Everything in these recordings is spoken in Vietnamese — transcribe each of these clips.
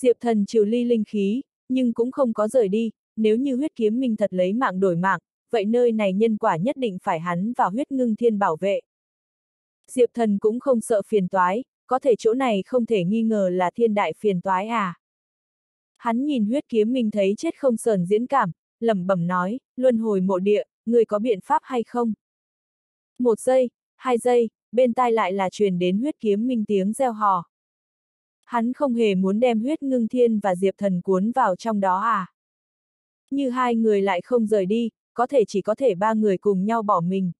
Diệp thần trừ ly linh khí, nhưng cũng không có rời đi, nếu như huyết kiếm minh thật lấy mạng đổi mạng, vậy nơi này nhân quả nhất định phải hắn và huyết ngưng thiên bảo vệ. Diệp thần cũng không sợ phiền toái, có thể chỗ này không thể nghi ngờ là thiên đại phiền toái à. Hắn nhìn huyết kiếm minh thấy chết không sờn diễn cảm, lẩm bẩm nói, luân hồi mộ địa, người có biện pháp hay không? Một giây, hai giây, bên tai lại là truyền đến huyết kiếm minh tiếng reo hò. Hắn không hề muốn đem huyết ngưng thiên và diệp thần cuốn vào trong đó à? Như hai người lại không rời đi, có thể chỉ có thể ba người cùng nhau bỏ mình.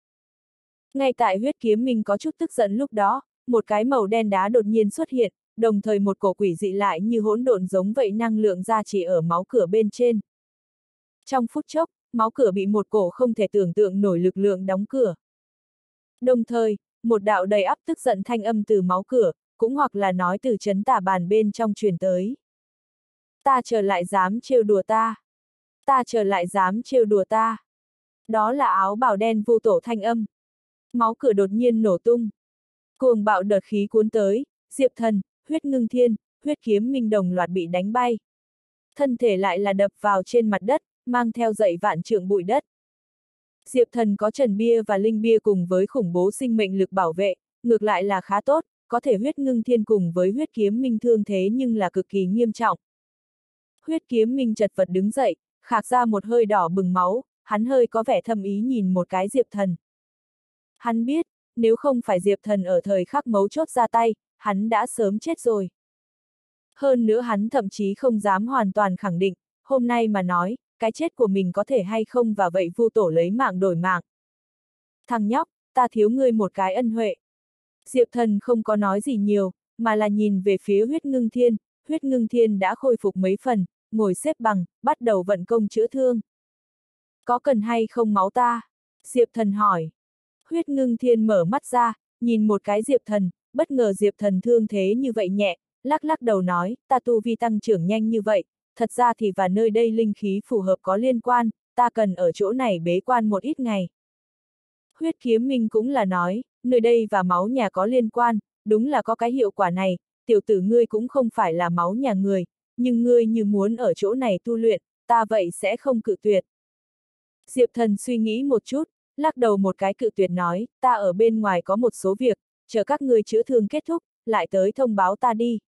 Ngay tại huyết kiếm mình có chút tức giận lúc đó, một cái màu đen đá đột nhiên xuất hiện, đồng thời một cổ quỷ dị lại như hỗn độn giống vậy năng lượng ra chỉ ở máu cửa bên trên. Trong phút chốc, máu cửa bị một cổ không thể tưởng tượng nổi lực lượng đóng cửa. Đồng thời, một đạo đầy áp tức giận thanh âm từ máu cửa, cũng hoặc là nói từ chấn tả bàn bên trong truyền tới. Ta trở lại dám trêu đùa ta. Ta trở lại dám trêu đùa ta. Đó là áo bào đen vô tổ thanh âm. Máu cửa đột nhiên nổ tung. Cuồng bạo đợt khí cuốn tới, diệp thần, huyết ngưng thiên, huyết kiếm minh đồng loạt bị đánh bay. Thân thể lại là đập vào trên mặt đất, mang theo dậy vạn trượng bụi đất. Diệp thần có trần bia và linh bia cùng với khủng bố sinh mệnh lực bảo vệ, ngược lại là khá tốt, có thể huyết ngưng thiên cùng với huyết kiếm minh thương thế nhưng là cực kỳ nghiêm trọng. Huyết kiếm minh chật vật đứng dậy, khạc ra một hơi đỏ bừng máu, hắn hơi có vẻ thâm ý nhìn một cái diệp thần. Hắn biết, nếu không phải diệp thần ở thời khắc mấu chốt ra tay, hắn đã sớm chết rồi. Hơn nữa hắn thậm chí không dám hoàn toàn khẳng định, hôm nay mà nói, cái chết của mình có thể hay không và vậy vu tổ lấy mạng đổi mạng. Thằng nhóc, ta thiếu ngươi một cái ân huệ. Diệp thần không có nói gì nhiều, mà là nhìn về phía huyết ngưng thiên, huyết ngưng thiên đã khôi phục mấy phần, ngồi xếp bằng, bắt đầu vận công chữa thương. Có cần hay không máu ta? Diệp thần hỏi. Huyết ngưng thiên mở mắt ra, nhìn một cái diệp thần, bất ngờ diệp thần thương thế như vậy nhẹ, lắc lắc đầu nói, ta tu vi tăng trưởng nhanh như vậy, thật ra thì và nơi đây linh khí phù hợp có liên quan, ta cần ở chỗ này bế quan một ít ngày. Huyết kiếm minh cũng là nói, nơi đây và máu nhà có liên quan, đúng là có cái hiệu quả này, tiểu tử ngươi cũng không phải là máu nhà người, nhưng ngươi như muốn ở chỗ này tu luyện, ta vậy sẽ không cự tuyệt. Diệp thần suy nghĩ một chút, lắc đầu một cái cự tuyệt nói, ta ở bên ngoài có một số việc, chờ các ngươi chữa thương kết thúc, lại tới thông báo ta đi.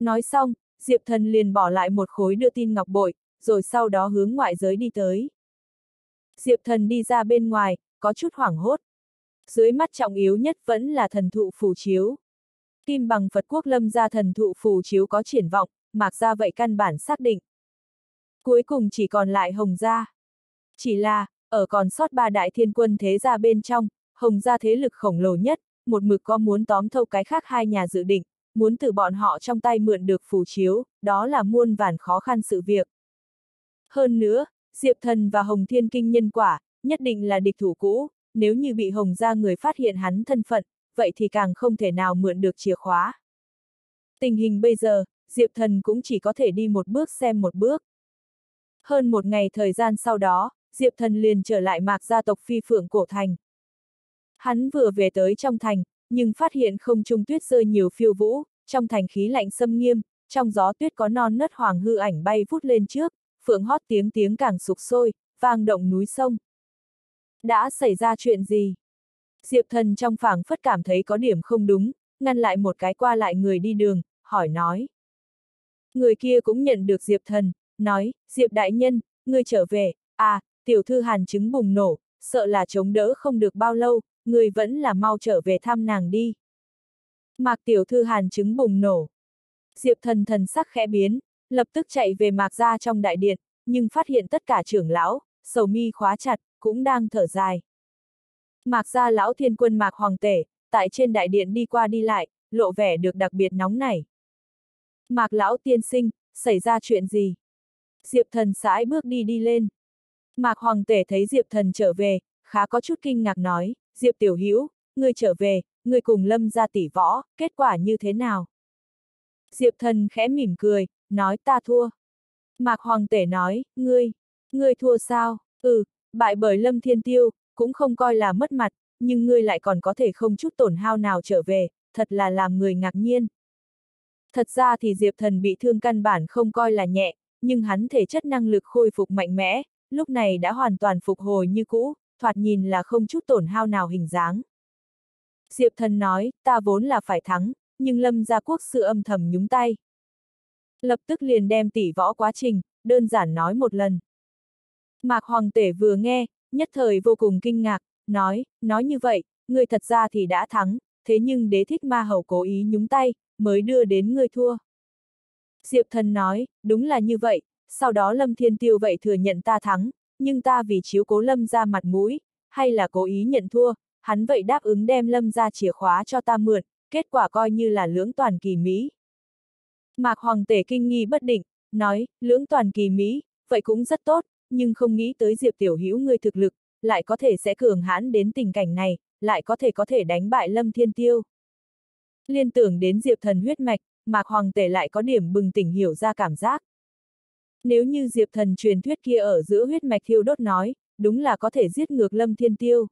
Nói xong, Diệp thần liền bỏ lại một khối đưa tin ngọc bội, rồi sau đó hướng ngoại giới đi tới. Diệp thần đi ra bên ngoài, có chút hoảng hốt. Dưới mắt trọng yếu nhất vẫn là thần thụ phù chiếu. Kim bằng Phật quốc lâm ra thần thụ phù chiếu có triển vọng, mạc ra vậy căn bản xác định. Cuối cùng chỉ còn lại hồng gia. Chỉ là, ở còn sót ba đại thiên quân thế gia bên trong, hồng gia thế lực khổng lồ nhất, một mực có muốn tóm thâu cái khác hai nhà dự định, muốn từ bọn họ trong tay mượn được phù chiếu, đó là muôn vàn khó khăn sự việc. Hơn nữa, Diệp Thần và Hồng Thiên Kinh nhân quả, nhất định là địch thủ cũ, nếu như bị Hồng gia người phát hiện hắn thân phận, vậy thì càng không thể nào mượn được chìa khóa. Tình hình bây giờ, Diệp Thần cũng chỉ có thể đi một bước xem một bước. Hơn một ngày thời gian sau đó, Diệp Thần liền trở lại mạc gia tộc phi phượng cổ thành. Hắn vừa về tới trong thành, nhưng phát hiện không trung tuyết rơi nhiều phiêu vũ, trong thành khí lạnh xâm nghiêm, trong gió tuyết có non nớt hoàng hư ảnh bay vút lên trước, phượng hót tiếng tiếng càng sục sôi, vang động núi sông. Đã xảy ra chuyện gì? Diệp thần trong phảng phất cảm thấy có điểm không đúng, ngăn lại một cái qua lại người đi đường, hỏi nói. Người kia cũng nhận được Diệp thần, nói, Diệp đại nhân, ngươi trở về, à, tiểu thư hàn chứng bùng nổ, sợ là chống đỡ không được bao lâu, người vẫn là mau trở về thăm nàng đi. Mạc tiểu thư hàn chứng bùng nổ. Diệp thần thần sắc khẽ biến, lập tức chạy về mạc ra trong đại điện, nhưng phát hiện tất cả trưởng lão, sầu mi khóa chặt, cũng đang thở dài. Mạc gia lão thiên quân mạc hoàng tể, tại trên đại điện đi qua đi lại, lộ vẻ được đặc biệt nóng nảy. Mạc lão tiên sinh, xảy ra chuyện gì? Diệp thần sãi bước đi đi lên. Mạc hoàng tể thấy Diệp thần trở về, khá có chút kinh ngạc nói, Diệp tiểu hữu ngươi trở về, ngươi cùng lâm ra tỷ võ, kết quả như thế nào? Diệp thần khẽ mỉm cười, nói ta thua. Mạc hoàng tể nói, ngươi, ngươi thua sao? Ừ, bại bởi lâm thiên tiêu, cũng không coi là mất mặt, nhưng ngươi lại còn có thể không chút tổn hao nào trở về, thật là làm người ngạc nhiên. Thật ra thì Diệp Thần bị thương căn bản không coi là nhẹ, nhưng hắn thể chất năng lực khôi phục mạnh mẽ, lúc này đã hoàn toàn phục hồi như cũ, thoạt nhìn là không chút tổn hao nào hình dáng. Diệp Thần nói, ta vốn là phải thắng, nhưng lâm gia quốc sự âm thầm nhúng tay. Lập tức liền đem tỷ võ quá trình, đơn giản nói một lần. Mạc Hoàng Tể vừa nghe, nhất thời vô cùng kinh ngạc, nói, nói như vậy, người thật ra thì đã thắng, thế nhưng đế thích ma hầu cố ý nhúng tay, mới đưa đến người thua. Diệp thần nói, đúng là như vậy, sau đó Lâm Thiên Tiêu vậy thừa nhận ta thắng, nhưng ta vì chiếu cố Lâm ra mặt mũi, hay là cố ý nhận thua, hắn vậy đáp ứng đem Lâm ra chìa khóa cho ta mượn, kết quả coi như là lưỡng toàn kỳ Mỹ. Mạc Hoàng Tể kinh nghi bất định, nói, lưỡng toàn kỳ Mỹ, vậy cũng rất tốt, nhưng không nghĩ tới Diệp Tiểu Hữu người thực lực, lại có thể sẽ cường hãn đến tình cảnh này, lại có thể có thể đánh bại Lâm Thiên Tiêu. Liên tưởng đến Diệp Thần huyết mạch, Mạc Hoàng Tể lại có điểm bừng tỉnh hiểu ra cảm giác. Nếu như Diệp Thần truyền thuyết kia ở giữa huyết mạch thiêu đốt nói, đúng là có thể giết ngược Lâm Thiên Tiêu.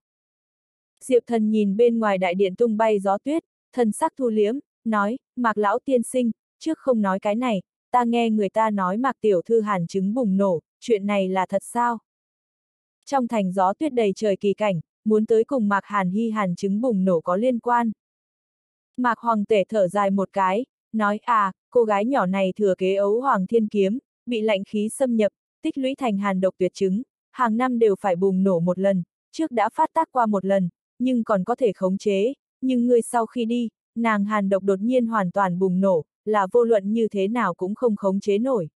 Diệp Thần nhìn bên ngoài đại điện tung bay gió tuyết, thần sắc thu liếm, nói, Mạc Lão Tiên Sinh, trước không nói cái này, ta nghe người ta nói Mạc Tiểu Thư hàn chứng bùng nổ, chuyện này là thật sao? Trong thành gió tuyết đầy trời kỳ cảnh, muốn tới cùng Mạc Hàn Hy hàn chứng bùng nổ có liên quan. Mạc Hoàng Tể thở dài một cái, nói à, cô gái nhỏ này thừa kế ấu Hoàng Thiên Kiếm, bị lạnh khí xâm nhập, tích lũy thành hàn độc tuyệt chứng, hàng năm đều phải bùng nổ một lần, trước đã phát tác qua một lần, nhưng còn có thể khống chế, nhưng người sau khi đi, nàng hàn độc đột nhiên hoàn toàn bùng nổ, là vô luận như thế nào cũng không khống chế nổi.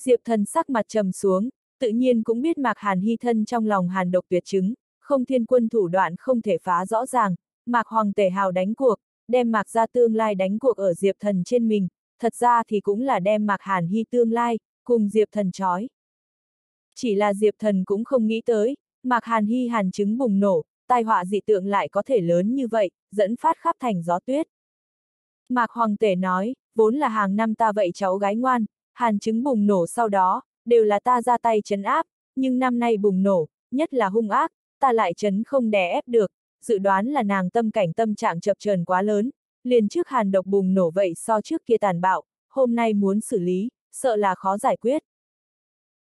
Diệp thần sắc mặt trầm xuống, tự nhiên cũng biết Mạc Hàn hy thân trong lòng hàn độc tuyệt chứng, không thiên quân thủ đoạn không thể phá rõ ràng, Mạc Hoàng tể hào đánh cuộc, đem Mạc ra tương lai đánh cuộc ở Diệp thần trên mình, thật ra thì cũng là đem Mạc Hàn hy tương lai, cùng Diệp thần chói. Chỉ là Diệp thần cũng không nghĩ tới, Mạc Hàn hy hàn chứng bùng nổ, tai họa dị tượng lại có thể lớn như vậy, dẫn phát khắp thành gió tuyết. Mạc Hoàng tể nói, vốn là hàng năm ta vậy cháu gái ngoan, hàn chứng bùng nổ sau đó, đều là ta ra tay chấn áp, nhưng năm nay bùng nổ, nhất là hung ác, ta lại chấn không đè ép được, dự đoán là nàng tâm cảnh tâm trạng chập chờn quá lớn, liền trước hàn độc bùng nổ vậy so trước kia tàn bạo, hôm nay muốn xử lý, sợ là khó giải quyết.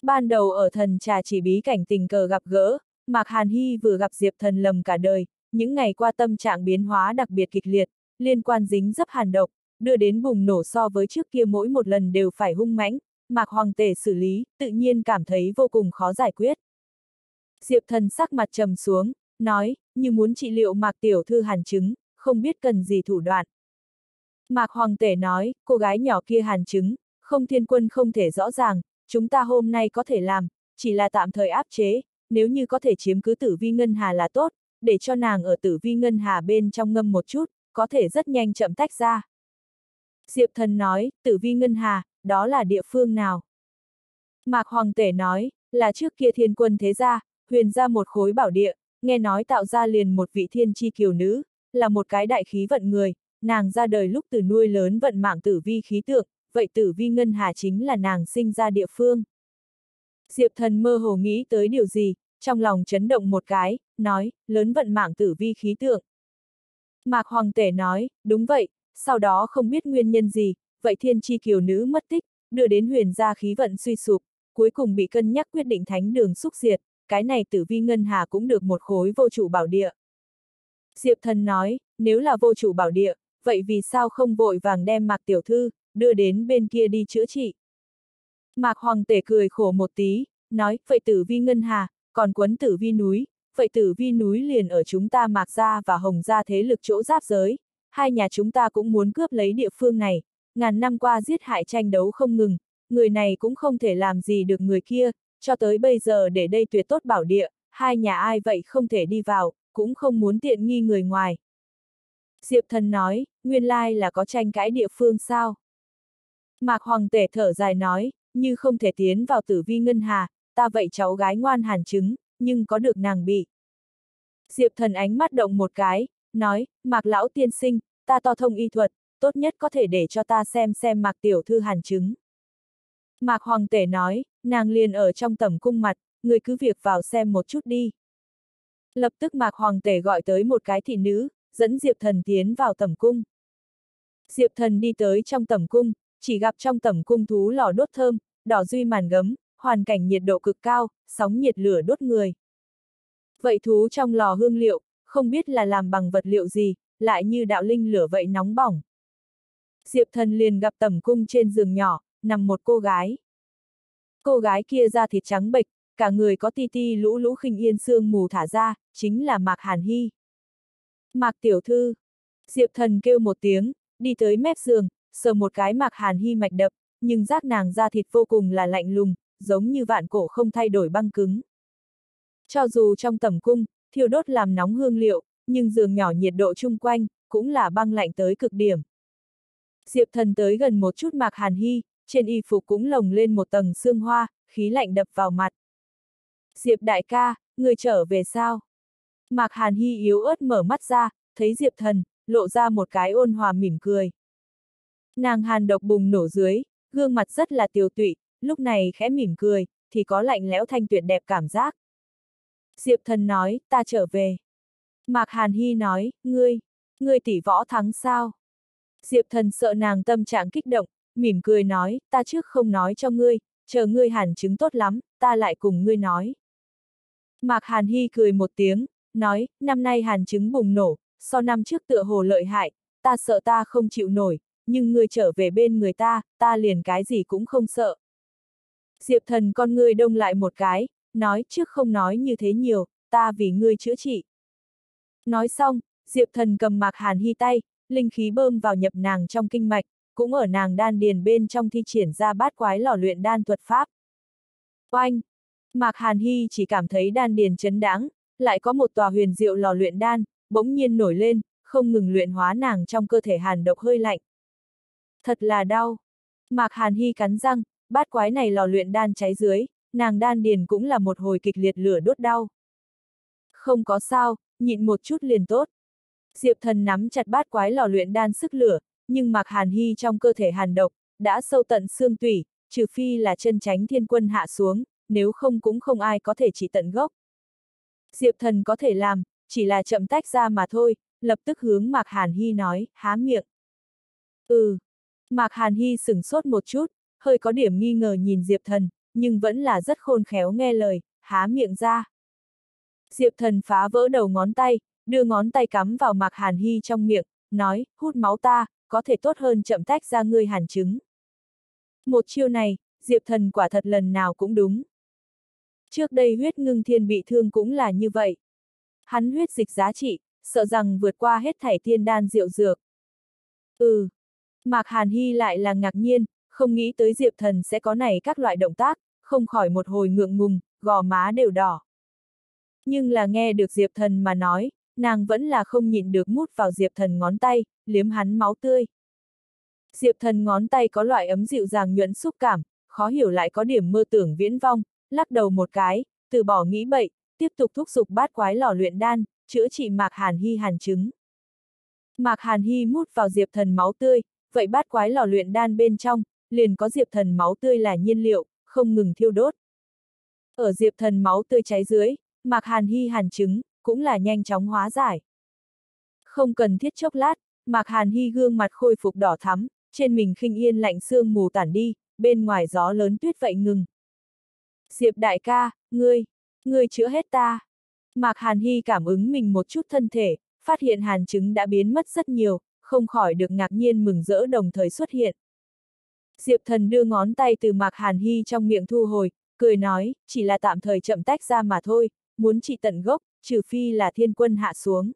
Ban đầu ở thần trà chỉ bí cảnh tình cờ gặp gỡ, Mạc Hàn Hy vừa gặp Diệp thần lầm cả đời, những ngày qua tâm trạng biến hóa đặc biệt kịch liệt, liên quan dính dấp hàn độc, đưa đến bùng nổ so với trước kia mỗi một lần đều phải hung mãnh, Mạc Hoàng Tể xử lý, tự nhiên cảm thấy vô cùng khó giải quyết. Diệp thần sắc mặt trầm xuống, nói, như muốn trị liệu Mạc Tiểu Thư hàn chứng, không biết cần gì thủ đoạn. Mạc Hoàng Tể nói, cô gái nhỏ kia hàn chứng, không thiên quân không thể rõ ràng, chúng ta hôm nay có thể làm, chỉ là tạm thời áp chế, nếu như có thể chiếm cứ tử vi ngân hà là tốt, để cho nàng ở tử vi ngân hà bên trong ngâm một chút, có thể rất nhanh chậm tách ra. Diệp thần nói, tử vi ngân hà, đó là địa phương nào? Mạc Hoàng Tể nói, là trước kia thiên quân thế gia, huyền ra một khối bảo địa, nghe nói tạo ra liền một vị thiên chi kiều nữ, là một cái đại khí vận người, nàng ra đời lúc từ nuôi lớn vận mạng tử vi khí tượng, vậy tử vi ngân hà chính là nàng sinh ra địa phương. Diệp thần mơ hồ nghĩ tới điều gì, trong lòng chấn động một cái, nói, lớn vận mạng tử vi khí tượng. Mạc Hoàng Tể nói, đúng vậy, sau đó không biết nguyên nhân gì, vậy thiên chi kiều nữ mất tích, đưa đến huyền gia khí vận suy sụp, cuối cùng bị cân nhắc quyết định thánh đường xúc diệt, cái này tử vi ngân hà cũng được một khối vô chủ bảo địa. Diệp thần nói, nếu là vô chủ bảo địa, vậy vì sao không vội vàng đem mạc tiểu thư, đưa đến bên kia đi chữa trị? Mạc Hoàng Tể cười khổ một tí, nói, vậy tử vi ngân hà, còn quấn tử vi núi, vậy tử vi núi liền ở chúng ta mạc gia và hồng gia thế lực chỗ giáp giới, hai nhà chúng ta cũng muốn cướp lấy địa phương này, ngàn năm qua giết hại tranh đấu không ngừng, người này cũng không thể làm gì được người kia, cho tới bây giờ để đây tuyệt tốt bảo địa, hai nhà ai vậy không thể đi vào, cũng không muốn tiện nghi người ngoài. Diệp thần nói, nguyên lai là có tranh cãi địa phương sao? Mạc Hoàng tể thở dài nói, như không thể tiến vào tử vi ngân hà, ta vậy cháu gái ngoan hàn chứng, nhưng có được nàng bị. Diệp thần ánh mắt động một cái, nói, Mạc lão tiên sinh, ta to thông y thuật, tốt nhất có thể để cho ta xem xem Mạc tiểu thư hàn chứng. Mạc Hoàng tể nói, nàng liền ở trong tầm cung mặt, người cứ việc vào xem một chút đi. Lập tức Mạc Hoàng tể gọi tới một cái thị nữ, dẫn Diệp thần tiến vào tầm cung. Diệp thần đi tới trong tầm cung, chỉ gặp trong tầm cung thú lò đốt thơm, đỏ duy màn gấm, hoàn cảnh nhiệt độ cực cao, sóng nhiệt lửa đốt người. Vậy thú trong lò hương liệu, không biết là làm bằng vật liệu gì, lại như đạo linh lửa vậy nóng bỏng. Diệp thần liền gặp tẩm cung trên giường nhỏ, nằm một cô gái. Cô gái kia da thịt trắng bệch, cả người có ti ti lũ lũ khinh yên sương mù thả ra, chính là Mạc Hàn Hy. Mạc Tiểu Thư. Diệp thần kêu một tiếng, đi tới mép giường, sờ một cái Mạc Hàn Hy mạch đập, nhưng giác nàng da thịt vô cùng là lạnh lùng, giống như vạn cổ không thay đổi băng cứng. Cho dù trong tẩm cung, thiêu đốt làm nóng hương liệu, nhưng giường nhỏ nhiệt độ chung quanh, cũng là băng lạnh tới cực điểm. Diệp thần tới gần một chút Mạc Hàn Hy, trên y phục cũng lồng lên một tầng xương hoa, khí lạnh đập vào mặt. Diệp đại ca, người trở về sao? Mạc Hàn Hy yếu ớt mở mắt ra, thấy Diệp thần, lộ ra một cái ôn hòa mỉm cười. Nàng hàn độc bùng nổ dưới, gương mặt rất là tiêu tụy, lúc này khẽ mỉm cười, thì có lạnh lẽo thanh tuyệt đẹp cảm giác. Diệp thần nói, ta trở về. Mạc Hàn Hy nói, ngươi, ngươi tỷ võ thắng sao? Diệp thần sợ nàng tâm trạng kích động, mỉm cười nói, ta trước không nói cho ngươi, chờ ngươi hàn chứng tốt lắm, ta lại cùng ngươi nói. Mạc Hàn Hy cười một tiếng, nói, năm nay hàn chứng bùng nổ, so năm trước tựa hồ lợi hại, ta sợ ta không chịu nổi, nhưng ngươi trở về bên người ta, ta liền cái gì cũng không sợ. Diệp thần con ngươi đông lại một cái, nói trước không nói như thế nhiều, ta vì ngươi chữa trị. Nói xong, Diệp thần cầm mạc hàn hy tay, linh khí bơm vào nhập nàng trong kinh mạch, cũng ở nàng đan điền bên trong thi triển ra bát quái lò luyện đan thuật pháp. Oanh! Mạc Hàn Hy chỉ cảm thấy đan điền chấn đáng, lại có một tòa huyền diệu lò luyện đan, bỗng nhiên nổi lên, không ngừng luyện hóa nàng trong cơ thể hàn độc hơi lạnh. Thật là đau. Mạc Hàn Hy cắn răng, bát quái này lò luyện đan cháy dưới, nàng đan điền cũng là một hồi kịch liệt lửa đốt đau. Không có sao, nhịn một chút liền tốt. Diệp thần nắm chặt bát quái lò luyện đan sức lửa, nhưng Mạc Hàn Hy trong cơ thể hàn độc, đã sâu tận xương tủy, trừ phi là chân tránh thiên quân hạ xuống, nếu không cũng không ai có thể chỉ tận gốc. Diệp thần có thể làm, chỉ là chậm tách ra mà thôi, lập tức hướng Mạc Hàn Hy nói, há miệng. Ừ. Mạc Hàn Hy sửng sốt một chút, hơi có điểm nghi ngờ nhìn Diệp thần, nhưng vẫn là rất khôn khéo nghe lời, há miệng ra. Diệp thần phá vỡ đầu ngón tay, đưa ngón tay cắm vào Mạc Hàn Hy trong miệng, nói, hút máu ta, có thể tốt hơn chậm tách ra ngươi hàn chứng. Một chiêu này, Diệp thần quả thật lần nào cũng đúng. Trước đây huyết ngưng thiên bị thương cũng là như vậy. Hắn huyết dịch giá trị, sợ rằng vượt qua hết thảy thiên đan diệu dược. Ừ. Mạc Hàn Hy lại là ngạc nhiên, không nghĩ tới Diệp Thần sẽ có này các loại động tác, không khỏi một hồi ngượng ngùng, gò má đều đỏ. Nhưng là nghe được Diệp Thần mà nói, nàng vẫn là không nhịn được mút vào Diệp Thần ngón tay, liếm hắn máu tươi. Diệp Thần ngón tay có loại ấm dịu dàng nhuận xúc cảm, khó hiểu lại có điểm mơ tưởng viễn vong, lắc đầu một cái, từ bỏ nghĩ bậy, tiếp tục thúc giục bát quái lò luyện đan, chữa trị Mạc Hàn Hy hàn chứng. Mạc Hàn Hy mút vào Diệp Thần máu tươi, vậy bát quái lò luyện đan bên trong, liền có Diệp Thần máu tươi là nhiên liệu, không ngừng thiêu đốt. Ở Diệp Thần máu tươi cháy dưới, Mạc Hàn Hy hàn chứng, cũng là nhanh chóng hóa giải. Không cần thiết chốc lát, Mạc Hàn Hy gương mặt khôi phục đỏ thắm, trên mình khinh yên lạnh sương mù tản đi, bên ngoài gió lớn tuyết vậy ngừng. Diệp đại ca, ngươi, ngươi chữa hết ta. Mạc Hàn Hy cảm ứng mình một chút thân thể, phát hiện hàn chứng đã biến mất rất nhiều, không khỏi được ngạc nhiên mừng rỡ đồng thời xuất hiện. Diệp thần đưa ngón tay từ Mạc Hàn Hy trong miệng thu hồi, cười nói, chỉ là tạm thời chậm tách ra mà thôi, muốn trị tận gốc, trừ phi là thiên quân hạ xuống.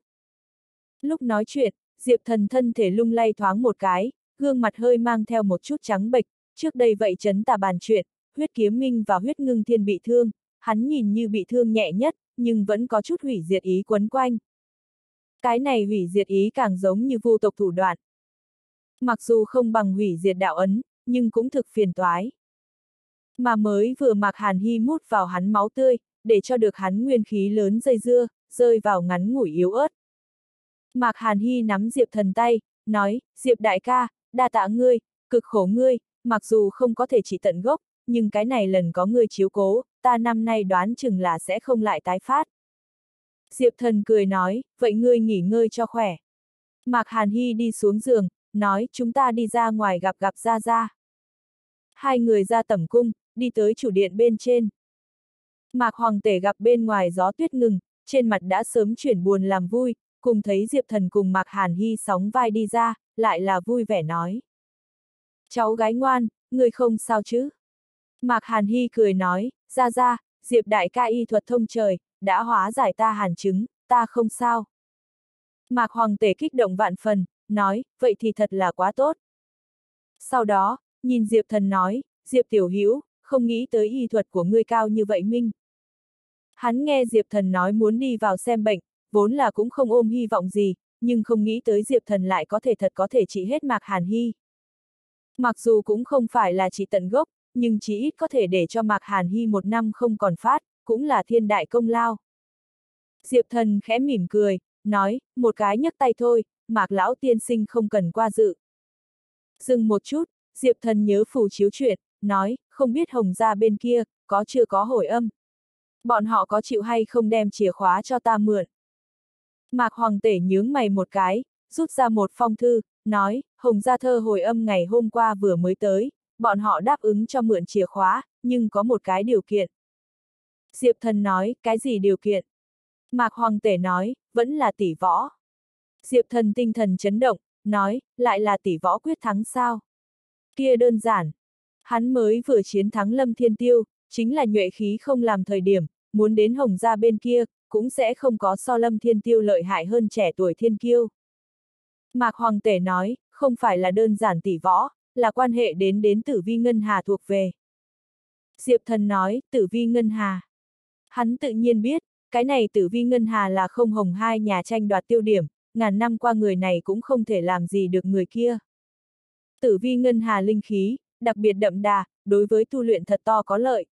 Lúc nói chuyện, Diệp thần thân thể lung lay thoáng một cái, gương mặt hơi mang theo một chút trắng bệch, trước đây vậy chấn tà bàn chuyện, huyết kiếm minh và huyết ngưng thiên bị thương, hắn nhìn như bị thương nhẹ nhất, nhưng vẫn có chút hủy diệt ý quấn quanh. Cái này hủy diệt ý càng giống như vô tộc thủ đoạn. Mặc dù không bằng hủy diệt đạo ấn, nhưng cũng thực phiền toái. Mà mới vừa mặc hàn hy mút vào hắn máu tươi, để cho được hắn nguyên khí lớn dây dưa, rơi vào ngắn ngủi yếu ớt. Mạc Hàn Hy nắm Diệp thần tay, nói, Diệp đại ca, đa tạ ngươi, cực khổ ngươi, mặc dù không có thể chỉ tận gốc, nhưng cái này lần có ngươi chiếu cố, ta năm nay đoán chừng là sẽ không lại tái phát. Diệp thần cười nói, vậy ngươi nghỉ ngơi cho khỏe. Mạc Hàn Hy đi xuống giường, nói chúng ta đi ra ngoài gặp gặp Gia Gia. Hai người ra tẩm cung, đi tới chủ điện bên trên. Mạc Hoàng Tể gặp bên ngoài gió tuyết ngừng, trên mặt đã sớm chuyển buồn làm vui, cùng thấy Diệp Thần cùng Mạc Hàn Hy sóng vai đi ra, lại là vui vẻ nói. Cháu gái ngoan, người không sao chứ? Mạc Hàn Hy cười nói, ra ra, Diệp đại ca y thuật thông trời, đã hóa giải ta hàn chứng, ta không sao. Mạc Hoàng Tể kích động vạn phần, nói, vậy thì thật là quá tốt. Sau đó, nhìn Diệp Thần nói, Diệp Tiểu Hữu không nghĩ tới y thuật của ngươi cao như vậy minh. Hắn nghe Diệp Thần nói muốn đi vào xem bệnh, vốn là cũng không ôm hy vọng gì, nhưng không nghĩ tới Diệp Thần lại có thể thật có thể trị hết Mạc Hàn Hy. Mặc dù cũng không phải là trị tận gốc, nhưng chỉ ít có thể để cho Mạc Hàn Hy một năm không còn phát, cũng là thiên đại công lao. Diệp Thần khẽ mỉm cười, nói, một cái nhấc tay thôi, Mạc Lão tiên sinh không cần qua dự. Dừng một chút, Diệp Thần nhớ phù chiếu chuyện, nói, không biết Hồng gia bên kia, có chưa có hồi âm. Bọn họ có chịu hay không đem chìa khóa cho ta mượn. Mạc Hoàng Tể nhướng mày một cái, rút ra một phong thư, nói, Hồng Gia Thơ hồi âm ngày hôm qua vừa mới tới, bọn họ đáp ứng cho mượn chìa khóa, nhưng có một cái điều kiện. Diệp Thần nói, cái gì điều kiện? Mạc Hoàng Tể nói, vẫn là tỷ võ. Diệp Thần tinh thần chấn động, nói, lại là tỷ võ quyết thắng sao? Kia đơn giản. Hắn mới vừa chiến thắng Lâm Thiên Tiêu, chính là nhuệ khí không làm thời điểm, muốn đến Hồng Gia bên kia, cũng sẽ không có so Lâm Thiên Tiêu lợi hại hơn trẻ tuổi Thiên Kiêu. Mạc Hoàng Tể nói, không phải là đơn giản tỷ võ, là quan hệ đến đến tử vi Ngân Hà thuộc về. Diệp Thần nói, tử vi Ngân Hà. Hắn tự nhiên biết, cái này tử vi Ngân Hà là không hồng hai nhà tranh đoạt tiêu điểm, ngàn năm qua người này cũng không thể làm gì được người kia. Tử vi Ngân Hà linh khí, đặc biệt đậm đà, đối với tu luyện thật to có lợi.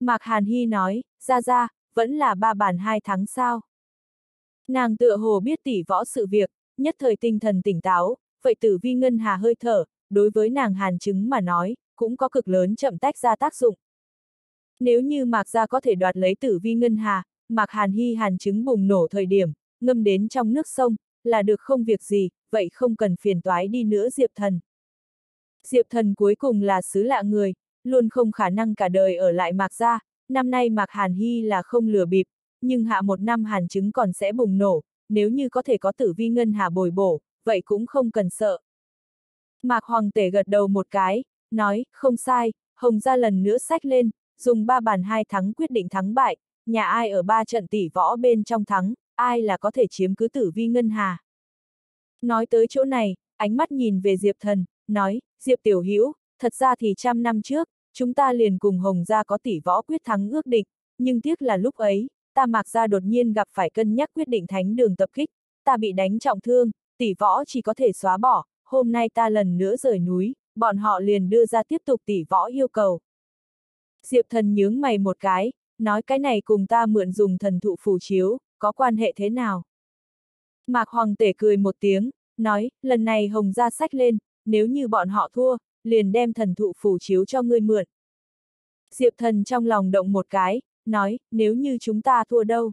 Mạc Hàn Hy nói, ra ra, vẫn là ba bàn hai tháng sao. Nàng tựa hồ biết tỉ võ sự việc, nhất thời tinh thần tỉnh táo, vậy tử vi ngân hà hơi thở, đối với nàng hàn chứng mà nói, cũng có cực lớn chậm tách ra tác dụng. Nếu như Mạc Gia có thể đoạt lấy tử vi ngân hà, Mạc Hàn Hy hàn chứng bùng nổ thời điểm, ngâm đến trong nước sông, là được không việc gì, vậy không cần phiền toái đi nữa Diệp Thần. Diệp Thần cuối cùng là xứ lạ người, luôn không khả năng cả đời ở lại Mạc Gia, năm nay Mạc Hàn Hy là không lừa bịp, nhưng hạ một năm hàn chứng còn sẽ bùng nổ, nếu như có thể có tử vi ngân hà bồi bổ, vậy cũng không cần sợ. Mạc Hoàng Tể gật đầu một cái, nói, không sai, Hồng ra lần nữa sách lên, dùng ba bàn hai thắng quyết định thắng bại, nhà ai ở ba trận tỷ võ bên trong thắng, ai là có thể chiếm cứ tử vi ngân hà. Nói tới chỗ này, ánh mắt nhìn về Diệp Thần, nói, Diệp Tiểu Hữu thật ra thì trăm năm trước, chúng ta liền cùng Hồng gia có tỷ võ quyết thắng ước định, nhưng tiếc là lúc ấy, ta Mạc gia đột nhiên gặp phải cân nhắc quyết định thánh đường tập kích, ta bị đánh trọng thương, tỷ võ chỉ có thể xóa bỏ, hôm nay ta lần nữa rời núi, bọn họ liền đưa ra tiếp tục tỷ võ yêu cầu. Diệp thần nhướng mày một cái, nói cái này cùng ta mượn dùng thần thụ phù chiếu, có quan hệ thế nào? Mạc Hoàng tể cười một tiếng, nói, lần này Hồng gia sách lên, nếu như bọn họ thua, liền đem thần thụ phù chiếu cho ngươi mượn. Diệp thần trong lòng động một cái, nói, nếu như chúng ta thua đâu?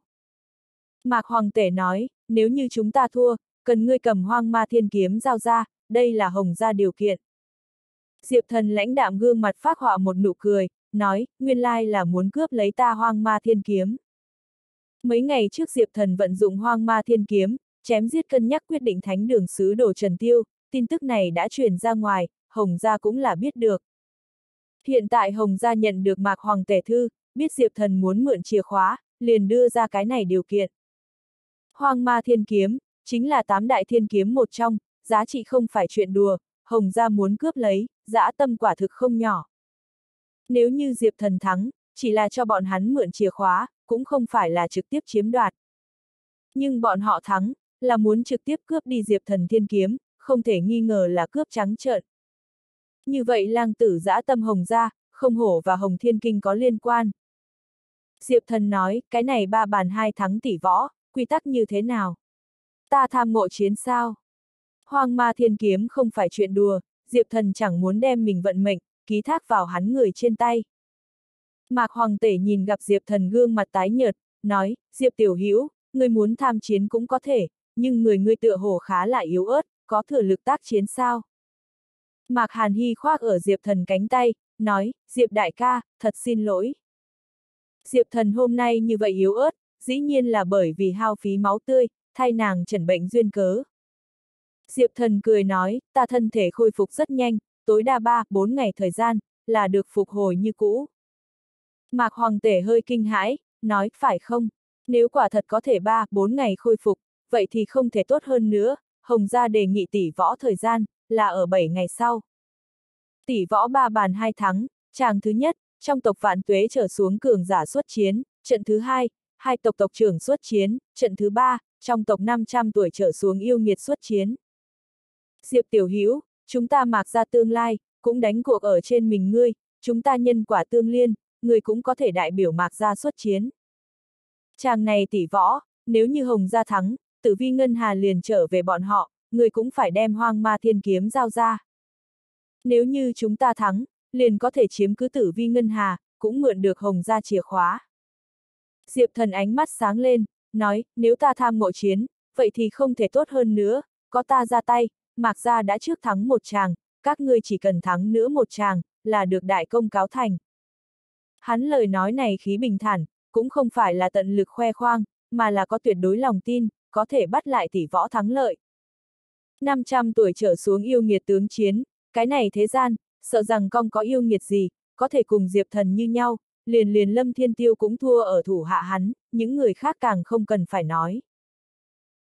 Mạc Hoàng Tể nói, nếu như chúng ta thua, cần ngươi cầm hoang ma thiên kiếm giao ra, đây là hồng gia điều kiện. Diệp thần lãnh đạm gương mặt phát họa một nụ cười, nói, nguyên lai là muốn cướp lấy ta hoang ma thiên kiếm. Mấy ngày trước Diệp thần vận dụng hoang ma thiên kiếm, chém giết cân nhắc quyết định thánh đường sứ đồ Trần Tiêu, tin tức này đã truyền ra ngoài, Hồng Gia cũng là biết được. Hiện tại Hồng Gia nhận được Mạc Hoàng Tể Thư, biết Diệp Thần muốn mượn chìa khóa, liền đưa ra cái này điều kiện. Hoàng Ma Thiên Kiếm, chính là tám đại thiên kiếm một trong, giá trị không phải chuyện đùa, Hồng Gia muốn cướp lấy, dã tâm quả thực không nhỏ. Nếu như Diệp Thần thắng, chỉ là cho bọn hắn mượn chìa khóa, cũng không phải là trực tiếp chiếm đoạt. Nhưng bọn họ thắng, là muốn trực tiếp cướp đi Diệp Thần Thiên Kiếm, không thể nghi ngờ là cướp trắng trợn. Như vậy lang tử giã tâm hồng ra, không hổ và hồng thiên kinh có liên quan. Diệp thần nói, cái này ba bàn hai thắng tỷ võ, quy tắc như thế nào? Ta tham ngộ chiến sao? Hoang ma thiên kiếm không phải chuyện đùa, Diệp thần chẳng muốn đem mình vận mệnh, ký thác vào hắn người trên tay. Mạc Hoàng Tể nhìn gặp Diệp thần gương mặt tái nhợt, nói, Diệp tiểu hữu người muốn tham chiến cũng có thể, nhưng người ngươi tựa hồ khá là yếu ớt, có thừa lực tác chiến sao? Mạc Hàn Hy khoác ở Diệp Thần cánh tay, nói, Diệp đại ca, thật xin lỗi. Diệp Thần hôm nay như vậy yếu ớt, dĩ nhiên là bởi vì hao phí máu tươi, thay nàng chẩn bệnh duyên cớ. Diệp Thần cười nói, ta thân thể khôi phục rất nhanh, tối đa 3, 4 ngày thời gian, là được phục hồi như cũ. Mạc Hoàng Tể hơi kinh hãi, nói, phải không? Nếu quả thật có thể 3, 4 ngày khôi phục, vậy thì không thể tốt hơn nữa, Hồng gia đề nghị tỷ võ thời gian, là ở 7 ngày sau. Tỷ võ ba bàn hai thắng, chàng thứ nhất, trong tộc vạn tuế trở xuống cường giả xuất chiến, trận thứ hai, hai tộc tộc trưởng xuất chiến, trận thứ ba, trong tộc 500 tuổi trở xuống yêu nghiệt xuất chiến. Diệp Tiểu Hữu chúng ta mạc ra tương lai, cũng đánh cuộc ở trên mình ngươi, chúng ta nhân quả tương liên, ngươi cũng có thể đại biểu mạc ra xuất chiến. Chàng này tỷ võ, nếu như Hồng gia thắng, tử vi Ngân Hà liền trở về bọn họ, người cũng phải đem hoang ma thiên kiếm giao ra. Nếu như chúng ta thắng, liền có thể chiếm cứ tử vi Ngân Hà, cũng mượn được Hồng gia chìa khóa. Diệp thần ánh mắt sáng lên, nói, nếu ta tham ngộ chiến, vậy thì không thể tốt hơn nữa, có ta ra tay, Mạc Gia đã trước thắng một chàng, các ngươi chỉ cần thắng nữa một chàng, là được đại công cáo thành. Hắn lời nói này khí bình thản, cũng không phải là tận lực khoe khoang, mà là có tuyệt đối lòng tin, có thể bắt lại tỷ võ thắng lợi. 500 tuổi trở xuống yêu nghiệt tướng chiến, cái này thế gian, sợ rằng con có yêu nghiệt gì, có thể cùng Diệp Thần như nhau, liền liền Lâm Thiên Tiêu cũng thua ở thủ hạ hắn, những người khác càng không cần phải nói.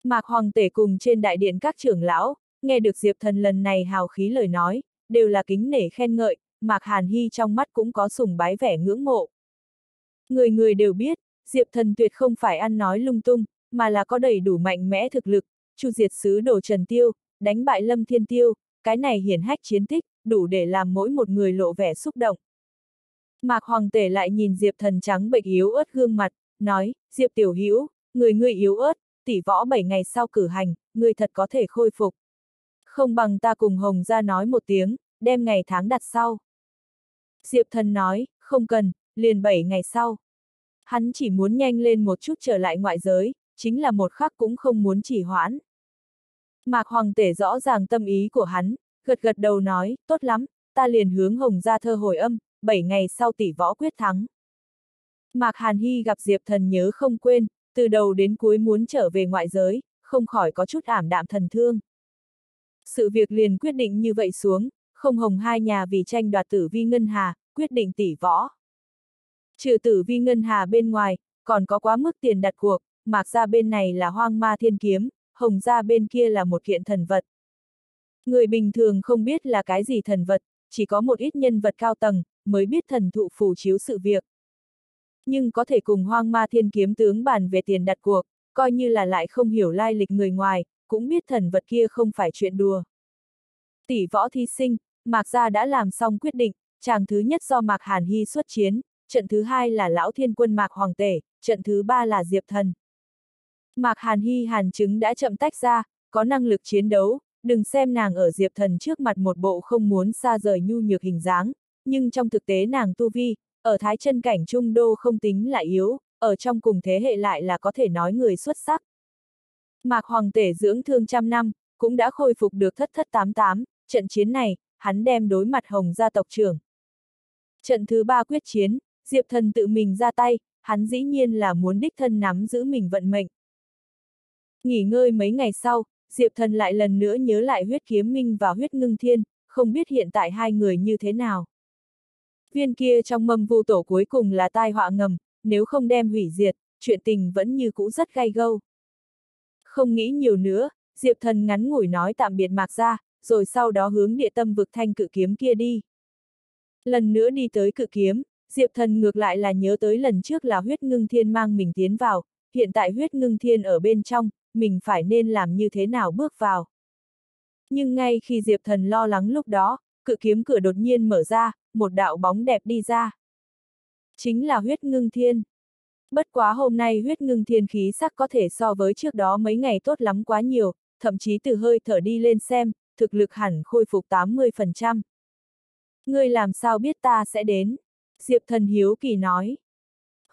Mạc Hoàng Tể cùng trên đại điện các trưởng lão, nghe được Diệp Thần lần này hào khí lời nói, đều là kính nể khen ngợi, Mạc Hàn Hy trong mắt cũng có sùng bái vẻ ngưỡng mộ. Người người đều biết, Diệp Thần tuyệt không phải ăn nói lung tung, mà là có đầy đủ mạnh mẽ thực lực, chu diệt sứ đồ Trần Tiêu, đánh bại Lâm Thiên Tiêu, cái này hiển hách chiến tích, đủ để làm mỗi một người lộ vẻ xúc động. Mạc Hoàng Tể lại nhìn Diệp Thần trắng bệnh yếu ớt gương mặt, nói, Diệp Tiểu Hữu người ngươi yếu ớt, tỷ võ 7 ngày sau cử hành, ngươi thật có thể khôi phục. Không bằng ta cùng Hồng ra nói một tiếng, đem ngày tháng đặt sau. Diệp thần nói, không cần, liền 7 ngày sau. Hắn chỉ muốn nhanh lên một chút trở lại ngoại giới, chính là một khắc cũng không muốn chỉ hoãn. Mạc Hoàng tể rõ ràng tâm ý của hắn, gật gật đầu nói, tốt lắm, ta liền hướng Hồng ra thơ hồi âm, 7 ngày sau tỷ võ quyết thắng. Mạc Hàn Hy gặp Diệp thần nhớ không quên, từ đầu đến cuối muốn trở về ngoại giới, không khỏi có chút ảm đạm thần thương. Sự việc liền quyết định như vậy xuống, không hồng hai nhà vì tranh đoạt tử vi ngân hà, quyết định tỷ võ. Trừ tử vi ngân hà bên ngoài, còn có quá mức tiền đặt cuộc, mạc ra bên này là hoang ma thiên kiếm, hồng ra bên kia là một kiện thần vật. Người bình thường không biết là cái gì thần vật, chỉ có một ít nhân vật cao tầng, mới biết thần thụ phù chiếu sự việc. Nhưng có thể cùng hoang ma thiên kiếm tướng bàn về tiền đặt cuộc, coi như là lại không hiểu lai lịch người ngoài, cũng biết thần vật kia không phải chuyện đùa. Tỷ võ thi sinh, Mạc Gia đã làm xong quyết định, chàng thứ nhất do Mạc Hàn Hy xuất chiến, trận thứ hai là Lão Thiên Quân Mạc Hoàng Tể, trận thứ ba là Diệp Thần. Mạc Hàn Hy hàn chứng đã chậm tách ra, có năng lực chiến đấu, đừng xem nàng ở Diệp Thần trước mặt một bộ không muốn xa rời nhu nhược hình dáng, nhưng trong thực tế nàng tu vi, ở thái chân cảnh trung đô không tính là yếu, ở trong cùng thế hệ lại là có thể nói người xuất sắc. Mạc Hoàng tể dưỡng thương trăm năm, cũng đã khôi phục được thất thất tám tám, trận chiến này, hắn đem đối mặt Hồng gia tộc trưởng. Trận thứ ba quyết chiến, Diệp thần tự mình ra tay, hắn dĩ nhiên là muốn đích thân nắm giữ mình vận mệnh. Nghỉ ngơi mấy ngày sau, Diệp thần lại lần nữa nhớ lại huyết kiếm minh và huyết ngưng thiên, không biết hiện tại hai người như thế nào. Viên kia trong mâm vu tổ cuối cùng là tai họa ngầm, nếu không đem hủy diệt, chuyện tình vẫn như cũ rất gay gâu. Không nghĩ nhiều nữa, Diệp thần ngắn ngủi nói tạm biệt mạc ra, rồi sau đó hướng địa tâm vực thanh cự kiếm kia đi. Lần nữa đi tới cự kiếm, Diệp thần ngược lại là nhớ tới lần trước là huyết ngưng thiên mang mình tiến vào, hiện tại huyết ngưng thiên ở bên trong, mình phải nên làm như thế nào bước vào. Nhưng ngay khi Diệp thần lo lắng lúc đó, cự kiếm cửa đột nhiên mở ra, một đạo bóng đẹp đi ra. Chính là huyết ngưng thiên. Bất quá hôm nay huyết ngưng thiên khí sắc có thể so với trước đó mấy ngày tốt lắm quá nhiều, thậm chí từ hơi thở đi lên xem, thực lực hẳn khôi phục 80%. Ngươi làm sao biết ta sẽ đến? Diệp thần hiếu kỳ nói.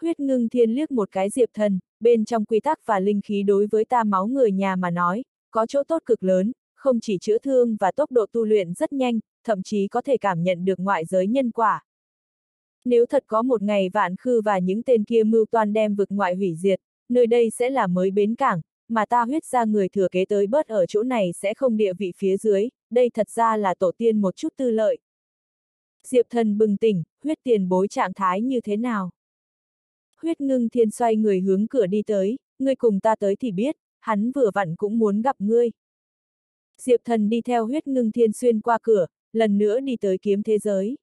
Huyết ngưng thiên liếc một cái diệp thần, bên trong quy tắc và linh khí đối với ta máu người nhà mà nói, có chỗ tốt cực lớn, không chỉ chữa thương và tốc độ tu luyện rất nhanh, thậm chí có thể cảm nhận được ngoại giới nhân quả. Nếu thật có một ngày vạn khư và những tên kia mưu toan đem vực ngoại hủy diệt, nơi đây sẽ là mới bến cảng, mà ta huyết ra người thừa kế tới bớt ở chỗ này sẽ không địa vị phía dưới, đây thật ra là tổ tiên một chút tư lợi. Diệp thần bừng tỉnh, huyết tiền bối trạng thái như thế nào? Huyết ngưng thiên xoay người hướng cửa đi tới, ngươi cùng ta tới thì biết, hắn vừa vặn cũng muốn gặp ngươi. Diệp thần đi theo huyết ngưng thiên xuyên qua cửa, lần nữa đi tới kiếm thế giới.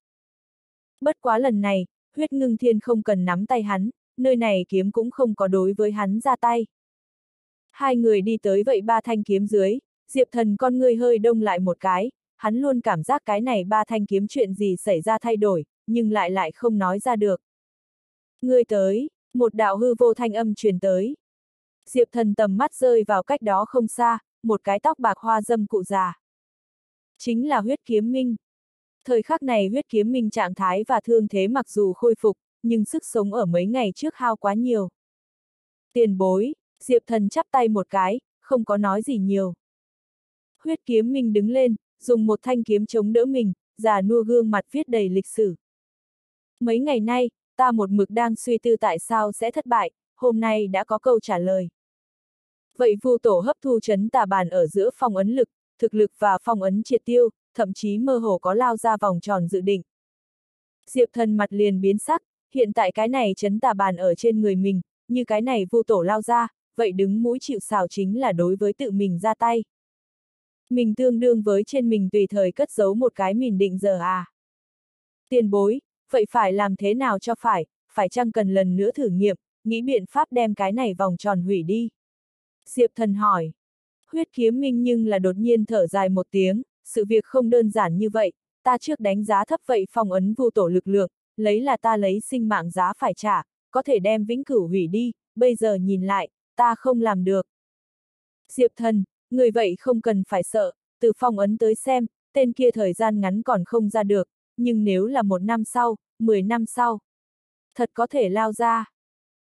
Bất quá lần này, huyết ngưng thiên không cần nắm tay hắn, nơi này kiếm cũng không có đối với hắn ra tay. Hai người đi tới vậy ba thanh kiếm dưới, Diệp thần con người hơi đông lại một cái, hắn luôn cảm giác cái này ba thanh kiếm chuyện gì xảy ra thay đổi, nhưng lại lại không nói ra được. Ngươi tới, một đạo hư vô thanh âm truyền tới. Diệp thần tầm mắt rơi vào cách đó không xa, một cái tóc bạc hoa dâm cụ già. Chính là huyết kiếm minh. Thời khắc này huyết kiếm minh trạng thái và thương thế mặc dù khôi phục, nhưng sức sống ở mấy ngày trước hao quá nhiều. Tiền bối, Diệp thần chắp tay một cái, không có nói gì nhiều. Huyết kiếm minh đứng lên, dùng một thanh kiếm chống đỡ mình, già nua gương mặt viết đầy lịch sử. Mấy ngày nay, ta một mực đang suy tư tại sao sẽ thất bại, hôm nay đã có câu trả lời. Vậy vu tổ hấp thu chấn tà bàn ở giữa phong ấn lực, thực lực và phong ấn triệt tiêu, thậm chí mơ hồ có lao ra vòng tròn dự định. Diệp thần mặt liền biến sắc, hiện tại cái này chấn tà bàn ở trên người mình, như cái này vu tổ lao ra, vậy đứng mũi chịu xào chính là đối với tự mình ra tay. Mình tương đương với trên mình tùy thời cất giấu một cái mình định giờ à. Tiền bối, vậy phải làm thế nào cho phải, phải chăng cần lần nữa thử nghiệm, nghĩ biện pháp đem cái này vòng tròn hủy đi. Diệp thần hỏi. Huyết kiếm minh nhưng là đột nhiên thở dài một tiếng, sự việc không đơn giản như vậy, ta trước đánh giá thấp vậy phong ấn vu tổ lực lượng, lấy là ta lấy sinh mạng giá phải trả, có thể đem vĩnh cửu hủy đi, bây giờ nhìn lại, ta không làm được. Diệp thần, người vậy không cần phải sợ, từ phong ấn tới xem, tên kia thời gian ngắn còn không ra được, nhưng nếu là một năm sau, mười năm sau, thật có thể lao ra.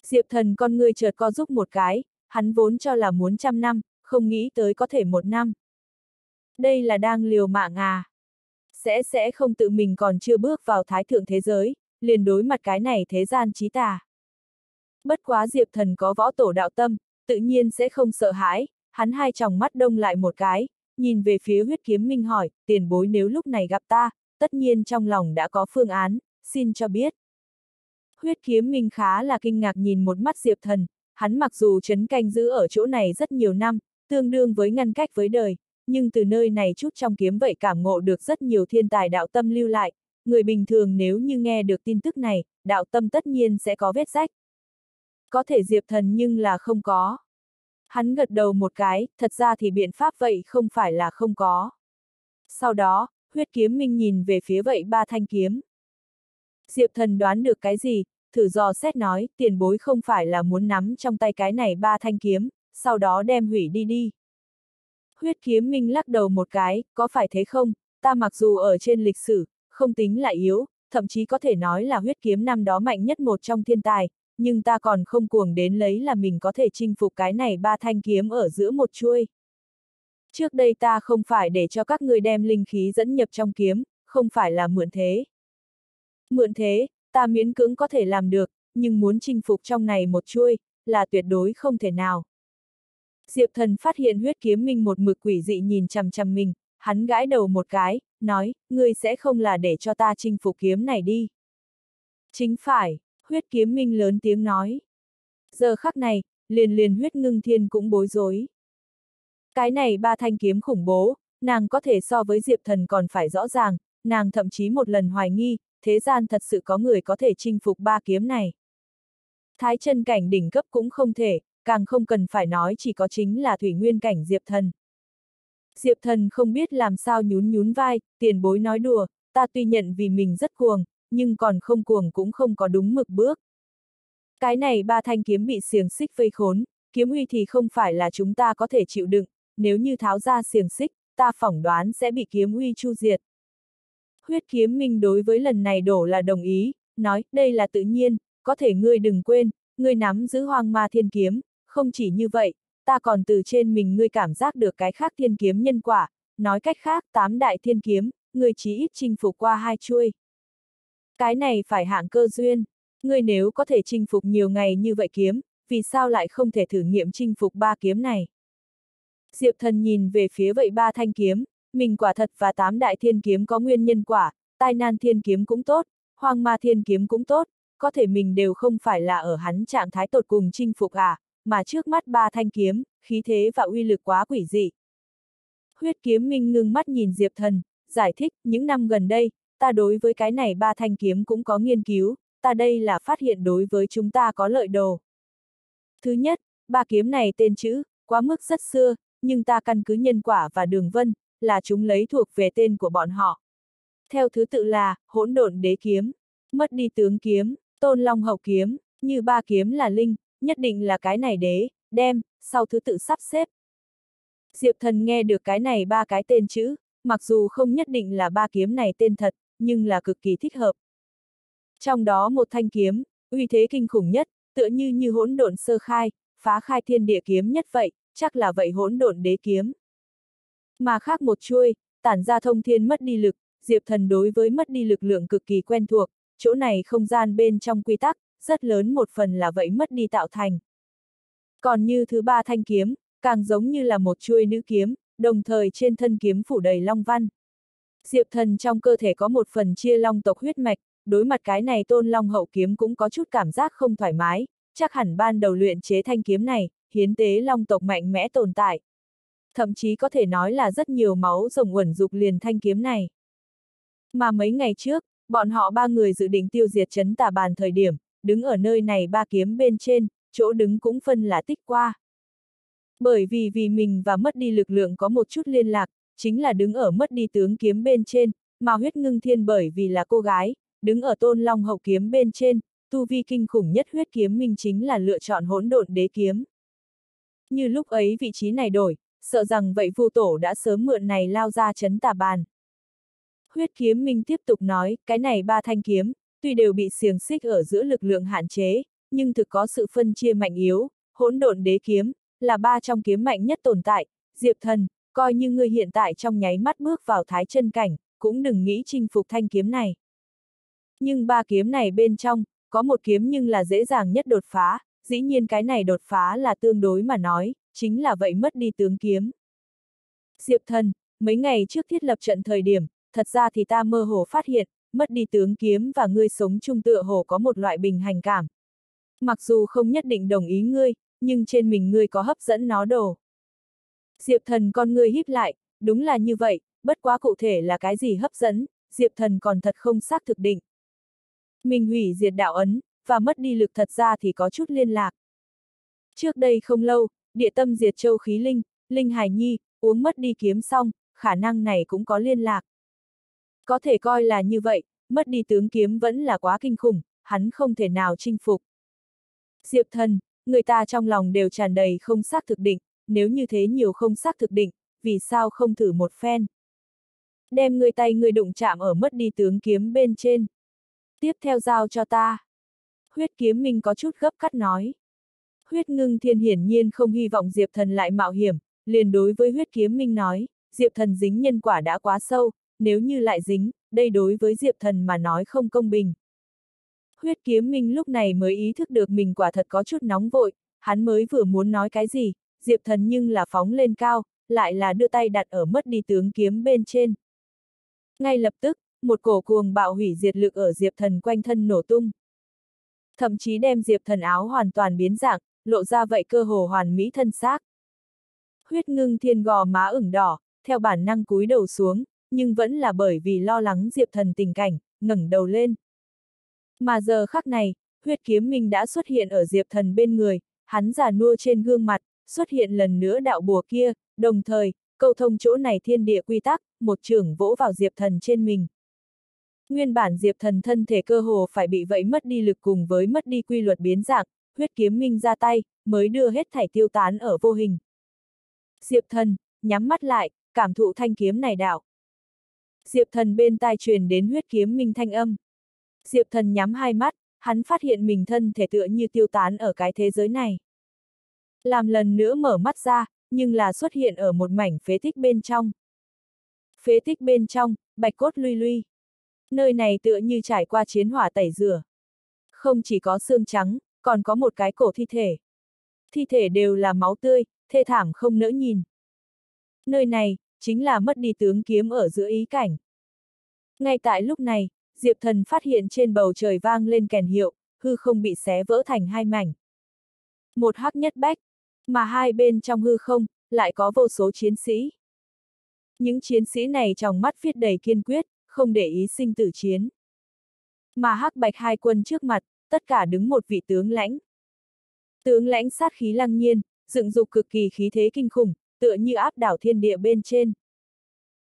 Diệp thần con người chợt co giúp một cái, hắn vốn cho là muốn trăm năm, không nghĩ tới có thể một năm. Đây là đang liều mạng à. Sẽ sẽ không tự mình còn chưa bước vào thái thượng thế giới, liền đối mặt cái này thế gian trí tà. Bất quá Diệp Thần có võ tổ đạo tâm, tự nhiên sẽ không sợ hãi, hắn hai tròng mắt đông lại một cái, nhìn về phía huyết kiếm minh hỏi, tiền bối nếu lúc này gặp ta, tất nhiên trong lòng đã có phương án, xin cho biết. Huyết kiếm minh khá là kinh ngạc nhìn một mắt Diệp Thần, hắn mặc dù chấn canh giữ ở chỗ này rất nhiều năm, tương đương với ngăn cách với đời, nhưng từ nơi này chút trong kiếm vậy cảm ngộ được rất nhiều thiên tài đạo tâm lưu lại, người bình thường nếu như nghe được tin tức này, đạo tâm tất nhiên sẽ có vết rách. Có thể Diệp Thần nhưng là không có. Hắn gật đầu một cái, thật ra thì biện pháp vậy không phải là không có. Sau đó, huyết kiếm minh nhìn về phía vậy ba thanh kiếm. Diệp Thần đoán được cái gì, thử dò xét nói, tiền bối không phải là muốn nắm trong tay cái này ba thanh kiếm, sau đó đem hủy đi đi. Huyết kiếm minh lắc đầu một cái, có phải thế không, ta mặc dù ở trên lịch sử, không tính là yếu, thậm chí có thể nói là huyết kiếm năm đó mạnh nhất một trong thiên tài, nhưng ta còn không cuồng đến lấy là mình có thể chinh phục cái này ba thanh kiếm ở giữa một chuôi. Trước đây ta không phải để cho các người đem linh khí dẫn nhập trong kiếm, không phải là mượn thế. Mượn thế, ta miễn cưỡng có thể làm được, nhưng muốn chinh phục trong này một chuôi, là tuyệt đối không thể nào. Diệp thần phát hiện huyết kiếm minh một mực quỷ dị nhìn chằm chằm mình, hắn gãi đầu một cái, nói, ngươi sẽ không là để cho ta chinh phục kiếm này đi. Chính phải, huyết kiếm minh lớn tiếng nói. Giờ khắc này, liền liền huyết ngưng thiên cũng bối rối. Cái này ba thanh kiếm khủng bố, nàng có thể so với Diệp thần còn phải rõ ràng, nàng thậm chí một lần hoài nghi, thế gian thật sự có người có thể chinh phục ba kiếm này. Thái chân cảnh đỉnh cấp cũng không thể, càng không cần phải nói chỉ có chính là thủy nguyên cảnh Diệp thần. Diệp thần không biết làm sao nhún nhún vai, tiền bối nói đùa, ta tuy nhận vì mình rất cuồng, nhưng còn không cuồng cũng không có đúng mực bước. Cái này ba thanh kiếm bị xiềng xích vây khốn, kiếm uy thì không phải là chúng ta có thể chịu đựng, nếu như tháo ra xiềng xích, ta phỏng đoán sẽ bị kiếm uy chu diệt. Huyết kiếm minh đối với lần này đổ là đồng ý, nói, đây là tự nhiên, có thể ngươi đừng quên, ngươi nắm giữ hoang ma thiên kiếm, không chỉ như vậy, ta còn từ trên mình ngươi cảm giác được cái khác thiên kiếm nhân quả, nói cách khác, tám đại thiên kiếm, ngươi chỉ ít chinh phục qua hai chuôi. Cái này phải hạng cơ duyên, ngươi nếu có thể chinh phục nhiều ngày như vậy kiếm, vì sao lại không thể thử nghiệm chinh phục ba kiếm này? Diệp thần nhìn về phía vậy ba thanh kiếm, mình quả thật và tám đại thiên kiếm có nguyên nhân quả, tai nan thiên kiếm cũng tốt, hoang ma thiên kiếm cũng tốt, có thể mình đều không phải là ở hắn trạng thái tột cùng chinh phục à, mà trước mắt ba thanh kiếm, khí thế và uy lực quá quỷ dị. Huyết kiếm minh ngưng mắt nhìn Diệp Thần, giải thích, những năm gần đây, ta đối với cái này ba thanh kiếm cũng có nghiên cứu, ta đây là phát hiện đối với chúng ta có lợi đồ. Thứ nhất, ba kiếm này tên chữ, quá mức rất xưa, nhưng ta căn cứ nhân quả và đường vân, là chúng lấy thuộc về tên của bọn họ. Theo thứ tự là, hỗn độn đế kiếm, mất đi tướng kiếm, tôn long hậu kiếm, như ba kiếm là linh, nhất định là cái này đế, đem, sau thứ tự sắp xếp. Diệp thần nghe được cái này ba cái tên chữ, mặc dù không nhất định là ba kiếm này tên thật, nhưng là cực kỳ thích hợp. Trong đó một thanh kiếm, uy thế kinh khủng nhất, tựa như như hỗn độn sơ khai, phá khai thiên địa kiếm nhất vậy, chắc là vậy hỗn độn đế kiếm. Mà khác một chuôi, tản ra thông thiên mất đi lực, Diệp Thần đối với mất đi lực lượng cực kỳ quen thuộc, chỗ này không gian bên trong quy tắc, rất lớn một phần là vậy mất đi tạo thành. Còn như thứ ba thanh kiếm, càng giống như là một chuôi nữ kiếm, đồng thời trên thân kiếm phủ đầy long văn. Diệp thần trong cơ thể có một phần chia long tộc huyết mạch, đối mặt cái này tôn long hậu kiếm cũng có chút cảm giác không thoải mái, chắc hẳn ban đầu luyện chế thanh kiếm này, hiến tế long tộc mạnh mẽ tồn tại. Thậm chí có thể nói là rất nhiều máu rồng uẩn dục liền thanh kiếm này. Mà mấy ngày trước, bọn họ ba người dự định tiêu diệt chấn tà bàn thời điểm, đứng ở nơi này ba kiếm bên trên, chỗ đứng cũng phân là tích qua. Bởi vì vì mình và mất đi lực lượng có một chút liên lạc, chính là đứng ở mất đi tướng kiếm bên trên, mà huyết ngưng thiên bởi vì là cô gái, đứng ở tôn long hậu kiếm bên trên, tu vi kinh khủng nhất huyết kiếm mình chính là lựa chọn hỗn độn đế kiếm. Như lúc ấy vị trí này đổi, sợ rằng vậy vu tổ đã sớm mượn này lao ra chấn tà bàn. Huyết kiếm minh tiếp tục nói, cái này ba thanh kiếm, tuy đều bị xiềng xích ở giữa lực lượng hạn chế, nhưng thực có sự phân chia mạnh yếu, hỗn độn đế kiếm, là ba trong kiếm mạnh nhất tồn tại, diệp thần, coi như ngươi hiện tại trong nháy mắt bước vào thái chân cảnh, cũng đừng nghĩ chinh phục thanh kiếm này. Nhưng ba kiếm này bên trong, có một kiếm nhưng là dễ dàng nhất đột phá, dĩ nhiên cái này đột phá là tương đối mà nói, chính là vậy mất đi tướng kiếm. Diệp thần, mấy ngày trước thiết lập trận thời điểm, thật ra thì ta mơ hồ phát hiện, mất đi tướng kiếm và ngươi sống chung tựa hồ có một loại bình hành cảm. Mặc dù không nhất định đồng ý ngươi, nhưng trên mình ngươi có hấp dẫn nó đồ. Diệp thần con ngươi híp lại, đúng là như vậy, bất quá cụ thể là cái gì hấp dẫn, Diệp thần còn thật không xác thực định. Mình hủy diệt đạo ấn, và mất đi lực thật ra thì có chút liên lạc. Trước đây không lâu, địa tâm diệt châu khí linh, linh hải nhi, uống mất đi kiếm xong, khả năng này cũng có liên lạc. Có thể coi là như vậy, mất đi tướng kiếm vẫn là quá kinh khủng, hắn không thể nào chinh phục. Diệp thần, người ta trong lòng đều tràn đầy không xác thực định, nếu như thế nhiều không xác thực định, vì sao không thử một phen. Đem người tay người đụng chạm ở mất đi tướng kiếm bên trên. Tiếp theo giao cho ta. Huyết kiếm minh có chút gấp cắt nói. Huyết ngưng thiên hiển nhiên không hy vọng Diệp thần lại mạo hiểm, liền đối với huyết kiếm minh nói, Diệp thần dính nhân quả đã quá sâu, nếu như lại dính, đây đối với Diệp thần mà nói không công bình. Huyết kiếm minh lúc này mới ý thức được mình quả thật có chút nóng vội, hắn mới vừa muốn nói cái gì, Diệp thần nhưng là phóng lên cao, lại là đưa tay đặt ở mất đi tướng kiếm bên trên. Ngay lập tức, một cổ cuồng bạo hủy diệt lực ở Diệp thần quanh thân nổ tung. Thậm chí đem Diệp thần áo hoàn toàn biến dạng, lộ ra vậy cơ hồ hoàn mỹ thân xác. Huyết ngưng thiên gò má ửng đỏ, theo bản năng cúi đầu xuống, nhưng vẫn là bởi vì lo lắng Diệp thần tình cảnh, ngẩng đầu lên. Mà giờ khắc này, huyết kiếm minh đã xuất hiện ở Diệp thần bên người, hắn giả nua trên gương mặt, xuất hiện lần nữa đạo bùa kia, đồng thời, câu thông chỗ này thiên địa quy tắc, một trưởng vỗ vào Diệp thần trên mình. Nguyên bản Diệp thần thân thể cơ hồ phải bị vậy mất đi lực cùng với mất đi quy luật biến dạng, huyết kiếm minh ra tay, mới đưa hết thảy tiêu tán ở vô hình. Diệp thần, nhắm mắt lại, cảm thụ thanh kiếm này đạo. Diệp thần bên tai truyền đến huyết kiếm minh thanh âm. Diệp thần nhắm hai mắt, hắn phát hiện mình thân thể tựa như tiêu tán ở cái thế giới này. Làm lần nữa mở mắt ra, nhưng là xuất hiện ở một mảnh phế tích bên trong. Phế tích bên trong, bạch cốt luy luy. Nơi này tựa như trải qua chiến hỏa tẩy rửa. Không chỉ có xương trắng, còn có một cái cổ thi thể. Thi thể đều là máu tươi, thê thảm không nỡ nhìn. Nơi này, chính là mất đi tướng kiếm ở giữa ý cảnh. Ngay tại lúc này, Diệp Thần phát hiện trên bầu trời vang lên kèn hiệu, hư không bị xé vỡ thành hai mảnh. Một hắc nhất bách, mà hai bên trong hư không, lại có vô số chiến sĩ. Những chiến sĩ này trong mắt viết đầy kiên quyết, không để ý sinh tử chiến. Mà hắc bạch hai quân trước mặt, tất cả đứng một vị tướng lãnh. Tướng lãnh sát khí lăng nhiên, dựng dục cực kỳ khí thế kinh khủng, tựa như áp đảo thiên địa bên trên.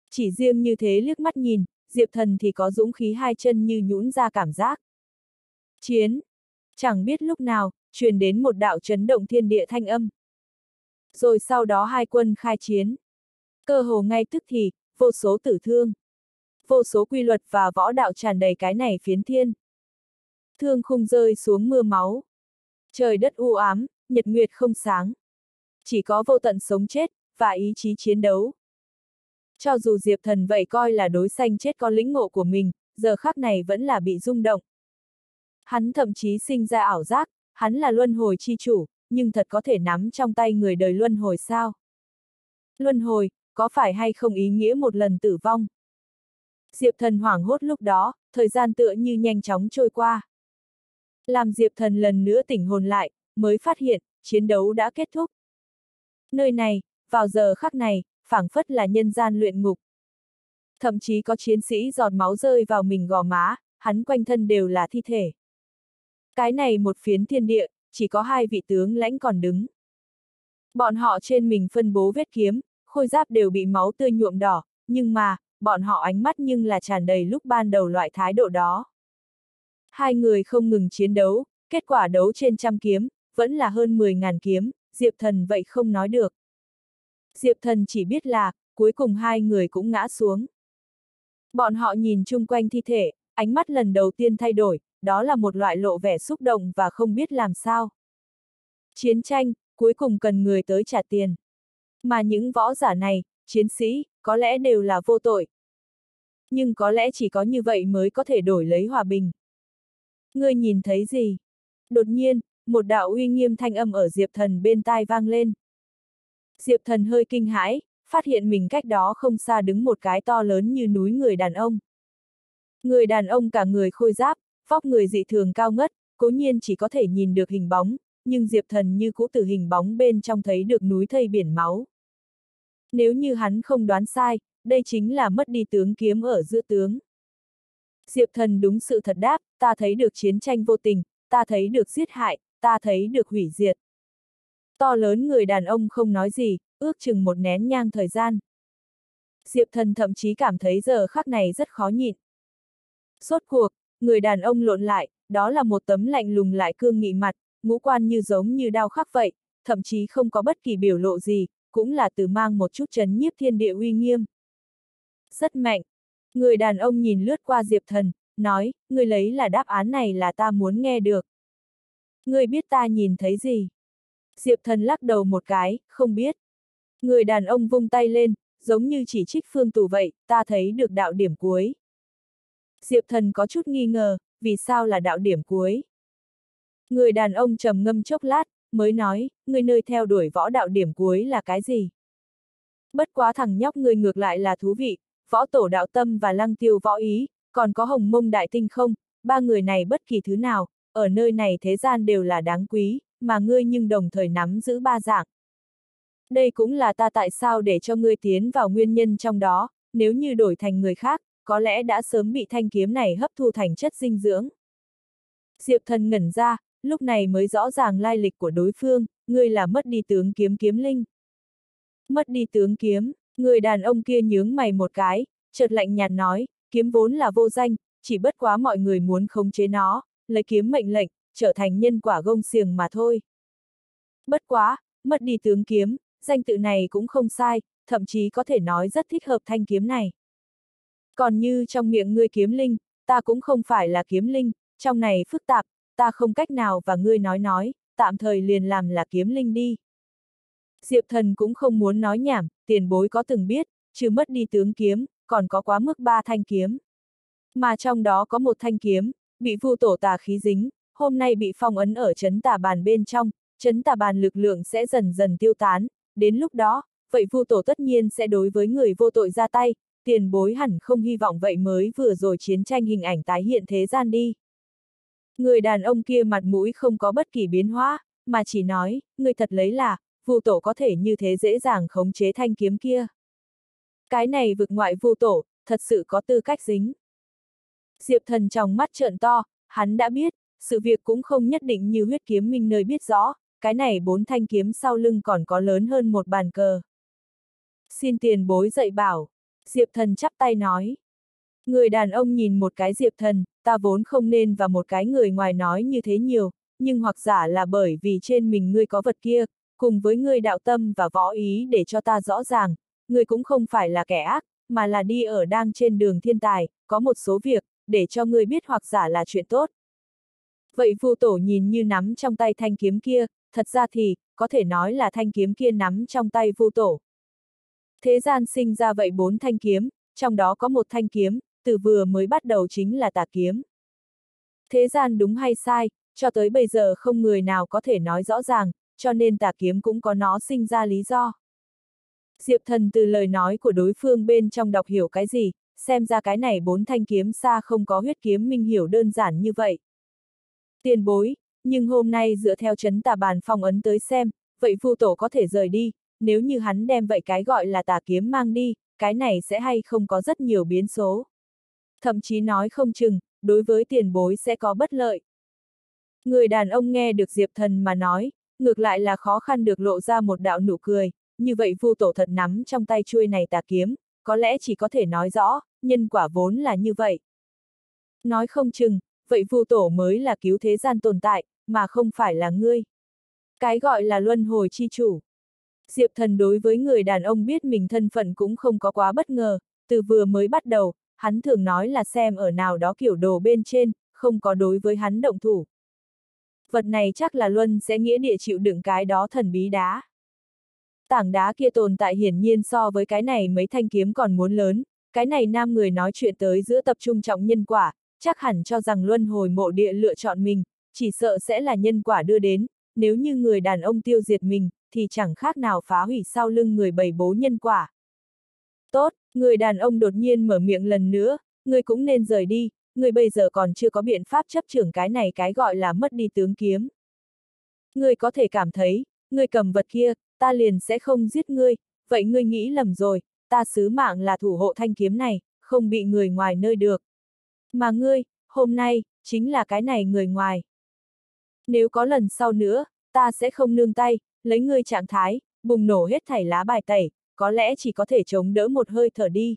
Chỉ riêng như thế liếc mắt nhìn, Diệp Thần thì có dũng khí hai chân như nhũn ra cảm giác. Chiến! Chẳng biết lúc nào, truyền đến một đạo chấn động thiên địa thanh âm. Rồi sau đó hai quân khai chiến. Cơ hồ ngay tức thì, vô số tử thương. Vô số quy luật và võ đạo tràn đầy cái này phiến thiên. Thương khung rơi xuống mưa máu. Trời đất u ám, nhật nguyệt không sáng. Chỉ có vô tận sống chết, và ý chí chiến đấu. Cho dù Diệp Thần vậy coi là đối xanh chết con lĩnh ngộ của mình, giờ khắc này vẫn là bị rung động. Hắn thậm chí sinh ra ảo giác, hắn là luân hồi chi chủ, nhưng thật có thể nắm trong tay người đời luân hồi sao? Luân hồi, có phải hay không ý nghĩa một lần tử vong? Diệp thần hoảng hốt lúc đó, thời gian tựa như nhanh chóng trôi qua. Làm Diệp thần lần nữa tỉnh hồn lại, mới phát hiện, chiến đấu đã kết thúc. Nơi này, vào giờ khắc này, phảng phất là nhân gian luyện ngục. Thậm chí có chiến sĩ giọt máu rơi vào mình gò má, hắn quanh thân đều là thi thể. Cái này một phiến thiên địa, chỉ có hai vị tướng lãnh còn đứng. Bọn họ trên mình phân bố vết kiếm, khôi giáp đều bị máu tươi nhuộm đỏ, nhưng mà, bọn họ ánh mắt nhưng là tràn đầy lúc ban đầu loại thái độ đó. Hai người không ngừng chiến đấu, kết quả đấu trên trăm kiếm, vẫn là hơn 10.000 kiếm, Diệp Thần vậy không nói được. Diệp Thần chỉ biết là, cuối cùng hai người cũng ngã xuống. Bọn họ nhìn chung quanh thi thể, ánh mắt lần đầu tiên thay đổi, đó là một loại lộ vẻ xúc động và không biết làm sao. Chiến tranh, cuối cùng cần người tới trả tiền. Mà những võ giả này, chiến sĩ, có lẽ đều là vô tội. Nhưng có lẽ chỉ có như vậy mới có thể đổi lấy hòa bình. Ngươi nhìn thấy gì? Đột nhiên, một đạo uy nghiêm thanh âm ở Diệp Thần bên tai vang lên. Diệp Thần hơi kinh hãi, phát hiện mình cách đó không xa đứng một cái to lớn như núi người đàn ông. Người đàn ông cả người khôi giáp, vóc người dị thường cao ngất, cố nhiên chỉ có thể nhìn được hình bóng, nhưng Diệp Thần như cũ từ hình bóng bên trong thấy được núi thây biển máu. Nếu như hắn không đoán sai, đây chính là mất đi tướng kiếm ở giữa tướng. Diệp Thần đúng sự thật đáp, ta thấy được chiến tranh vô tình, ta thấy được giết hại, ta thấy được hủy diệt. To lớn người đàn ông không nói gì, ước chừng một nén nhang thời gian. Diệp Thần thậm chí cảm thấy giờ khắc này rất khó nhịn. Sốt cuộc, người đàn ông lộn lại, đó là một tấm lạnh lùng lại cương nghị mặt, ngũ quan như giống như đao khắc vậy, thậm chí không có bất kỳ biểu lộ gì, cũng là từ mang một chút chấn nhiếp thiên địa uy nghiêm. Rất mạnh. Người đàn ông nhìn lướt qua Diệp Thần, nói, người lấy là đáp án này là ta muốn nghe được. Người biết ta nhìn thấy gì? Diệp Thần lắc đầu một cái, không biết. Người đàn ông vung tay lên, giống như chỉ trích phương tù vậy, ta thấy được đạo điểm cuối. Diệp thần có chút nghi ngờ, vì sao là đạo điểm cuối? Người đàn ông trầm ngâm chốc lát, mới nói, người nơi theo đuổi võ đạo điểm cuối là cái gì? Bất quá thằng nhóc người ngược lại là thú vị, võ tổ đạo tâm và lăng tiêu võ ý, còn có hồng mông đại tinh không, ba người này bất kỳ thứ nào, ở nơi này thế gian đều là đáng quý, mà ngươi nhưng đồng thời nắm giữ ba dạng. Đây cũng là ta tại sao để cho ngươi tiến vào nguyên nhân trong đó, nếu như đổi thành người khác, có lẽ đã sớm bị thanh kiếm này hấp thu thành chất dinh dưỡng. Diệp thần ngẩn ra, lúc này mới rõ ràng lai lịch của đối phương, ngươi là mất đi tướng kiếm kiếm linh. Mất đi tướng kiếm, người đàn ông kia nhướng mày một cái, chợt lạnh nhạt nói, kiếm vốn là vô danh, chỉ bất quá mọi người muốn khống chế nó, lấy kiếm mệnh lệnh, trở thành nhân quả gông xiềng mà thôi. Bất quá, mất đi tướng kiếm, danh tự này cũng không sai, thậm chí có thể nói rất thích hợp thanh kiếm này. Còn như trong miệng ngươi kiếm linh, ta cũng không phải là kiếm linh, trong này phức tạp, ta không cách nào và ngươi nói nói, tạm thời liền làm là kiếm linh đi. Diệp thần cũng không muốn nói nhảm, tiền bối có từng biết, trừ mất đi tướng kiếm, còn có quá mức ba thanh kiếm. Mà trong đó có một thanh kiếm, bị vu tổ tà khí dính, hôm nay bị phong ấn ở chấn tà bàn bên trong, chấn tà bàn lực lượng sẽ dần dần tiêu tán, đến lúc đó, vậy vu tổ tất nhiên sẽ đối với người vô tội ra tay, tiền bối hẳn không hy vọng vậy mới vừa rồi chiến tranh hình ảnh tái hiện thế gian đi. Người đàn ông kia mặt mũi không có bất kỳ biến hóa, mà chỉ nói, người thật lấy là, vu tổ có thể như thế dễ dàng khống chế thanh kiếm kia. Cái này vực ngoại vu tổ, thật sự có tư cách dính. Diệp thần trong mắt trợn to, hắn đã biết, sự việc cũng không nhất định như huyết kiếm minh nơi biết rõ, cái này bốn thanh kiếm sau lưng còn có lớn hơn một bàn cờ. Xin tiền bối dạy bảo, Diệp thần chắp tay nói. Người đàn ông nhìn một cái Diệp thần, ta vốn không nên và một cái người ngoài nói như thế nhiều, nhưng hoặc giả là bởi vì trên mình ngươi có vật kia, cùng với ngươi đạo tâm và võ ý để cho ta rõ ràng, ngươi cũng không phải là kẻ ác, mà là đi ở đang trên đường thiên tài, có một số việc, để cho ngươi biết hoặc giả là chuyện tốt. Vậy vu tổ nhìn như nắm trong tay thanh kiếm kia, thật ra thì, có thể nói là thanh kiếm kia nắm trong tay vu tổ. Thế gian sinh ra vậy bốn thanh kiếm, trong đó có một thanh kiếm, từ vừa mới bắt đầu chính là tà kiếm. Thế gian đúng hay sai, cho tới bây giờ không người nào có thể nói rõ ràng, cho nên tà kiếm cũng có nó sinh ra lý do. Diệp thần từ lời nói của đối phương bên trong đọc hiểu cái gì, xem ra cái này bốn thanh kiếm xa không có huyết kiếm minh hiểu đơn giản như vậy. Tiền bối, nhưng hôm nay dựa theo chấn tà bàn phong ấn tới xem, vậy phu tổ có thể rời đi, nếu như hắn đem vậy cái gọi là tà kiếm mang đi, cái này sẽ hay không có rất nhiều biến số. Thậm chí nói không chừng, đối với tiền bối sẽ có bất lợi. Người đàn ông nghe được Diệp Thần mà nói, ngược lại là khó khăn được lộ ra một đạo nụ cười, như vậy vu tổ thật nắm trong tay chuôi này tà kiếm, có lẽ chỉ có thể nói rõ, nhân quả vốn là như vậy. Nói không chừng, vậy vu tổ mới là cứu thế gian tồn tại, mà không phải là ngươi. Cái gọi là luân hồi chi chủ. Diệp thần đối với người đàn ông biết mình thân phận cũng không có quá bất ngờ, từ vừa mới bắt đầu, hắn thường nói là xem ở nào đó kiểu đồ bên trên, không có đối với hắn động thủ. Vật này chắc là Luân sẽ nghĩa địa chịu đựng cái đó thần bí đá. Tảng đá kia tồn tại hiển nhiên so với cái này mấy thanh kiếm còn muốn lớn, cái này nam người nói chuyện tới giữa tập trung trọng nhân quả, chắc hẳn cho rằng luân hồi mộ địa lựa chọn mình, chỉ sợ sẽ là nhân quả đưa đến, nếu như người đàn ông tiêu diệt mình, thì chẳng khác nào phá hủy sau lưng người bày bố nhân quả. Tốt, người đàn ông đột nhiên mở miệng lần nữa, người cũng nên rời đi, người bây giờ còn chưa có biện pháp chấp trưởng cái này cái gọi là mất đi tướng kiếm. Người có thể cảm thấy, người cầm vật kia, ta liền sẽ không giết ngươi, vậy ngươi nghĩ lầm rồi, ta sứ mạng là thủ hộ thanh kiếm này, không bị người ngoài nơi được. Mà ngươi, hôm nay, chính là cái này người ngoài. Nếu có lần sau nữa, ta sẽ không nương tay, lấy ngươi trạng thái, bùng nổ hết thảy lá bài tẩy, có lẽ chỉ có thể chống đỡ một hơi thở đi.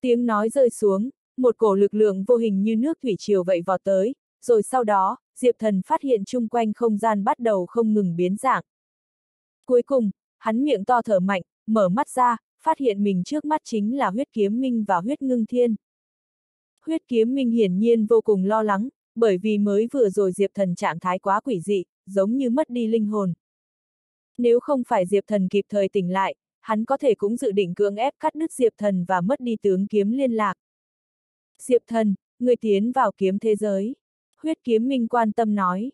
Tiếng nói rơi xuống, một cổ lực lượng vô hình như nước thủy triều vậy vọt tới, rồi sau đó, Diệp Thần phát hiện chung quanh không gian bắt đầu không ngừng biến dạng. Cuối cùng, hắn miệng to thở mạnh, mở mắt ra, phát hiện mình trước mắt chính là huyết kiếm minh và huyết ngưng thiên. Huyết kiếm minh hiển nhiên vô cùng lo lắng, bởi vì mới vừa rồi Diệp Thần trạng thái quá quỷ dị, giống như mất đi linh hồn. Nếu không phải Diệp Thần kịp thời tỉnh lại, hắn có thể cũng dự định cưỡng ép cắt đứt Diệp Thần và mất đi tướng kiếm liên lạc. Diệp Thần, người tiến vào kiếm thế giới. Huyết kiếm minh quan tâm nói.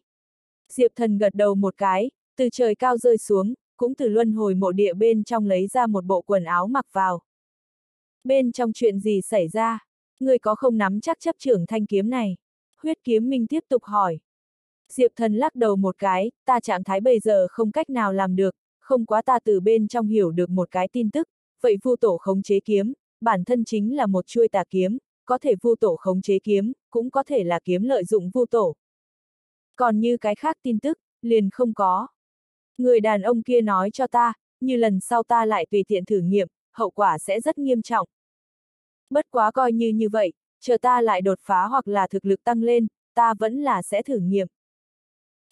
Diệp Thần gật đầu một cái, từ trời cao rơi xuống, cũng từ luân hồi mộ địa bên trong lấy ra một bộ quần áo mặc vào. Bên trong chuyện gì xảy ra? Người có không nắm chắc chấp trưởng thanh kiếm này? Huyết kiếm minh tiếp tục hỏi. Diệp thần lắc đầu một cái, ta trạng thái bây giờ không cách nào làm được, không quá ta từ bên trong hiểu được một cái tin tức, vậy vu tổ khống chế kiếm, bản thân chính là một chuôi tà kiếm, có thể vu tổ khống chế kiếm, cũng có thể là kiếm lợi dụng vu tổ. Còn như cái khác tin tức, liền không có. Người đàn ông kia nói cho ta, như lần sau ta lại tùy tiện thử nghiệm, hậu quả sẽ rất nghiêm trọng. Bất quá coi như như vậy, chờ ta lại đột phá hoặc là thực lực tăng lên, ta vẫn là sẽ thử nghiệm.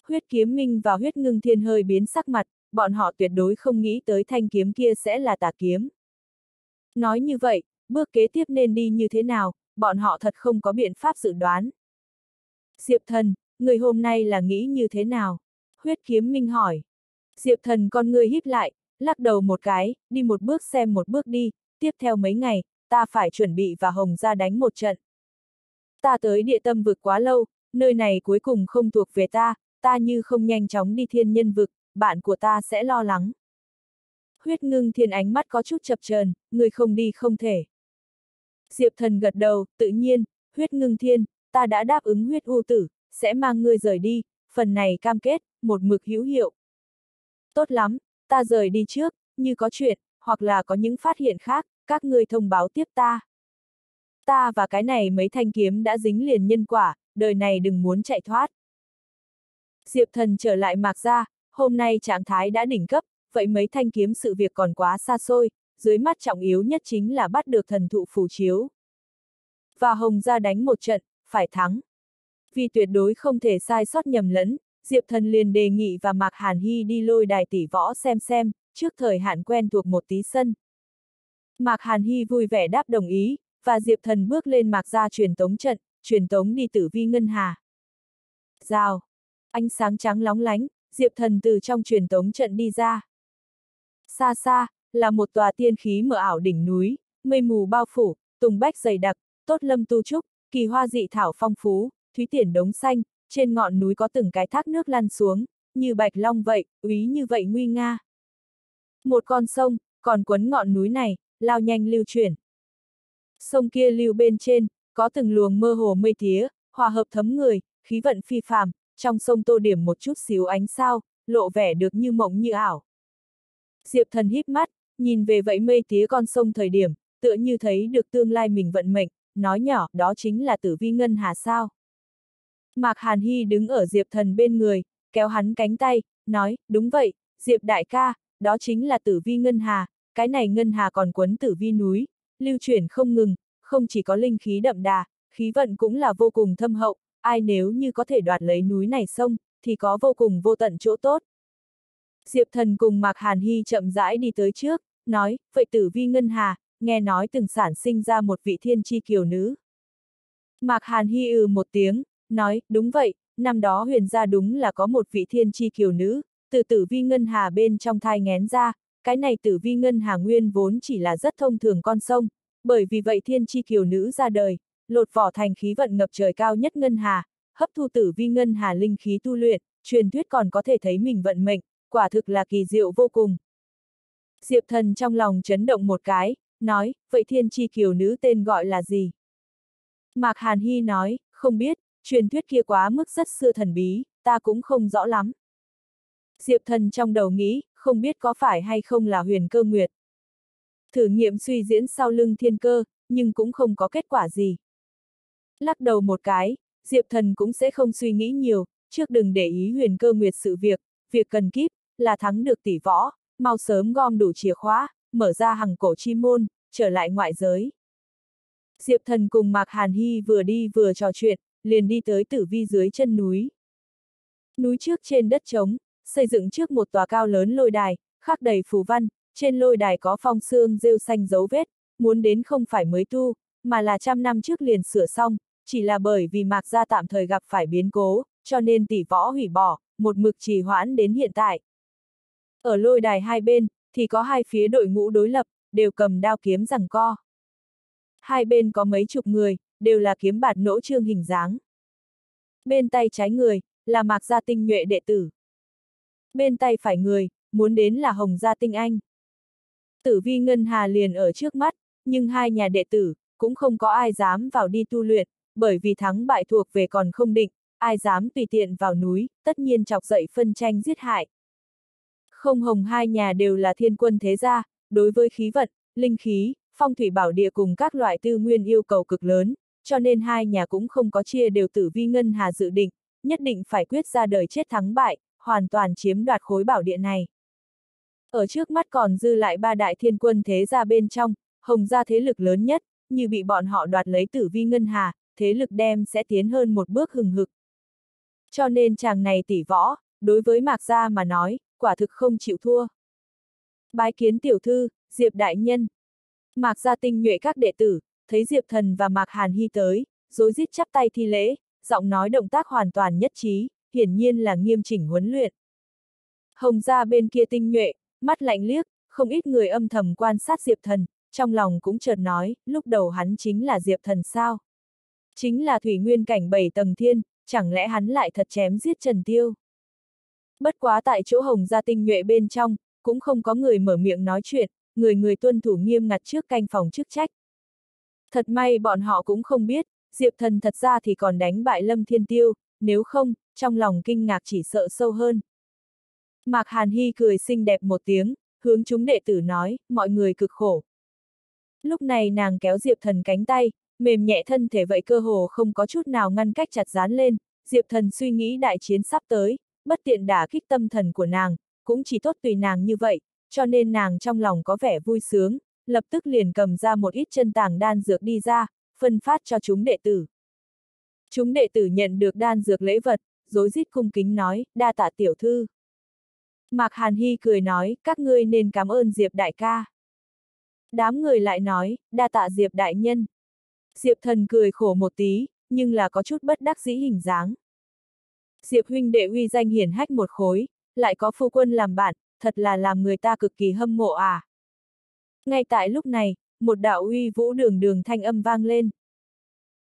Huyết kiếm minh và huyết ngưng thiên hơi biến sắc mặt, bọn họ tuyệt đối không nghĩ tới thanh kiếm kia sẽ là tà kiếm. Nói như vậy, bước kế tiếp nên đi như thế nào, bọn họ thật không có biện pháp dự đoán. Diệp thần, người hôm nay là nghĩ như thế nào? Huyết kiếm minh hỏi. Diệp thần con người híp lại, lắc đầu một cái, đi một bước xem một bước đi, tiếp theo mấy ngày, ta phải chuẩn bị và Hồng ra đánh một trận. Ta tới địa tâm vực quá lâu, nơi này cuối cùng không thuộc về ta, ta như không nhanh chóng đi thiên nhân vực, bạn của ta sẽ lo lắng. Huyết ngưng thiên ánh mắt có chút chập chờn, người không đi không thể. Diệp thần gật đầu, tự nhiên, huyết ngưng thiên, ta đã đáp ứng huyết u tử, sẽ mang ngươi rời đi, phần này cam kết, một mực hữu hiệu. Tốt lắm, ta rời đi trước, như có chuyện, hoặc là có những phát hiện khác, các ngươi thông báo tiếp ta. Ta và cái này mấy thanh kiếm đã dính liền nhân quả, đời này đừng muốn chạy thoát. Diệp thần trở lại mạc ra, hôm nay trạng thái đã đỉnh cấp, vậy mấy thanh kiếm sự việc còn quá xa xôi, dưới mắt trọng yếu nhất chính là bắt được thần thụ phù chiếu. Và Hồng ra đánh một trận, phải thắng. Vì tuyệt đối không thể sai sót nhầm lẫn, Diệp Thần liền đề nghị và Mạc Hàn Hy đi lôi đài tỷ võ xem xem, trước thời hạn quen thuộc một tí sân. Mạc Hàn Hy vui vẻ đáp đồng ý, và Diệp Thần bước lên Mạc ra truyền tống trận, truyền tống đi tử vi ngân hà. Rào! Ánh sáng trắng lóng lánh, Diệp Thần từ trong truyền tống trận đi ra. Xa xa, là một tòa tiên khí mở ảo đỉnh núi, mây mù bao phủ, tùng bách dày đặc, tốt lâm tu trúc, kỳ hoa dị thảo phong phú, thúy tiển đống xanh, trên ngọn núi có từng cái thác nước lăn xuống, như bạch long vậy, úy như vậy nguy nga. Một con sông, còn quấn ngọn núi này, lao nhanh lưu chuyển. Sông kia lưu bên trên, có từng luồng mơ hồ mây tía, hòa hợp thấm người, khí vận phi phàm, trong sông tô điểm một chút xíu ánh sao, lộ vẻ được như mộng như ảo. Diệp thần híp mắt, nhìn về vậy mây tía con sông thời điểm, tựa như thấy được tương lai mình vận mệnh, nói nhỏ, đó chính là tử vi ngân hà sao. Mạc Hàn Hy đứng ở Diệp thần bên người, kéo hắn cánh tay, nói, đúng vậy, Diệp đại ca, đó chính là tử vi ngân hà, cái này ngân hà còn quấn tử vi núi, lưu chuyển không ngừng, không chỉ có linh khí đậm đà, khí vận cũng là vô cùng thâm hậu, ai nếu như có thể đoạt lấy núi này sông, thì có vô cùng vô tận chỗ tốt. Diệp thần cùng Mạc Hàn Hy chậm rãi đi tới trước, nói, vậy tử vi ngân hà, nghe nói từng sản sinh ra một vị thiên chi kiều nữ. Mạc Hàn Hy ừ một tiếng, nói, đúng vậy, năm đó huyền gia đúng là có một vị thiên chi kiều nữ, từ tử vi ngân hà bên trong thai ngén ra, cái này tử vi ngân hà nguyên vốn chỉ là rất thông thường con sông, bởi vì vậy thiên chi kiều nữ ra đời, lột vỏ thành khí vận ngập trời cao nhất ngân hà, hấp thu tử vi ngân hà linh khí tu luyện, truyền thuyết còn có thể thấy mình vận mệnh, quả thực là kỳ diệu vô cùng. Diệp thần trong lòng chấn động một cái, nói, vậy thiên chi kiều nữ tên gọi là gì? Mạc Hàn Hy nói, không biết, truyền thuyết kia quá mức rất xưa thần bí, ta cũng không rõ lắm. Diệp thần trong đầu nghĩ, không biết có phải hay không là huyền cơ nguyệt. Thử nghiệm suy diễn sau lưng thiên cơ, nhưng cũng không có kết quả gì. Lắc đầu một cái, Diệp thần cũng sẽ không suy nghĩ nhiều, trước đừng để ý huyền cơ nguyệt sự việc, việc cần kíp, là thắng được tỷ võ, mau sớm gom đủ chìa khóa, mở ra hằng cổ chi môn, trở lại ngoại giới. Diệp thần cùng Mạc Hàn Hy vừa đi vừa trò chuyện, liền đi tới tử vi dưới chân núi. Núi trước trên đất trống, xây dựng trước một tòa cao lớn lôi đài, khắc đầy phù văn, trên lôi đài có phong xương rêu xanh dấu vết, muốn đến không phải mới tu, mà là trăm năm trước liền sửa xong, chỉ là bởi vì Mạc Gia tạm thời gặp phải biến cố, cho nên tỷ võ hủy bỏ, một mực trì hoãn đến hiện tại. Ở lôi đài hai bên, thì có hai phía đội ngũ đối lập, đều cầm đao kiếm rằng co. Hai bên có mấy chục người, đều là kiếm bạt nỗ trương hình dáng. Bên tay trái người, là Mạc Gia Tinh nhuệ đệ tử. Bên tay phải người, muốn đến là Hồng Gia Tinh Anh. Tử vi Ngân Hà liền ở trước mắt, nhưng hai nhà đệ tử, cũng không có ai dám vào đi tu luyện, bởi vì thắng bại thuộc về còn không định, ai dám tùy tiện vào núi, tất nhiên chọc dậy phân tranh giết hại. Không hồng hai nhà đều là thiên quân thế gia, đối với khí vận, linh khí, phong thủy bảo địa cùng các loại tư nguyên yêu cầu cực lớn, cho nên hai nhà cũng không có chia đều tử vi ngân hà dự định, nhất định phải quyết ra đời chết thắng bại, hoàn toàn chiếm đoạt khối bảo địa này. Ở trước mắt còn dư lại ba đại thiên quân thế gia bên trong, hồng gia thế lực lớn nhất, như bị bọn họ đoạt lấy tử vi ngân hà, thế lực đem sẽ tiến hơn một bước hừng hực. Cho nên chàng này tỷ võ, đối với Mạc Gia mà nói, quả thực không chịu thua. Bái kiến tiểu thư, Diệp Đại Nhân. Mạc Gia tinh nhuệ các đệ tử, thấy Diệp Thần và Mạc Hàn Hy tới, dối rít chắp tay thi lễ, giọng nói động tác hoàn toàn nhất trí, hiển nhiên là nghiêm chỉnh huấn luyện. Hồng gia bên kia tinh nhuệ, mắt lạnh liếc, không ít người âm thầm quan sát Diệp Thần, trong lòng cũng chợt nói, lúc đầu hắn chính là Diệp Thần sao? Chính là thủy nguyên cảnh bảy tầng thiên, chẳng lẽ hắn lại thật chém giết Trần Tiêu? Bất quá tại chỗ Hồng gia tinh nhuệ bên trong, cũng không có người mở miệng nói chuyện, người người tuân thủ nghiêm ngặt trước canh phòng chức trách. Thật may bọn họ cũng không biết, Diệp Thần thật ra thì còn đánh bại Lâm Thiên Tiêu, nếu không, trong lòng kinh ngạc chỉ sợ sâu hơn. Mạc Hàn Hy cười xinh đẹp một tiếng, hướng chúng đệ tử nói, mọi người cực khổ. Lúc này nàng kéo Diệp Thần cánh tay, mềm nhẹ thân thể vậy cơ hồ không có chút nào ngăn cách chặt dán lên, Diệp Thần suy nghĩ đại chiến sắp tới, bất tiện đả kích tâm thần của nàng, cũng chỉ tốt tùy nàng như vậy, cho nên nàng trong lòng có vẻ vui sướng, lập tức liền cầm ra một ít chân tàng đan dược đi ra, phân phát cho chúng đệ tử. Chúng đệ tử nhận được đan dược lễ vật, dối rít cung kính nói, đa tạ tiểu thư. Mạc Hàn Hy cười nói, các ngươi nên cảm ơn Diệp đại ca. Đám người lại nói, đa tạ Diệp đại nhân. Diệp thần cười khổ một tí, nhưng là có chút bất đắc dĩ hình dáng. Diệp huynh đệ uy danh hiển hách một khối, lại có phu quân làm bạn, thật là làm người ta cực kỳ hâm mộ à. Ngay tại lúc này, một đạo uy vũ đường đường thanh âm vang lên.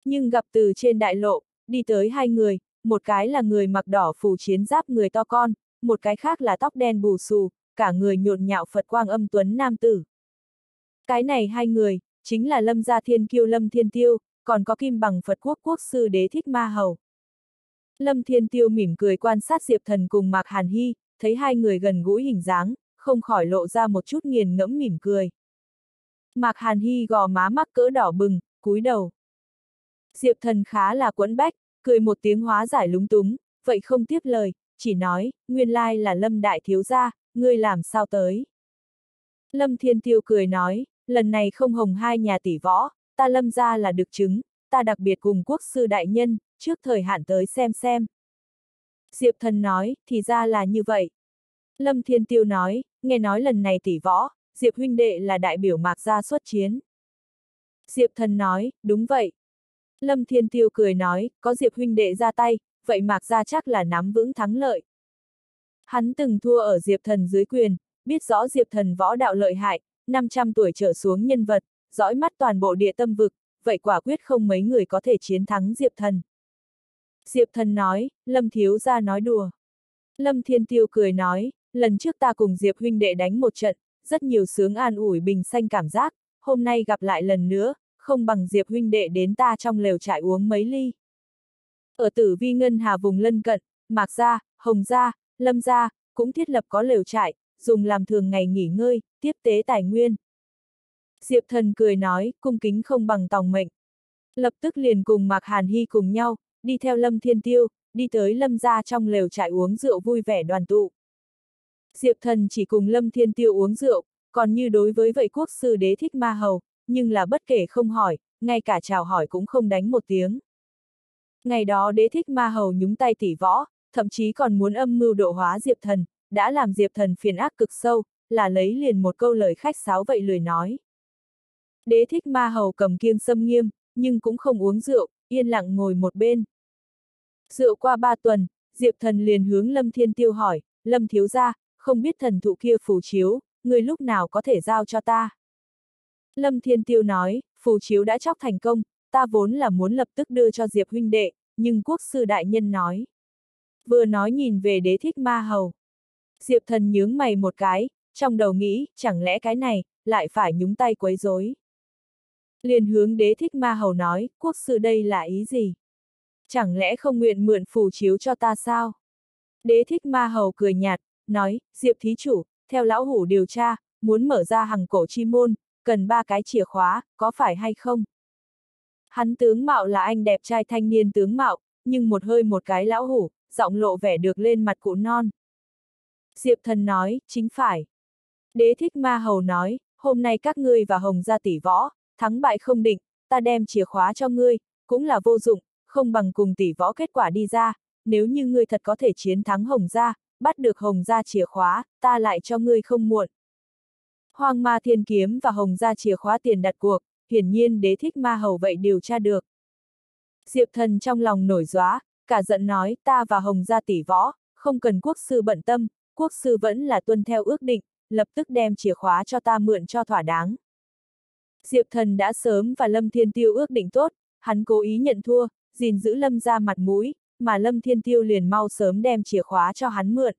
Nhưng gặp từ trên đại lộ, đi tới hai người, một cái là người mặc đỏ phủ chiến giáp người to con, một cái khác là tóc đen bù xù, cả người nhộn nhạo Phật quang âm tuấn nam tử. Cái này hai người, chính là Lâm Gia Thiên Kiêu Lâm Thiên Tiêu, còn có kim bằng Phật Quốc Quốc Sư Đế Thích Ma Hầu. Lâm Thiên Tiêu mỉm cười quan sát Diệp Thần cùng Mạc Hàn Hy, thấy hai người gần gũi hình dáng, không khỏi lộ ra một chút nghiền ngẫm mỉm cười. Mạc Hàn Hy gò má mắc cỡ đỏ bừng, cúi đầu. Diệp Thần khá là quẫn bách, cười một tiếng hóa giải lúng túng, vậy không tiếp lời, chỉ nói, nguyên lai là Lâm Đại Thiếu Gia, ngươi làm sao tới. Lâm Thiên Tiêu cười nói, lần này không hồng hai nhà tỷ võ, ta Lâm ra là được chứng, ta đặc biệt cùng quốc sư đại nhân, trước thời hạn tới xem xem. Diệp thần nói, thì ra là như vậy. Lâm Thiên Tiêu nói, nghe nói lần này tỷ võ, Diệp huynh đệ là đại biểu mạc gia xuất chiến. Diệp thần nói, đúng vậy. Lâm Thiên Tiêu cười nói, có Diệp huynh đệ ra tay, vậy mạc gia chắc là nắm vững thắng lợi. Hắn từng thua ở Diệp thần dưới quyền, biết rõ Diệp thần võ đạo lợi hại, 500 tuổi trở xuống nhân vật, dõi mắt toàn bộ địa tâm vực, vậy quả quyết không mấy người có thể chiến thắng Diệp thần. Diệp thần nói, Lâm thiếu ra nói đùa. Lâm thiên tiêu cười nói, lần trước ta cùng Diệp huynh đệ đánh một trận, rất nhiều sướng an ủi bình xanh cảm giác, hôm nay gặp lại lần nữa, không bằng Diệp huynh đệ đến ta trong lều trại uống mấy ly. Ở tử vi ngân hà vùng lân cận, Mạc Gia, Hồng Gia, Lâm Gia, cũng thiết lập có lều trại, dùng làm thường ngày nghỉ ngơi, tiếp tế tài nguyên. Diệp thần cười nói, cung kính không bằng tòng mệnh. Lập tức liền cùng Mạc Hàn Hy cùng nhau, đi theo Lâm Thiên Tiêu, đi tới Lâm gia trong lều trại uống rượu vui vẻ đoàn tụ. Diệp thần chỉ cùng Lâm Thiên Tiêu uống rượu, còn như đối với vậy quốc sư đế thích ma hầu, nhưng là bất kể không hỏi, ngay cả chào hỏi cũng không đánh một tiếng. Ngày đó đế thích ma hầu nhúng tay tỉ võ, thậm chí còn muốn âm mưu độ hóa Diệp thần, đã làm Diệp thần phiền ác cực sâu, là lấy liền một câu lời khách sáo vậy lười nói. Đế thích ma hầu cầm kiêng xâm nghiêm, nhưng cũng không uống rượu, yên lặng ngồi một bên. Rượu qua ba tuần, Diệp thần liền hướng Lâm Thiên Tiêu hỏi, Lâm thiếu gia, không biết thần thụ kia phù chiếu, người lúc nào có thể giao cho ta. Lâm Thiên Tiêu nói, phù chiếu đã chóc thành công, ta vốn là muốn lập tức đưa cho Diệp huynh đệ, nhưng quốc sư đại nhân nói. Vừa nói nhìn về đế thích ma hầu. Diệp thần nhướng mày một cái, trong đầu nghĩ, chẳng lẽ cái này, lại phải nhúng tay quấy rối. Liền hướng đế thích ma hầu nói, quốc sư đây là ý gì? Chẳng lẽ không nguyện mượn phù chiếu cho ta sao? Đế thích ma hầu cười nhạt, nói, Diệp thí chủ, theo lão hủ điều tra, muốn mở ra hàng cổ chi môn, cần ba cái chìa khóa, có phải hay không? Hắn tướng mạo là anh đẹp trai thanh niên tướng mạo, nhưng một hơi một cái lão hủ, giọng lộ vẻ được lên mặt cụ non. Diệp thần nói, chính phải. Đế thích ma hầu nói, hôm nay các ngươi và hồng gia tỷ võ, thắng bại không định, ta đem chìa khóa cho ngươi, cũng là vô dụng, không bằng cùng tỷ võ kết quả đi ra, nếu như ngươi thật có thể chiến thắng hồng gia, bắt được hồng gia chìa khóa, ta lại cho ngươi không muộn. Hoàng ma thiên kiếm và hồng gia chìa khóa tiền đặt cuộc, hiển nhiên đế thích ma hầu vậy điều tra được. Diệp thần trong lòng nổi gióa, cả giận nói ta và hồng gia tỷ võ, không cần quốc sư bận tâm, quốc sư vẫn là tuân theo ước định, lập tức đem chìa khóa cho ta mượn cho thỏa đáng. Diệp thần đã sớm và Lâm Thiên Tiêu ước định tốt, hắn cố ý nhận thua, gìn giữ Lâm ra mặt mũi, mà Lâm Thiên Tiêu liền mau sớm đem chìa khóa cho hắn mượn.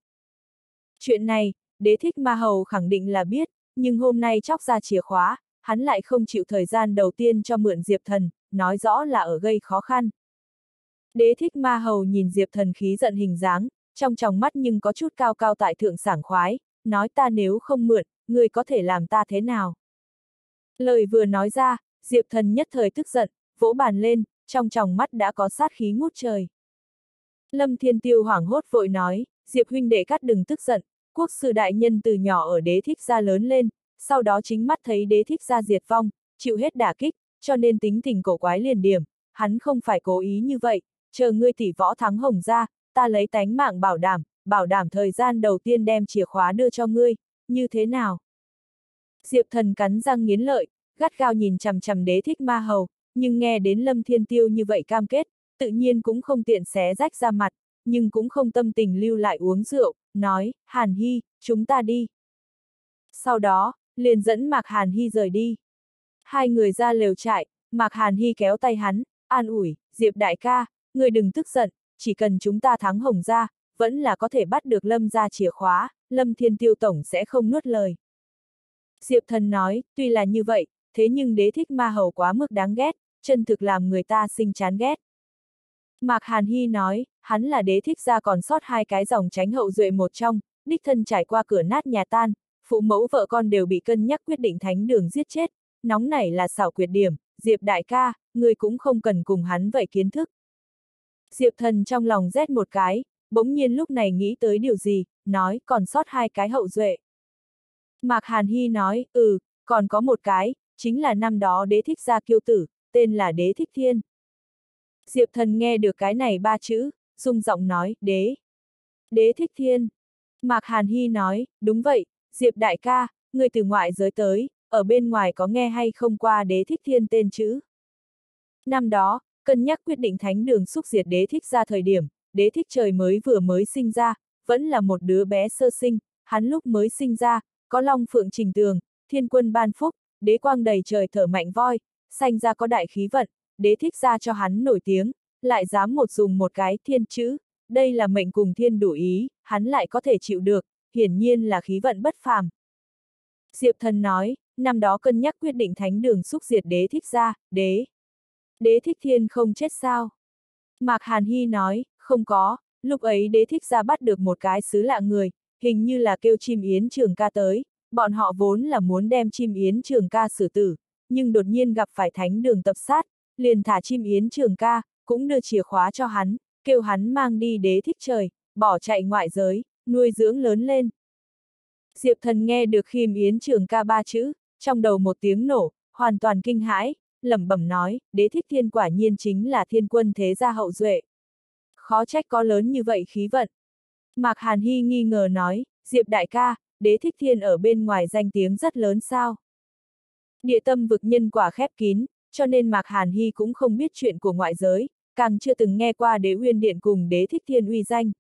Chuyện này, đế thích ma hầu khẳng định là biết, nhưng hôm nay chóc ra chìa khóa, hắn lại không chịu thời gian đầu tiên cho mượn Diệp Thần, nói rõ là ở gây khó khăn. Đế thích ma hầu nhìn Diệp Thần khí giận hình dáng, trong tròng mắt nhưng có chút cao cao tại thượng sảng khoái, nói ta nếu không mượn, người có thể làm ta thế nào. Lời vừa nói ra, Diệp Thần nhất thời tức giận, vỗ bàn lên, trong tròng mắt đã có sát khí ngút trời. Lâm Thiên Tiêu hoảng hốt vội nói, Diệp huynh đệ cắt đừng tức giận, quốc sư đại nhân từ nhỏ ở đế thích gia lớn lên, sau đó chính mắt thấy đế thích gia diệt vong, chịu hết đả kích, cho nên tính tình cổ quái liền điểm, hắn không phải cố ý như vậy, chờ ngươi tỷ võ thắng hồng ra, ta lấy tánh mạng bảo đảm, bảo đảm thời gian đầu tiên đem chìa khóa đưa cho ngươi, như thế nào? Diệp thần cắn răng nghiến lợi, gắt gao nhìn chằm chằm đế thích ma hầu, nhưng nghe đến lâm thiên tiêu như vậy cam kết, tự nhiên cũng không tiện xé rách ra mặt, nhưng cũng không tâm tình lưu lại uống rượu, nói, Hàn Hy, chúng ta đi. Sau đó, liền dẫn Mạc Hàn Hy rời đi. Hai người ra lều trại, Mạc Hàn Hy kéo tay hắn, an ủi, Diệp đại ca, người đừng tức giận, chỉ cần chúng ta thắng hồng ra, vẫn là có thể bắt được Lâm ra chìa khóa, Lâm Thiên Tiêu Tổng sẽ không nuốt lời. Diệp thần nói, tuy là như vậy, thế nhưng đế thích ma hầu quá mức đáng ghét, chân thực làm người ta sinh chán ghét. Mạc Hàn Hy nói, hắn là đế thích ra còn sót hai cái dòng tránh hậu duệ một trong, đích thân trải qua cửa nát nhà tan, phụ mẫu vợ con đều bị cân nhắc quyết định thánh đường giết chết, nóng này là xảo quyệt điểm, Diệp đại ca, người cũng không cần cùng hắn vậy kiến thức. Diệp thần trong lòng rét một cái, bỗng nhiên lúc này nghĩ tới điều gì, nói còn sót hai cái hậu duệ. Mạc Hàn Hy nói, ừ, còn có một cái, chính là năm đó đế thích gia kiêu tử, tên là đế thích thiên. Diệp thần nghe được cái này ba chữ, rung giọng nói, đế. Đế thích thiên. Mạc Hàn Hy nói, đúng vậy, Diệp đại ca, người từ ngoại giới tới, ở bên ngoài có nghe hay không qua đế thích thiên tên chữ. Năm đó, cân nhắc quyết định thánh đường xúc diệt đế thích ra thời điểm, đế thích trời mới vừa mới sinh ra, vẫn là một đứa bé sơ sinh, hắn lúc mới sinh ra, có long phượng trình tường, thiên quân ban phúc, đế quang đầy trời thở mạnh voi, sanh ra có đại khí vận, đế thích ra cho hắn nổi tiếng, lại dám một dùng một cái thiên chữ, đây là mệnh cùng thiên đủ ý, hắn lại có thể chịu được, hiển nhiên là khí vận bất phàm. Diệp thần nói, năm đó cân nhắc quyết định thánh đường xúc diệt đế thích ra, đế. Đế thích thiên không chết sao? Mạc Hàn Hy nói, không có, lúc ấy đế thích ra bắt được một cái xứ lạ người, hình như là kêu chim yến trường ca tới, bọn họ vốn là muốn đem chim yến trường ca xử tử, nhưng đột nhiên gặp phải thánh đường tập sát, liền thả chim yến trường ca, cũng đưa chìa khóa cho hắn, kêu hắn mang đi đế thích trời, bỏ chạy ngoại giới, nuôi dưỡng lớn lên. Diệp thần nghe được khiêm yến trường ca ba chữ, trong đầu một tiếng nổ, hoàn toàn kinh hãi, lẩm bẩm nói, đế thích thiên quả nhiên chính là thiên quân thế gia hậu duệ. Khó trách có lớn như vậy khí vận. Mạc Hàn Hy nghi ngờ nói, Diệp đại ca, đế thích thiên ở bên ngoài danh tiếng rất lớn sao. Địa tâm vực nhân quả khép kín, cho nên Mạc Hàn Hy cũng không biết chuyện của ngoại giới, càng chưa từng nghe qua đế uyên điện cùng đế thích thiên uy danh.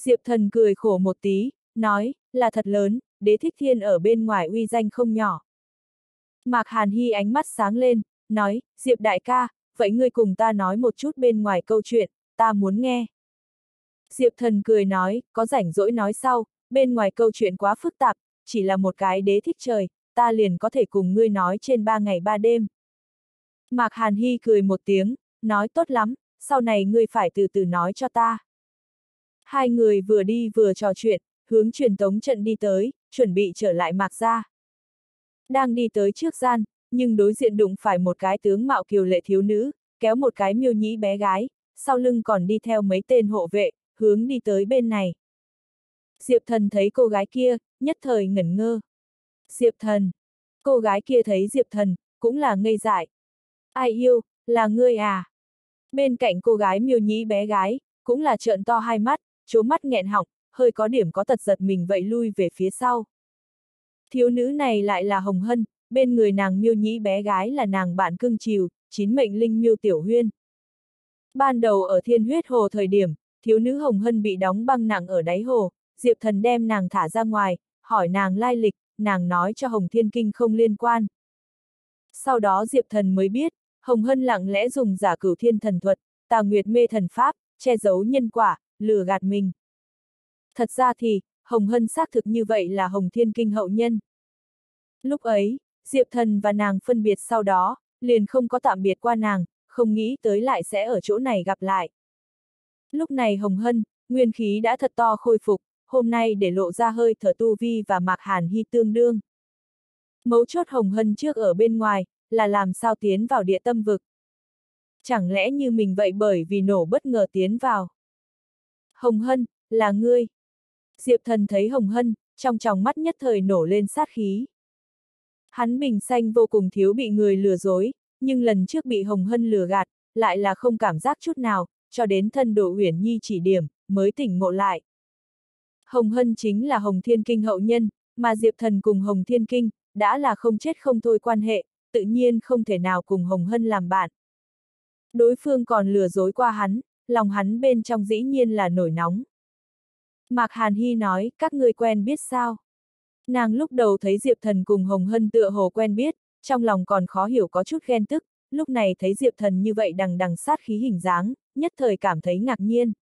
Diệp thần cười khổ một tí, nói, là thật lớn, đế thích thiên ở bên ngoài uy danh không nhỏ. Mạc Hàn Hy ánh mắt sáng lên, nói, Diệp đại ca, vậy ngươi cùng ta nói một chút bên ngoài câu chuyện, ta muốn nghe. Diệp thần cười nói, có rảnh rỗi nói sau, bên ngoài câu chuyện quá phức tạp, chỉ là một cái đế thích trời, ta liền có thể cùng ngươi nói trên ba ngày ba đêm. Mạc Hàn Hy cười một tiếng, nói tốt lắm, sau này ngươi phải từ từ nói cho ta. Hai người vừa đi vừa trò chuyện, hướng truyền tống trận đi tới, chuẩn bị trở lại Mạc ra. Đang đi tới trước gian, nhưng đối diện đụng phải một cái tướng mạo kiều lệ thiếu nữ, kéo một cái miêu nhĩ bé gái, sau lưng còn đi theo mấy tên hộ vệ, hướng đi tới bên này. Diệp thần thấy cô gái kia, nhất thời ngẩn ngơ. Diệp thần. Cô gái kia thấy Diệp thần, cũng là ngây dại. Ai yêu, là ngươi à? Bên cạnh cô gái miêu nhĩ bé gái, cũng là trợn to hai mắt, chố mắt nghẹn họng, hơi có điểm có tật giật mình vậy lui về phía sau. Thiếu nữ này lại là Hồng Hân, bên người nàng miêu nhĩ bé gái là nàng bạn cưng chiều, chín mệnh linh miêu tiểu huyên. Ban đầu ở thiên huyết hồ thời điểm, thiếu nữ Hồng Hân bị đóng băng nặng ở đáy hồ, Diệp Thần đem nàng thả ra ngoài, hỏi nàng lai lịch, nàng nói cho Hồng Thiên Kinh không liên quan. Sau đó Diệp Thần mới biết, Hồng Hân lặng lẽ dùng giả cửu thiên thần thuật, tà nguyệt mê thần pháp, che giấu nhân quả, lừa gạt mình. Thật ra thì, Hồng Hân xác thực như vậy là Hồng Thiên Kinh hậu nhân. Lúc ấy, Diệp Thần và nàng phân biệt sau đó, liền không có tạm biệt qua nàng, không nghĩ tới lại sẽ ở chỗ này gặp lại. Lúc này Hồng Hân, nguyên khí đã thật to khôi phục, hôm nay để lộ ra hơi thở tu vi và Mạc Hàn Hy tương đương. Mấu chốt Hồng Hân trước ở bên ngoài, là làm sao tiến vào địa tâm vực. Chẳng lẽ như mình vậy bởi vì nổ bất ngờ tiến vào. Hồng Hân, là ngươi. Diệp thần thấy Hồng Hân, trong tròng mắt nhất thời nổ lên sát khí. Hắn bình xanh vô cùng thiếu bị người lừa dối, nhưng lần trước bị Hồng Hân lừa gạt, lại là không cảm giác chút nào, cho đến thân độ huyền nhi chỉ điểm, mới tỉnh ngộ lại. Hồng Hân chính là Hồng Thiên Kinh hậu nhân, mà Diệp Thần cùng Hồng Thiên Kinh, đã là không chết không thôi quan hệ, tự nhiên không thể nào cùng Hồng Hân làm bạn. Đối phương còn lừa dối qua hắn, lòng hắn bên trong dĩ nhiên là nổi nóng. Mạc Hàn Hy nói, các người quen biết sao? Nàng lúc đầu thấy Diệp Thần cùng Hồng Hân tựa hồ quen biết, trong lòng còn khó hiểu có chút ghen tức, lúc này thấy Diệp Thần như vậy đằng đằng sát khí hình dáng, nhất thời cảm thấy ngạc nhiên.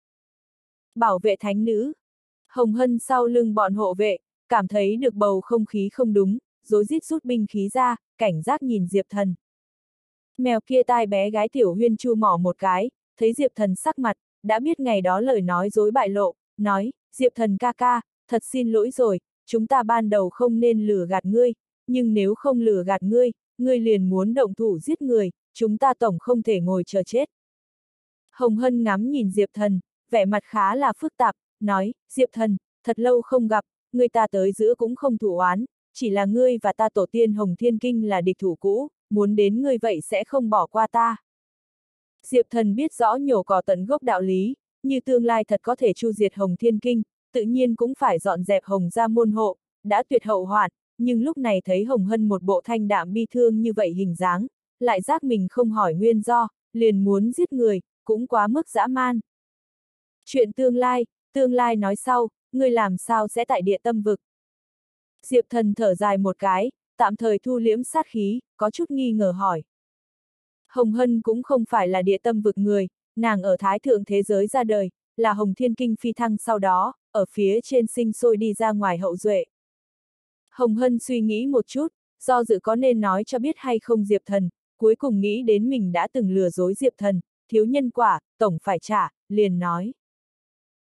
Bảo vệ thánh nữ. Hồng Hân sau lưng bọn hộ vệ, cảm thấy được bầu không khí không đúng, rối rít rút binh khí ra, cảnh giác nhìn Diệp Thần. Mèo kia tai bé gái tiểu huyên chu mỏ một cái, thấy Diệp Thần sắc mặt, đã biết ngày đó lời nói dối bại lộ, nói, Diệp Thần ca ca, thật xin lỗi rồi, chúng ta ban đầu không nên lừa gạt ngươi, nhưng nếu không lừa gạt ngươi, ngươi liền muốn động thủ giết người, chúng ta tổng không thể ngồi chờ chết. Hồng Hân ngắm nhìn Diệp Thần, vẻ mặt khá là phức tạp, nói, Diệp Thần, thật lâu không gặp, người ta tới giữa cũng không thủ oán, chỉ là ngươi và ta tổ tiên Hồng Thiên Kinh là địch thủ cũ, muốn đến ngươi vậy sẽ không bỏ qua ta. Diệp Thần biết rõ nhổ cỏ tận gốc đạo lý, như tương lai thật có thể chu diệt Hồng Thiên Kinh, tự nhiên cũng phải dọn dẹp Hồng ra môn hộ, đã tuyệt hậu hoạn, nhưng lúc này thấy Hồng Hân một bộ thanh đạm bi thương như vậy hình dáng, lại giác mình không hỏi nguyên do, liền muốn giết người, cũng quá mức dã man. Chuyện tương lai, tương lai nói sau, người làm sao sẽ tại địa tâm vực. Diệp thần thở dài một cái, tạm thời thu liễm sát khí, có chút nghi ngờ hỏi. Hồng Hân cũng không phải là địa tâm vực người, nàng ở thái thượng thế giới ra đời, là Hồng Thiên Kinh phi thăng sau đó, ở phía trên sinh sôi đi ra ngoài hậu duệ. Hồng Hân suy nghĩ một chút, do dự có nên nói cho biết hay không Diệp Thần, cuối cùng nghĩ đến mình đã từng lừa dối Diệp Thần, thiếu nhân quả, tổng phải trả, liền nói.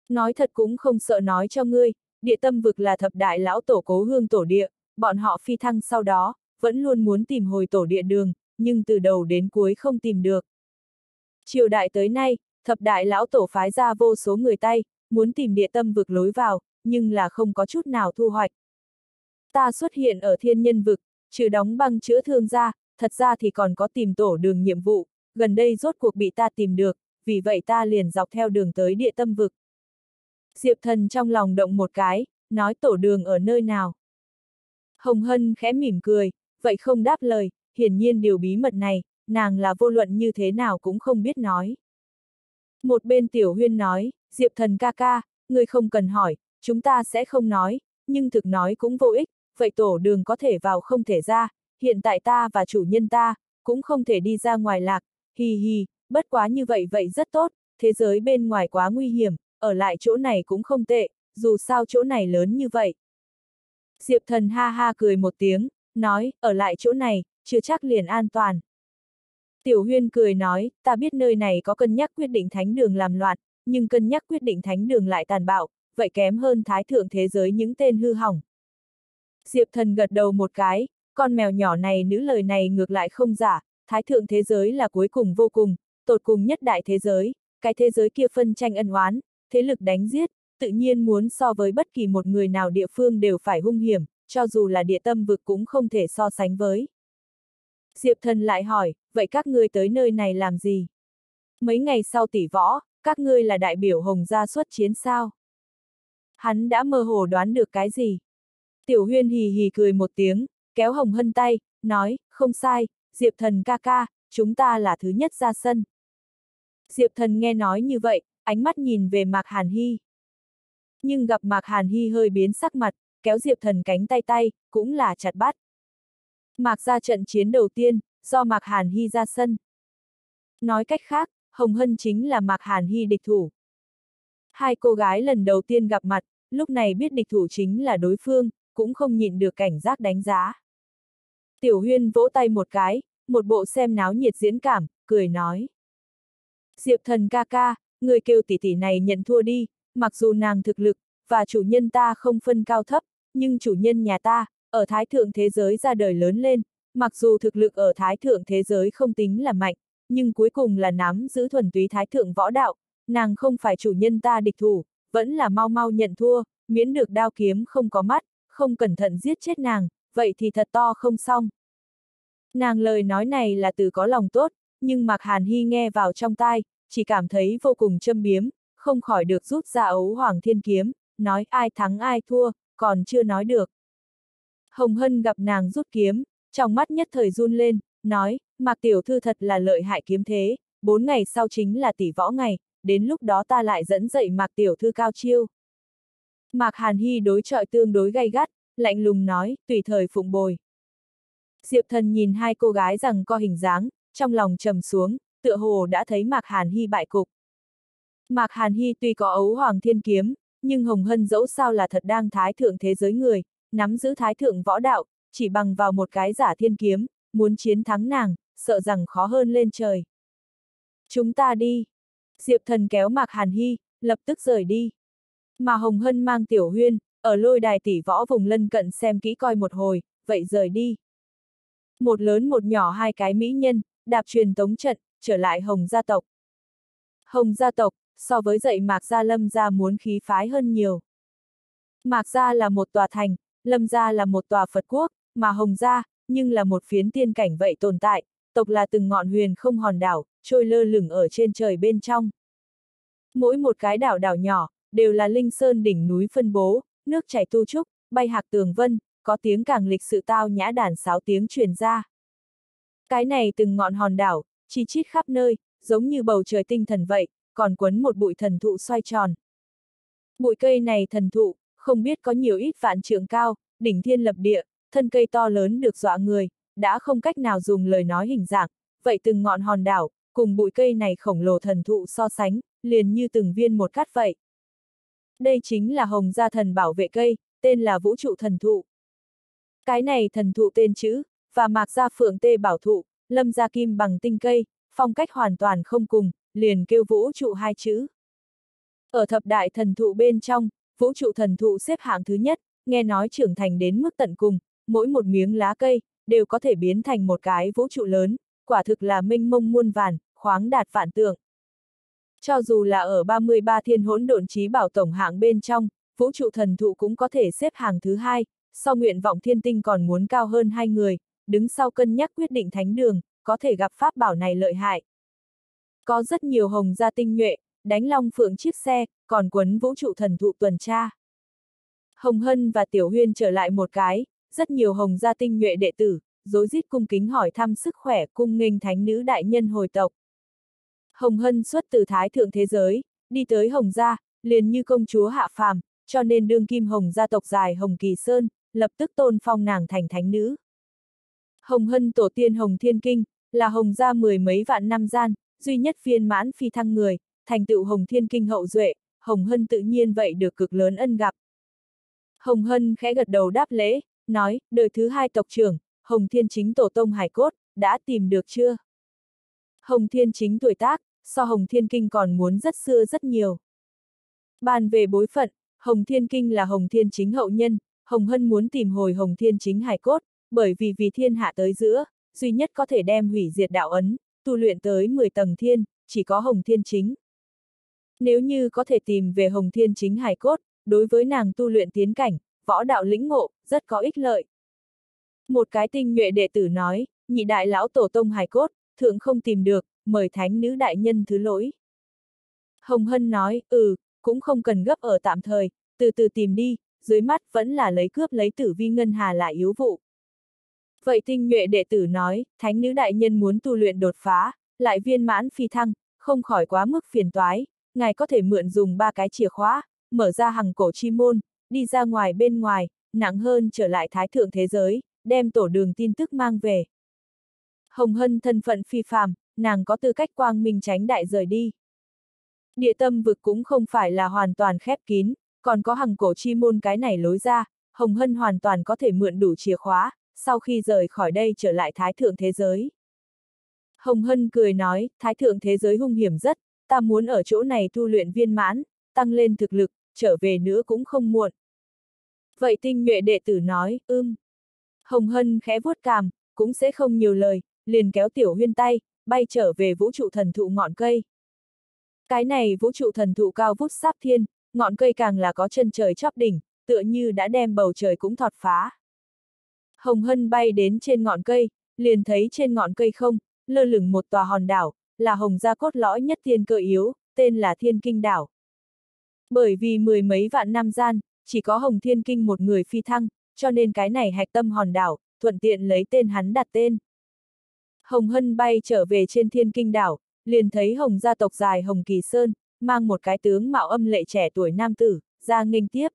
Nói thật cũng không sợ nói cho ngươi, địa tâm vực là thập đại lão tổ cố hương tổ địa, bọn họ phi thăng sau đó, vẫn luôn muốn tìm hồi tổ địa đường, nhưng từ đầu đến cuối không tìm được. Triều đại tới nay, thập đại lão tổ phái ra vô số người tay, muốn tìm địa tâm vực lối vào, nhưng là không có chút nào thu hoạch. Ta xuất hiện ở thiên nhân vực, trừ đóng băng chữa thương ra, thật ra thì còn có tìm tổ đường nhiệm vụ, gần đây rốt cuộc bị ta tìm được, vì vậy ta liền dọc theo đường tới địa tâm vực. Diệp thần trong lòng động một cái, nói tổ đường ở nơi nào. Hồng Hân khẽ mỉm cười, vậy không đáp lời, hiển nhiên điều bí mật này, nàng là vô luận như thế nào cũng không biết nói. Một bên tiểu huyên nói, Diệp thần ca ca, người không cần hỏi, chúng ta sẽ không nói, nhưng thực nói cũng vô ích, vậy tổ đường có thể vào không thể ra, hiện tại ta và chủ nhân ta, cũng không thể đi ra ngoài lạc, hì hì, bất quá như vậy vậy rất tốt, thế giới bên ngoài quá nguy hiểm, ở lại chỗ này cũng không tệ, dù sao chỗ này lớn như vậy. Diệp thần ha ha cười một tiếng, nói, ở lại chỗ này, chưa chắc liền an toàn. Tiểu huyên cười nói, ta biết nơi này có cân nhắc quyết định thánh đường làm loạn, nhưng cân nhắc quyết định thánh đường lại tàn bạo, vậy kém hơn thái thượng thế giới những tên hư hỏng. Diệp thần gật đầu một cái, con mèo nhỏ này nữ lời này ngược lại không giả, thái thượng thế giới là cuối cùng vô cùng, tột cùng nhất đại thế giới, cái thế giới kia phân tranh ân oán, thế lực đánh giết, tự nhiên muốn so với bất kỳ một người nào địa phương đều phải hung hiểm, cho dù là địa tâm vực cũng không thể so sánh với. Diệp thần lại hỏi, vậy các ngươi tới nơi này làm gì? Mấy ngày sau tỷ võ, các ngươi là đại biểu hồng gia xuất chiến sao? Hắn đã mơ hồ đoán được cái gì? Tiểu huyên hì hì cười một tiếng, kéo hồng hân tay, nói, không sai, Diệp thần ca ca, chúng ta là thứ nhất ra sân. Diệp thần nghe nói như vậy, ánh mắt nhìn về Mạc Hàn Hy. nhưng gặp Mạc Hàn Hy hơi biến sắc mặt, kéo Diệp Thần cánh tay tay, cũng là chặt bắt. Mạc ra trận chiến đầu tiên, do Mạc Hàn Hy ra sân. Nói cách khác, Hồng Hân chính là Mạc Hàn Hy địch thủ. Hai cô gái lần đầu tiên gặp mặt, lúc này biết địch thủ chính là đối phương, cũng không nhịn được cảnh giác đánh giá. Tiểu Huyên vỗ tay một cái, một bộ xem náo nhiệt diễn cảm, cười nói. Diệp thần ca ca, người kêu tỷ tỷ này nhận thua đi, mặc dù nàng thực lực, và chủ nhân ta không phân cao thấp, nhưng chủ nhân nhà ta, ở thái thượng thế giới ra đời lớn lên, mặc dù thực lực ở thái thượng thế giới không tính là mạnh, nhưng cuối cùng là nắm giữ thuần túy thái thượng võ đạo, nàng không phải chủ nhân ta địch thủ, vẫn là mau mau nhận thua, miễn được đao kiếm không có mắt, không cẩn thận giết chết nàng, vậy thì thật to không xong. Nàng lời nói này là từ có lòng tốt, nhưng Mạc Hàn Hy nghe vào trong tai, chỉ cảm thấy vô cùng châm biếm, không khỏi được rút ra ấu hoàng thiên kiếm, nói ai thắng ai thua, còn chưa nói được. Hồng Hân gặp nàng rút kiếm, trong mắt nhất thời run lên, nói, Mạc Tiểu Thư thật là lợi hại kiếm thế, bốn ngày sau chính là tỷ võ ngày, đến lúc đó ta lại dẫn dậy Mạc Tiểu Thư cao chiêu. Mạc Hàn Hy đối trọi tương đối gay gắt, lạnh lùng nói, tùy thời phụng bồi. Diệp thần nhìn hai cô gái rằng co hình dáng, trong lòng trầm xuống, tựa hồ đã thấy Mạc Hàn Hy bại cục. Mạc Hàn Hy tuy có ấu hoàng thiên kiếm, nhưng Hồng Hân dẫu sao là thật đang thái thượng thế giới người, nắm giữ thái thượng võ đạo, chỉ bằng vào một cái giả thiên kiếm, muốn chiến thắng nàng, sợ rằng khó hơn lên trời. Chúng ta đi. Diệp thần kéo Mạc Hàn Hy, lập tức rời đi. Mà Hồng Hân mang Tiểu Huyên, ở lôi đài tỷ võ vùng lân cận xem kỹ coi một hồi, vậy rời đi. Một lớn một nhỏ hai cái mỹ nhân, đạp truyền tống trận, trở lại Hồng gia tộc. Hồng gia tộc, so với dạy Mạc Gia Lâm Gia muốn khí phái hơn nhiều. Mạc Gia là một tòa thành, Lâm Gia là một tòa Phật quốc, mà Hồng Gia, nhưng là một phiến tiên cảnh vậy tồn tại, tộc là từng ngọn huyền không hòn đảo, trôi lơ lửng ở trên trời bên trong. Mỗi một cái đảo đảo nhỏ, đều là linh sơn đỉnh núi phân bố, nước chảy tu trúc, bay hạc tường vân, có tiếng càng lịch sự tao nhã đàn sáo tiếng truyền ra. Cái này từng ngọn hòn đảo, chi chít khắp nơi, giống như bầu trời tinh thần vậy, còn quấn một bụi thần thụ xoay tròn. Bụi cây này thần thụ, không biết có nhiều ít vạn trượng cao, đỉnh thiên lập địa, thân cây to lớn được dọa người, đã không cách nào dùng lời nói hình dạng, vậy từng ngọn hòn đảo, cùng bụi cây này khổng lồ thần thụ so sánh, liền như từng viên một cát vậy. Đây chính là hồng gia thần bảo vệ cây, tên là vũ trụ thần thụ. Cái này thần thụ tên chữ, và mạc gia phượng tê bảo thụ, lâm gia kim bằng tinh cây, phong cách hoàn toàn không cùng, liền kêu vũ trụ hai chữ. Ở thập đại thần thụ bên trong, vũ trụ thần thụ xếp hạng thứ nhất, nghe nói trưởng thành đến mức tận cùng, mỗi một miếng lá cây, đều có thể biến thành một cái vũ trụ lớn, quả thực là minh mông muôn vàn, khoáng đạt vạn tượng. Cho dù là ở 33 thiên hỗn độn trí bảo tổng hạng bên trong, vũ trụ thần thụ cũng có thể xếp hàng thứ hai, sau nguyện vọng thiên tinh còn muốn cao hơn hai người, đứng sau cân nhắc quyết định thánh đường, có thể gặp pháp bảo này lợi hại. Có rất nhiều hồng gia tinh nhuệ, đánh long phượng chiếc xe, còn quấn vũ trụ thần thụ tuần tra. Hồng Hân và Tiểu Huyên trở lại một cái, rất nhiều hồng gia tinh nhuệ đệ tử, dối rít cung kính hỏi thăm sức khỏe cung nghênh thánh nữ đại nhân hồi tộc. Hồng Hân xuất từ thái thượng thế giới, đi tới hồng gia, liền như công chúa hạ phàm, cho nên đương kim hồng gia tộc dài hồng kỳ sơn, lập tức tôn phong nàng thành thánh nữ. Hồng Hân tổ tiên Hồng Thiên Kinh, là hồng gia mười mấy vạn năm gian, duy nhất viên mãn phi thăng người, thành tựu Hồng Thiên Kinh hậu duệ, Hồng Hân tự nhiên vậy được cực lớn ân gặp. Hồng Hân khẽ gật đầu đáp lễ, nói, đời thứ hai tộc trưởng, Hồng Thiên Chính tổ tông hải cốt, đã tìm được chưa? Hồng Thiên Chính tuổi tác, so Hồng Thiên Kinh còn muốn rất xưa rất nhiều. Bàn về bối phận, Hồng Thiên Kinh là Hồng Thiên Chính hậu nhân, Hồng Hân muốn tìm hồi Hồng Thiên Chính hải cốt, bởi vì vì thiên hạ tới giữa, duy nhất có thể đem hủy diệt đạo ấn, tu luyện tới 10 tầng thiên, chỉ có Hồng Thiên Chính. Nếu như có thể tìm về Hồng Thiên Chính hải cốt, đối với nàng tu luyện tiến cảnh, võ đạo lĩnh ngộ, rất có ích lợi. Một cái tinh nhuệ đệ tử nói, nhị đại lão tổ tông hài cốt, thượng không tìm được, mời thánh nữ đại nhân thứ lỗi. Hồng Hân nói, ừ, cũng không cần gấp ở tạm thời, từ từ tìm đi, dưới mắt vẫn là lấy cướp lấy tử vi ngân hà lại yếu vụ. Vậy tinh nhuệ đệ tử nói, thánh nữ đại nhân muốn tu luyện đột phá, lại viên mãn phi thăng, không khỏi quá mức phiền toái, ngài có thể mượn dùng ba cái chìa khóa, mở ra hằng cổ chi môn, đi ra ngoài bên ngoài, nặng hơn trở lại thái thượng thế giới, đem tổ đường tin tức mang về. Hồng Hân thân phận phi phàm, nàng có tư cách quang minh tránh đại rời đi. Địa tâm vực cũng không phải là hoàn toàn khép kín, còn có hằng cổ chi môn cái này lối ra, Hồng Hân hoàn toàn có thể mượn đủ chìa khóa, sau khi rời khỏi đây trở lại thái thượng thế giới. Hồng Hân cười nói, thái thượng thế giới hung hiểm rất, ta muốn ở chỗ này tu luyện viên mãn, tăng lên thực lực, trở về nữa cũng không muộn. Vậy tinh nhuệ đệ tử nói, ưm. Hồng Hân khẽ vuốt cằm, cũng sẽ không nhiều lời, liền kéo tiểu huyên tay, bay trở về vũ trụ thần thụ ngọn cây. Cái này vũ trụ thần thụ cao vút sáp thiên, ngọn cây càng là có chân trời chóp đỉnh, tựa như đã đem bầu trời cũng thọt phá. Hồng Hân bay đến trên ngọn cây, liền thấy trên ngọn cây không, lơ lửng một tòa hòn đảo, là hồng gia cốt lõi nhất thiên cơ yếu, tên là Thiên Kinh Đảo. Bởi vì mười mấy vạn năm gian, chỉ có Hồng Thiên Kinh một người phi thăng, cho nên cái này hạch tâm hòn đảo, thuận tiện lấy tên hắn đặt tên. Hồng Hân bay trở về trên Thiên Kinh Đảo, liền thấy Hồng gia tộc dài Hồng Kỳ Sơn, mang một cái tướng mạo âm lệ trẻ tuổi nam tử, ra nghênh tiếp.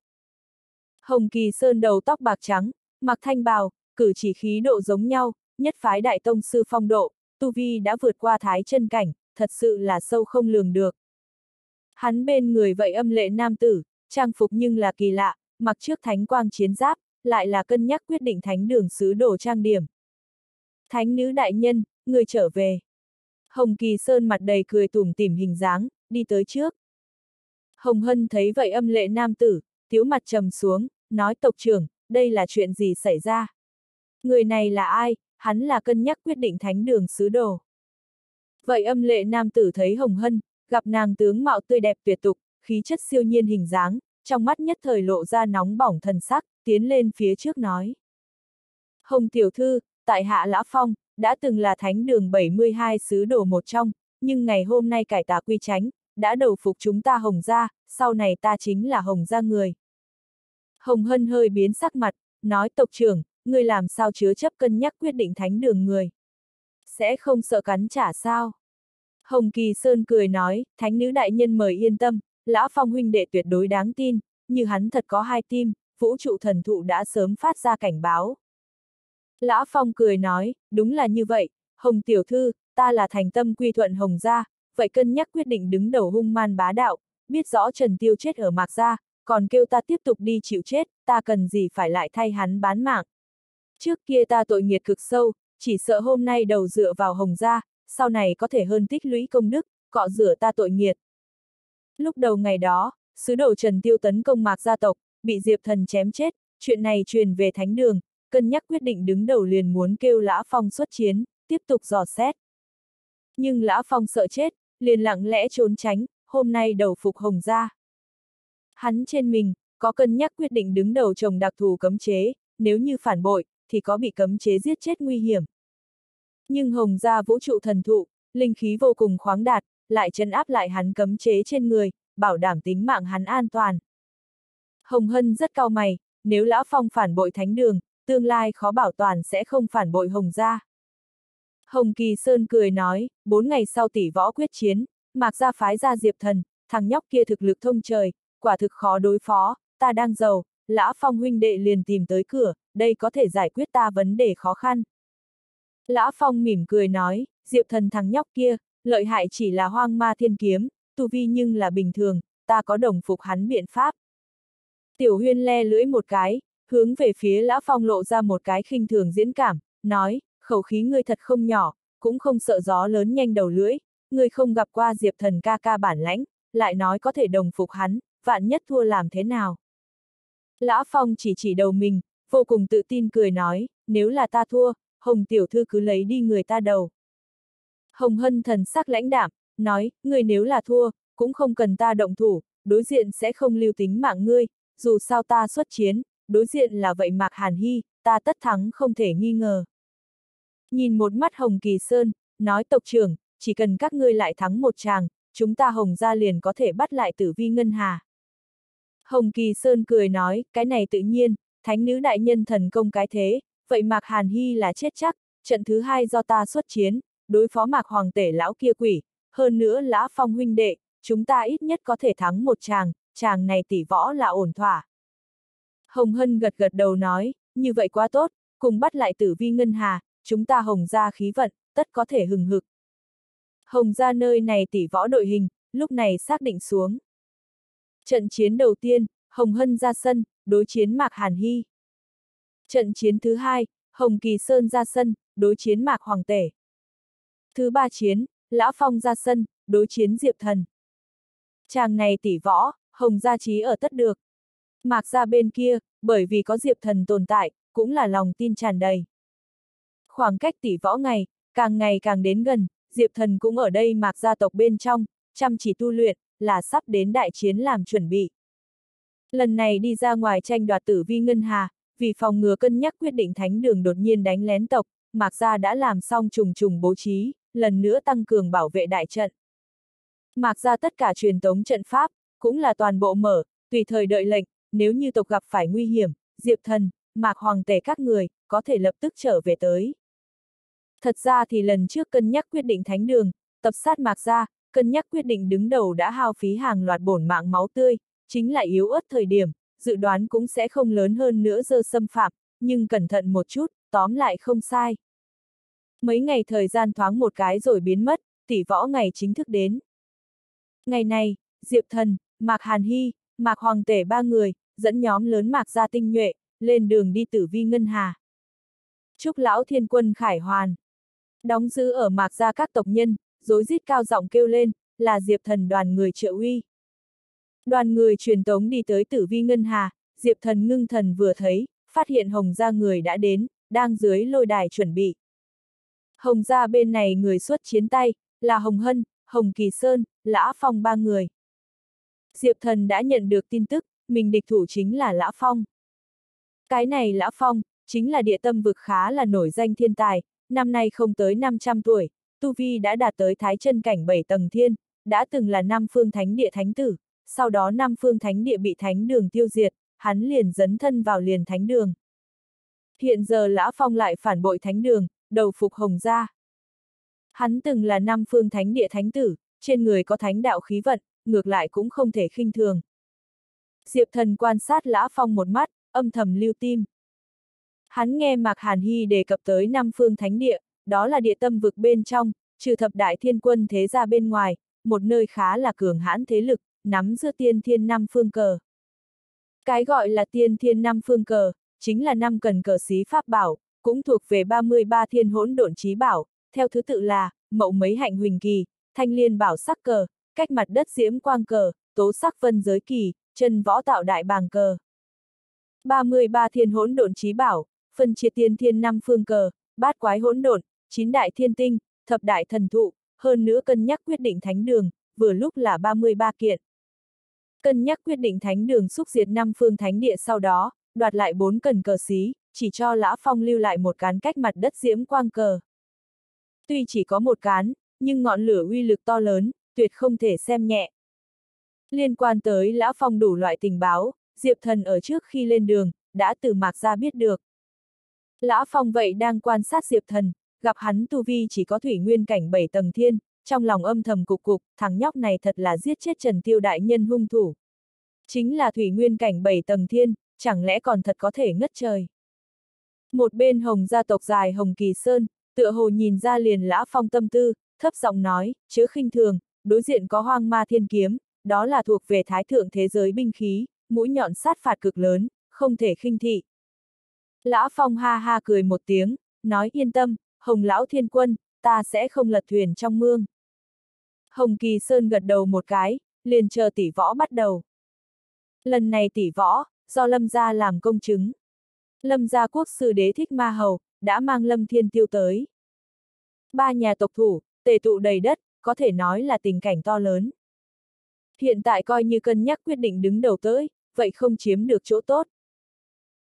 Hồng Kỳ Sơn đầu tóc bạc trắng, mặc thanh bào, cử chỉ khí độ giống nhau, nhất phái đại tông sư phong độ, tu vi đã vượt qua thái chân cảnh, thật sự là sâu không lường được. Hắn bên người vậy âm lệ nam tử, trang phục nhưng là kỳ lạ, mặc trước thánh quang chiến giáp, lại là cân nhắc quyết định thánh đường sứ đồ trang điểm. Thánh nữ đại nhân, người trở về. Hồng Kỳ Sơn mặt đầy cười tủm tỉm hình dáng, đi tới trước. Hồng Hân thấy vậy âm lệ nam tử, tiếu mặt trầm xuống, nói tộc trưởng, đây là chuyện gì xảy ra? Người này là ai? Hắn là cân nhắc quyết định thánh đường sứ đồ. Vậy âm lệ nam tử thấy Hồng Hân, gặp nàng tướng mạo tươi đẹp tuyệt tục, khí chất siêu nhiên hình dáng, trong mắt nhất thời lộ ra nóng bỏng thần sắc, tiến lên phía trước nói. Hồng tiểu thư, tại hạ Lã Phong, đã từng là thánh đường 72 sứ đồ một trong, nhưng ngày hôm nay cải tà quy tránh, đã đầu phục chúng ta Hồng gia, sau này ta chính là Hồng gia người. Hồng Hân hơi biến sắc mặt, nói tộc trưởng, người làm sao chứa chấp cân nhắc quyết định thánh đường người. Sẽ không sợ cắn trả sao? Hồng Kỳ Sơn cười nói, thánh nữ đại nhân mời yên tâm, Lã Phong huynh đệ tuyệt đối đáng tin, như hắn thật có hai tim, vũ trụ thần thụ đã sớm phát ra cảnh báo. Lã Phong cười nói, đúng là như vậy, Hồng Tiểu Thư, ta là thành tâm quy thuận Hồng gia, vậy cân nhắc quyết định đứng đầu hung man bá đạo, biết rõ Trần Tiêu chết ở Mạc Gia, còn kêu ta tiếp tục đi chịu chết, ta cần gì phải lại thay hắn bán mạng. Trước kia ta tội nghiệt cực sâu, chỉ sợ hôm nay đầu dựa vào Hồng gia, sau này có thể hơn tích lũy công đức, cọ rửa ta tội nghiệt. Lúc đầu ngày đó, sứ đồ Trần Tiêu tấn công Mạc gia tộc, bị Diệp Thần chém chết, chuyện này truyền về thánh đường, cân nhắc quyết định đứng đầu liền muốn kêu Lã Phong xuất chiến, tiếp tục dò xét. Nhưng Lã Phong sợ chết, liền lặng lẽ trốn tránh, hôm nay đầu phục hồng ra. Hắn trên mình, có cân nhắc quyết định đứng đầu chồng đặc thù cấm chế, nếu như phản bội, thì có bị cấm chế giết chết nguy hiểm. Nhưng hồng gia vũ trụ thần thụ, linh khí vô cùng khoáng đạt, lại chân áp lại hắn cấm chế trên người, bảo đảm tính mạng hắn an toàn. Hồng Hân rất cao mày, nếu Lão Phong phản bội thánh đường, tương lai khó bảo toàn sẽ không phản bội Hồng gia. Hồng Kỳ Sơn cười nói, bốn ngày sau tỷ võ quyết chiến, Mạc gia phái ra Diệp Thần, thằng nhóc kia thực lực thông trời, quả thực khó đối phó, ta đang giàu, Lã Phong huynh đệ liền tìm tới cửa, đây có thể giải quyết ta vấn đề khó khăn. Lã Phong mỉm cười nói, Diệp Thần thằng nhóc kia, lợi hại chỉ là hoang ma thiên kiếm, tu vi nhưng là bình thường, ta có đồng phục hắn biện pháp. Tiểu huyên le lưỡi một cái, hướng về phía Lã Phong lộ ra một cái khinh thường diễn cảm, nói, khẩu khí ngươi thật không nhỏ, cũng không sợ gió lớn nhanh đầu lưỡi, ngươi không gặp qua Diệp thần ca ca bản lãnh, lại nói có thể đồng phục hắn, vạn nhất thua làm thế nào. Lã Phong chỉ chỉ đầu mình, vô cùng tự tin cười nói, nếu là ta thua, Hồng tiểu thư cứ lấy đi người ta đầu. Hồng Hân thần sắc lãnh đạm, nói, ngươi nếu là thua, cũng không cần ta động thủ, đối diện sẽ không lưu tính mạng ngươi, dù sao ta xuất chiến, đối diện là vậy Mạc Hàn Hy, ta tất thắng không thể nghi ngờ. Nhìn một mắt Hồng Kỳ Sơn, nói tộc trưởng, chỉ cần các ngươi lại thắng một chàng, chúng ta Hồng ra liền có thể bắt lại tử vi ngân hà. Hồng Kỳ Sơn cười nói, cái này tự nhiên, thánh nữ đại nhân thần công cái thế, vậy Mạc Hàn Hy là chết chắc, trận thứ hai do ta xuất chiến, đối phó Mạc Hoàng tể lão kia quỷ, hơn nữa lã phong huynh đệ, chúng ta ít nhất có thể thắng một chàng, chàng này tỷ võ là ổn thỏa. Hồng Hân gật gật đầu nói, như vậy quá tốt, cùng bắt lại tử vi ngân hà, chúng ta hồng ra khí vận, tất có thể hừng hực. Hồng ra nơi này tỷ võ đội hình, lúc này xác định xuống. Trận chiến đầu tiên, Hồng Hân ra sân, đối chiến Mạc Hàn Hy. Trận chiến thứ hai, Hồng Kỳ Sơn ra sân, đối chiến Mạc Hoàng Tể. Thứ ba chiến, Lã Phong ra sân, đối chiến Diệp Thần. Chàng này tỷ võ, Hồng gia trí ở tất được. Mạc ra bên kia, bởi vì có Diệp Thần tồn tại, cũng là lòng tin tràn đầy. Khoảng cách tỷ võ ngày, càng ngày càng đến gần, Diệp Thần cũng ở đây Mạc gia tộc bên trong, chăm chỉ tu luyện, là sắp đến đại chiến làm chuẩn bị. Lần này đi ra ngoài tranh đoạt tử vi ngân hà, vì phòng ngừa cân nhắc quyết định thánh đường đột nhiên đánh lén tộc, Mạc Gia đã làm xong trùng trùng bố trí, lần nữa tăng cường bảo vệ đại trận. Mạc Gia tất cả truyền tống trận pháp, cũng là toàn bộ mở, tùy thời đợi lệnh, nếu như tộc gặp phải nguy hiểm, Diệp Thần, Mạc Hoàng Tề các người, có thể lập tức trở về tới. Thật ra thì lần trước cân nhắc quyết định thánh đường, tập sát Mạc Gia, cân nhắc quyết định đứng đầu đã hao phí hàng loạt bổn mạng máu tươi, chính là yếu ớt thời điểm, dự đoán cũng sẽ không lớn hơn nữa dơ xâm phạm, nhưng cẩn thận một chút, tóm lại không sai. Mấy ngày thời gian thoáng một cái rồi biến mất, tỷ võ ngày chính thức đến. Ngày này, Diệp Thần, Mạc Hàn Hy, Mạc Hoàng Tể ba người, dẫn nhóm lớn Mạc Gia Tinh Nhuệ, lên đường đi tử vi Ngân Hà. Chúc lão thiên quân khải hoàn. Đóng giữ ở Mạc Gia các tộc nhân, dối rít cao giọng kêu lên, là Diệp Thần đoàn người trợ uy. Đoàn người truyền tống đi tới tử vi ngân hà, Diệp thần ngưng thần vừa thấy, phát hiện Hồng gia người đã đến, đang dưới lôi đài chuẩn bị. Hồng gia bên này người xuất chiến tay, là Hồng Hân, Hồng Kỳ Sơn, Lã Phong ba người. Diệp thần đã nhận được tin tức, mình địch thủ chính là Lã Phong. Cái này Lã Phong, chính là địa tâm vực khá là nổi danh thiên tài, năm nay không tới 500 tuổi, Tu Vi đã đạt tới thái chân cảnh 7 tầng thiên, đã từng là năm phương thánh địa thánh tử, sau đó năm phương thánh địa bị thánh đường tiêu diệt, hắn liền dấn thân vào liền thánh đường. Hiện giờ Lã Phong lại phản bội thánh đường, đầu phục hồng gia. Hắn từng là năm phương thánh địa thánh tử, trên người có thánh đạo khí vận, ngược lại cũng không thể khinh thường. Diệp thần quan sát Lã Phong một mắt, âm thầm lưu tim. Hắn nghe Mạc Hàn Hy đề cập tới năm phương thánh địa, đó là địa tâm vực bên trong, trừ thập đại thiên quân thế gia bên ngoài, một nơi khá là cường hãn thế lực, nắm giữ tiên thiên năm phương cờ. Cái gọi là tiên thiên năm phương cờ, chính là năm cần cờ xí pháp bảo, cũng thuộc về 33 thiên hỗn độn trí bảo, theo thứ tự là, mậu mấy hạnh huỳnh kỳ, thanh liên bảo sắc cờ, cách mặt đất diễm quang cờ, tố sắc vân giới kỳ, chân võ tạo đại bàng cờ. 33 thiên hỗn độn trí bảo, phân chia tiên thiên năm phương cờ, bát quái hỗn độn, chín đại thiên tinh, thập đại thần thụ, hơn nữa cân nhắc quyết định thánh đường, vừa lúc là 33 kiện. Cân nhắc quyết định thánh đường xúc diệt năm phương thánh địa sau đó, đoạt lại bốn cần cờ xí, chỉ cho Lã Phong lưu lại một cán cách mặt đất diễm quang cờ. Tuy chỉ có một cán, nhưng ngọn lửa uy lực to lớn, tuyệt không thể xem nhẹ. Liên quan tới Lã Phong đủ loại tình báo, Diệp Thần ở trước khi lên đường, đã từ mạc ra biết được. Lã Phong vậy đang quan sát Diệp Thần, gặp hắn tu vi chỉ có thủy nguyên cảnh bảy tầng thiên, trong lòng âm thầm cục cục, thằng nhóc này thật là giết chết Trần Tiêu đại nhân hung thủ. Chính là thủy nguyên cảnh bảy tầng thiên, chẳng lẽ còn thật có thể ngất trời. Một bên hồng gia tộc dài hồng kỳ sơn, tựa hồ nhìn ra liền lã phong tâm tư, thấp giọng nói, chứa khinh thường, đối diện có hoang ma thiên kiếm, đó là thuộc về thái thượng thế giới binh khí, mũi nhọn sát phạt cực lớn, không thể khinh thị. Lã phong ha ha cười một tiếng, nói yên tâm, hồng lão thiên quân, ta sẽ không lật thuyền trong mương. Hồng Kỳ Sơn gật đầu một cái, liền chờ tỷ võ bắt đầu. Lần này tỷ võ, do Lâm gia làm công chứng. Lâm gia quốc sư đế thích ma hầu, đã mang Lâm Thiên Tiêu tới. Ba nhà tộc thủ, tề tụ đầy đất, có thể nói là tình cảnh to lớn. Hiện tại coi như cân nhắc quyết định đứng đầu tới, vậy không chiếm được chỗ tốt.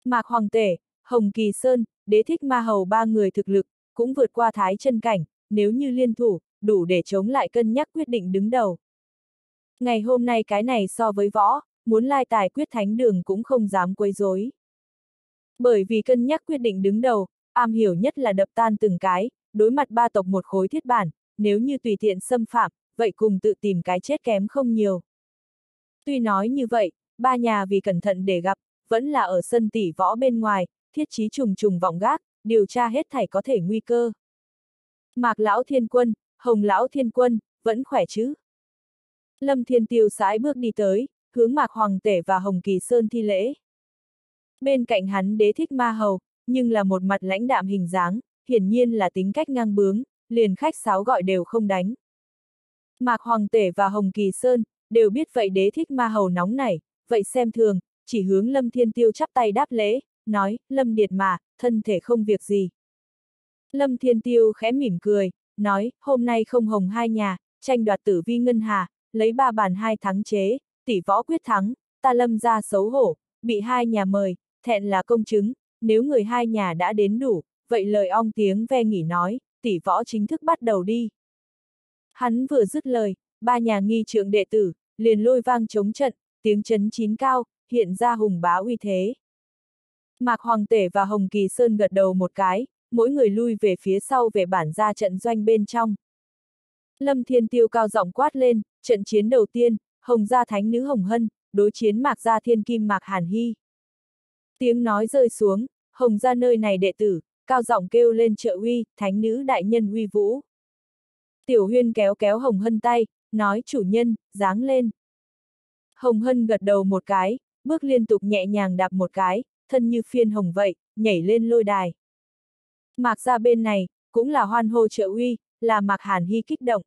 Mạc Hoàng Tể, Hồng Kỳ Sơn, đế thích ma hầu ba người thực lực, cũng vượt qua thái chân cảnh, nếu như liên thủ, đủ để chống lại cân nhắc quyết định đứng đầu. Ngày hôm nay cái này so với võ, muốn lai tài quyết thánh đường cũng không dám quấy rối. Bởi vì cân nhắc quyết định đứng đầu, am hiểu nhất là đập tan từng cái, đối mặt ba tộc một khối thiết bản, nếu như tùy tiện xâm phạm, vậy cùng tự tìm cái chết kém không nhiều. Tuy nói như vậy, ba nhà vì cẩn thận để gặp, vẫn là ở sân tỷ võ bên ngoài, thiết trí trùng trùng vọng gác, điều tra hết thảy có thể nguy cơ. Mạc Lão Thiên Quân, Hồng Lão Thiên Quân, vẫn khỏe chứ? Lâm Thiên Tiêu sải bước đi tới, hướng Mạc Hoàng Tể và Hồng Kỳ Sơn thi lễ. Bên cạnh hắn đế thích ma hầu, nhưng là một mặt lãnh đạm hình dáng, hiển nhiên là tính cách ngang bướng, liền khách sáo gọi đều không đánh. Mạc Hoàng Tể và Hồng Kỳ Sơn, đều biết vậy đế thích ma hầu nóng này, vậy xem thường, chỉ hướng Lâm Thiên Tiêu chắp tay đáp lễ, nói, Lâm Điệt mà, thân thể không việc gì. Lâm Thiên Tiêu khẽ mỉm cười, nói, hôm nay không hồng hai nhà, tranh đoạt tử vi ngân hà, lấy ba bàn hai thắng chế, tỷ võ quyết thắng, ta lâm ra xấu hổ, bị hai nhà mời, thẹn là công chứng, nếu người hai nhà đã đến đủ, vậy lời ong tiếng ve nghỉ nói, tỷ võ chính thức bắt đầu đi. Hắn vừa dứt lời, ba nhà nghi trượng đệ tử, liền lôi vang chống trận, tiếng chấn chín cao, hiện ra hùng bá uy thế. Mạc Hoàng Tể và Hồng Kỳ Sơn gật đầu một cái, mỗi người lui về phía sau về bản ra trận doanh bên trong. Lâm Thiên Tiêu cao giọng quát lên, trận chiến đầu tiên, Hồng gia thánh nữ Hồng Hân, đối chiến Mạc gia thiên kim Mạc Hàn Hy. Tiếng nói rơi xuống, Hồng gia nơi này đệ tử, cao giọng kêu lên trợ uy, thánh nữ đại nhân uy vũ. Tiểu huyên kéo kéo Hồng Hân tay, nói chủ nhân, dáng lên. Hồng Hân gật đầu một cái, bước liên tục nhẹ nhàng đạp một cái, thân như phiên hồng vậy, nhảy lên lôi đài. Mạc ra bên này, cũng là hoan hô trợ uy, là Mạc Hàn Hy kích động.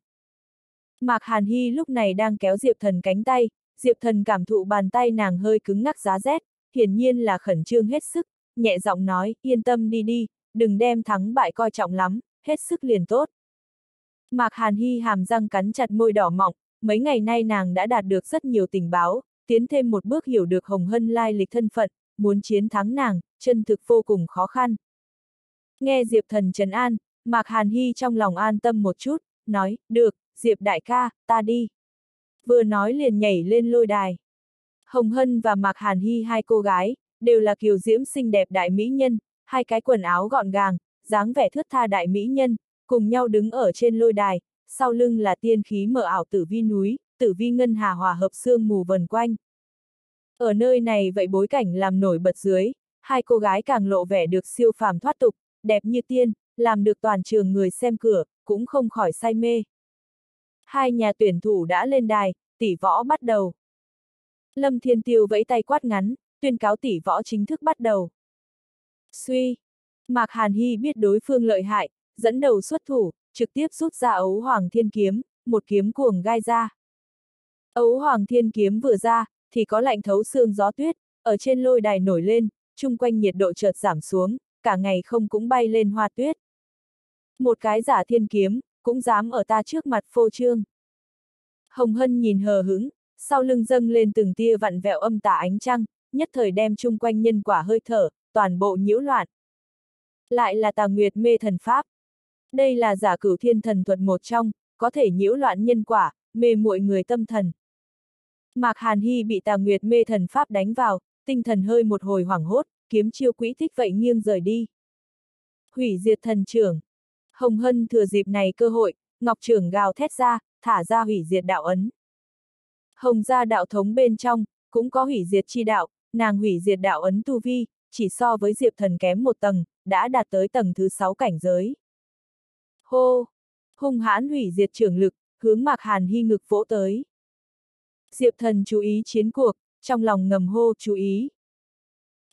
Mạc Hàn Hy lúc này đang kéo Diệp Thần cánh tay, Diệp Thần cảm thụ bàn tay nàng hơi cứng ngắc giá rét, hiển nhiên là khẩn trương hết sức, nhẹ giọng nói, yên tâm đi đi, đừng đem thắng bại coi trọng lắm, hết sức liền tốt. Mạc Hàn Hy hàm răng cắn chặt môi đỏ mọng, mấy ngày nay nàng đã đạt được rất nhiều tình báo, tiến thêm một bước hiểu được Hồng Hân lai lịch thân phận, muốn chiến thắng nàng, chân thực vô cùng khó khăn. Nghe Diệp Thần trấn an, Mạc Hàn Hy trong lòng an tâm một chút, nói, được, Diệp đại ca, ta đi. Vừa nói liền nhảy lên lôi đài. Hồng Hân và Mạc Hàn Hy hai cô gái, đều là kiều diễm xinh đẹp đại mỹ nhân, hai cái quần áo gọn gàng, dáng vẻ thướt tha đại mỹ nhân, cùng nhau đứng ở trên lôi đài, sau lưng là tiên khí mở ảo tử vi núi, tử vi ngân hà hòa hợp xương mù vần quanh. Ở nơi này vậy bối cảnh làm nổi bật dưới, hai cô gái càng lộ vẻ được siêu phàm thoát tục, đẹp như tiên, làm được toàn trường người xem cửa, cũng không khỏi say mê. Hai nhà tuyển thủ đã lên đài, tỷ võ bắt đầu. Lâm Thiên Tiêu vẫy tay quát ngắn, tuyên cáo tỷ võ chính thức bắt đầu. Suy! Mạc Hàn Hy biết đối phương lợi hại, dẫn đầu xuất thủ, trực tiếp rút ra ấu hoàng thiên kiếm, một kiếm cuồng gai ra. Ấu hoàng thiên kiếm vừa ra, thì có lạnh thấu xương gió tuyết, ở trên lôi đài nổi lên, chung quanh nhiệt độ chợt giảm xuống, cả ngày không cũng bay lên hoa tuyết. Một cái giả thiên kiếm, cũng dám ở ta trước mặt phô trương. Hồng Hân nhìn hờ hững, sau lưng dâng lên từng tia vặn vẹo âm tà ánh trăng, nhất thời đem chung quanh nhân quả hơi thở, toàn bộ nhiễu loạn. Lại là tà nguyệt mê thần pháp. Đây là giả cửu thiên thần thuật một trong, có thể nhiễu loạn nhân quả, mê muội người tâm thần. Mạc Hàn Hy bị tà nguyệt mê thần pháp đánh vào, tinh thần hơi một hồi hoảng hốt, kiếm chiêu quỹ thích vậy nghiêng rời đi. Hủy diệt thần trưởng. Hồng Hân thừa dịp này cơ hội, Ngọc trưởng gào thét ra, thả ra hủy diệt đạo ấn. Hồng gia đạo thống bên trong, cũng có hủy diệt chi đạo, nàng hủy diệt đạo ấn tu vi, chỉ so với diệp thần kém một tầng, đã đạt tới tầng thứ sáu cảnh giới. Hô! Hung hãn hủy diệt trưởng lực, hướng Mạc Hàn Hy ngực vỗ tới. Diệp thần chú ý chiến cuộc, trong lòng ngầm hô chú ý.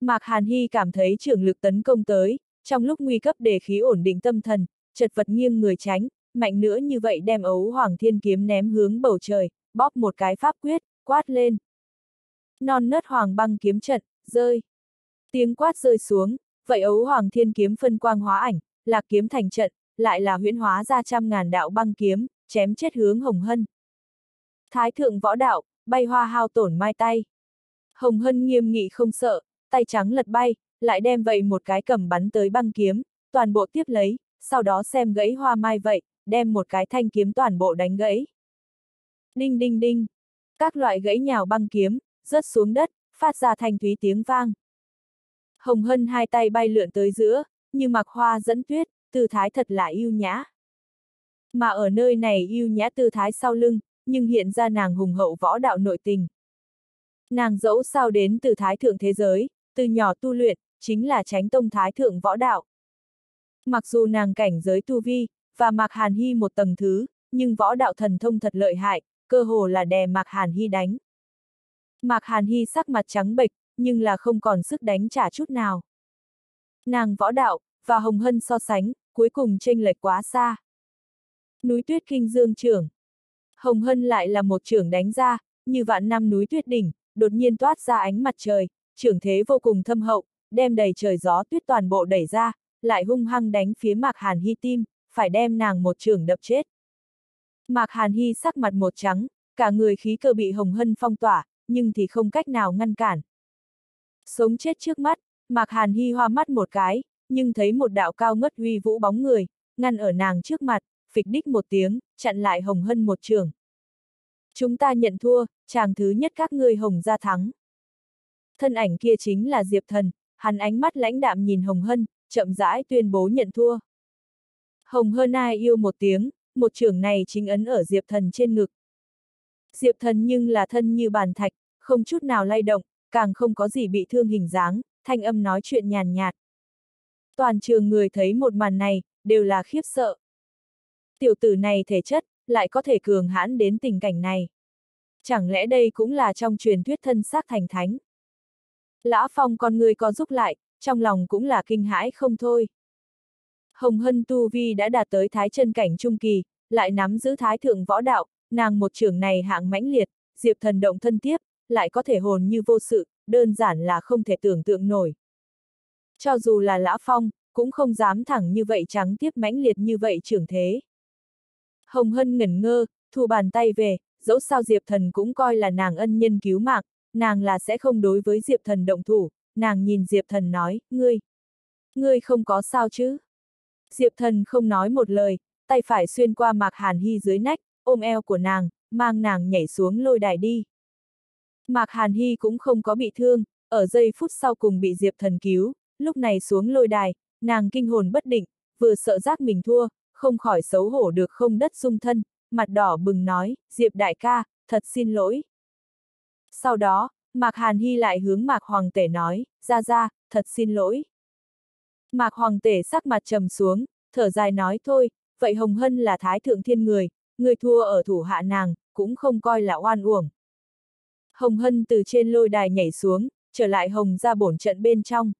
Mạc Hàn Hy cảm thấy trưởng lực tấn công tới, trong lúc nguy cấp để khí ổn định tâm thần, chật vật nghiêng người tránh, mạnh nữa như vậy đem ấu hoàng thiên kiếm ném hướng bầu trời, bóp một cái pháp quyết, quát lên. Non nớt hoàng băng kiếm trận, rơi. Tiếng quát rơi xuống, vậy ấu hoàng thiên kiếm phân quang hóa ảnh, lạc kiếm thành trận, lại là huyễn hóa ra trăm ngàn đạo băng kiếm, chém chết hướng hồng hân. Thái thượng võ đạo, bay hoa hao tổn mai tay. Hồng hân nghiêm nghị không sợ, tay trắng lật bay, lại đem vậy một cái cầm bắn tới băng kiếm, toàn bộ tiếp lấy, sau đó xem gãy hoa mai vậy, đem một cái thanh kiếm toàn bộ đánh gãy. Đinh đinh đinh, các loại gãy nhào băng kiếm, rớt xuống đất, phát ra thanh thúy tiếng vang. Hồng Hân hai tay bay lượn tới giữa, như mặc hoa dẫn tuyết, tư thái thật là yêu nhã. Mà ở nơi này yêu nhã tư thái sau lưng, nhưng hiện ra nàng hùng hậu võ đạo nội tình. Nàng dẫu sao đến từ thái thượng thế giới, từ nhỏ tu luyện, chính là tránh tông thái thượng võ đạo. Mặc dù nàng cảnh giới tu vi, và Mạc Hàn Hy một tầng thứ, nhưng võ đạo thần thông thật lợi hại, cơ hồ là đè Mạc Hàn Hy đánh. Mạc Hàn Hy sắc mặt trắng bệch, nhưng là không còn sức đánh trả chút nào. Nàng võ đạo, và Hồng Hân so sánh, cuối cùng chênh lệch quá xa. Núi tuyết kinh dương trưởng. Hồng Hân lại là một trưởng đánh ra, như vạn năm núi tuyết đỉnh, đột nhiên toát ra ánh mặt trời, trưởng thế vô cùng thâm hậu, đem đầy trời gió tuyết toàn bộ đẩy ra, lại hung hăng đánh phía Mạc Hàn Hy tim, phải đem nàng một trường đập chết. Mạc Hàn Hy sắc mặt một trắng, cả người khí cơ bị Hồng Hân phong tỏa, nhưng thì không cách nào ngăn cản. Sống chết trước mắt, Mạc Hàn Hy hoa mắt một cái, nhưng thấy một đạo cao ngất uy vũ bóng người, ngăn ở nàng trước mặt, phịch đích một tiếng, chặn lại Hồng Hân một trường. Chúng ta nhận thua, chàng thứ nhất các ngươi Hồng ra thắng. Thân ảnh kia chính là Diệp Thần, hắn ánh mắt lãnh đạm nhìn Hồng Hân, chậm rãi tuyên bố nhận thua. Hồng Hân ai yêu một tiếng, một trường này chính ấn ở Diệp Thần trên ngực. Diệp Thần nhưng là thân như bàn thạch, không chút nào lay động, càng không có gì bị thương hình dáng, thanh âm nói chuyện nhàn nhạt. Toàn trường người thấy một màn này, đều là khiếp sợ. Tiểu tử này thể chất, lại có thể cường hãn đến tình cảnh này. Chẳng lẽ đây cũng là trong truyền thuyết thân xác thành thánh? Lã Phong con người có giúp lại, trong lòng cũng là kinh hãi không thôi. Hồng Hân Tu Vi đã đạt tới thái chân cảnh trung kỳ, lại nắm giữ thái thượng võ đạo, nàng một trưởng này hạng mãnh liệt, diệp thần động thân tiếp, lại có thể hồn như vô sự, đơn giản là không thể tưởng tượng nổi. Cho dù là Lã Phong, cũng không dám thẳng như vậy trắng tiếp mãnh liệt như vậy trưởng thế. Hồng Hân ngẩn ngơ, thu bàn tay về, dẫu sao Diệp Thần cũng coi là nàng ân nhân cứu mạng, nàng là sẽ không đối với Diệp Thần động thủ, nàng nhìn Diệp Thần nói, ngươi, ngươi không có sao chứ? Diệp Thần không nói một lời, tay phải xuyên qua Mạc Hàn Hy dưới nách, ôm eo của nàng, mang nàng nhảy xuống lôi đài đi. Mạc Hàn Hy cũng không có bị thương, ở giây phút sau cùng bị Diệp Thần cứu, lúc này xuống lôi đài, nàng kinh hồn bất định, vừa sợ giác mình thua, không khỏi xấu hổ được không đất dung thân, mặt đỏ bừng nói, Diệp đại ca, thật xin lỗi. Sau đó, Mạc Hàn Hy lại hướng Mạc Hoàng Tể nói, ra ra, thật xin lỗi. Mạc Hoàng Tể sắc mặt trầm xuống, thở dài nói thôi, vậy Hồng Hân là thái thượng thiên người, người thua ở thủ hạ nàng, cũng không coi là oan uổng. Hồng Hân từ trên lôi đài nhảy xuống, trở lại Hồng ra bổn trận bên trong.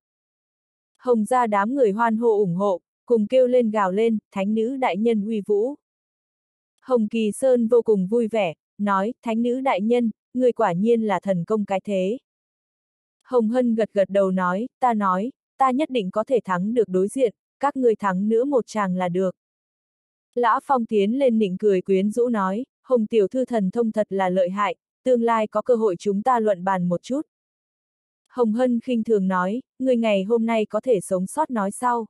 Hồng ra đám người hoan hô ủng hộ, cùng kêu lên gào lên, thánh nữ đại nhân uy vũ. Hồng Kỳ Sơn vô cùng vui vẻ, nói, thánh nữ đại nhân, người quả nhiên là thần công cái thế. Hồng Hân gật gật đầu nói, ta nói, ta nhất định có thể thắng được đối diện, các người thắng nữa một chàng là được. Lã Phong tiến lên nịnh cười quyến rũ nói, Hồng tiểu thư thần thông thật là lợi hại, tương lai có cơ hội chúng ta luận bàn một chút. Hồng Hân khinh thường nói, người ngày hôm nay có thể sống sót nói sau.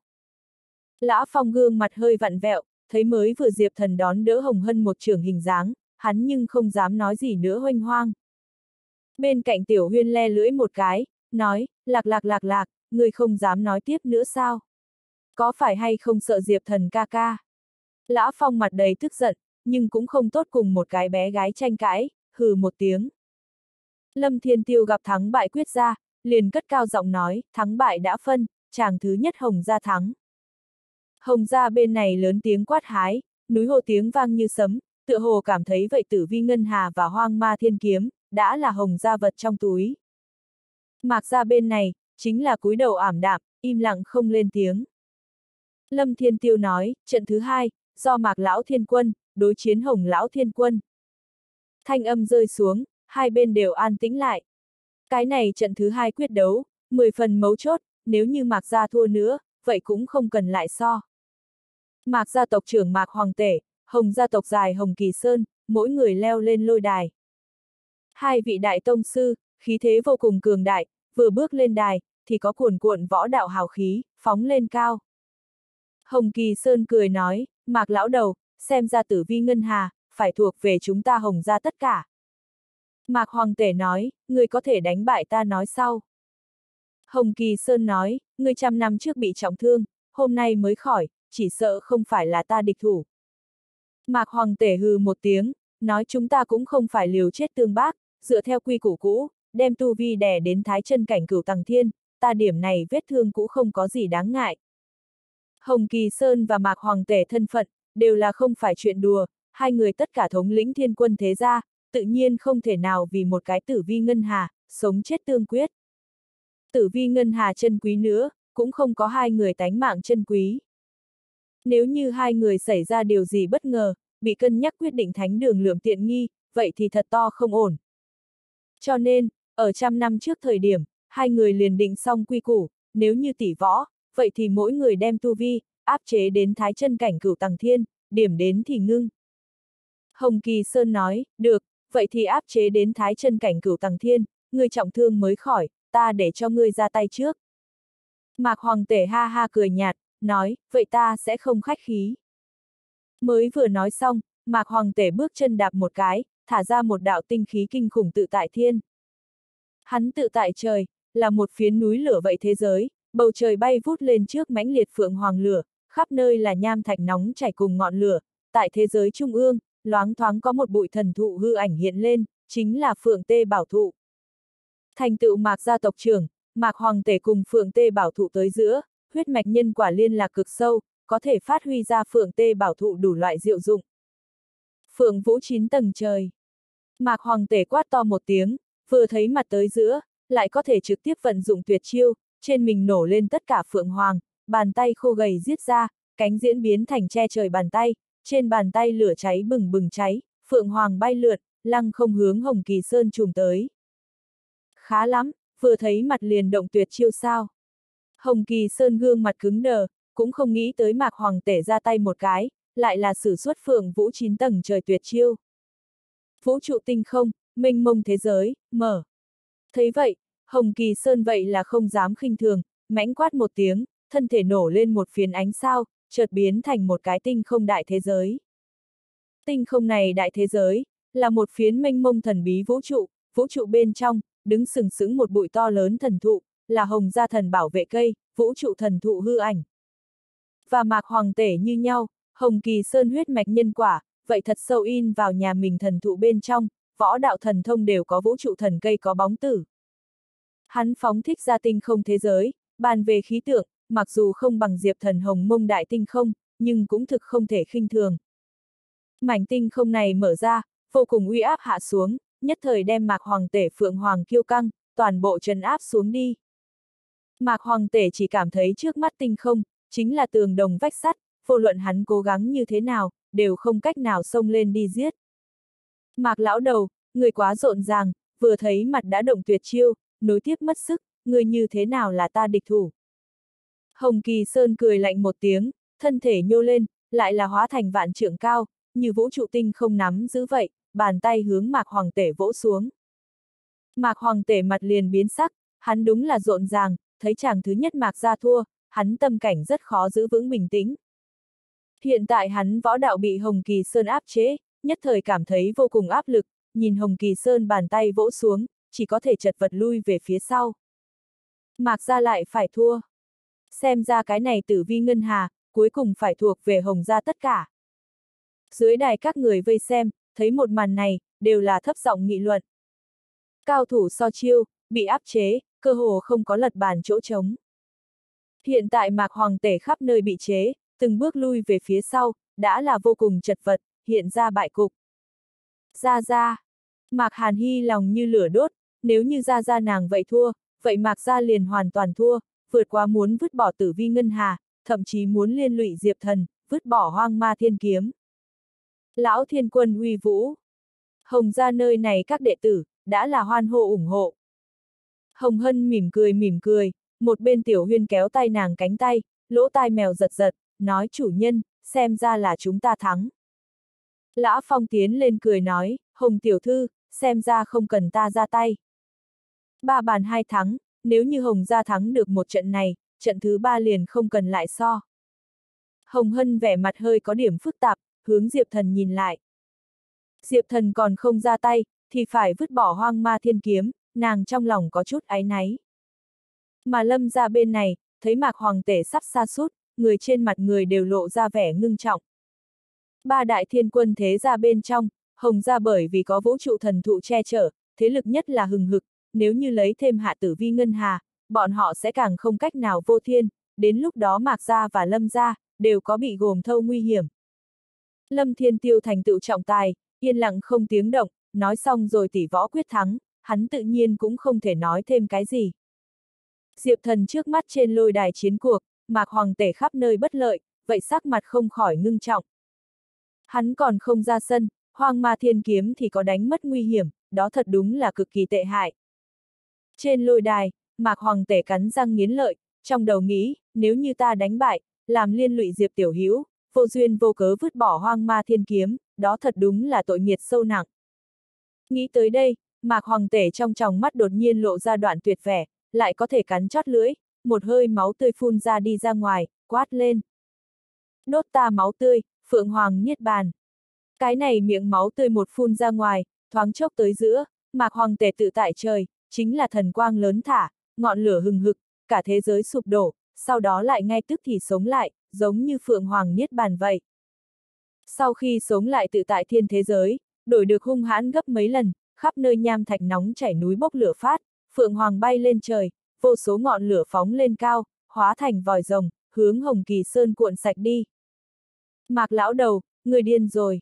Lã Phong gương mặt hơi vặn vẹo, thấy mới vừa Diệp Thần đón đỡ Hồng Hân một trường hình dáng, hắn nhưng không dám nói gì nữa hoanh hoang. Bên cạnh Tiểu Huyên le lưỡi một cái, nói, lạc lạc lạc lạc, người không dám nói tiếp nữa sao? Có phải hay không sợ Diệp Thần ca ca? Lã Phong mặt đầy tức giận, nhưng cũng không tốt cùng một cái bé gái tranh cãi, hừ một tiếng. Lâm Thiên Tiêu gặp thắng bại quyết ra, liền cất cao giọng nói, thắng bại đã phân, chàng thứ nhất Hồng ra thắng. Hồng gia bên này lớn tiếng quát hái, núi hồ tiếng vang như sấm, tựa hồ cảm thấy vậy tử vi ngân hà và hoang ma thiên kiếm, đã là hồng gia vật trong túi. Mạc gia bên này, chính là cúi đầu ảm đạm, im lặng không lên tiếng. Lâm Thiên Tiêu nói, trận thứ hai, do Mạc Lão Thiên Quân, đối chiến Hồng Lão Thiên Quân. Thanh âm rơi xuống, hai bên đều an tĩnh lại. Cái này trận thứ hai quyết đấu, 10 phần mấu chốt, nếu như Mạc Gia thua nữa, vậy cũng không cần lại so. Mạc gia tộc trưởng Mạc Hoàng Tể, Hồng gia tộc dài Hồng Kỳ Sơn, mỗi người leo lên lôi đài. Hai vị đại tông sư, khí thế vô cùng cường đại, vừa bước lên đài, thì có cuồn cuộn võ đạo hào khí, phóng lên cao. Hồng Kỳ Sơn cười nói, Mạc lão đầu, xem ra tử vi ngân hà, phải thuộc về chúng ta Hồng gia tất cả. Mạc Hoàng Tể nói, người có thể đánh bại ta nói sau. Hồng Kỳ Sơn nói, người trăm năm trước bị trọng thương, hôm nay mới khỏi, chỉ sợ không phải là ta địch thủ. Mạc Hoàng Tể hừ một tiếng, nói chúng ta cũng không phải liều chết tương bác, dựa theo quy củ cũ, đem tu vi đè đến thái chân cảnh cửu tầng thiên, ta điểm này vết thương cũng không có gì đáng ngại. Hồng Kỳ Sơn và Mạc Hoàng Tể thân phận, đều là không phải chuyện đùa, hai người tất cả thống lĩnh thiên quân thế gia, tự nhiên không thể nào vì một cái tử vi ngân hà, sống chết tương quyết. Tử vi ngân hà chân quý nữa, cũng không có hai người tánh mạng chân quý. Nếu như hai người xảy ra điều gì bất ngờ, bị cân nhắc quyết định thánh đường lượm tiện nghi, vậy thì thật to không ổn. Cho nên, ở trăm năm trước thời điểm, hai người liền định xong quy củ, nếu như tỷ võ, vậy thì mỗi người đem tu vi, áp chế đến thái chân cảnh cửu tầng thiên, điểm đến thì ngưng. Hồng Kỳ Sơn nói, được, vậy thì áp chế đến thái chân cảnh cửu tầng thiên, người trọng thương mới khỏi, ta để cho ngươi ra tay trước. Mạc Hoàng Tể ha ha cười nhạt, nói, vậy ta sẽ không khách khí. Mới vừa nói xong, Mạc Hoàng Tể bước chân đạp một cái, thả ra một đạo tinh khí kinh khủng tự tại thiên. Hắn tự tại trời, là một phiến núi lửa vậy thế giới, bầu trời bay vút lên trước mãnh liệt phượng hoàng lửa, khắp nơi là nham thạch nóng chảy cùng ngọn lửa, tại thế giới trung ương, loáng thoáng có một bụi thần thụ hư ảnh hiện lên, chính là phượng tê bảo thụ. Thành tựu mạc gia tộc trưởng, mạc hoàng tể cùng phượng tê bảo thụ tới giữa, huyết mạch nhân quả liên lạc cực sâu, có thể phát huy ra phượng tê bảo thụ đủ loại diệu dụng. Phượng vũ chín tầng trời. Mạc hoàng tể quát to một tiếng, vừa thấy mặt tới giữa, lại có thể trực tiếp vận dụng tuyệt chiêu, trên mình nổ lên tất cả phượng hoàng, bàn tay khô gầy giết ra, cánh diễn biến thành che trời bàn tay, trên bàn tay lửa cháy bừng bừng cháy, phượng hoàng bay lượn, lăng không hướng Hồng Kỳ Sơn trùm tới. Khá lắm, vừa thấy mặt liền động tuyệt chiêu sao. Hồng Kỳ Sơn gương mặt cứng đờ, cũng không nghĩ tới mạc hoàng tể ra tay một cái, lại là sử xuất phượng vũ chín tầng trời tuyệt chiêu. Vũ trụ tinh không, minh mông thế giới, mở. Thấy vậy, Hồng Kỳ Sơn vậy là không dám khinh thường, mãnh quát một tiếng, thân thể nổ lên một phiến ánh sao, chợt biến thành một cái tinh không đại thế giới. Tinh không này đại thế giới, là một phiến mênh mông thần bí vũ trụ, vũ trụ bên trong, đứng sừng sững một bụi to lớn thần thụ, là hồng gia thần bảo vệ cây, vũ trụ thần thụ hư ảnh. Và mạc hoàng tể như nhau, hồng kỳ sơn huyết mạch nhân quả, vậy thật sâu in vào nhà mình thần thụ bên trong, võ đạo thần thông đều có vũ trụ thần cây có bóng tử. Hắn phóng thích ra tinh không thế giới, bàn về khí tượng, mặc dù không bằng diệp thần hồng mông đại tinh không, nhưng cũng thực không thể khinh thường. Mảnh tinh không này mở ra, vô cùng uy áp hạ xuống, nhất thời đem mạc hoàng tể phượng hoàng kiêu căng, toàn bộ trần áp xuống đi. Mạc hoàng tể chỉ cảm thấy trước mắt tinh không, chính là tường đồng vách sắt, vô luận hắn cố gắng như thế nào, đều không cách nào xông lên đi giết. Mạc lão đầu, người quá rộn ràng, vừa thấy mặt đã động tuyệt chiêu, nối tiếp mất sức, người như thế nào là ta địch thủ. Hồng Kỳ Sơn cười lạnh một tiếng, thân thể nhô lên, lại là hóa thành vạn trượng cao, như vũ trụ tinh không nắm giữ vậy, bàn tay hướng Mạc Hoàng Tể vỗ xuống. Mạc Hoàng Tể mặt liền biến sắc, hắn đúng là rộn ràng, thấy chàng thứ nhất Mạc ra thua, hắn tâm cảnh rất khó giữ vững bình tĩnh. Hiện tại hắn võ đạo bị Hồng Kỳ Sơn áp chế, nhất thời cảm thấy vô cùng áp lực, nhìn Hồng Kỳ Sơn bàn tay vỗ xuống, chỉ có thể chật vật lui về phía sau. Mạc ra lại phải thua. Xem ra cái này tử vi ngân hà, cuối cùng phải thuộc về Hồng gia tất cả. Dưới đài các người vây xem, thấy một màn này, đều là thấp giọng nghị luận. Cao thủ so chiêu, bị áp chế, cơ hồ không có lật bàn chỗ trống. Hiện tại Mạc Hoàng Tể khắp nơi bị chế, từng bước lui về phía sau, đã là vô cùng chật vật, hiện ra bại cục. Ra ra. Mạc Hàn Hy lòng như lửa đốt, nếu như ra ra nàng vậy thua, vậy Mạc ra liền hoàn toàn thua, vượt quá muốn vứt bỏ tử vi ngân hà, thậm chí muốn liên lụy diệp thần, vứt bỏ hoang ma thiên kiếm. Lão thiên quân uy vũ. Hồng ra nơi này các đệ tử, đã là hoan hô ủng hộ. Hồng Hân mỉm cười mỉm cười, một bên tiểu huyên kéo tay nàng cánh tay, lỗ tai mèo giật giật, nói chủ nhân, xem ra là chúng ta thắng. Lã Phong tiến lên cười nói, Hồng tiểu thư, xem ra không cần ta ra tay. Ba bàn hai thắng, nếu như Hồng gia thắng được một trận này, trận thứ ba liền không cần lại so. Hồng Hân vẻ mặt hơi có điểm phức tạp, hướng Diệp Thần nhìn lại. Diệp Thần còn không ra tay, thì phải vứt bỏ hoang ma thiên kiếm, nàng trong lòng có chút áy náy. Mà lâm ra bên này, thấy mạc hoàng tể sắp xa sút người trên mặt người đều lộ ra vẻ ngưng trọng. Ba đại thiên quân thế ra bên trong, hồng ra bởi vì có vũ trụ thần thụ che chở, thế lực nhất là hừng hực, nếu như lấy thêm hạ tử vi ngân hà, bọn họ sẽ càng không cách nào vô thiên, đến lúc đó Mạc Gia và Lâm Gia, đều có bị gồm thâu nguy hiểm. Lâm Thiên Tiêu thành tựu trọng tài, yên lặng không tiếng động, nói xong rồi tỷ võ quyết thắng, hắn tự nhiên cũng không thể nói thêm cái gì. Diệp thần trước mắt trên lôi đài chiến cuộc, Mạc Hoàng tể khắp nơi bất lợi, vậy sắc mặt không khỏi ngưng trọng. Hắn còn không ra sân, hoang ma thiên kiếm thì có đánh mất nguy hiểm, đó thật đúng là cực kỳ tệ hại. Trên lôi đài, Mạc Hoàng tể cắn răng nghiến lợi, trong đầu nghĩ, nếu như ta đánh bại, làm liên lụy Diệp Tiểu Hữu vô duyên vô cớ vứt bỏ hoang ma thiên kiếm, đó thật đúng là tội nghiệt sâu nặng. Nghĩ tới đây, Mạc Hoàng tể trong tròng mắt đột nhiên lộ ra đoạn tuyệt vẻ, lại có thể cắn chót lưỡi, một hơi máu tươi phun ra đi ra ngoài, quát lên. Nốt ta máu tươi, Phượng Hoàng niết bàn. Cái này miệng máu tươi một phun ra ngoài, thoáng chốc tới giữa, Mạc Hoàng tể tự tại trời, chính là thần quang lớn thả, ngọn lửa hừng hực, cả thế giới sụp đổ, sau đó lại ngay tức thì sống lại, giống như Phượng Hoàng Niết Bàn vậy. Sau khi sống lại tự tại thiên thế giới, đổi được hung hãn gấp mấy lần, khắp nơi nham thạch nóng chảy núi bốc lửa phát, Phượng Hoàng bay lên trời, vô số ngọn lửa phóng lên cao, hóa thành vòi rồng, hướng Hồng Kỳ Sơn cuộn sạch đi. Mạc lão đầu, người điên rồi.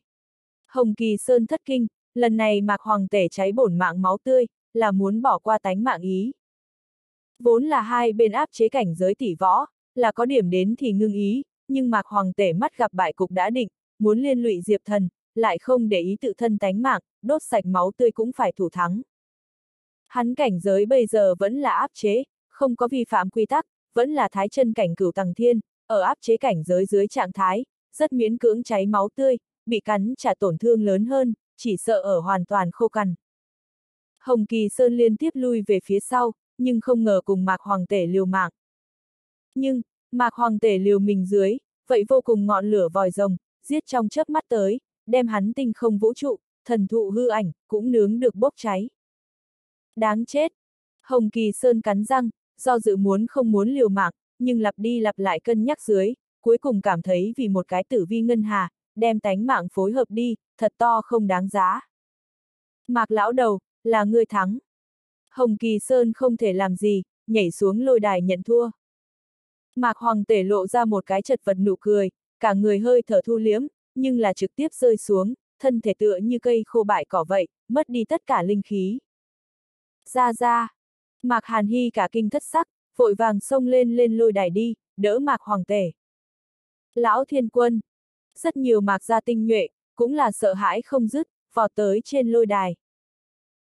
Hồng Kỳ Sơn thất kinh, lần này Mạc Hoàng tể cháy bổn mạng máu tươi, là muốn bỏ qua tánh mạng ý. Vốn là hai bên áp chế cảnh giới tỷ võ, là có điểm đến thì ngưng ý, nhưng Mạc Hoàng tể mắt gặp bại cục đã định, muốn liên lụy Diệp Thần, lại không để ý tự thân tánh mạng, đốt sạch máu tươi cũng phải thủ thắng. Hắn cảnh giới bây giờ vẫn là áp chế, không có vi phạm quy tắc, vẫn là thái chân cảnh cửu tầng thiên, ở áp chế cảnh giới dưới trạng thái, rất miễn cưỡng cháy máu tươi, bị cắn trả tổn thương lớn hơn, chỉ sợ ở hoàn toàn khô cằn. Hồng Kỳ Sơn liên tiếp lui về phía sau, nhưng không ngờ cùng Mạc Hoàng tể liều mạng. Nhưng, Mạc Hoàng tể liều mình dưới, vậy vô cùng ngọn lửa vòi rồng, giết trong chớp mắt tới, đem hắn tinh không vũ trụ, thần thụ hư ảnh, cũng nướng được bốc cháy. Đáng chết! Hồng Kỳ Sơn cắn răng, do dự muốn không muốn liều mạng, nhưng lặp đi lặp lại cân nhắc dưới, cuối cùng cảm thấy vì một cái tử vi ngân hà, đem tánh mạng phối hợp đi, thật to không đáng giá. Mạc lão đầu, là người thắng. Hồng Kỳ Sơn không thể làm gì, nhảy xuống lôi đài nhận thua. Mạc Hoàng tể lộ ra một cái chật vật nụ cười, cả người hơi thở thu liếm, nhưng là trực tiếp rơi xuống, thân thể tựa như cây khô bại cỏ vậy, mất đi tất cả linh khí. Ra ra! Mạc Hàn Hy cả kinh thất sắc, vội vàng xông lên lên lôi đài đi, đỡ Mạc Hoàng tể. Lão Thiên Quân! Rất nhiều Mạc gia tinh nhuệ, cũng là sợ hãi không dứt, vọt tới trên lôi đài.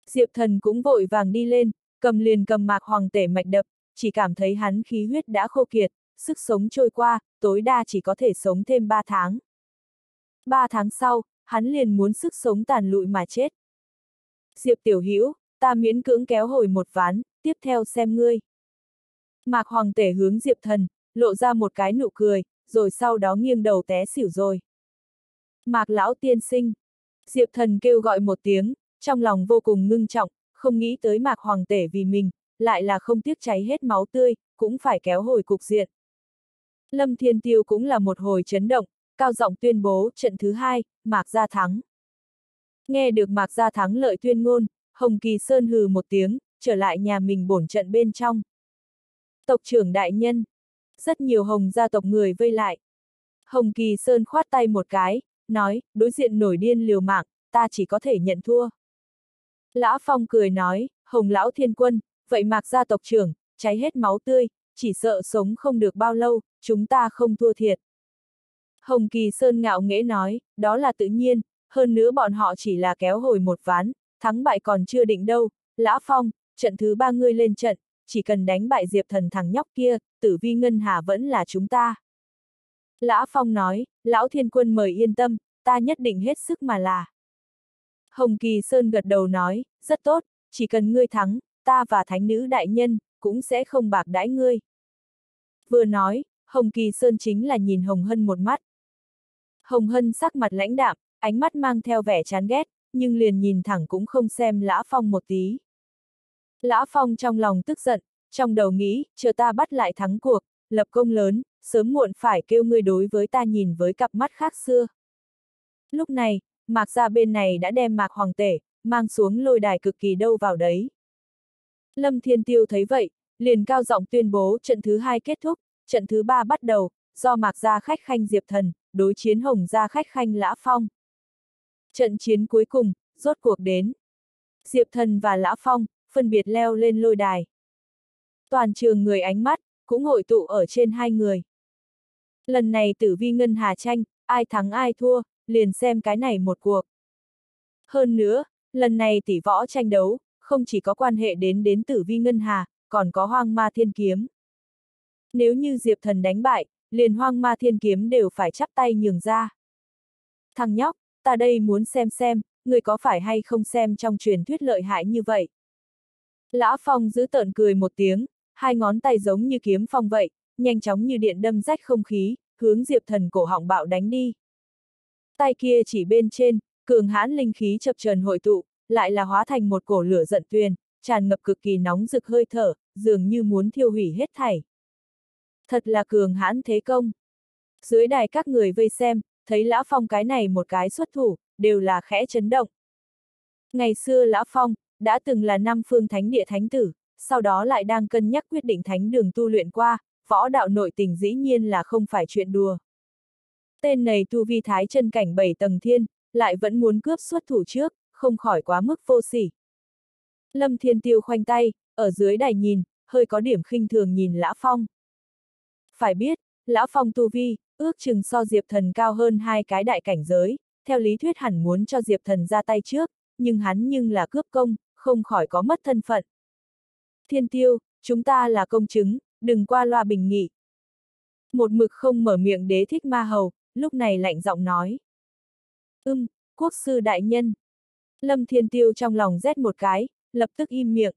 Diệp thần cũng vội vàng đi lên, cầm liền cầm Mạc Hoàng tể mạch đập, chỉ cảm thấy hắn khí huyết đã khô kiệt, sức sống trôi qua, tối đa chỉ có thể sống thêm 3 tháng. Ba tháng sau, hắn liền muốn sức sống tàn lụi mà chết. Diệp tiểu Hữu ta miễn cưỡng kéo hồi một ván, tiếp theo xem ngươi. Mạc Hoàng tể hướng Diệp thần, lộ ra một cái nụ cười, rồi sau đó nghiêng đầu té xỉu rồi. Mạc lão tiên sinh. Diệp thần kêu gọi một tiếng, trong lòng vô cùng ngưng trọng, không nghĩ tới Mạc Hoàng tể vì mình, lại là không tiếc cháy hết máu tươi, cũng phải kéo hồi cục diện. Lâm Thiên Tiêu cũng là một hồi chấn động, cao giọng tuyên bố trận thứ hai, Mạc Gia thắng. Nghe được Mạc Gia thắng lợi tuyên ngôn, Hồng Kỳ Sơn hừ một tiếng, trở lại nhà mình bổn trận bên trong. Tộc trưởng đại nhân. Rất nhiều hồng gia tộc người vây lại. Hồng Kỳ Sơn khoát tay một cái, nói, đối diện nổi điên liều mạng, ta chỉ có thể nhận thua. Lã Phong cười nói, Hồng Lão Thiên Quân, vậy mạc gia tộc trưởng, cháy hết máu tươi, chỉ sợ sống không được bao lâu, chúng ta không thua thiệt. Hồng Kỳ Sơn ngạo nghễ nói, đó là tự nhiên, hơn nữa bọn họ chỉ là kéo hồi một ván, thắng bại còn chưa định đâu, Lã Phong, trận thứ ba ngươi lên trận, chỉ cần đánh bại Diệp thần thằng nhóc kia, tử vi ngân hà vẫn là chúng ta. Lã Phong nói, Lão Thiên Quân mời yên tâm, ta nhất định hết sức mà là. Hồng Kỳ Sơn gật đầu nói, rất tốt, chỉ cần ngươi thắng, ta và thánh nữ đại nhân, cũng sẽ không bạc đãi ngươi. Vừa nói, Hồng Kỳ Sơn chính là nhìn Hồng Hân một mắt. Hồng Hân sắc mặt lãnh đạm, ánh mắt mang theo vẻ chán ghét, nhưng liền nhìn thẳng cũng không xem Lã Phong một tí. Lã Phong trong lòng tức giận, trong đầu nghĩ, chờ ta bắt lại thắng cuộc, lập công lớn, sớm muộn phải kêu ngươi đối với ta nhìn với cặp mắt khác xưa. Lúc này, Mạc gia bên này đã đem Mạc Hoàng Tể, mang xuống lôi đài cực kỳ đâu vào đấy. Lâm Thiên Tiêu thấy vậy, liền cao giọng tuyên bố trận thứ hai kết thúc, trận thứ ba bắt đầu, do Mạc Gia khách khanh Diệp Thần, đối chiến Hồng Gia khách khanh Lã Phong. Trận chiến cuối cùng, rốt cuộc đến. Diệp Thần và Lã Phong, phân biệt leo lên lôi đài. Toàn trường người ánh mắt, cũng hội tụ ở trên hai người. Lần này tử vi ngân hà tranh, ai thắng ai thua, liền xem cái này một cuộc. Hơn nữa, lần này tỷ võ tranh đấu, không chỉ có quan hệ đến đến tử vi ngân hà, còn có hoang ma thiên kiếm. Nếu như Diệp Thần đánh bại, liền hoang ma thiên kiếm đều phải chắp tay nhường ra. Thằng nhóc, ta đây muốn xem xem, người có phải hay không xem trong truyền thuyết lợi hại như vậy. Lã Phong giữ tợn cười một tiếng, hai ngón tay giống như kiếm phong vậy, nhanh chóng như điện đâm rách không khí, hướng Diệp Thần cổ họng bạo đánh đi. Tay kia chỉ bên trên, cường hãn linh khí chập trần hội tụ, lại là hóa thành một cổ lửa giận tuyền, tràn ngập cực kỳ nóng rực hơi thở, dường như muốn thiêu hủy hết thảy. Thật là cường hãn thế công. Dưới đài các người vây xem, thấy Lã Phong cái này một cái xuất thủ, đều là khẽ chấn động. Ngày xưa Lã Phong, đã từng là năm phương thánh địa thánh tử, sau đó lại đang cân nhắc quyết định thánh đường tu luyện qua, võ đạo nội tình dĩ nhiên là không phải chuyện đùa. Tên này tu vi thái chân cảnh bảy tầng thiên, lại vẫn muốn cướp xuất thủ trước, không khỏi quá mức vô sỉ. Lâm Thiên Tiêu khoanh tay, ở dưới đài nhìn, hơi có điểm khinh thường nhìn Lã Phong. Phải biết, lão Phong tu vi, ước chừng so Diệp Thần cao hơn hai cái đại cảnh giới, theo lý thuyết hẳn muốn cho Diệp Thần ra tay trước, nhưng hắn nhưng là cướp công, không khỏi có mất thân phận. Thiên Tiêu, chúng ta là công chứng, đừng qua loa bình nghị. Một mực không mở miệng đế thích ma hầu, lúc này lạnh giọng nói. Ưm, quốc sư đại nhân. Lâm Thiên Tiêu trong lòng rét một cái, lập tức im miệng.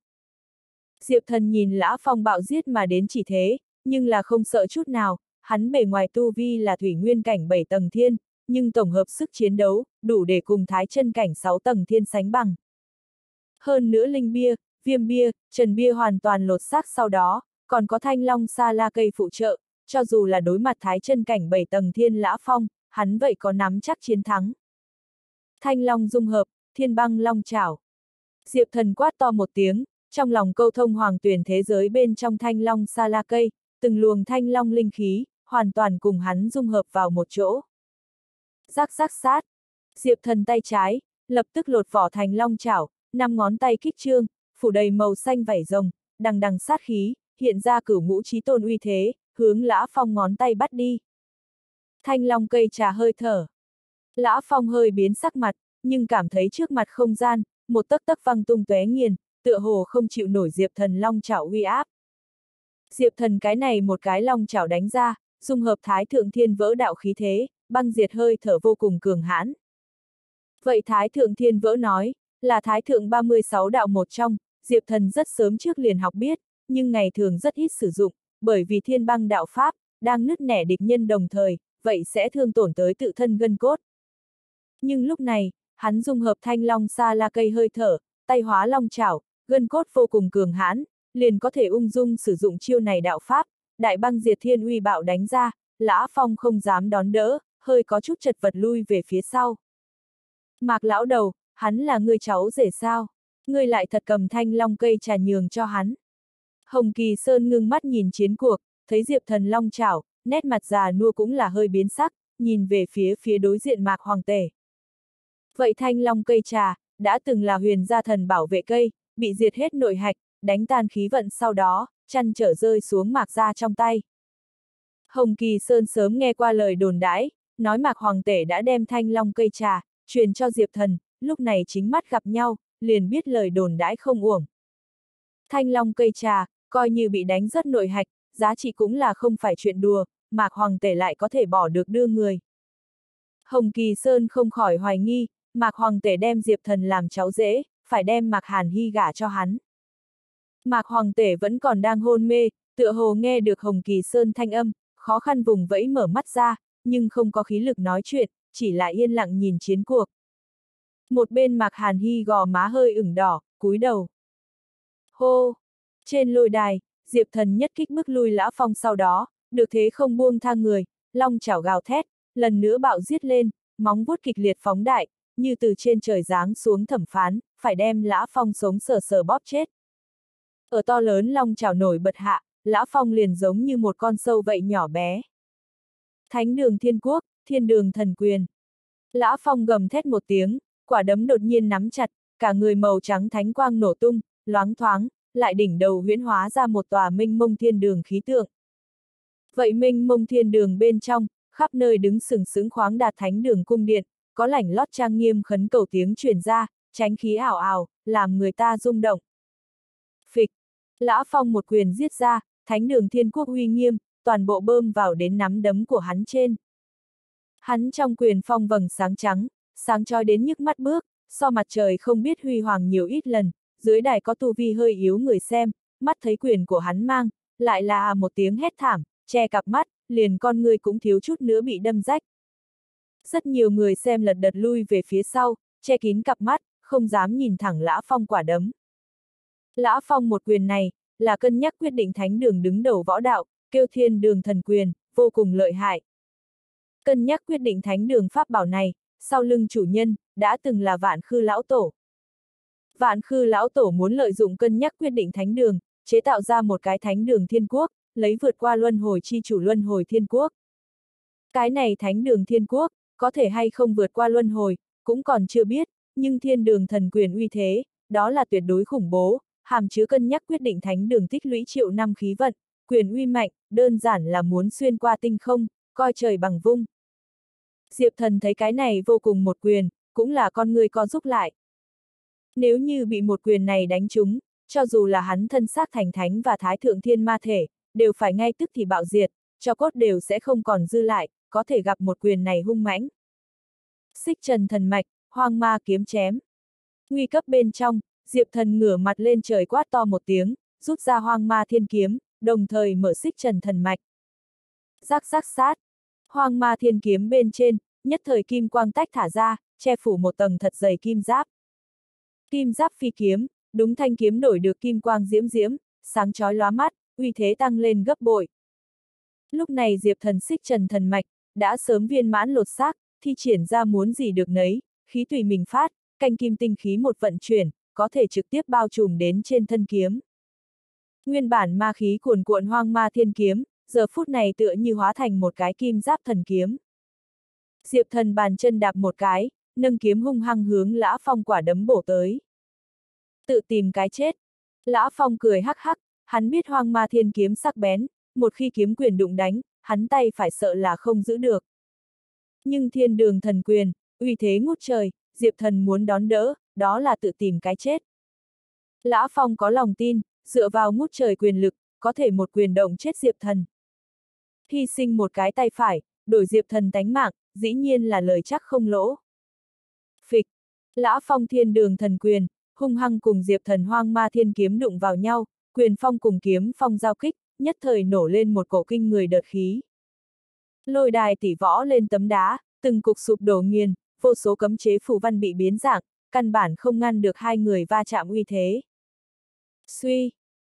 Diệp thần nhìn Lã Phong bạo giết mà đến chỉ thế, nhưng là không sợ chút nào, hắn bề ngoài tu vi là thủy nguyên cảnh 7 tầng thiên, nhưng tổng hợp sức chiến đấu, đủ để cùng thái chân cảnh 6 tầng thiên sánh bằng. Hơn nữa linh bia, viêm bia, trần bia hoàn toàn lột xác sau đó, còn có thanh long sa la cây phụ trợ, cho dù là đối mặt thái chân cảnh 7 tầng thiên lã phong, hắn vậy có nắm chắc chiến thắng. Thanh long dung hợp, thiên băng long chảo. Diệp thần quát to một tiếng, trong lòng câu thông hoàng tuyển thế giới bên trong thanh long sa la cây, từng luồng thanh long linh khí, hoàn toàn cùng hắn dung hợp vào một chỗ. Rắc rắc sát. Diệp thần tay trái, lập tức lột vỏ thành long chảo, năm ngón tay kích trương, phủ đầy màu xanh vảy rồng, đằng đằng sát khí, hiện ra cửu ngũ trí tôn uy thế, hướng Lã Phong ngón tay bắt đi. Thanh long cây trà hơi thở. Lã Phong hơi biến sắc mặt, nhưng cảm thấy trước mặt không gian, một tấc tấc văng tung tóe nghiền, tựa hồ không chịu nổi Diệp Thần long chảo uy áp. Diệp Thần cái này một cái long chảo đánh ra, dung hợp Thái Thượng Thiên vỡ đạo khí thế, băng diệt hơi thở vô cùng cường hãn. Vậy Thái Thượng Thiên vỡ nói, là Thái Thượng 36 đạo một trong, Diệp Thần rất sớm trước liền học biết, nhưng ngày thường rất ít sử dụng, bởi vì thiên băng đạo Pháp, đang nứt nẻ địch nhân đồng thời, vậy sẽ thương tổn tới tự thân gân cốt. Nhưng lúc này, hắn dung hợp thanh long sa la cây hơi thở, tay hóa long chảo, gân cốt vô cùng cường hãn, liền có thể ung dung sử dụng chiêu này đạo Pháp, đại băng diệt thiên uy bạo đánh ra, lã phong không dám đón đỡ, hơi có chút chật vật lui về phía sau. Mạc lão đầu, hắn là người cháu rể sao? Ngươi lại thật cầm thanh long cây trà nhường cho hắn. Hồng Kỳ Sơn ngưng mắt nhìn chiến cuộc, thấy Diệp Thần long chảo, nét mặt già nua cũng là hơi biến sắc, nhìn về phía phía đối diện Mạc Hoàng Tể. Vậy thanh long cây trà, đã từng là huyền gia thần bảo vệ cây, bị diệt hết nội hạch, đánh tan khí vận sau đó, chăn trở rơi xuống Mạc gia trong tay. Hồng Kỳ Sơn sớm nghe qua lời đồn đãi, nói Mạc Hoàng Tể đã đem thanh long cây trà, truyền cho Diệp Thần, lúc này chính mắt gặp nhau, liền biết lời đồn đãi không uổng. Thanh long cây trà, coi như bị đánh rất nội hạch, giá trị cũng là không phải chuyện đùa, Mạc Hoàng Tể lại có thể bỏ được đưa người. Hồng Kỳ Sơn không khỏi hoài nghi, Mạc Hoàng Tể đem Diệp Thần làm cháu dễ, phải đem Mạc Hàn Hy gả cho hắn. Mạc Hoàng Tể vẫn còn đang hôn mê, tựa hồ nghe được Hồng Kỳ Sơn thanh âm, khó khăn vùng vẫy mở mắt ra, nhưng không có khí lực nói chuyện, chỉ là yên lặng nhìn chiến cuộc. Một bên Mạc Hàn Hy gò má hơi ửng đỏ, cúi đầu. Hô! Trên lôi đài, Diệp Thần nhất kích bước lui Lã Phong sau đó, được thế không buông tha người, long chảo gào thét, lần nữa bạo giết lên, móng vuốt kịch liệt phóng đại, như từ trên trời giáng xuống thẩm phán, phải đem Lã Phong sống sờ sờ bóp chết. Ở to lớn long chảo nổi bật hạ, Lã Phong liền giống như một con sâu vậy nhỏ bé. Thánh đường thiên quốc, thiên đường thần quyền. Lã Phong gầm thét một tiếng, quả đấm đột nhiên nắm chặt, cả người màu trắng thánh quang nổ tung, loáng thoáng, lại đỉnh đầu huyễn hóa ra một tòa minh mông thiên đường khí tượng. Vậy minh mông thiên đường bên trong, khắp nơi đứng sừng sững khoáng đạt thánh đường cung điện, có lảnh lót trang nghiêm khấn cầu tiếng truyền ra, tránh khí ảo ảo, làm người ta rung động. Phịch, Lã Phong một quyền giết ra, thánh đường thiên quốc uy nghiêm, toàn bộ bơm vào đến nắm đấm của hắn trên. Hắn trong quyền phong vầng sáng trắng, sáng trói đến nhức mắt bước, so mặt trời không biết huy hoàng nhiều ít lần, dưới đài có tu vi hơi yếu người xem, mắt thấy quyền của hắn mang, lại là một tiếng hét thảm, che cặp mắt, liền con người cũng thiếu chút nữa bị đâm rách. Rất nhiều người xem lật đật lui về phía sau, che kín cặp mắt, không dám nhìn thẳng Lã Phong quả đấm. Lã Phong một quyền này, là cân nhắc quyết định thánh đường đứng đầu võ đạo, kêu thiên đường thần quyền, vô cùng lợi hại. Cân nhắc quyết định thánh đường pháp bảo này, sau lưng chủ nhân, đã từng là vạn khư lão tổ. Vạn khư lão tổ muốn lợi dụng cân nhắc quyết định thánh đường, chế tạo ra một cái thánh đường thiên quốc, lấy vượt qua luân hồi chi chủ luân hồi thiên quốc. Cái này thánh đường thiên quốc, có thể hay không vượt qua luân hồi, cũng còn chưa biết, nhưng thiên đường thần quyền uy thế, đó là tuyệt đối khủng bố, hàm chứa cân nhắc quyết định thánh đường tích lũy triệu năm khí vận, quyền uy mạnh, đơn giản là muốn xuyên qua tinh không, coi trời bằng vung. Diệp thần thấy cái này vô cùng một quyền, cũng là con người co giúp lại. Nếu như bị một quyền này đánh trúng, cho dù là hắn thân xác thành thánh và thái thượng thiên ma thể, đều phải ngay tức thì bạo diệt, cho cốt đều sẽ không còn dư lại, có thể gặp một quyền này hung mãnh. Xích trần thần mạch, hoang ma kiếm chém. Nguy cấp bên trong, Diệp thần ngửa mặt lên trời quát to một tiếng, rút ra hoang ma thiên kiếm, đồng thời mở xích trần thần mạch. Rắc rắc sát. Hoang ma thiên kiếm bên trên, nhất thời kim quang tách thả ra, che phủ một tầng thật dày kim giáp. Kim giáp phi kiếm, đúng thanh kiếm đổi được kim quang diễm diễm, sáng chói lóa mắt, uy thế tăng lên gấp bội. Lúc này Diệp thần xích trần thần mạch, đã sớm viên mãn lột xác, thi triển ra muốn gì được nấy, khí tùy mình phát, canh kim tinh khí một vận chuyển, có thể trực tiếp bao trùm đến trên thân kiếm. Nguyên bản ma khí cuồn cuộn hoang ma thiên kiếm, giờ phút này tựa như hóa thành một cái kim giáp thần kiếm. Diệp thần bàn chân đạp một cái, nâng kiếm hung hăng hướng Lã Phong quả đấm bổ tới. Tự tìm cái chết. Lã Phong cười hắc hắc, hắn biết hoang ma thiên kiếm sắc bén, một khi kiếm quyền đụng đánh, hắn tay phải sợ là không giữ được. Nhưng thiên đường thần quyền, uy thế ngút trời, Diệp thần muốn đón đỡ, đó là tự tìm cái chết. Lã Phong có lòng tin, dựa vào ngút trời quyền lực, có thể một quyền động chết Diệp thần. Hy sinh một cái tay phải, đổi Diệp thần tánh mạng, dĩ nhiên là lời chắc không lỗ. Phịch, Lã Phong thiên đường thần quyền, hung hăng cùng Diệp thần hoang ma thiên kiếm đụng vào nhau, quyền phong cùng kiếm phong giao kích, nhất thời nổ lên một cổ kinh người đợt khí. Lôi đài tỉ võ lên tấm đá, từng cục sụp đổ nghiền, vô số cấm chế phù văn bị biến dạng, căn bản không ngăn được hai người va chạm uy thế. Suy,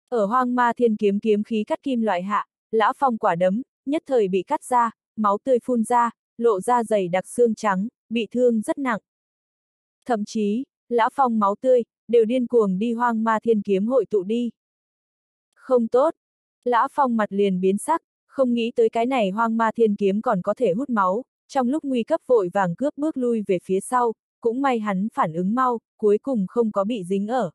ở hoang ma thiên kiếm kiếm khí cắt kim loại hạ, lão phong quả đấm, nhất thời bị cắt ra, máu tươi phun ra, lộ ra dày đặc xương trắng, bị thương rất nặng. Thậm chí, lão phong máu tươi, đều điên cuồng đi hoang ma thiên kiếm hội tụ đi. Không tốt. Lão phong mặt liền biến sắc, không nghĩ tới cái này hoang ma thiên kiếm còn có thể hút máu, trong lúc nguy cấp vội vàng cướp bước lui về phía sau, cũng may hắn phản ứng mau, cuối cùng không có bị dính ở.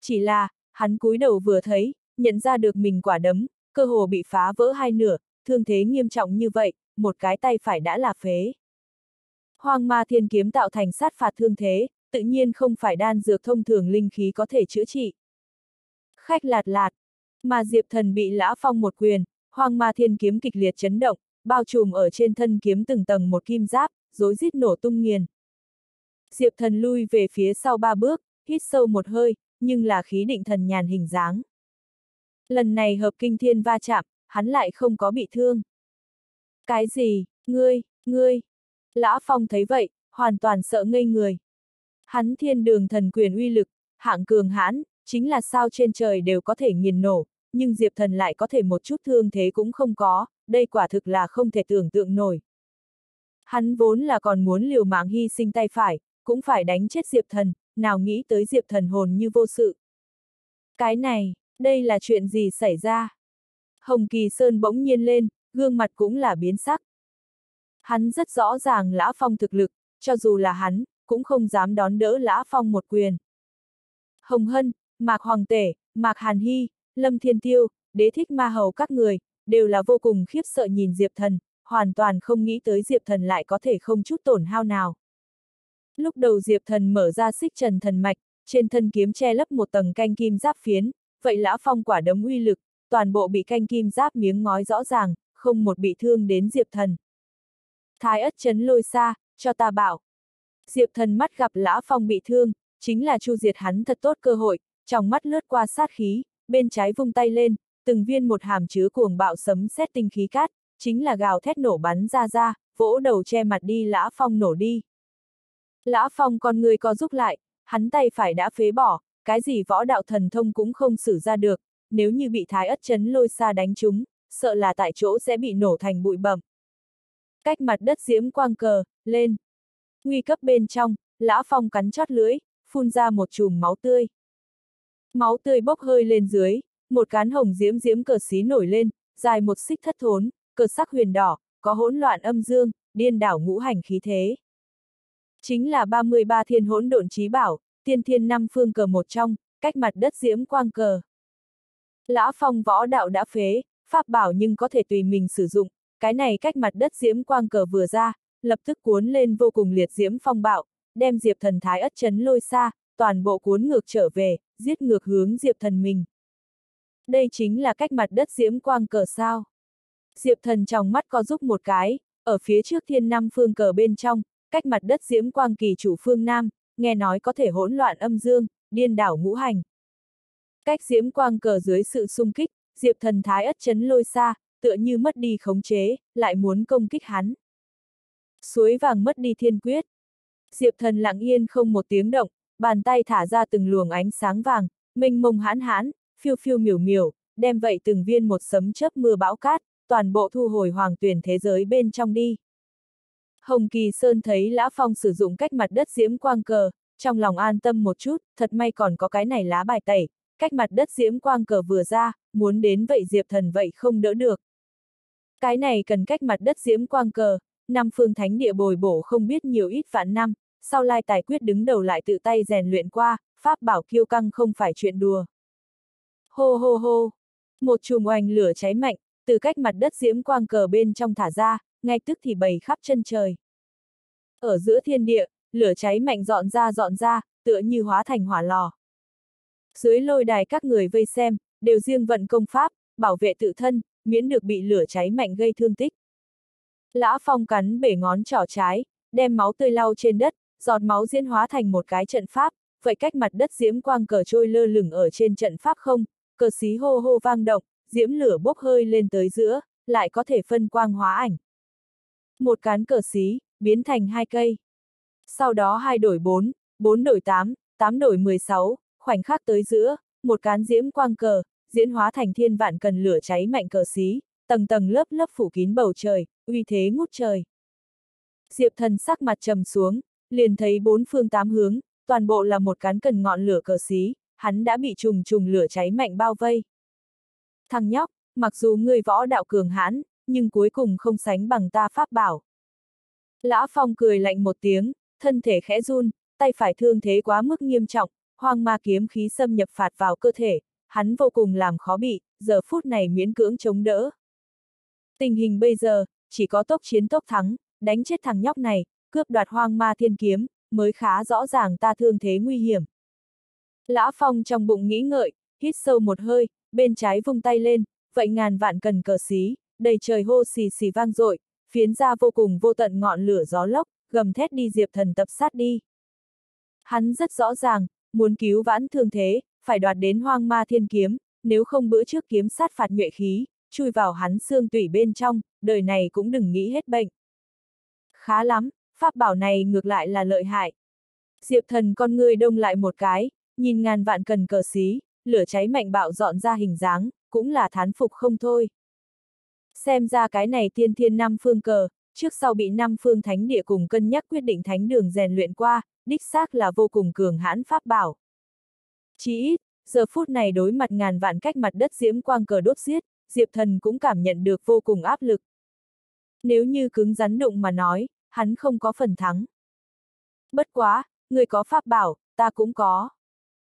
Chỉ là, hắn cúi đầu vừa thấy, nhận ra được mình quả đấm, cơ hồ bị phá vỡ hai nửa, thương thế nghiêm trọng như vậy, một cái tay phải đã là phế. Hoang ma thiên kiếm tạo thành sát phạt thương thế, tự nhiên không phải đan dược thông thường linh khí có thể chữa trị. Khách lạt lạt, mà Diệp Thần bị Lã Phong một quyền, hoang ma thiên kiếm kịch liệt chấn động, bao trùm ở trên thân kiếm từng tầng một kim giáp, rối rít nổ tung nghiền. Diệp Thần lui về phía sau ba bước, hít sâu một hơi, nhưng là khí định thần nhàn hình dáng. Lần này hợp kinh thiên va chạm, hắn lại không có bị thương. Cái gì, ngươi, ngươi? Lã Phong thấy vậy, hoàn toàn sợ ngây người. Hắn thiên đường thần quyền uy lực, hạng cường hãn, chính là sao trên trời đều có thể nghiền nổ, nhưng Diệp thần lại có thể một chút thương thế cũng không có, đây quả thực là không thể tưởng tượng nổi. Hắn vốn là còn muốn liều mạng hy sinh tay phải, cũng phải đánh chết Diệp thần, nào nghĩ tới Diệp thần hồn như vô sự. Cái này, đây là chuyện gì xảy ra? Hồng Kỳ Sơn bỗng nhiên lên, gương mặt cũng là biến sắc. Hắn rất rõ ràng Lã Phong thực lực, cho dù là hắn, cũng không dám đón đỡ Lã Phong một quyền. Hồng Hân, Mạc Hoàng Tể, Mạc Hàn Hy, Lâm Thiên Tiêu, đế thích ma hầu các người, đều là vô cùng khiếp sợ nhìn Diệp Thần, hoàn toàn không nghĩ tới Diệp Thần lại có thể không chút tổn hao nào. Lúc đầu Diệp Thần mở ra xích trần thần mạch, trên thân kiếm che lấp một tầng canh kim giáp phiến, vậy Lã Phong quả đấm uy lực, toàn bộ bị canh kim giáp miếng ngói rõ ràng, không một bị thương đến Diệp Thần. Thái ất chấn lôi xa, cho ta bảo. Diệp Thần mắt gặp Lã Phong bị thương, chính là chu diệt hắn thật tốt cơ hội, trong mắt lướt qua sát khí, bên trái vung tay lên, từng viên một hàm chứa cuồng bạo sấm xét tinh khí cát, chính là gào thét nổ bắn ra ra, vỗ đầu che mặt đi Lã Phong nổ đi. Lã Phong con người có giúp lại, hắn tay phải đã phế bỏ, cái gì võ đạo thần thông cũng không xử ra được, nếu như bị thái ất chấn lôi xa đánh chúng, sợ là tại chỗ sẽ bị nổ thành bụi bẩm. Cách mặt đất diễm quang cờ, lên. Nguy cấp bên trong, Lã Phong cắn chót lưỡi, phun ra một chùm máu tươi. Máu tươi bốc hơi lên dưới, một cán hồng diễm diễm cờ xí nổi lên, dài một xích thất thốn, cờ sắc huyền đỏ, có hỗn loạn âm dương, điên đảo ngũ hành khí thế. Chính là 33 thiên hỗn độn trí bảo, tiên thiên năm phương cờ một trong, cách mặt đất diễm quang cờ. Lã phong võ đạo đã phế, pháp bảo nhưng có thể tùy mình sử dụng, cái này cách mặt đất diễm quang cờ vừa ra, lập tức cuốn lên vô cùng liệt diễm phong bạo, đem diệp thần thái ất chấn lôi xa, toàn bộ cuốn ngược trở về, giết ngược hướng diệp thần mình. Đây chính là cách mặt đất diễm quang cờ sao. Diệp thần trong mắt có giúp một cái, ở phía trước thiên năm phương cờ bên trong, cách mặt đất diễm quang kỳ chủ phương Nam, nghe nói có thể hỗn loạn âm dương, điên đảo ngũ hành. Cách diễm quang cờ dưới sự sung kích, diệp thần thái ất chấn lôi xa, tựa như mất đi khống chế, lại muốn công kích hắn. Suối vàng mất đi thiên quyết. Diệp thần lặng yên không một tiếng động, bàn tay thả ra từng luồng ánh sáng vàng, mênh mông hãn hãn, phiêu phiêu miểu miểu, đem vậy từng viên một sấm chớp mưa bão cát, toàn bộ thu hồi hoàng tuyển thế giới bên trong đi. Hồng Kỳ Sơn thấy Lã Phong sử dụng cách mặt đất diễm quang cờ, trong lòng an tâm một chút, thật may còn có cái này lá bài tẩy, cách mặt đất diễm quang cờ vừa ra, muốn đến vậy Diệp Thần vậy không đỡ được. Cái này cần cách mặt đất diễm quang cờ, năm phương thánh địa bồi bổ không biết nhiều ít vạn năm, sau lai tài quyết đứng đầu lại tự tay rèn luyện qua, pháp bảo kiêu căng không phải chuyện đùa. Hô hô hô, một chùm oanh lửa cháy mạnh, từ cách mặt đất diễm quang cờ bên trong thả ra, ngay tức thì bầy khắp chân trời. Ở giữa thiên địa, lửa cháy mạnh dọn ra dọn ra, tựa như hóa thành hỏa lò. Dưới lôi đài các người vây xem, đều riêng vận công pháp, bảo vệ tự thân, miễn được bị lửa cháy mạnh gây thương tích. Lã Phong cắn bể ngón trỏ trái, đem máu tươi lau trên đất, giọt máu diễn hóa thành một cái trận pháp, vậy cách mặt đất diễm quang cờ trôi lơ lửng ở trên trận pháp không, cờ xí hô hô vang động, diễm lửa bốc hơi lên tới giữa, lại có thể phân quang hóa ảnh. Một cán cờ xí, biến thành hai cây. Sau đó hai đổi bốn, bốn đổi tám, tám đổi 16, khoảnh khắc tới giữa, một cán diễm quang cờ, diễn hóa thành thiên vạn cần lửa cháy mạnh cờ xí, tầng tầng lớp lớp phủ kín bầu trời, uy thế ngút trời. Diệp thần sắc mặt trầm xuống, liền thấy bốn phương tám hướng, toàn bộ là một cán cần ngọn lửa cờ xí, hắn đã bị trùng trùng lửa cháy mạnh bao vây. Thằng nhóc, mặc dù ngươi võ đạo cường hãn, nhưng cuối cùng không sánh bằng ta pháp bảo. Lã Phong cười lạnh một tiếng, thân thể khẽ run, tay phải thương thế quá mức nghiêm trọng, hoang ma kiếm khí xâm nhập phạt vào cơ thể, hắn vô cùng làm khó bị, giờ phút này miễn cưỡng chống đỡ. Tình hình bây giờ, chỉ có tốc chiến tốc thắng, đánh chết thằng nhóc này, cướp đoạt hoang ma thiên kiếm, mới khá rõ ràng ta thương thế nguy hiểm. Lã Phong trong bụng nghĩ ngợi, hít sâu một hơi, bên trái vung tay lên, vậy ngàn vạn cần cờ xí, đầy trời hô xì xì vang dội, phiến ra vô cùng vô tận ngọn lửa gió lốc, gầm thét đi diệp thần tập sát đi. Hắn rất rõ ràng, muốn cứu vãn thương thế, phải đoạt đến hoang ma thiên kiếm, nếu không bữa trước kiếm sát phạt nhuệ khí, chui vào hắn xương tủy bên trong, đời này cũng đừng nghĩ hết bệnh. Khá lắm, pháp bảo này ngược lại là lợi hại. Diệp thần con người đông lại một cái, nhìn ngàn vạn cần cờ xí, lửa cháy mạnh bạo dọn ra hình dáng, cũng là thán phục không thôi. Xem ra cái này tiên thiên năm phương cờ, trước sau bị năm phương thánh địa cùng cân nhắc quyết định thánh đường rèn luyện qua, đích xác là vô cùng cường hãn pháp bảo. Chỉ ít, giờ phút này đối mặt ngàn vạn cách mặt đất diễm quang cờ đốt giết, Diệp Thần cũng cảm nhận được vô cùng áp lực. Nếu như cứng rắn đụng mà nói, hắn không có phần thắng. Bất quá, người có pháp bảo, ta cũng có.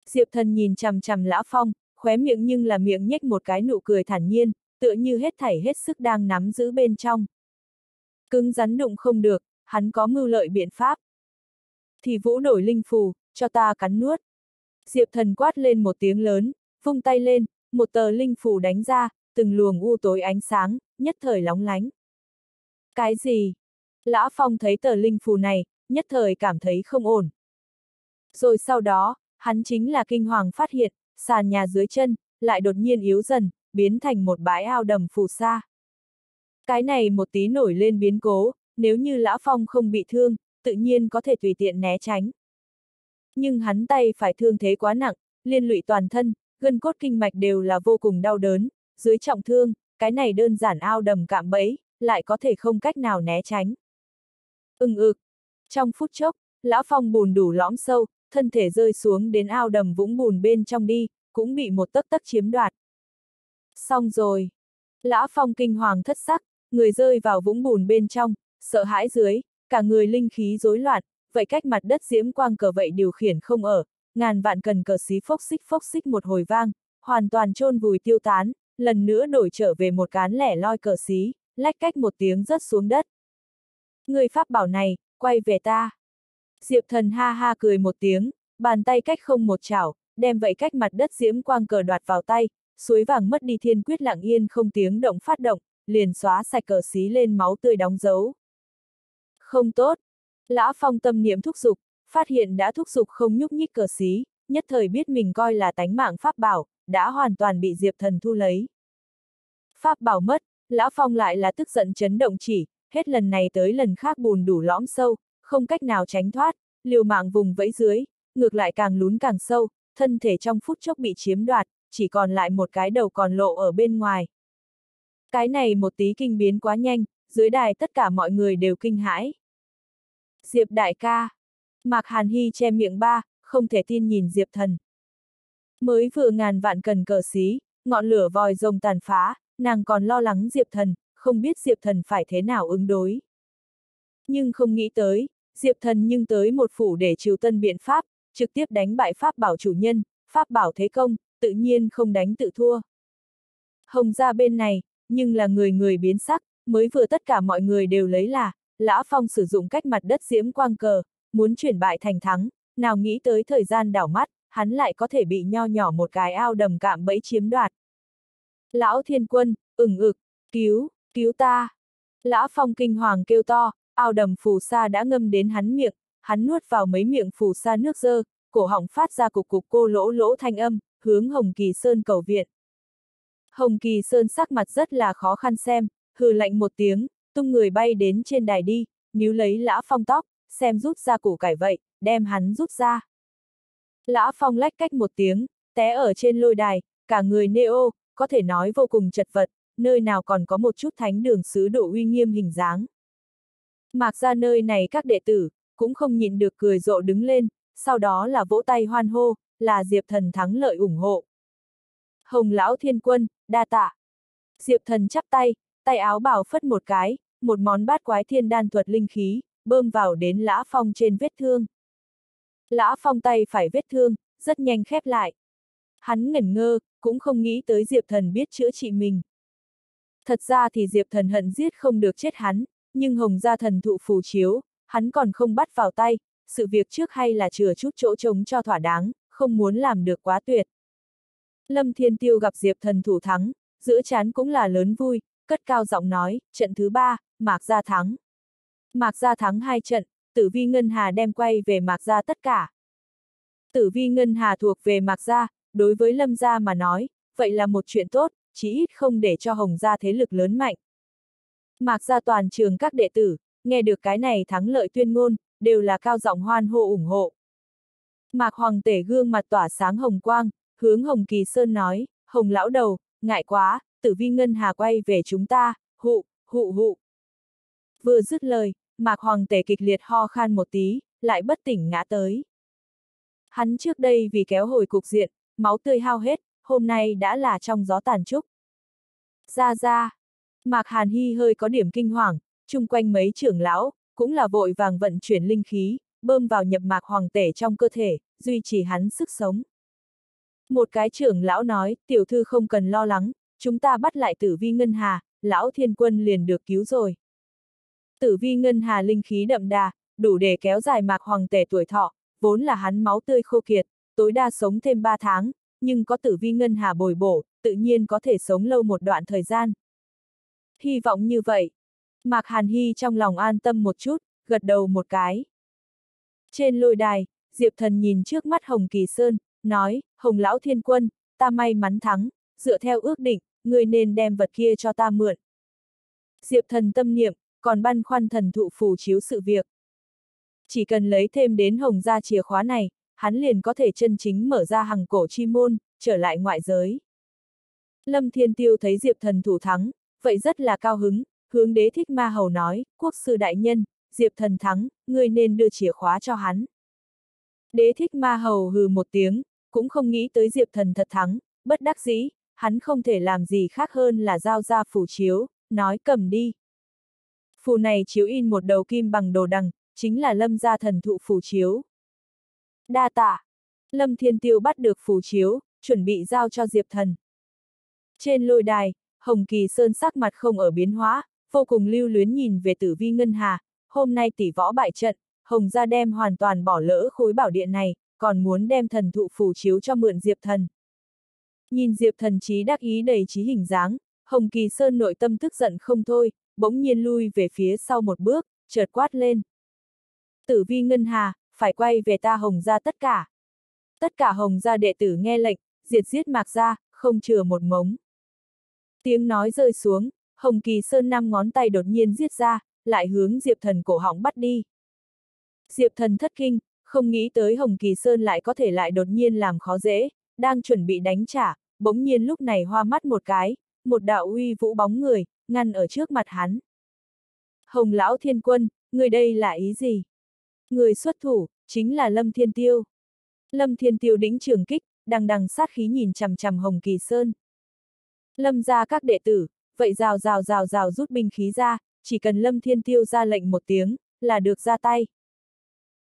Diệp Thần nhìn chằm chằm Lã Phong, khóe miệng nhưng là miệng nhếch một cái nụ cười thản nhiên, tựa như hết thảy hết sức đang nắm giữ bên trong. Cứng rắn đụng không được, hắn có mưu lợi biện pháp. Thì vũ đổi linh phù, cho ta cắn nuốt. Diệp thần quát lên một tiếng lớn, vung tay lên, một tờ linh phù đánh ra, từng luồng u tối ánh sáng, nhất thời lóng lánh. Cái gì? Lã Phong thấy tờ linh phù này, nhất thời cảm thấy không ổn. Rồi sau đó, hắn chính là kinh hoàng phát hiện, sàn nhà dưới chân, lại đột nhiên yếu dần, biến thành một bãi ao đầm phù sa. Cái này một tí nổi lên biến cố, nếu như Lã Phong không bị thương, tự nhiên có thể tùy tiện né tránh. Nhưng hắn tay phải thương thế quá nặng, liên lụy toàn thân, gân cốt kinh mạch đều là vô cùng đau đớn, dưới trọng thương, cái này đơn giản ao đầm cạm bẫy, lại có thể không cách nào né tránh. Ưng ực. Ừ. Trong phút chốc, Lã Phong bùn đủ lõm sâu, thân thể rơi xuống đến ao đầm vũng bùn bên trong đi, cũng bị một tấc tấc chiếm đoạt. Xong rồi. Lã Phong kinh hoàng thất sắc, người rơi vào vũng bùn bên trong, sợ hãi dưới, cả người linh khí rối loạn, vậy cách mặt đất diễm quang cờ vậy điều khiển không ở, ngàn vạn cần cờ xí phốc xích phốc xích một hồi vang, hoàn toàn chôn vùi tiêu tán, lần nữa đổi trở về một cán lẻ loi cờ xí, lách cách một tiếng rớt xuống đất. Người pháp bảo này, quay về ta. Diệp thần ha ha cười một tiếng, bàn tay cách không một chảo, đem vậy cách mặt đất diễm quang cờ đoạt vào tay, suối vàng mất đi thiên quyết lặng yên không tiếng động phát động, liền xóa sạch cờ xí lên máu tươi đóng dấu. Không tốt. Lã phong tâm niệm thúc dục, phát hiện đã thúc dục không nhúc nhích cờ xí, nhất thời biết mình coi là tánh mạng pháp bảo, đã hoàn toàn bị Diệp thần thu lấy. Pháp bảo mất, Lã Phong lại là tức giận chấn động chỉ, hết lần này tới lần khác bùn đủ lõm sâu, không cách nào tránh thoát, liều mạng vùng vẫy dưới, ngược lại càng lún càng sâu, thân thể trong phút chốc bị chiếm đoạt, chỉ còn lại một cái đầu còn lộ ở bên ngoài. Cái này một tí kinh biến quá nhanh, dưới đài tất cả mọi người đều kinh hãi. Diệp đại ca. Mạc Hàn Hy che miệng ba, không thể tin nhìn Diệp thần. Mới vừa ngàn vạn cần cờ xí, ngọn lửa vòi rồng tàn phá, nàng còn lo lắng Diệp thần, không biết Diệp thần phải thế nào ứng đối. Nhưng không nghĩ tới, Diệp thần nhưng tới một phủ để trừ tân biện pháp, trực tiếp đánh bại pháp bảo chủ nhân, pháp bảo thế công, tự nhiên không đánh tự thua. Hồng ra bên này, nhưng là người người biến sắc, mới vừa tất cả mọi người đều lấy là, Lã Phong sử dụng cách mặt đất diễm quang cờ, muốn chuyển bại thành thắng, nào nghĩ tới thời gian đảo mắt, hắn lại có thể bị nho nhỏ một cái ao đầm cạm bẫy chiếm đoạt. Lão thiên quân, ửng ực, cứu, cứu ta. Lã Phong kinh hoàng kêu to, ao đầm phù sa đã ngâm đến hắn miệng, hắn nuốt vào mấy miệng phù sa nước dơ, cổ họng phát ra cục cục cô lỗ lỗ thanh âm, hướng Hồng Kỳ Sơn cầu viện. Hồng Kỳ Sơn sắc mặt rất là khó khăn xem, hừ lạnh một tiếng, tung người bay đến trên đài đi, níu lấy Lã Phong tóc, xem rút ra củ cải vậy, đem hắn rút ra. Lã Phong lách cách một tiếng, té ở trên lôi đài, cả người neo, có thể nói vô cùng chật vật, nơi nào còn có một chút thánh đường sứ độ uy nghiêm hình dáng. Mạc ra nơi này các đệ tử, cũng không nhịn được cười rộ đứng lên, sau đó là vỗ tay hoan hô, là Diệp Thần thắng lợi ủng hộ. Hồng Lão Thiên Quân, đa tạ. Diệp Thần chắp tay, tay áo bảo phất một cái, một món bát quái thiên đan thuật linh khí, bơm vào đến Lã Phong trên vết thương. Lã Phong tay phải vết thương, rất nhanh khép lại. Hắn ngẩn ngơ, cũng không nghĩ tới Diệp Thần biết chữa trị mình. Thật ra thì Diệp Thần hận giết không được chết hắn, nhưng Hồng gia thần thụ phù chiếu, hắn còn không bắt vào tay, sự việc trước hay là chừa chút chỗ trống cho thỏa đáng, không muốn làm được quá tuyệt. Lâm Thiên Tiêu gặp Diệp thần thủ thắng, giữa chán cũng là lớn vui, cất cao giọng nói, trận thứ ba, Mạc Gia thắng. Mạc Gia thắng hai trận, Tử Vi Ngân Hà đem quay về Mạc Gia tất cả. Tử Vi Ngân Hà thuộc về Mạc Gia, đối với Lâm Gia mà nói, vậy là một chuyện tốt, chí ít không để cho Hồng Gia thế lực lớn mạnh. Mạc Gia toàn trường các đệ tử, nghe được cái này thắng lợi tuyên ngôn, đều là cao giọng hoan hô ủng hộ. Mạc Hoàng tể gương mặt tỏa sáng hồng quang, hướng Hồng Kỳ Sơn nói, Hồng lão đầu, ngại quá, tử vi ngân hà quay về chúng ta, hụ, hụ hụ. Vừa dứt lời, Mạc Hoàng tể kịch liệt ho khan một tí, lại bất tỉnh ngã tới. Hắn trước đây vì kéo hồi cục diện, máu tươi hao hết, hôm nay đã là trong gió tàn trúc. Ra ra, Mạc Hàn Hy hơi có điểm kinh hoàng, chung quanh mấy trưởng lão, cũng là vội vàng vận chuyển linh khí, bơm vào nhập mạc hoàng tể trong cơ thể, duy trì hắn sức sống. Một cái trưởng lão nói, tiểu thư không cần lo lắng, chúng ta bắt lại tử vi ngân hà, lão thiên quân liền được cứu rồi. Tử vi ngân hà linh khí đậm đà, đủ để kéo dài mạc hoàng tể tuổi thọ, vốn là hắn máu tươi khô kiệt, tối đa sống thêm 3 tháng, nhưng có tử vi ngân hà bồi bổ, tự nhiên có thể sống lâu một đoạn thời gian. Hy vọng như vậy. Mạc Hàn Hy trong lòng an tâm một chút, gật đầu một cái. Trên lôi đài, Diệp Thần nhìn trước mắt Hồng Kỳ Sơn, nói, Hồng Lão Thiên Quân, ta may mắn thắng, dựa theo ước định, người nên đem vật kia cho ta mượn. Diệp Thần tâm niệm, còn băn khoăn thần thụ phù chiếu sự việc. Chỉ cần lấy thêm đến Hồng ra chìa khóa này, hắn liền có thể chân chính mở ra hằng cổ chi môn, trở lại ngoại giới. Lâm Thiên Tiêu thấy Diệp Thần thủ thắng, vậy rất là cao hứng, hướng đế thích ma hầu nói, quốc sư đại nhân, Diệp Thần thắng, ngươi nên đưa chìa khóa cho hắn. Đế thích ma hầu hừ một tiếng, cũng không nghĩ tới Diệp Thần thật thắng, bất đắc dĩ, hắn không thể làm gì khác hơn là giao ra phủ chiếu, nói cầm đi. Phù này chiếu in một đầu kim bằng đồ đằng, chính là lâm gia thần thụ phù chiếu. Đa tạ. Lâm Thiên Tiêu bắt được phù chiếu, chuẩn bị giao cho Diệp Thần. Trên lôi đài, Hồng Kỳ Sơn sắc mặt không ở biến hóa, vô cùng lưu luyến nhìn về tử vi ngân hà, hôm nay tỷ võ bại trận, Hồng gia đem hoàn toàn bỏ lỡ khối bảo điện này, còn muốn đem thần thụ phù chiếu cho mượn Diệp Thần. Nhìn Diệp Thần trí đắc ý đầy trí hình dáng, Hồng Kỳ Sơn nội tâm tức giận không thôi, bỗng nhiên lui về phía sau một bước, chợt quát lên. Tử vi ngân hà, phải quay về ta Hồng gia tất cả. Tất cả Hồng gia đệ tử nghe lệnh, diệt giết mạc gia, không chừa một mống. Tiếng nói rơi xuống, Hồng Kỳ Sơn năm ngón tay đột nhiên giết ra, lại hướng Diệp Thần cổ họng bắt đi. Diệp Thần thất kinh, không nghĩ tới Hồng Kỳ Sơn lại có thể lại đột nhiên làm khó dễ, đang chuẩn bị đánh trả, bỗng nhiên lúc này hoa mắt một cái, một đạo uy vũ bóng người, ngăn ở trước mặt hắn. Hồng Lão Thiên Quân, người đây là ý gì? Người xuất thủ, chính là Lâm Thiên Tiêu. Lâm Thiên Tiêu đĩnh trường kích, đằng đằng sát khí nhìn chằm chằm Hồng Kỳ Sơn. Lâm ra các đệ tử, vậy rào rào rào rào rút binh khí ra, chỉ cần Lâm Thiên Tiêu ra lệnh một tiếng, là được ra tay.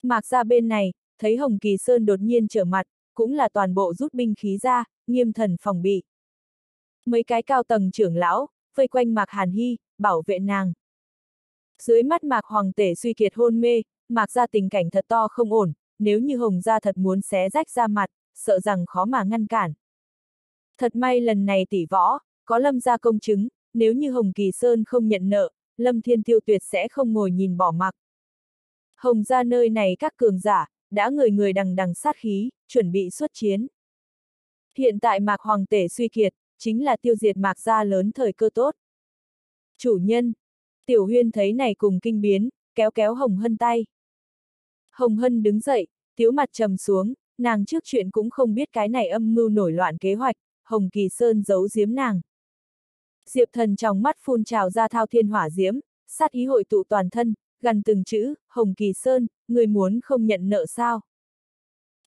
Mạc ra bên này, thấy Hồng Kỳ Sơn đột nhiên trở mặt, cũng là toàn bộ rút binh khí ra, nghiêm thần phòng bị. Mấy cái cao tầng trưởng lão, vây quanh Mạc Hàn Hy, bảo vệ nàng. Dưới mắt Mạc Hoàng tể suy kiệt hôn mê, Mạc ra tình cảnh thật to không ổn, nếu như Hồng gia thật muốn xé rách ra mặt, sợ rằng khó mà ngăn cản. Thật may lần này tỷ võ, có Lâm gia công chứng, nếu như Hồng Kỳ Sơn không nhận nợ, Lâm Thiên Tiêu tuyệt sẽ không ngồi nhìn bỏ mặc. Hồng gia nơi này các cường giả, đã người người đằng đằng sát khí, chuẩn bị xuất chiến. Hiện tại Mạc Hoàng tể suy kiệt, chính là tiêu diệt Mạc gia lớn thời cơ tốt. Chủ nhân, Tiểu Huyên thấy này cùng kinh biến, kéo kéo Hồng Hân tay. Hồng Hân đứng dậy, tiếu mặt trầm xuống, nàng trước chuyện cũng không biết cái này âm mưu nổi loạn kế hoạch, Hồng Kỳ Sơn giấu giếm nàng. Diệp thần trong mắt phun trào ra thao thiên hỏa diễm, sát ý hội tụ toàn thân, gần từng chữ, Hồng Kỳ Sơn, người muốn không nhận nợ sao?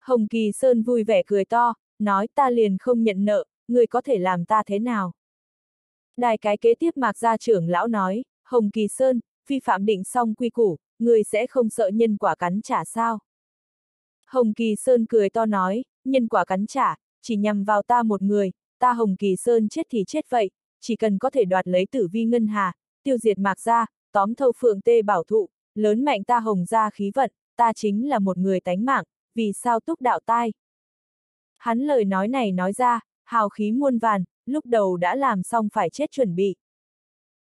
Hồng Kỳ Sơn vui vẻ cười to, nói ta liền không nhận nợ, người có thể làm ta thế nào? Đài cái kế tiếp mạc gia trưởng lão nói, Hồng Kỳ Sơn, vi phạm định xong quy củ, người sẽ không sợ nhân quả cắn trả sao? Hồng Kỳ Sơn cười to nói, nhân quả cắn trả, chỉ nhằm vào ta một người, ta Hồng Kỳ Sơn chết thì chết vậy, chỉ cần có thể đoạt lấy tử vi ngân hà, tiêu diệt mạc gia, tóm thâu phượng tê bảo thụ, lớn mạnh ta Hồng gia khí vận, ta chính là một người tánh mạng, vì sao túc đạo tai. Hắn lời nói này nói ra, hào khí muôn vàn, lúc đầu đã làm xong phải chết chuẩn bị.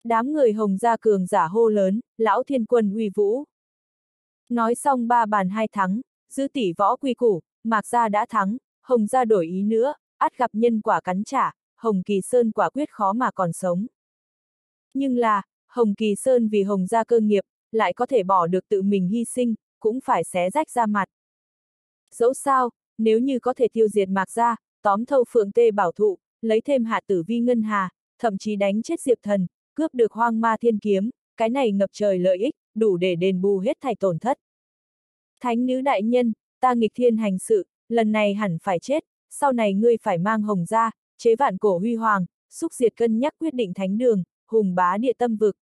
Đám người Hồng gia cường giả hô lớn, lão thiên quân uy vũ. Nói xong ba bàn hai thắng, giữ tỷ võ quy củ, mạc gia đã thắng, Hồng gia đổi ý nữa, át gặp nhân quả cắn trả, Hồng Kỳ Sơn quả quyết khó mà còn sống. Nhưng là, Hồng Kỳ Sơn vì Hồng gia cơ nghiệp, lại có thể bỏ được tự mình hy sinh, cũng phải xé rách ra mặt. Dẫu sao, nếu như có thể tiêu diệt mạc gia, tóm thâu phượng tê bảo thụ, lấy thêm hạ tử vi ngân hà, thậm chí đánh chết diệp thần, cướp được hoang ma thiên kiếm, cái này ngập trời lợi ích, đủ để đền bù hết thảy tổn thất. Thánh nữ đại nhân, ta nghịch thiên hành sự, lần này hẳn phải chết, sau này ngươi phải mang hồng ra, chế vạn cổ huy hoàng, xúc diệt cân nhắc quyết định thánh đường, hùng bá địa tâm vực.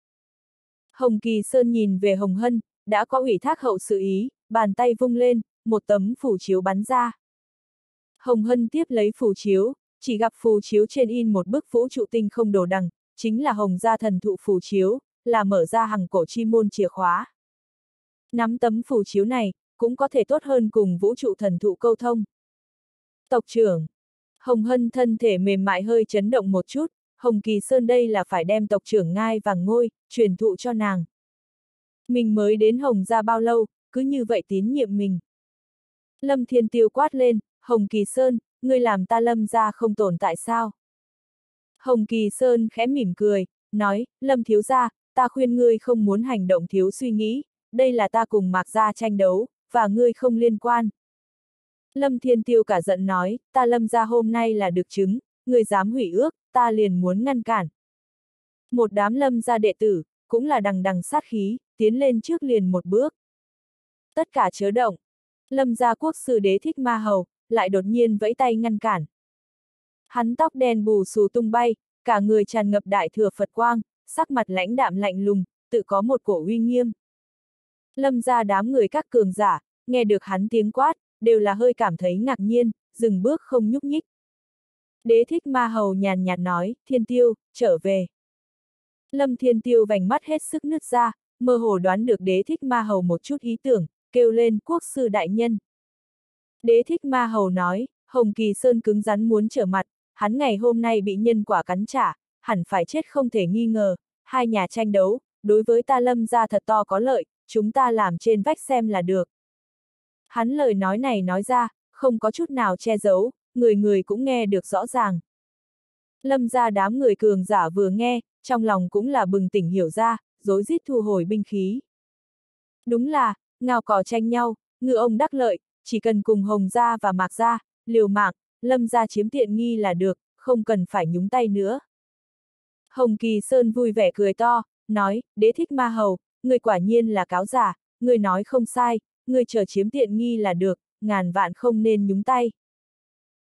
Hồng Kỳ Sơn nhìn về Hồng Hân, đã có ủy thác hậu sự ý, bàn tay vung lên, một tấm phủ chiếu bắn ra. Hồng Hân tiếp lấy phủ chiếu, chỉ gặp phù chiếu trên in một bức vũ trụ tinh không đồ đằng, chính là Hồng gia thần thụ phù chiếu, là mở ra hằng cổ chi môn chìa khóa. Nắm tấm phù chiếu này, cũng có thể tốt hơn cùng vũ trụ thần thụ câu thông. Tộc trưởng Hồng Hân thân thể mềm mại hơi chấn động một chút, Hồng Kỳ Sơn đây là phải đem tộc trưởng ngai vàng ngôi, truyền thụ cho nàng. Mình mới đến Hồng ra bao lâu, cứ như vậy tín nhiệm mình. Lâm Thiên Tiêu quát lên, Hồng Kỳ Sơn, ngươi làm ta lâm ra không tồn tại sao? Hồng Kỳ Sơn khẽ mỉm cười, nói, Lâm thiếu gia, ta khuyên ngươi không muốn hành động thiếu suy nghĩ, đây là ta cùng mạc gia tranh đấu, và ngươi không liên quan. Lâm Thiên Tiêu cả giận nói, ta lâm ra hôm nay là được chứng, người dám hủy ước, ta liền muốn ngăn cản. Một đám lâm gia đệ tử, cũng là đằng đằng sát khí, tiến lên trước liền một bước. Tất cả chớ động. Lâm gia quốc sư đế thích ma hầu, lại đột nhiên vẫy tay ngăn cản. Hắn tóc đen bù xù tung bay, cả người tràn ngập đại thừa Phật quang, sắc mặt lãnh đạm lạnh lùng, tự có một cổ uy nghiêm. Lâm ra đám người các cường giả, nghe được hắn tiếng quát, đều là hơi cảm thấy ngạc nhiên, dừng bước không nhúc nhích. Đế thích ma hầu nhàn nhạt nói, thiên tiêu, trở về. Lâm thiên tiêu vành mắt hết sức nứt ra, mơ hồ đoán được đế thích ma hầu một chút ý tưởng, kêu lên quốc sư đại nhân. Đế thích ma hầu nói, Hồng Kỳ Sơn cứng rắn muốn trở mặt, hắn ngày hôm nay bị nhân quả cắn trả, hẳn phải chết không thể nghi ngờ, hai nhà tranh đấu, đối với ta lâm ra thật to có lợi, chúng ta làm trên vách xem là được. Hắn lời nói này nói ra, không có chút nào che giấu, người người cũng nghe được rõ ràng. Lâm ra đám người cường giả vừa nghe, trong lòng cũng là bừng tỉnh hiểu ra, dối rít thu hồi binh khí. Đúng là, ngao cỏ tranh nhau, ngư ông đắc lợi, chỉ cần cùng Hồng gia và Mạc gia, liều mạng, Lâm gia chiếm tiện nghi là được, không cần phải nhúng tay nữa. Hồng Kỳ Sơn vui vẻ cười to, nói, đế thích ma hầu, người quả nhiên là cáo giả, người nói không sai, người chờ chiếm tiện nghi là được, ngàn vạn không nên nhúng tay.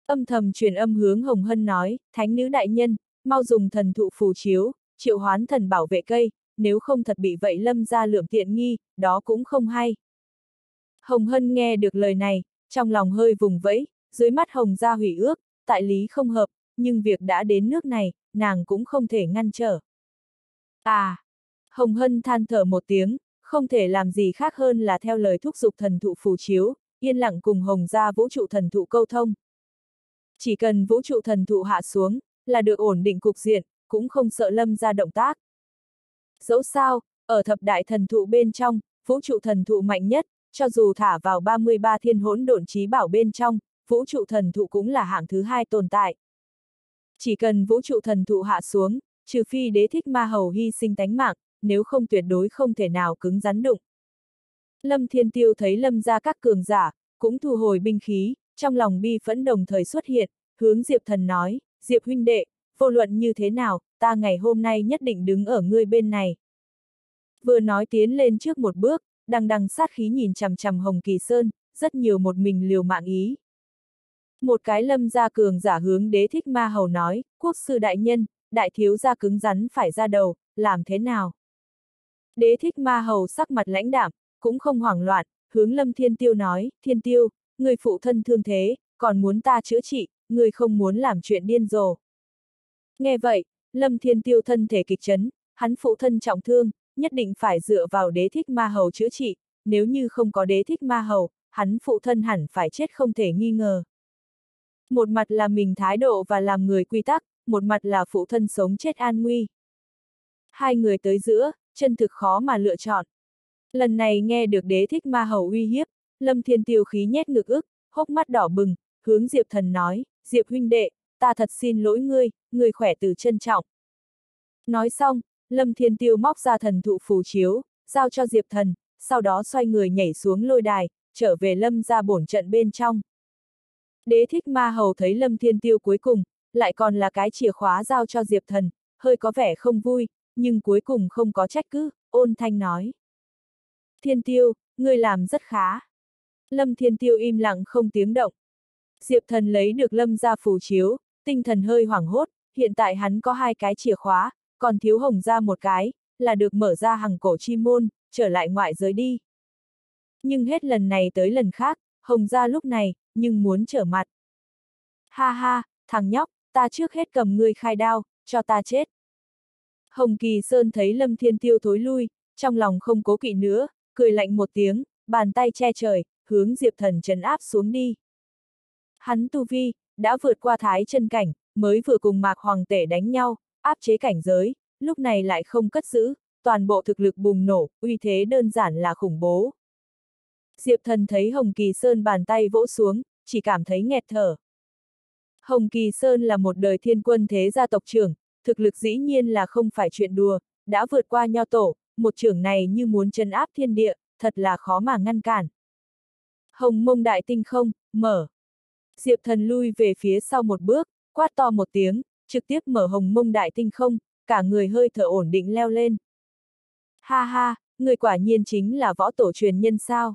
Âm thầm truyền âm hướng Hồng Hân nói, thánh nữ đại nhân, mau dùng thần thụ phù chiếu, triệu hoán thần bảo vệ cây, nếu không thật bị vậy lâm ra lượm tiện nghi, đó cũng không hay. Hồng Hân nghe được lời này, trong lòng hơi vùng vẫy, dưới mắt Hồng gia hủy ước, tại lý không hợp, nhưng việc đã đến nước này, nàng cũng không thể ngăn trở. À! Hồng Hân than thở một tiếng, không thể làm gì khác hơn là theo lời thúc giục thần thụ phù chiếu, yên lặng cùng Hồng gia vũ trụ thần thụ câu thông. Chỉ cần vũ trụ thần thụ hạ xuống, là được ổn định cục diện, cũng không sợ lâm ra động tác. Dẫu sao, ở thập đại thần thụ bên trong, vũ trụ thần thụ mạnh nhất, cho dù thả vào 33 thiên hỗn độn trí bảo bên trong, vũ trụ thần thụ cũng là hạng thứ hai tồn tại. Chỉ cần vũ trụ thần thụ hạ xuống, trừ phi đế thích ma hầu hy sinh tánh mạng, nếu không tuyệt đối không thể nào cứng rắn đụng. Lâm Thiên Tiêu thấy lâm ra các cường giả, cũng thu hồi binh khí, trong lòng bi phẫn đồng thời xuất hiện, hướng Diệp Thần nói, Diệp huynh đệ, vô luận như thế nào, ta ngày hôm nay nhất định đứng ở ngươi bên này. Vừa nói tiến lên trước một bước, đằng đằng sát khí nhìn chằm chằm Hồng Kỳ Sơn, rất nhiều một mình liều mạng ý. Một cái lâm gia cường giả hướng đế thích ma hầu nói, quốc sư đại nhân, đại thiếu gia cứng rắn phải ra đầu, làm thế nào? Đế thích ma hầu sắc mặt lãnh đạm, cũng không hoảng loạn, hướng lâm thiên tiêu nói, thiên tiêu, người phụ thân thương thế, còn muốn ta chữa trị, người không muốn làm chuyện điên rồ. Nghe vậy, lâm thiên tiêu thân thể kịch chấn, hắn phụ thân trọng thương, nhất định phải dựa vào đế thích ma hầu chữa trị, nếu như không có đế thích ma hầu, hắn phụ thân hẳn phải chết không thể nghi ngờ. Một mặt là mình thái độ và làm người quy tắc, một mặt là phụ thân sống chết an nguy. Hai người tới giữa, chân thực khó mà lựa chọn. Lần này nghe được đế thích ma hầu uy hiếp, lâm thiên tiêu khí nhét ngực ức, hốc mắt đỏ bừng, hướng Diệp thần nói, Diệp huynh đệ, ta thật xin lỗi ngươi, ngươi khỏe từ trân trọng. Nói xong, Lâm Thiên Tiêu móc ra thần thụ phù chiếu, giao cho Diệp Thần, sau đó xoay người nhảy xuống lôi đài, trở về Lâm ra bổn trận bên trong. Đế thích ma hầu thấy Lâm Thiên Tiêu cuối cùng, lại còn là cái chìa khóa giao cho Diệp Thần, hơi có vẻ không vui, nhưng cuối cùng không có trách cứ, ôn thanh nói. Thiên Tiêu, ngươi làm rất khá. Lâm Thiên Tiêu im lặng không tiếng động. Diệp thần lấy được lâm ra phù chiếu, tinh thần hơi hoảng hốt, hiện tại hắn có hai cái chìa khóa, còn thiếu hồng ra một cái, là được mở ra hàng cổ chi môn, trở lại ngoại giới đi. Nhưng hết lần này tới lần khác, hồng ra lúc này, nhưng muốn trở mặt. Ha ha, thằng nhóc, ta trước hết cầm ngươi khai đao, cho ta chết. Hồng Kỳ Sơn thấy Lâm Thiên Tiêu thối lui, trong lòng không cố kỵ nữa, cười lạnh một tiếng, bàn tay che trời, hướng Diệp Thần trấn áp xuống đi. Hắn tu vi, đã vượt qua thái chân cảnh, mới vừa cùng Mạc Hoàng Tể đánh nhau, áp chế cảnh giới, lúc này lại không cất giữ, toàn bộ thực lực bùng nổ, uy thế đơn giản là khủng bố. Diệp Thần thấy Hồng Kỳ Sơn bàn tay vỗ xuống, chỉ cảm thấy nghẹt thở. Hồng Kỳ Sơn là một đời thiên quân thế gia tộc trưởng, thực lực dĩ nhiên là không phải chuyện đùa, đã vượt qua nho tổ, một trưởng này như muốn chân áp thiên địa, thật là khó mà ngăn cản. Hồng mông đại tinh không, mở. Diệp thần lui về phía sau một bước, quát to một tiếng, trực tiếp mở hồng mông đại tinh không, cả người hơi thở ổn định leo lên. Ha ha, người quả nhiên chính là võ tổ truyền nhân sao.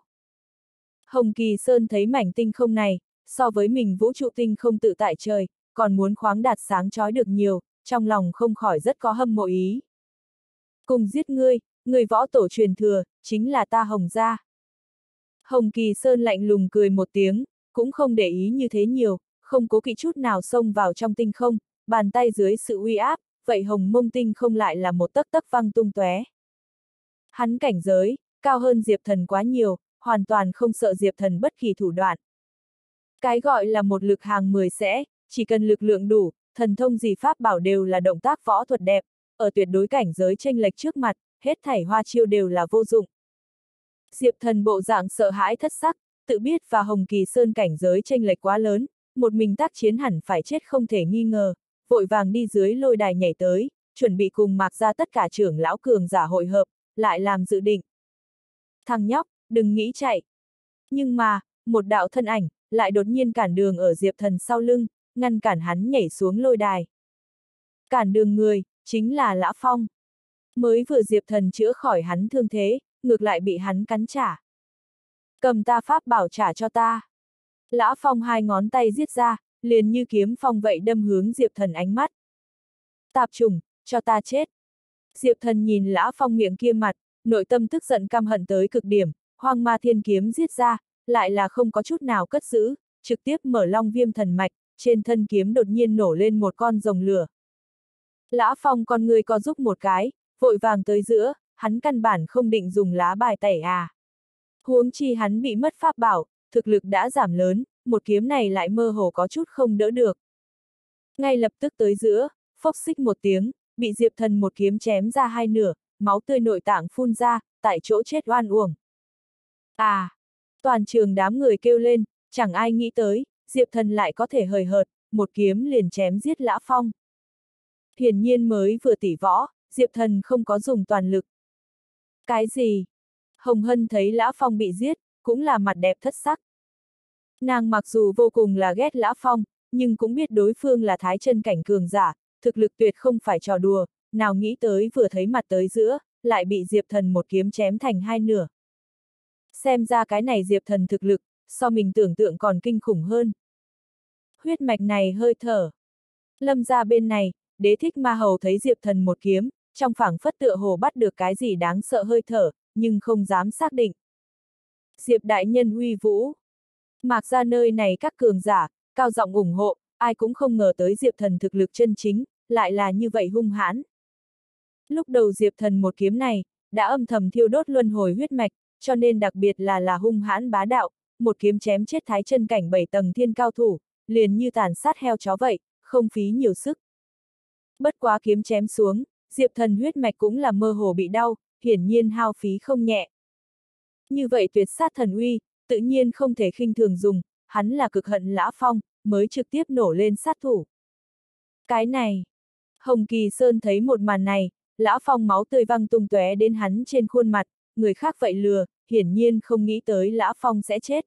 Hồng Kỳ Sơn thấy mảnh tinh không này, so với mình vũ trụ tinh không tự tại trời, còn muốn khoáng đạt sáng chói được nhiều, trong lòng không khỏi rất có hâm mộ ý. Cùng giết ngươi, người võ tổ truyền thừa, chính là ta Hồng gia. Hồng Kỳ Sơn lạnh lùng cười một tiếng, cũng không để ý như thế nhiều, không cố kỵ chút nào xông vào trong tinh không, bàn tay dưới sự uy áp, vậy hồng mông tinh không lại là một tấc tấc văng tung tóe. Hắn cảnh giới, cao hơn Diệp Thần quá nhiều, hoàn toàn không sợ Diệp Thần bất kỳ thủ đoạn. Cái gọi là một lực hàng 10 sẽ, chỉ cần lực lượng đủ, thần thông gì pháp bảo đều là động tác võ thuật đẹp, ở tuyệt đối cảnh giới tranh lệch trước mặt, hết thảy hoa chiêu đều là vô dụng. Diệp thần bộ dạng sợ hãi thất sắc, tự biết và Hồng Kỳ Sơn cảnh giới tranh lệch quá lớn, một mình tác chiến hẳn phải chết không thể nghi ngờ, vội vàng đi dưới lôi đài nhảy tới, chuẩn bị cùng mạc ra tất cả trưởng lão cường giả hội hợp, lại làm dự định. Thằng nhóc, đừng nghĩ chạy. Nhưng mà, một đạo thân ảnh, lại đột nhiên cản đường ở Diệp Thần sau lưng, ngăn cản hắn nhảy xuống lôi đài. Cản đường người, chính là Lã Phong. Mới vừa Diệp Thần chữa khỏi hắn thương thế, ngược lại bị hắn cắn trả. Cầm ta pháp bảo trả cho ta. Lã Phong hai ngón tay giết ra, liền như kiếm phong vậy đâm hướng Diệp Thần ánh mắt. Tạp trùng, cho ta chết. Diệp Thần nhìn Lã Phong miệng kia mặt, nội tâm tức giận căm hận tới cực điểm, hoang ma thiên kiếm giết ra, lại là không có chút nào cất giữ, trực tiếp mở long viêm thần mạch, trên thân kiếm đột nhiên nổ lên một con rồng lửa. Lã Phong con người có giúp một cái, vội vàng tới giữa, hắn căn bản không định dùng lá bài tẩy à. Huống chi hắn bị mất pháp bảo, thực lực đã giảm lớn, một kiếm này lại mơ hồ có chút không đỡ được. Ngay lập tức tới giữa, phốc xích một tiếng, bị Diệp Thần một kiếm chém ra hai nửa, máu tươi nội tạng phun ra, tại chỗ chết oan uổng. À! Toàn trường đám người kêu lên, chẳng ai nghĩ tới, Diệp Thần lại có thể hời hợt, một kiếm liền chém giết Lã Phong. Hiển nhiên mới vừa tỉ võ, Diệp Thần không có dùng toàn lực. Cái gì? Hồng Hân thấy Lã Phong bị giết, cũng là mặt đẹp thất sắc. Nàng mặc dù vô cùng là ghét Lã Phong, nhưng cũng biết đối phương là thái chân cảnh cường giả, thực lực tuyệt không phải trò đùa, nào nghĩ tới vừa thấy mặt tới giữa, lại bị Diệp Thần một kiếm chém thành hai nửa. Xem ra cái này Diệp Thần thực lực, so mình tưởng tượng còn kinh khủng hơn. Huyết mạch này hơi thở. Lâm ra bên này, đế thích ma hầu thấy Diệp Thần một kiếm, trong phảng phất tựa hồ bắt được cái gì đáng sợ hơi thở, nhưng không dám xác định. Diệp đại nhân uy vũ. Mạc ra nơi này các cường giả, cao giọng ủng hộ, ai cũng không ngờ tới Diệp thần thực lực chân chính, lại là như vậy hung hãn. Lúc đầu Diệp thần một kiếm này, đã âm thầm thiêu đốt luân hồi huyết mạch, cho nên đặc biệt là là hung hãn bá đạo, một kiếm chém chết thái chân cảnh bảy tầng thiên cao thủ, liền như tàn sát heo chó vậy, không phí nhiều sức. Bất quá kiếm chém xuống, Diệp thần huyết mạch cũng là mơ hồ bị đau, hiển nhiên hao phí không nhẹ. Như vậy tuyệt sát thần uy, tự nhiên không thể khinh thường dùng, hắn là cực hận Lã Phong, mới trực tiếp nổ lên sát thủ. Cái này, Hồng Kỳ Sơn thấy một màn này, Lã Phong máu tươi văng tung tóe đến hắn trên khuôn mặt, người khác vậy lừa, hiển nhiên không nghĩ tới Lã Phong sẽ chết.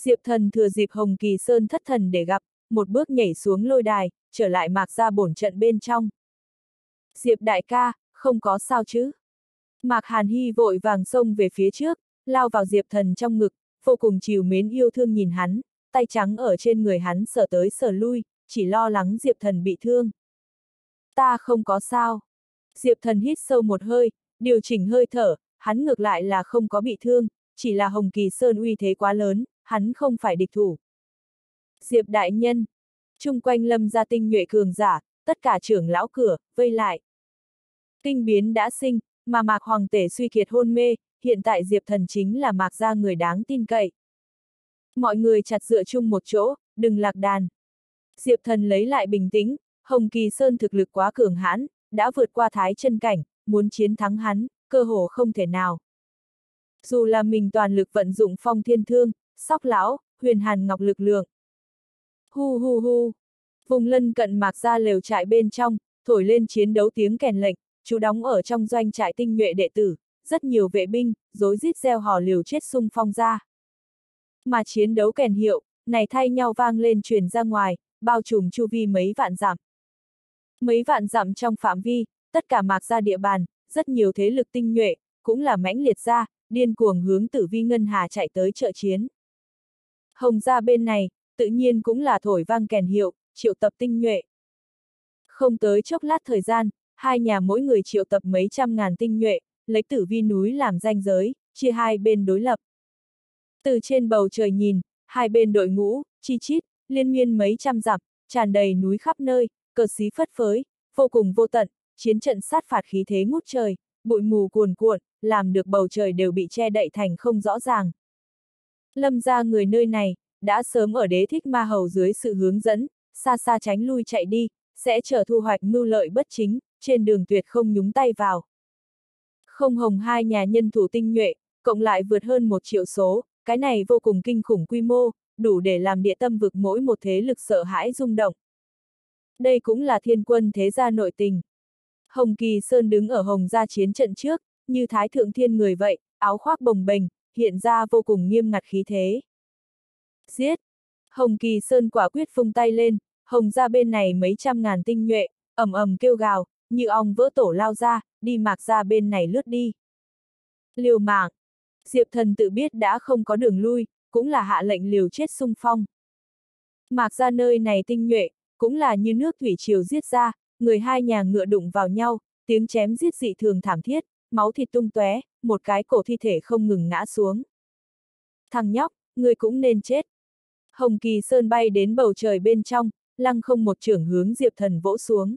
Diệp thần thừa dịp Hồng Kỳ Sơn thất thần để gặp, một bước nhảy xuống lôi đài, trở lại mạc ra bổn trận bên trong. Diệp đại ca, không có sao chứ. Mạc Hàn Hy vội vàng xông về phía trước, lao vào Diệp thần trong ngực, vô cùng chiều mến yêu thương nhìn hắn, tay trắng ở trên người hắn sờ tới sờ lui, chỉ lo lắng Diệp Thần bị thương. Ta không có sao. Diệp Thần hít sâu một hơi, điều chỉnh hơi thở, hắn ngược lại là không có bị thương, chỉ là Hồng Kỳ Sơn uy thế quá lớn, hắn không phải địch thủ. Diệp Đại Nhân, chung quanh lâm gia tinh nhuệ cường giả, tất cả trưởng lão cửa, vây lại. Kinh biến đã sinh, mà Mạc Hoàng Tể suy kiệt hôn mê, hiện tại Diệp Thần chính là Mạc gia người đáng tin cậy. Mọi người chặt dựa chung một chỗ, đừng lạc đàn. Diệp Thần lấy lại bình tĩnh, Hồng Kỳ Sơn thực lực quá cường hãn, đã vượt qua thái chân cảnh, muốn chiến thắng hắn, cơ hồ không thể nào. Dù là mình toàn lực vận dụng phong thiên thương, sóc lão, huyền hàn ngọc lực lượng. Hu hu hu. Vùng lân cận mạc ra lều trại bên trong, thổi lên chiến đấu tiếng kèn lệnh, chú đóng ở trong doanh trại tinh nhuệ đệ tử, rất nhiều vệ binh, dối rít gieo hò liều chết sung phong ra. Mà chiến đấu kèn hiệu, này thay nhau vang lên truyền ra ngoài, bao trùm chu vi mấy vạn dặm. Mấy vạn dặm trong phạm vi, tất cả mạc ra địa bàn, rất nhiều thế lực tinh nhuệ, cũng là mãnh liệt ra, điên cuồng hướng tử vi ngân hà chạy tới trợ chiến. Hồng ra bên này, tự nhiên cũng là thổi vang kèn hiệu, triệu tập tinh nhuệ. Không tới chốc lát thời gian, hai nhà mỗi người triệu tập mấy trăm ngàn tinh nhuệ, lấy tử vi núi làm danh giới, chia hai bên đối lập. Từ trên bầu trời nhìn, hai bên đội ngũ, chi chít, liên miên mấy trăm dặm, tràn đầy núi khắp nơi, cờ xí phất phới, vô cùng vô tận, chiến trận sát phạt khí thế ngút trời, bụi mù cuồn cuộn, làm được bầu trời đều bị che đậy thành không rõ ràng. Lâm ra người nơi này, đã sớm ở đế thích ma hầu dưới sự hướng dẫn, xa xa tránh lui chạy đi, sẽ chờ thu hoạch mưu lợi bất chính, trên đường tuyệt không nhúng tay vào. Không hồng hai nhà nhân thủ tinh nhuệ, cộng lại vượt hơn một triệu số, cái này vô cùng kinh khủng quy mô, đủ để làm địa tâm vực mỗi một thế lực sợ hãi rung động. Đây cũng là thiên quân thế gia nội tình. Hồng Kỳ Sơn đứng ở Hồng gia chiến trận trước, như thái thượng thiên người vậy, áo khoác bồng bềnh, hiện ra vô cùng nghiêm ngặt khí thế. Giết! Hồng Kỳ Sơn quả quyết phung tay lên, Hồng gia bên này mấy trăm ngàn tinh nhuệ, ầm ầm kêu gào, như ong vỡ tổ lao ra, đi mạc ra bên này lướt đi. Liều mạng! Diệp thần tự biết đã không có đường lui, cũng là hạ lệnh liều chết sung phong. Mạc ra nơi này tinh nhuệ, cũng là như nước thủy triều giết ra, người hai nhà ngựa đụng vào nhau, tiếng chém giết dị thường thảm thiết, máu thịt tung tóe, một cái cổ thi thể không ngừng ngã xuống. Thằng nhóc, người cũng nên chết. Hồng Kỳ Sơn bay đến bầu trời bên trong, lăng không một trưởng hướng Diệp Thần vỗ xuống.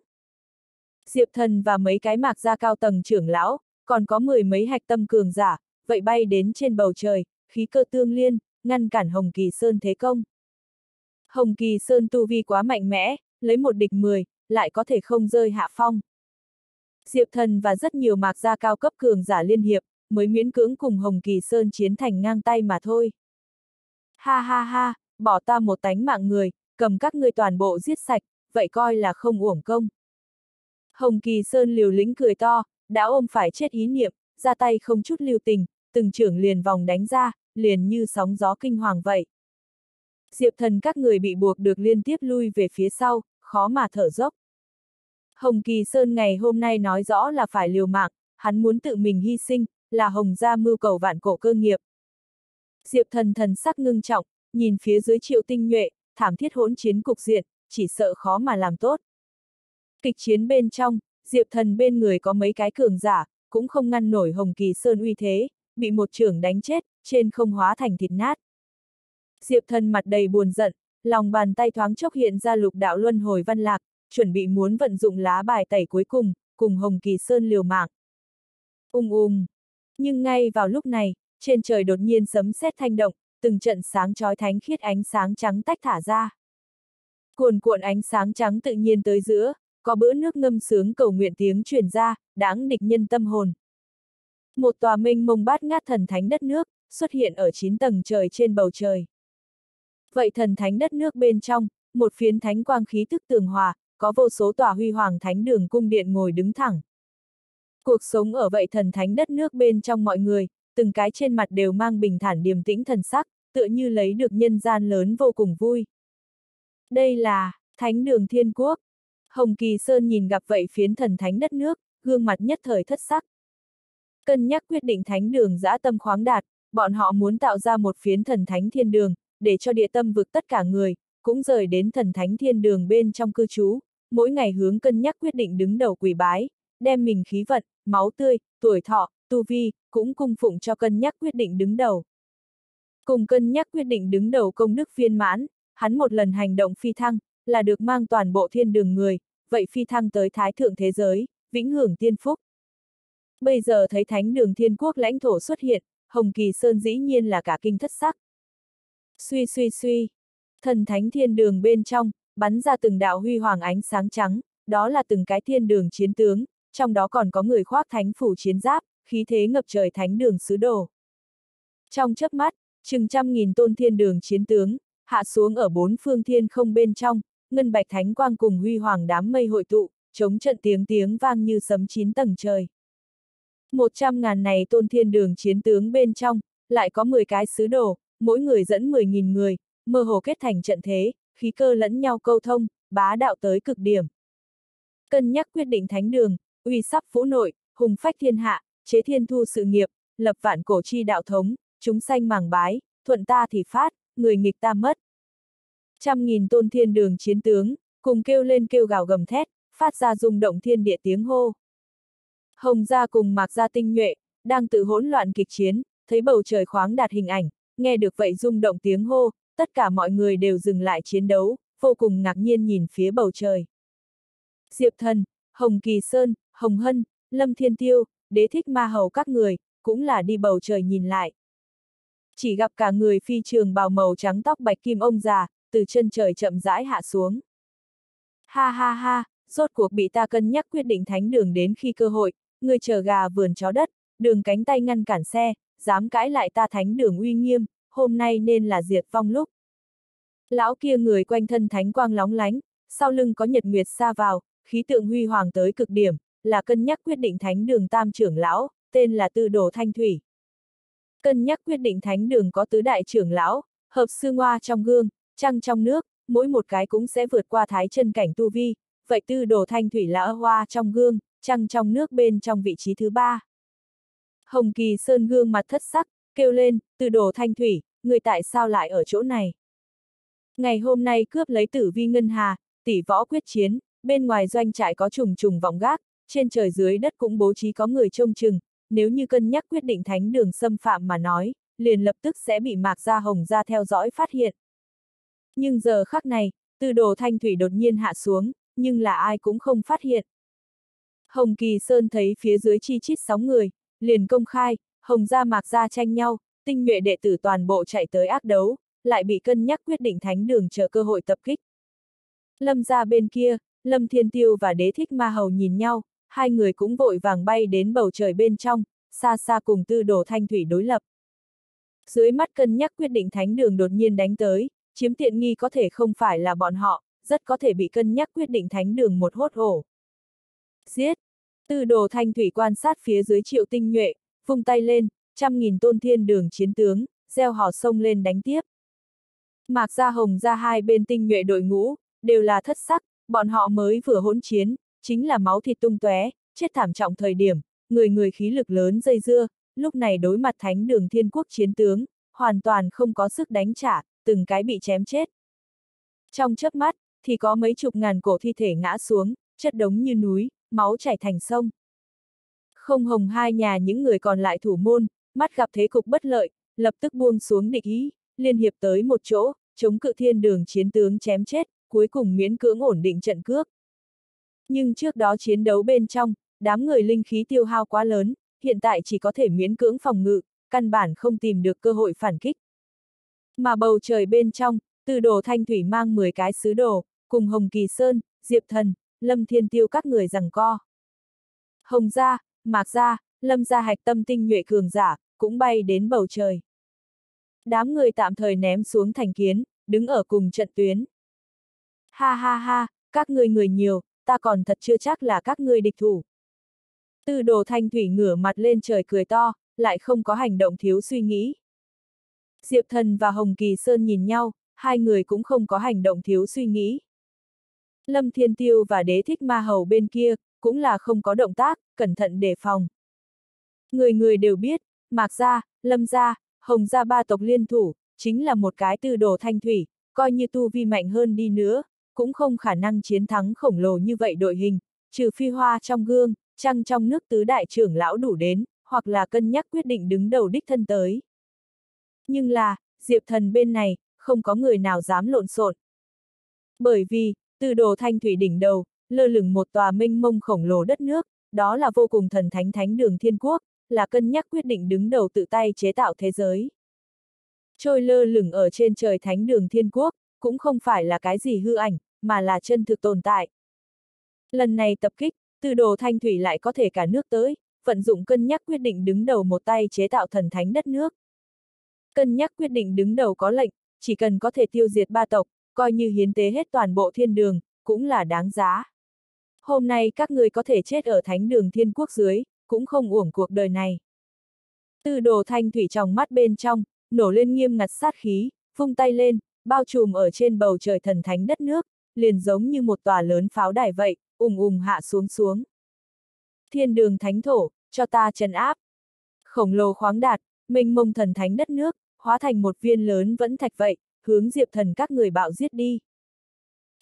Diệp Thần và mấy cái mạc gia cao tầng trưởng lão, còn có mười mấy hạch tâm cường giả, vậy bay đến trên bầu trời, khí cơ tương liên, ngăn cản Hồng Kỳ Sơn thế công. Hồng Kỳ Sơn tu vi quá mạnh mẽ, lấy một địch mười, lại có thể không rơi hạ phong. Diệp Thần và rất nhiều mạc gia cao cấp cường giả liên hiệp, mới miễn cưỡng cùng Hồng Kỳ Sơn chiến thành ngang tay mà thôi. Ha ha ha, bỏ ta một tánh mạng người, cầm các ngươi toàn bộ giết sạch, vậy coi là không uổng công. Hồng Kỳ Sơn liều lĩnh cười to, đã ôm phải chết ý niệm, ra tay không chút lưu tình, từng trưởng liền vòng đánh ra, liền như sóng gió kinh hoàng vậy. Diệp thần các người bị buộc được liên tiếp lui về phía sau, khó mà thở dốc. Hồng Kỳ Sơn ngày hôm nay nói rõ là phải liều mạng, hắn muốn tự mình hy sinh, là Hồng gia mưu cầu vạn cổ cơ nghiệp. Diệp thần thần sắc ngưng trọng, nhìn phía dưới triệu tinh nhuệ, thảm thiết hỗn chiến cục diện, chỉ sợ khó mà làm tốt. Kịch chiến bên trong, Diệp thần bên người có mấy cái cường giả, cũng không ngăn nổi Hồng Kỳ Sơn uy thế, bị một trưởng đánh chết, trên không hóa thành thịt nát. Diệp thần mặt đầy buồn giận, lòng bàn tay thoáng chốc hiện ra lục đạo luân hồi văn lạc, chuẩn bị muốn vận dụng lá bài tẩy cuối cùng, cùng Hồng Kỳ Sơn liều mạng. Ung um ung. Um. Nhưng ngay vào lúc này, trên trời đột nhiên sấm sét thanh động, từng trận sáng chói thánh khiết ánh sáng trắng tách thả ra. Cuồn cuộn ánh sáng trắng tự nhiên tới giữa, có bữa nước ngâm sướng cầu nguyện tiếng truyền ra, đáng địch nhân tâm hồn. Một tòa minh mông bát ngát thần thánh đất nước, xuất hiện ở chín tầng trời trên bầu trời. Vậy thần thánh đất nước bên trong, một phiến thánh quang khí tức tường hòa, có vô số tòa huy hoàng thánh đường cung điện ngồi đứng thẳng. Cuộc sống ở vậy thần thánh đất nước bên trong mọi người, từng cái trên mặt đều mang bình thản điềm tĩnh thần sắc, tựa như lấy được nhân gian lớn vô cùng vui. Đây là, thánh đường thiên quốc. Hồng Kỳ Sơn nhìn gặp vậy phiến thần thánh đất nước, gương mặt nhất thời thất sắc. Cân nhắc quyết định thánh đường dã tâm khoáng đạt, bọn họ muốn tạo ra một phiến thần thánh thiên đường, để cho địa tâm vực tất cả người, cũng rời đến thần thánh thiên đường bên trong cư trú, mỗi ngày hướng cân nhắc quyết định đứng đầu quỷ bái, đem mình khí vận, máu tươi, tuổi thọ, tu vi, cũng cung phụng cho cân nhắc quyết định đứng đầu. Cùng cân nhắc quyết định đứng đầu công đức viên mãn, hắn một lần hành động phi thăng, là được mang toàn bộ thiên đường người, vậy phi thăng tới thái thượng thế giới, vĩnh hưởng tiên phúc. Bây giờ thấy thánh đường thiên quốc lãnh thổ xuất hiện, Hồng Kỳ Sơn dĩ nhiên là cả kinh thất sắc. Suy suy suy, thần thánh thiên đường bên trong, bắn ra từng đạo huy hoàng ánh sáng trắng, đó là từng cái thiên đường chiến tướng, trong đó còn có người khoác thánh phủ chiến giáp, khí thế ngập trời thánh đường sứ đồ. Trong chớp mắt, chừng trăm nghìn tôn thiên đường chiến tướng, hạ xuống ở bốn phương thiên không bên trong, ngân bạch thánh quang cùng huy hoàng đám mây hội tụ, chống trận tiếng tiếng vang như sấm chín tầng trời. Một trăm ngàn này tôn thiên đường chiến tướng bên trong, lại có 10 cái sứ đồ, mỗi người dẫn 10.000 người, mơ hồ kết thành trận thế, khí cơ lẫn nhau câu thông, bá đạo tới cực điểm. Cân nhắc quyết định thánh đường, uy sắp phũ nội, hùng phách thiên hạ, chế thiên thu sự nghiệp, lập vạn cổ chi đạo thống, chúng sanh màng bái, thuận ta thì phát, người nghịch ta mất. Trăm nghìn tôn thiên đường chiến tướng, cùng kêu lên kêu gào gầm thét, phát ra rung động thiên địa tiếng hô. Hồng gia cùng mạc gia tinh nhuệ, đang tự hỗn loạn kịch chiến, thấy bầu trời khoáng đạt hình ảnh, nghe được vậy rung động tiếng hô, tất cả mọi người đều dừng lại chiến đấu, vô cùng ngạc nhiên nhìn phía bầu trời. Diệp Thần, Hồng Kỳ Sơn, Hồng Hân, Lâm Thiên Tiêu, đế thích ma hầu các người, cũng là đi bầu trời nhìn lại. Chỉ gặp cả người phi trường bào màu trắng tóc bạch kim ông già, từ chân trời chậm rãi hạ xuống. Ha ha ha, rốt cuộc bị ta cân nhắc quyết định thánh đường đến khi cơ hội, người chờ gà vườn chó đất, đường cánh tay ngăn cản xe, dám cãi lại ta thánh đường uy nghiêm, hôm nay nên là diệt vong lúc. Lão kia người quanh thân thánh quang lóng lánh, sau lưng có nhật nguyệt xa vào, khí tượng huy hoàng tới cực điểm, là cân nhắc quyết định thánh đường tam trưởng lão, tên là tư đồ thanh thủy. Cân nhắc quyết định thánh đường có tứ đại trưởng lão, hợp sư ngoa trong gương, trăng trong nước, mỗi một cái cũng sẽ vượt qua thái chân cảnh tu vi, vậy tư đồ thanh thủy là hoa trong gương, trăng trong nước bên trong vị trí thứ ba. Hồng Kỳ Sơn gương mặt thất sắc, kêu lên, tư đồ thanh thủy, người tại sao lại ở chỗ này? Ngày hôm nay cướp lấy tử vi ngân hà, tỷ võ quyết chiến, bên ngoài doanh trại có trùng trùng vòng gác, trên trời dưới đất cũng bố trí có người trông chừng, nếu như cân nhắc quyết định thánh đường xâm phạm mà nói, liền lập tức sẽ bị mạc gia hồng ra theo dõi phát hiện. Nhưng giờ khắc này, tư đồ thanh thủy đột nhiên hạ xuống, nhưng là ai cũng không phát hiện. Hồng Kỳ Sơn thấy phía dưới chi chít sóng người, liền công khai, hồng gia mạc gia tranh nhau, tinh nhuệ đệ tử toàn bộ chạy tới ác đấu, lại bị cân nhắc quyết định thánh đường chờ cơ hội tập kích. Lâm gia bên kia, Lâm Thiên Tiêu và đế thích ma hầu nhìn nhau, hai người cũng vội vàng bay đến bầu trời bên trong, xa xa cùng tư đồ thanh thủy đối lập. Dưới mắt cân nhắc quyết định thánh đường đột nhiên đánh tới, chiếm tiện nghi có thể không phải là bọn họ, rất có thể bị cân nhắc quyết định thánh đường một hốt hổ. Giết! Tư đồ thanh thủy quan sát phía dưới triệu tinh nhuệ, vung tay lên, trăm nghìn tôn thiên đường chiến tướng, gieo hò sông lên đánh tiếp. Mạc Gia Hồng ra hai bên tinh nhuệ đội ngũ, đều là thất sắc, bọn họ mới vừa hỗn chiến, chính là máu thịt tung tóe, chết thảm trọng thời điểm, người người khí lực lớn dây dưa, lúc này đối mặt thánh đường thiên quốc chiến tướng, hoàn toàn không có sức đánh trả, từng cái bị chém chết. Trong chớp mắt, thì có mấy chục ngàn cổ thi thể ngã xuống, chất đống như núi, máu chảy thành sông. Không hồng hai nhà những người còn lại thủ môn, mắt gặp thế cục bất lợi, lập tức buông xuống địch ý, liên hiệp tới một chỗ, chống cự thiên đường chiến tướng chém chết, cuối cùng miễn cưỡng ổn định trận cước. Nhưng trước đó chiến đấu bên trong, đám người linh khí tiêu hao quá lớn, hiện tại chỉ có thể miễn cưỡng phòng ngự, căn bản không tìm được cơ hội phản kích. Mà bầu trời bên trong, từ đồ thanh thủy mang 10 cái sứ đồ, cùng Hồng Kỳ Sơn, Diệp Thần, Lâm Thiên Tiêu các người rằng co. Hồng gia, Mạc gia, Lâm gia hạch tâm tinh nhuệ cường giả, cũng bay đến bầu trời. Đám người tạm thời ném xuống thành kiến, đứng ở cùng trận tuyến. Ha ha ha, các người người nhiều, ta còn thật chưa chắc là các ngươi địch thủ. Tư đồ thanh thủy ngửa mặt lên trời cười to, lại không có hành động thiếu suy nghĩ. Diệp thần và Hồng Kỳ Sơn nhìn nhau, hai người cũng không có hành động thiếu suy nghĩ. Lâm Thiên Tiêu và đế thích ma hầu bên kia, cũng là không có động tác, cẩn thận đề phòng. Người người đều biết, Mạc Gia, Lâm Gia, Hồng Gia ba tộc liên thủ, chính là một cái từ đồ thanh thủy, coi như tu vi mạnh hơn đi nữa, cũng không khả năng chiến thắng khổng lồ như vậy đội hình, trừ phi hoa trong gương, trăng trong nước tứ đại trưởng lão đủ đến, hoặc là cân nhắc quyết định đứng đầu đích thân tới. Nhưng là, Diệp Thần bên này, không có người nào dám lộn xộn. Bởi vì, từ đồ thanh thủy đỉnh đầu, lơ lửng một tòa minh mông khổng lồ đất nước, đó là vô cùng thần thánh thánh đường thiên quốc, là cân nhắc quyết định đứng đầu tự tay chế tạo thế giới. Trôi lơ lửng ở trên trời thánh đường thiên quốc, cũng không phải là cái gì hư ảnh, mà là chân thực tồn tại. Lần này tập kích, từ đồ thanh thủy lại có thể cả nước tới, vận dụng cân nhắc quyết định đứng đầu một tay chế tạo thần thánh đất nước. Cân nhắc quyết định đứng đầu có lệnh, chỉ cần có thể tiêu diệt ba tộc, coi như hiến tế hết toàn bộ thiên đường, cũng là đáng giá. Hôm nay các người có thể chết ở thánh đường thiên quốc dưới, cũng không uổng cuộc đời này. Từ đồ thanh thủy trong mắt bên trong, nổ lên nghiêm ngặt sát khí, vung tay lên, bao trùm ở trên bầu trời thần thánh đất nước, liền giống như một tòa lớn pháo đài vậy, ùng ùng hạ xuống xuống. Thiên đường thánh thổ, cho ta trấn áp. Khổng lồ khoáng đạt, minh mông thần thánh đất nước, hóa thành một viên lớn vẫn thạch vậy, hướng diệp thần các người bạo giết đi.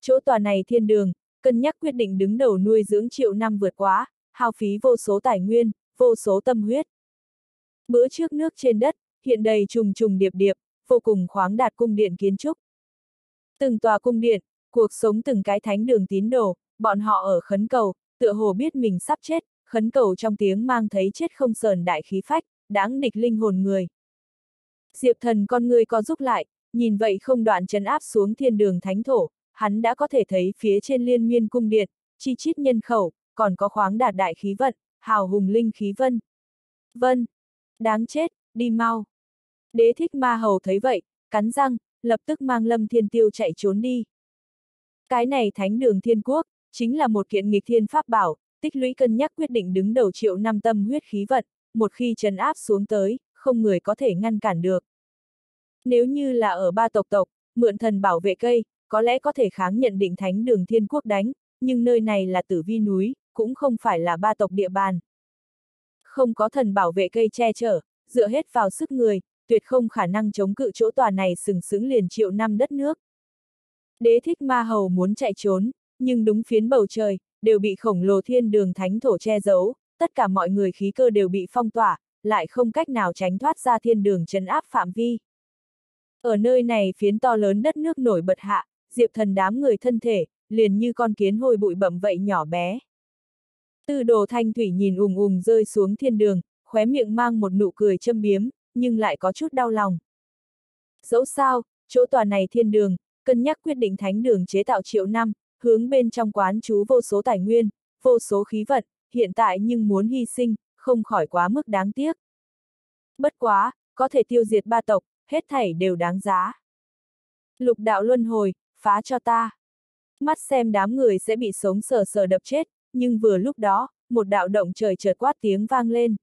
Chỗ tòa này thiên đường, cân nhắc quyết định đứng đầu nuôi dưỡng triệu năm vượt quá, hao phí vô số tài nguyên, vô số tâm huyết. Bữa trước nước trên đất, hiện đầy trùng trùng điệp điệp, vô cùng khoáng đạt cung điện kiến trúc. Từng tòa cung điện, cuộc sống từng cái thánh đường tín đồ, bọn họ ở khấn cầu, tựa hồ biết mình sắp chết, khấn cầu trong tiếng mang thấy chết không sờn đại khí phách, đáng địch linh hồn người. Diệp thần con người có giúp lại, nhìn vậy không đoạn chấn áp xuống thiên đường thánh thổ, hắn đã có thể thấy phía trên liên miên cung điện, chi chít nhân khẩu, còn có khoáng đạt đại khí vận, hào hùng linh khí vân. Vân, đáng chết, đi mau. Đế thích ma hầu thấy vậy, cắn răng, lập tức mang lâm thiên tiêu chạy trốn đi. Cái này thánh đường thiên quốc, chính là một kiện nghịch thiên pháp bảo, tích lũy cân nhắc quyết định đứng đầu triệu năm tâm huyết khí vận, một khi trấn áp xuống tới, không người có thể ngăn cản được. Nếu như là ở ba tộc tộc, mượn thần bảo vệ cây, có lẽ có thể kháng nhận định thánh đường thiên quốc đánh, nhưng nơi này là tử vi núi, cũng không phải là ba tộc địa bàn. Không có thần bảo vệ cây che chở, dựa hết vào sức người, tuyệt không khả năng chống cự chỗ tòa này sừng sững liền triệu năm đất nước. Đế thích ma hầu muốn chạy trốn, nhưng đúng phiến bầu trời, đều bị khổng lồ thiên đường thánh thổ che giấu, tất cả mọi người khí cơ đều bị phong tỏa, lại không cách nào tránh thoát ra thiên đường chấn áp phạm vi. Ở nơi này phiến to lớn đất nước nổi bật hạ, diệp thần đám người thân thể, liền như con kiến hồi bụi bậm vậy nhỏ bé. Tư đồ thanh thủy nhìn ùng ùng rơi xuống thiên đường, khóe miệng mang một nụ cười châm biếm, nhưng lại có chút đau lòng. Dẫu sao, chỗ tòa này thiên đường, cân nhắc quyết định thánh đường chế tạo triệu năm, hướng bên trong quán chú vô số tài nguyên, vô số khí vận, hiện tại nhưng muốn hy sinh, không khỏi quá mức đáng tiếc. Bất quá, có thể tiêu diệt ba tộc, hết thảy đều đáng giá. Lục đạo luân hồi, phá cho ta. Mắt xem đám người sẽ bị sống sờ sờ đập chết, nhưng vừa lúc đó, một đạo động trời chợt quát tiếng vang lên.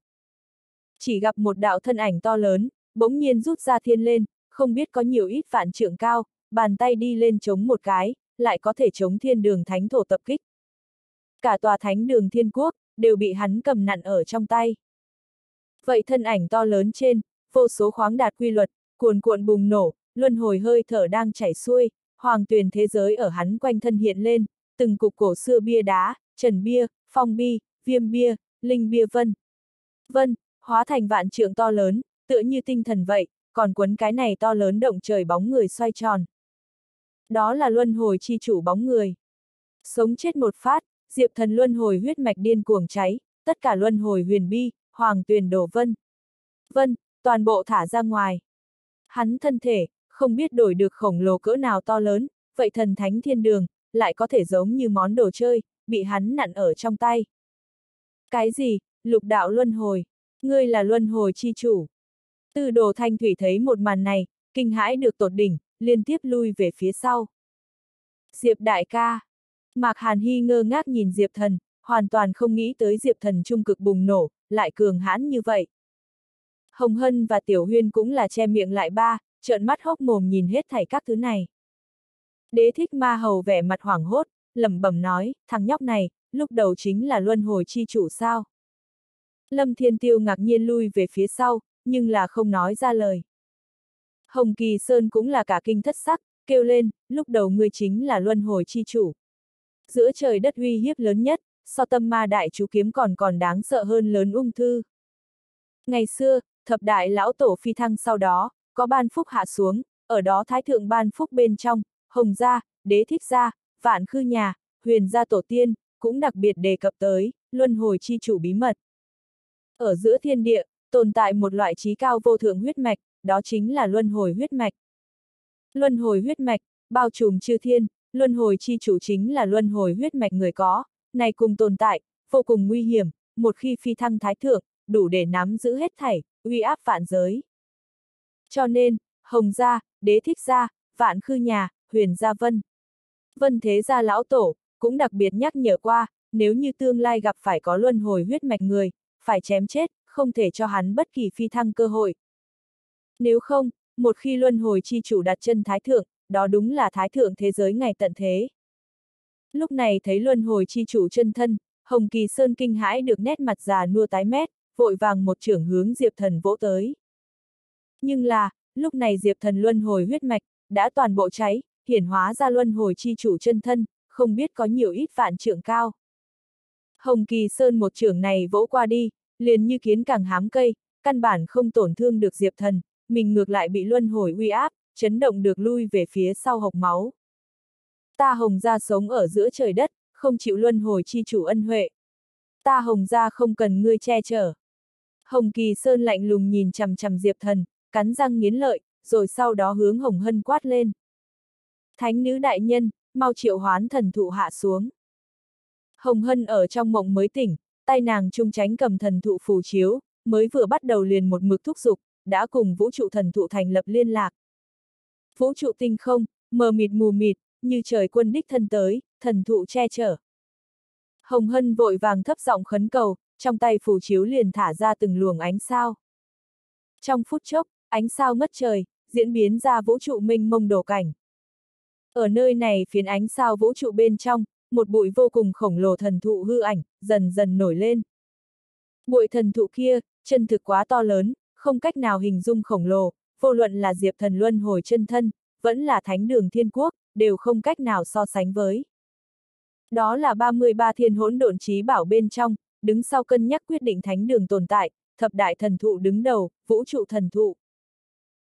Chỉ gặp một đạo thân ảnh to lớn, bỗng nhiên rút ra thiên lên, không biết có nhiều ít vạn trượng cao, bàn tay đi lên chống một cái, lại có thể chống thiên đường thánh thổ tập kích. Cả tòa thánh đường thiên quốc, đều bị hắn cầm nặn ở trong tay. Vậy thân ảnh to lớn trên, vô số khoáng đạt quy luật, cuồn cuộn bùng nổ, luân hồi hơi thở đang chảy xuôi, hoàng tuyền thế giới ở hắn quanh thân hiện lên, từng cục cổ xưa bia đá, trần bia, phong bi, viêm bia, linh bia vân. Vân, hóa thành vạn trượng to lớn, tựa như tinh thần vậy, còn quấn cái này to lớn động trời bóng người xoay tròn. Đó là luân hồi chi chủ bóng người. Sống chết một phát, diệp thần luân hồi huyết mạch điên cuồng cháy, tất cả luân hồi huyền bi, hoàng tuyền đổ vân. Vân, toàn bộ thả ra ngoài. Hắn thân thể, không biết đổi được khổng lồ cỡ nào to lớn, vậy thần thánh thiên đường, lại có thể giống như món đồ chơi, bị hắn nặn ở trong tay. Cái gì, lục đạo luân hồi, ngươi là luân hồi chi chủ. Tư đồ thanh thủy thấy một màn này, kinh hãi được tột đỉnh, liên tiếp lui về phía sau. Diệp đại ca. Mạc Hàn Hy ngơ ngác nhìn Diệp thần, hoàn toàn không nghĩ tới Diệp thần trung cực bùng nổ, lại cường hãn như vậy. Hồng Hân và Tiểu Huyên cũng là che miệng lại ba, trợn mắt hốc mồm nhìn hết thảy các thứ này. Đế thích ma hầu vẻ mặt hoảng hốt, lẩm bẩm nói, thằng nhóc này, lúc đầu chính là luân hồi chi chủ sao. Lâm Thiên Tiêu ngạc nhiên lui về phía sau, nhưng là không nói ra lời. Hồng Kỳ Sơn cũng là cả kinh thất sắc, kêu lên, lúc đầu ngươi chính là luân hồi chi chủ. Giữa trời đất uy hiếp lớn nhất, so tâm ma đại chú kiếm còn còn đáng sợ hơn lớn ung thư. Ngày xưa, thập đại lão tổ phi thăng sau đó, có ban phúc hạ xuống, ở đó thái thượng ban phúc bên trong, hồng gia, đế thích gia, vạn khư nhà, huyền gia tổ tiên, cũng đặc biệt đề cập tới, luân hồi chi chủ bí mật. Ở giữa thiên địa, tồn tại một loại trí cao vô thượng huyết mạch, đó chính là luân hồi huyết mạch. Luân hồi huyết mạch, bao trùm chư thiên, luân hồi chi chủ chính là luân hồi huyết mạch người có, này cùng tồn tại, vô cùng nguy hiểm, một khi phi thăng thái thượng, đủ để nắm giữ hết thảy, uy áp vạn giới. Cho nên, Hồng Gia, Đế Thích Gia, Vạn Khư Nhà, Huyền Gia Vân. Vân Thế Gia Lão Tổ, cũng đặc biệt nhắc nhở qua, nếu như tương lai gặp phải có luân hồi huyết mạch người, phải chém chết, không thể cho hắn bất kỳ phi thăng cơ hội. Nếu không, một khi luân hồi chi chủ đặt chân thái thượng, đó đúng là thái thượng thế giới ngày tận thế. Lúc này thấy luân hồi chi chủ chân thân, Hồng Kỳ Sơn kinh hãi được nét mặt già nua tái mét, vội vàng một trưởng hướng Diệp Thần vỗ tới. Nhưng là, lúc này Diệp Thần luân hồi huyết mạch, đã toàn bộ cháy, hiển hóa ra luân hồi chi chủ chân thân, không biết có nhiều ít vạn trưởng cao. Hồng Kỳ Sơn một trưởng này vỗ qua đi, liền như kiến càng hám cây, căn bản không tổn thương được Diệp Thần, mình ngược lại bị luân hồi uy áp, chấn động được lui về phía sau hộc máu. Ta hồng gia sống ở giữa trời đất, không chịu luân hồi chi chủ ân huệ. Ta hồng gia không cần ngươi che chở. Hồng Kỳ Sơn lạnh lùng nhìn chằm chằm Diệp Thần, cắn răng nghiến lợi, rồi sau đó hướng Hồng Hân quát lên. Thánh nữ đại nhân, mau triệu hoán thần thụ hạ xuống. Hồng Hân ở trong mộng mới tỉnh, tay nàng trung tránh cầm thần thụ phù chiếu, mới vừa bắt đầu liền một mực thúc giục, đã cùng vũ trụ thần thụ thành lập liên lạc. Vũ trụ tinh không, mờ mịt mù mịt, như trời quân đích thân tới, thần thụ che chở. Hồng Hân vội vàng thấp giọng khấn cầu, trong tay phù chiếu liền thả ra từng luồng ánh sao. Trong phút chốc, ánh sao ngất trời, diễn biến ra vũ trụ minh mông đồ cảnh. Ở nơi này phiến ánh sao vũ trụ bên trong, một bụi vô cùng khổng lồ thần thụ hư ảnh, dần dần nổi lên. Bụi thần thụ kia, chân thực quá to lớn, không cách nào hình dung khổng lồ, vô luận là Diệp Thần Luân hồi chân thân, vẫn là Thánh đường Thiên Quốc, đều không cách nào so sánh với. Đó là 33 thiên hỗn độn trí bảo bên trong, đứng sau cân nhắc quyết định Thánh đường tồn tại, thập đại thần thụ đứng đầu, vũ trụ thần thụ.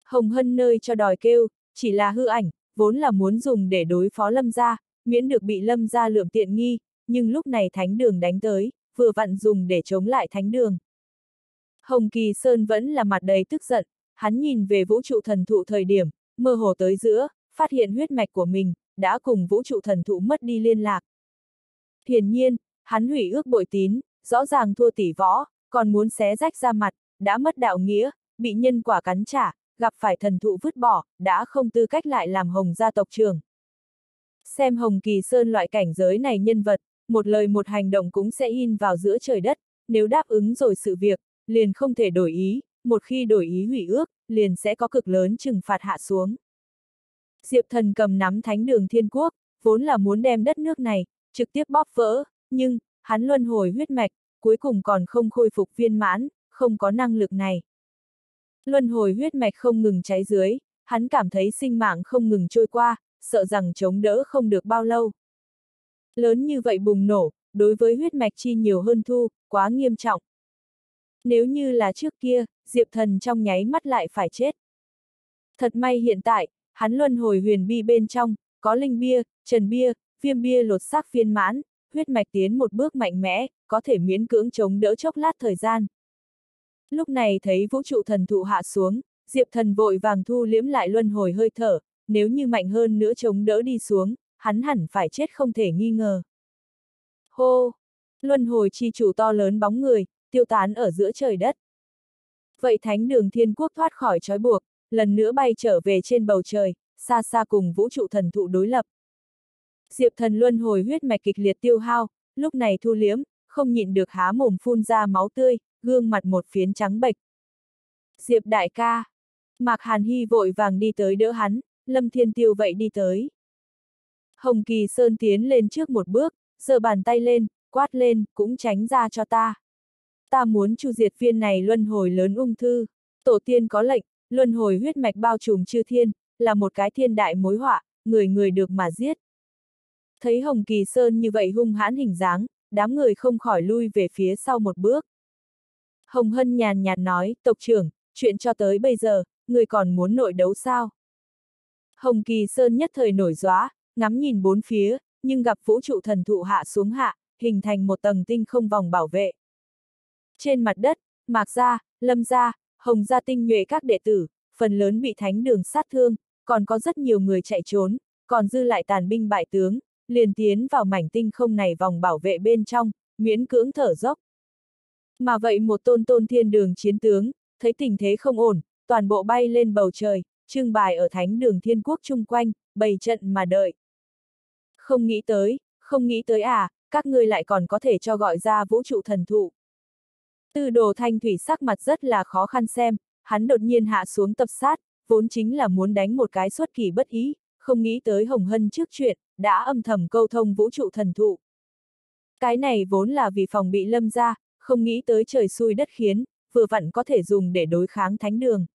Hồng Hân nơi cho đòi kêu, chỉ là hư ảnh, vốn là muốn dùng để đối phó lâm gia, miễn được bị lâm gia lượm tiện nghi, nhưng lúc này thánh đường đánh tới, vừa vặn dùng để chống lại thánh đường. Hồng Kỳ Sơn vẫn là mặt đầy tức giận, hắn nhìn về vũ trụ thần thụ thời điểm, mơ hồ tới giữa, phát hiện huyết mạch của mình, đã cùng vũ trụ thần thụ mất đi liên lạc. Hiển nhiên, hắn hủy ước bội tín, rõ ràng thua tỷ võ, còn muốn xé rách ra mặt, đã mất đạo nghĩa, bị nhân quả cắn trả, gặp phải thần thụ vứt bỏ, đã không tư cách lại làm hồng gia tộc trưởng. Xem hồng kỳ sơn loại cảnh giới này nhân vật, một lời một hành động cũng sẽ in vào giữa trời đất, nếu đáp ứng rồi sự việc, liền không thể đổi ý, một khi đổi ý hủy ước, liền sẽ có cực lớn trừng phạt hạ xuống. Diệp thần cầm nắm thánh đường thiên quốc, vốn là muốn đem đất nước này, trực tiếp bóp vỡ, nhưng, hắn luân hồi huyết mạch, cuối cùng còn không khôi phục viên mãn, không có năng lực này. Luân hồi huyết mạch không ngừng cháy dưới, hắn cảm thấy sinh mạng không ngừng trôi qua, sợ rằng chống đỡ không được bao lâu. Lớn như vậy bùng nổ, đối với huyết mạch chi nhiều hơn thu, quá nghiêm trọng. Nếu như là trước kia, Diệp Thần trong nháy mắt lại phải chết. Thật may hiện tại, hắn luân hồi huyền bi bên trong, có linh bia, trần bia, viêm bia lột xác phiên mãn, huyết mạch tiến một bước mạnh mẽ, có thể miễn cưỡng chống đỡ chốc lát thời gian. Lúc này thấy vũ trụ thần thụ hạ xuống, Diệp thần vội vàng thu liễm lại luân hồi hơi thở, nếu như mạnh hơn nữa chống đỡ đi xuống, hắn hẳn phải chết không thể nghi ngờ. Hô! Luân hồi chi chủ to lớn bóng người, tiêu tán ở giữa trời đất. Vậy thánh đường thiên quốc thoát khỏi trói buộc, lần nữa bay trở về trên bầu trời, xa xa cùng vũ trụ thần thụ đối lập. Diệp thần luân hồi huyết mạch kịch liệt tiêu hao, lúc này thu liếm, không nhịn được há mồm phun ra máu tươi, gương mặt một phiến trắng bệch. Diệp đại ca. Mạc Hàn Hy vội vàng đi tới đỡ hắn, Lâm Thiên Tiêu vậy đi tới. Hồng Kỳ Sơn tiến lên trước một bước, giơ bàn tay lên, quát lên, cũng tránh ra cho ta. Ta muốn chu diệt viên này luân hồi lớn ung thư. Tổ tiên có lệnh, luân hồi huyết mạch bao trùm chư thiên, là một cái thiên đại mối họa, người người được mà giết. Thấy Hồng Kỳ Sơn như vậy hung hãn hình dáng, đám người không khỏi lui về phía sau một bước. Hồng Hân nhàn nhạt nói, tộc trưởng, chuyện cho tới bây giờ, người còn muốn nội đấu sao? Hồng Kỳ Sơn nhất thời nổi gióa, ngắm nhìn bốn phía, nhưng gặp vũ trụ thần thụ hạ xuống hạ, hình thành một tầng tinh không vòng bảo vệ. Trên mặt đất, Mạc Gia, Lâm Gia, Hồng Gia tinh nhuệ các đệ tử, phần lớn bị thánh đường sát thương, còn có rất nhiều người chạy trốn, còn dư lại tàn binh bại tướng, liền tiến vào mảnh tinh không này vòng bảo vệ bên trong, miễn cưỡng thở dốc. Mà vậy một tôn tôn thiên đường chiến tướng, thấy tình thế không ổn, toàn bộ bay lên bầu trời, trưng bài ở thánh đường thiên quốc chung quanh, bày trận mà đợi. Không nghĩ tới, không nghĩ tới à, các ngươi lại còn có thể cho gọi ra vũ trụ thần thụ. Tư đồ thanh thủy sắc mặt rất là khó khăn xem, hắn đột nhiên hạ xuống tập sát, vốn chính là muốn đánh một cái xuất kỳ bất ý, không nghĩ tới Hồng Hân trước chuyện, đã âm thầm câu thông vũ trụ thần thụ. Cái này vốn là vì phòng bị lâm ra, không nghĩ tới trời xui đất khiến, vừa vặn có thể dùng để đối kháng thánh đường.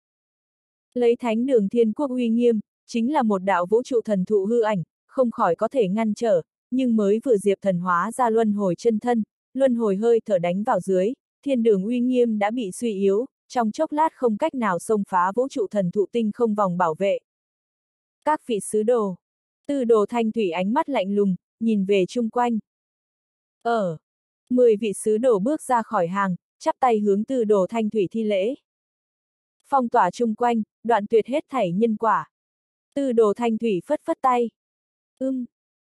Lấy thánh đường thiên quốc uy nghiêm, chính là một đạo vũ trụ thần thụ hư ảnh, không khỏi có thể ngăn trở, nhưng mới vừa diệp thần hóa ra luân hồi chân thân, luân hồi hơi thở đánh vào dưới, thiên đường uy nghiêm đã bị suy yếu, trong chốc lát không cách nào xông phá vũ trụ thần thụ tinh không vòng bảo vệ. Các vị sứ đồ. Tư đồ thanh thủy ánh mắt lạnh lùng, nhìn về chung quanh. Ở. Mười vị sứ đồ bước ra khỏi hàng, chắp tay hướng tư đồ thanh thủy thi lễ. Phong tỏa chung quanh, đoạn tuyệt hết thảy nhân quả. Tư đồ thanh thủy phất phất tay. Ưm.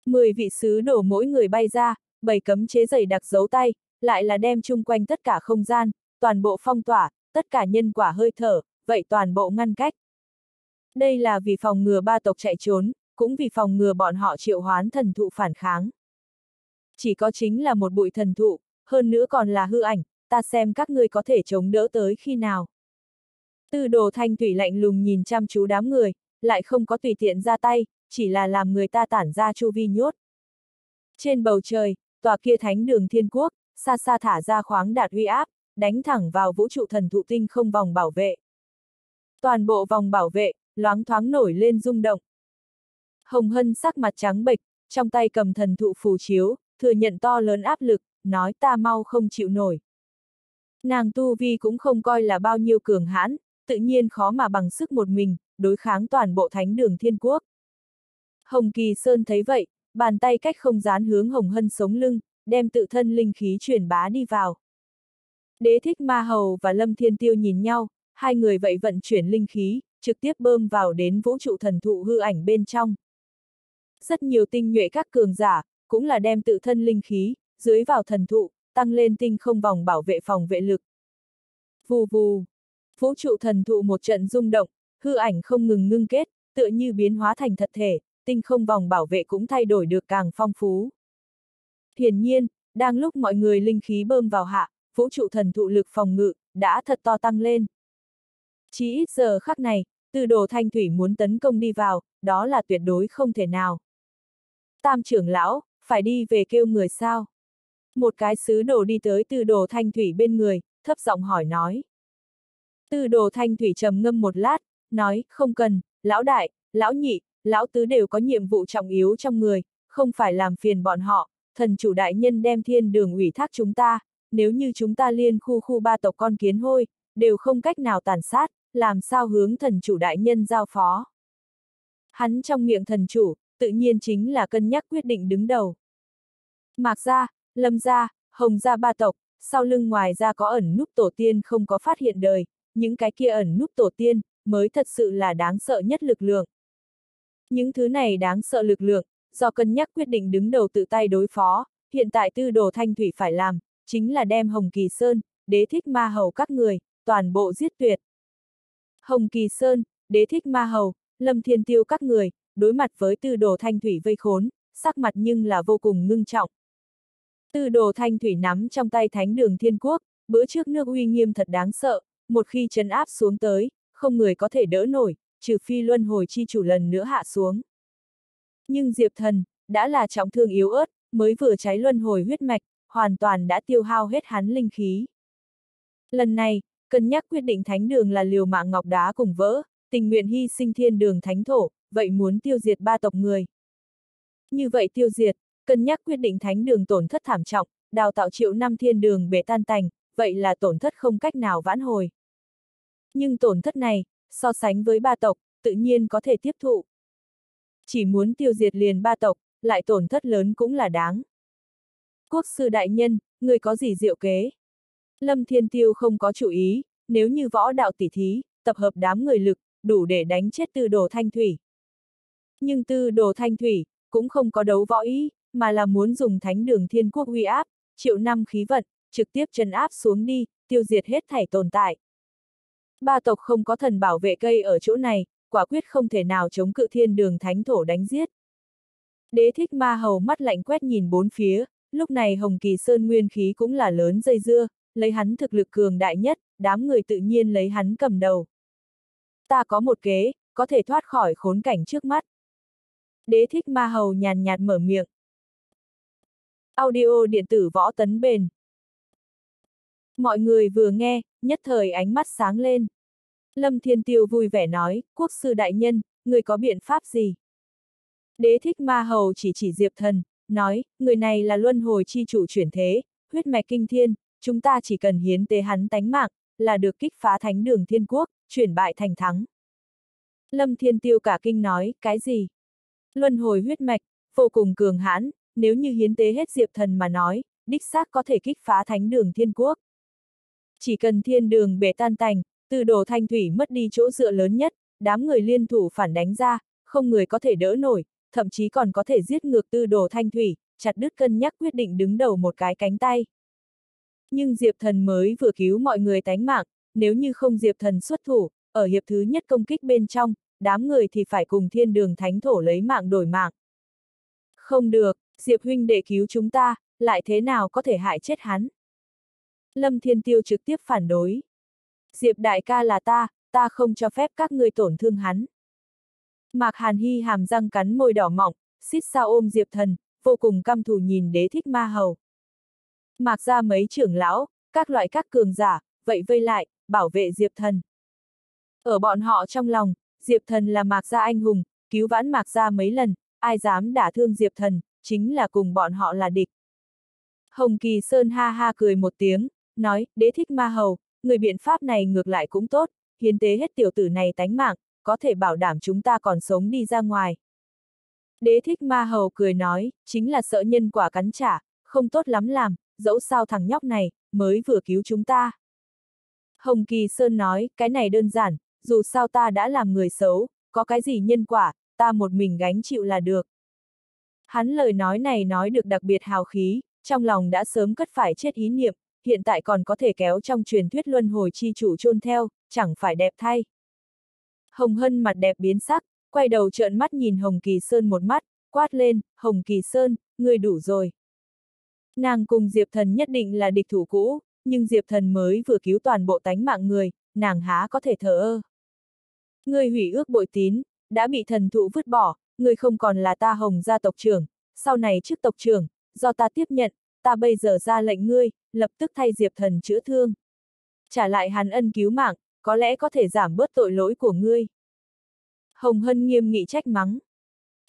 Mười vị sứ đồ mỗi người bay ra, bảy cấm chế dày đặc dấu tay, lại là đem chung quanh tất cả không gian, toàn bộ phong tỏa, tất cả nhân quả hơi thở, vậy toàn bộ ngăn cách. Đây là vì phòng ngừa ba tộc chạy trốn, cũng vì phòng ngừa bọn họ triệu hoán thần thụ phản kháng. Chỉ có chính là một bụi thần thụ, hơn nữa còn là hư ảnh, ta xem các ngươi có thể chống đỡ tới khi nào. Tư đồ thanh thủy lạnh lùng nhìn chăm chú đám người, lại không có tùy tiện ra tay, chỉ là làm người ta tản ra chu vi nhốt. Trên bầu trời, tòa kia thánh đường thiên quốc, xa xa thả ra khoáng đạt uy áp, đánh thẳng vào vũ trụ thần thụ tinh không vòng bảo vệ. Toàn bộ vòng bảo vệ, loáng thoáng nổi lên rung động. Hồng Hân sắc mặt trắng bệch, trong tay cầm thần thụ phù chiếu, thừa nhận to lớn áp lực, nói ta mau không chịu nổi. Nàng tu vi cũng không coi là bao nhiêu cường hãn, tự nhiên khó mà bằng sức một mình, đối kháng toàn bộ thánh đường thiên quốc. Hồng Kỳ Sơn thấy vậy, bàn tay cách không dán hướng Hồng Hân sống lưng, đem tự thân linh khí truyền bá đi vào. Đế thích ma hầu và lâm thiên tiêu nhìn nhau, hai người vậy vận chuyển linh khí, trực tiếp bơm vào đến vũ trụ thần thụ hư ảnh bên trong. Rất nhiều tinh nhuệ các cường giả, cũng là đem tự thân linh khí, dưới vào thần thụ, tăng lên tinh không vòng bảo vệ phòng vệ lực. Vù vù, vũ trụ thần thụ một trận rung động, hư ảnh không ngừng ngưng kết, tựa như biến hóa thành thật thể, tinh không vòng bảo vệ cũng thay đổi được càng phong phú. Hiển nhiên, đang lúc mọi người linh khí bơm vào hạ, vũ trụ thần thụ lực phòng ngự, đã thật to tăng lên. Chỉ ít giờ khắc này, Từ đồ thanh thủy muốn tấn công đi vào, đó là tuyệt đối không thể nào. Tam trưởng lão, phải đi về kêu người sao? Một cái sứ đồ đi tới Từ đồ thanh thủy bên người, thấp giọng hỏi nói. Từ đồ thanh thủy trầm ngâm một lát, nói, không cần, lão đại, lão nhị, lão tứ đều có nhiệm vụ trọng yếu trong người, không phải làm phiền bọn họ, thần chủ đại nhân đem thiên đường ủy thác chúng ta, nếu như chúng ta liên khu khu ba tộc con kiến hôi, đều không cách nào tàn sát, làm sao hướng thần chủ đại nhân giao phó. Hắn trong miệng thần chủ, tự nhiên chính là cân nhắc quyết định đứng đầu. Mạc gia, lâm gia, hồng gia ba tộc, sau lưng ngoài ra có ẩn núp tổ tiên không có phát hiện đời, những cái kia ẩn núp tổ tiên, mới thật sự là đáng sợ nhất lực lượng. Những thứ này đáng sợ lực lượng, do cân nhắc quyết định đứng đầu tự tay đối phó, hiện tại tư đồ thanh thủy phải làm, chính là đem Hồng Kỳ Sơn, đế thích ma hầu các người, toàn bộ giết tuyệt. Hồng Kỳ Sơn, đế thích ma hầu, lâm thiên tiêu các người, đối mặt với tư đồ thanh thủy vây khốn, sắc mặt nhưng là vô cùng ngưng trọng. Tư đồ thanh thủy nắm trong tay thánh đường thiên quốc, bữa trước nước uy nghiêm thật đáng sợ, một khi chấn áp xuống tới, không người có thể đỡ nổi, trừ phi luân hồi chi chủ lần nữa hạ xuống. Nhưng Diệp Thần, đã là trọng thương yếu ớt, mới vừa cháy luân hồi huyết mạch, hoàn toàn đã tiêu hao hết hắn linh khí. Lần này, cân nhắc quyết định thánh đường là liều mạng ngọc đá cùng vỡ, tình nguyện hy sinh thiên đường thánh thổ, vậy muốn tiêu diệt ba tộc người. Như vậy tiêu diệt, cân nhắc quyết định thánh đường tổn thất thảm trọng, đào tạo triệu năm thiên đường bể tan tành, vậy là tổn thất không cách nào vãn hồi. Nhưng tổn thất này, so sánh với ba tộc, tự nhiên có thể tiếp thụ. Chỉ muốn tiêu diệt liền ba tộc, lại tổn thất lớn cũng là đáng. Quốc sư đại nhân, người có gì diệu kế? Lâm Thiên Tiêu không có chủ ý, nếu như võ đạo tỷ thí, tập hợp đám người lực, đủ để đánh chết tư đồ thanh thủy. Nhưng tư đồ thanh thủy, cũng không có đấu võ ý, mà là muốn dùng thánh đường thiên quốc uy áp, triệu năm khí vận, trực tiếp chân áp xuống đi, tiêu diệt hết thảy tồn tại. Ba tộc không có thần bảo vệ cây ở chỗ này, quả quyết không thể nào chống cự thiên đường thánh thổ đánh giết. Đế thích ma hầu mắt lạnh quét nhìn bốn phía, lúc này Hồng Kỳ Sơn nguyên khí cũng là lớn dây dưa, lấy hắn thực lực cường đại nhất, đám người tự nhiên lấy hắn cầm đầu. Ta có một kế, có thể thoát khỏi khốn cảnh trước mắt. Đế thích ma hầu nhàn nhạt mở miệng. Audio điện tử võ tấn bền. Mọi người vừa nghe, nhất thời ánh mắt sáng lên. Lâm Thiên Tiêu vui vẻ nói, quốc sư đại nhân, người có biện pháp gì? Đế thích ma hầu chỉ chỉ Diệp Thần, nói, người này là luân hồi chi chủ chuyển thế, huyết mạch kinh thiên, chúng ta chỉ cần hiến tế hắn tánh mạng, là được kích phá thánh đường thiên quốc, chuyển bại thành thắng. Lâm Thiên Tiêu cả kinh nói, cái gì? Luân hồi huyết mạch, vô cùng cường hãn, nếu như hiến tế hết Diệp Thần mà nói, đích xác có thể kích phá thánh đường thiên quốc. Chỉ cần thiên đường bể tan tành, từ đồ thanh thủy mất đi chỗ dựa lớn nhất, đám người liên thủ phản đánh ra, không người có thể đỡ nổi, thậm chí còn có thể giết ngược tư đồ thanh thủy, chặt đứt cân nhắc quyết định đứng đầu một cái cánh tay. Nhưng Diệp Thần mới vừa cứu mọi người tánh mạng, nếu như không Diệp Thần xuất thủ, ở hiệp thứ nhất công kích bên trong, đám người thì phải cùng thiên đường thánh thổ lấy mạng đổi mạng. Không được, Diệp huynh để cứu chúng ta, lại thế nào có thể hại chết hắn? Lâm Thiên Tiêu trực tiếp phản đối. Diệp đại ca là ta, ta không cho phép các ngươi tổn thương hắn. Mạc Hàn Hy hàm răng cắn môi đỏ mọng, xít sao ôm Diệp Thần, vô cùng căm thù nhìn đế thích ma hầu. Mạc ra mấy trưởng lão, các loại các cường giả, vậy vây lại, bảo vệ Diệp Thần. Ở bọn họ trong lòng, Diệp Thần là Mạc gia anh hùng, cứu vãn Mạc gia mấy lần, ai dám đả thương Diệp Thần, chính là cùng bọn họ là địch. Hồng Kỳ Sơn ha ha cười một tiếng, nói, đế thích ma hầu, người biện pháp này ngược lại cũng tốt, hiến tế hết tiểu tử này tánh mạng, có thể bảo đảm chúng ta còn sống đi ra ngoài. Đế thích ma hầu cười nói, chính là sợ nhân quả cắn trả, không tốt lắm làm, dẫu sao thằng nhóc này, mới vừa cứu chúng ta. Hồng Kỳ Sơn nói, cái này đơn giản, dù sao ta đã làm người xấu, có cái gì nhân quả, ta một mình gánh chịu là được. Hắn lời nói này nói được đặc biệt hào khí, trong lòng đã sớm cất phải chết ý niệm, hiện tại còn có thể kéo trong truyền thuyết luân hồi chi chủ chôn theo, chẳng phải đẹp thay. Hồng Hân mặt đẹp biến sắc, quay đầu trợn mắt nhìn Hồng Kỳ Sơn một mắt, quát lên, Hồng Kỳ Sơn, ngươi đủ rồi. Nàng cùng Diệp Thần nhất định là địch thủ cũ, nhưng Diệp Thần mới vừa cứu toàn bộ tánh mạng người, nàng há có thể thờ ơ. Ngươi hủy ước bội tín, đã bị thần thụ vứt bỏ, ngươi không còn là ta Hồng gia tộc trưởng, sau này trước tộc trưởng, do ta tiếp nhận, ta bây giờ ra lệnh ngươi, lập tức thay Diệp Thần chữa thương. Trả lại hắn ân cứu mạng, có lẽ có thể giảm bớt tội lỗi của ngươi. Hồng Hân nghiêm nghị trách mắng.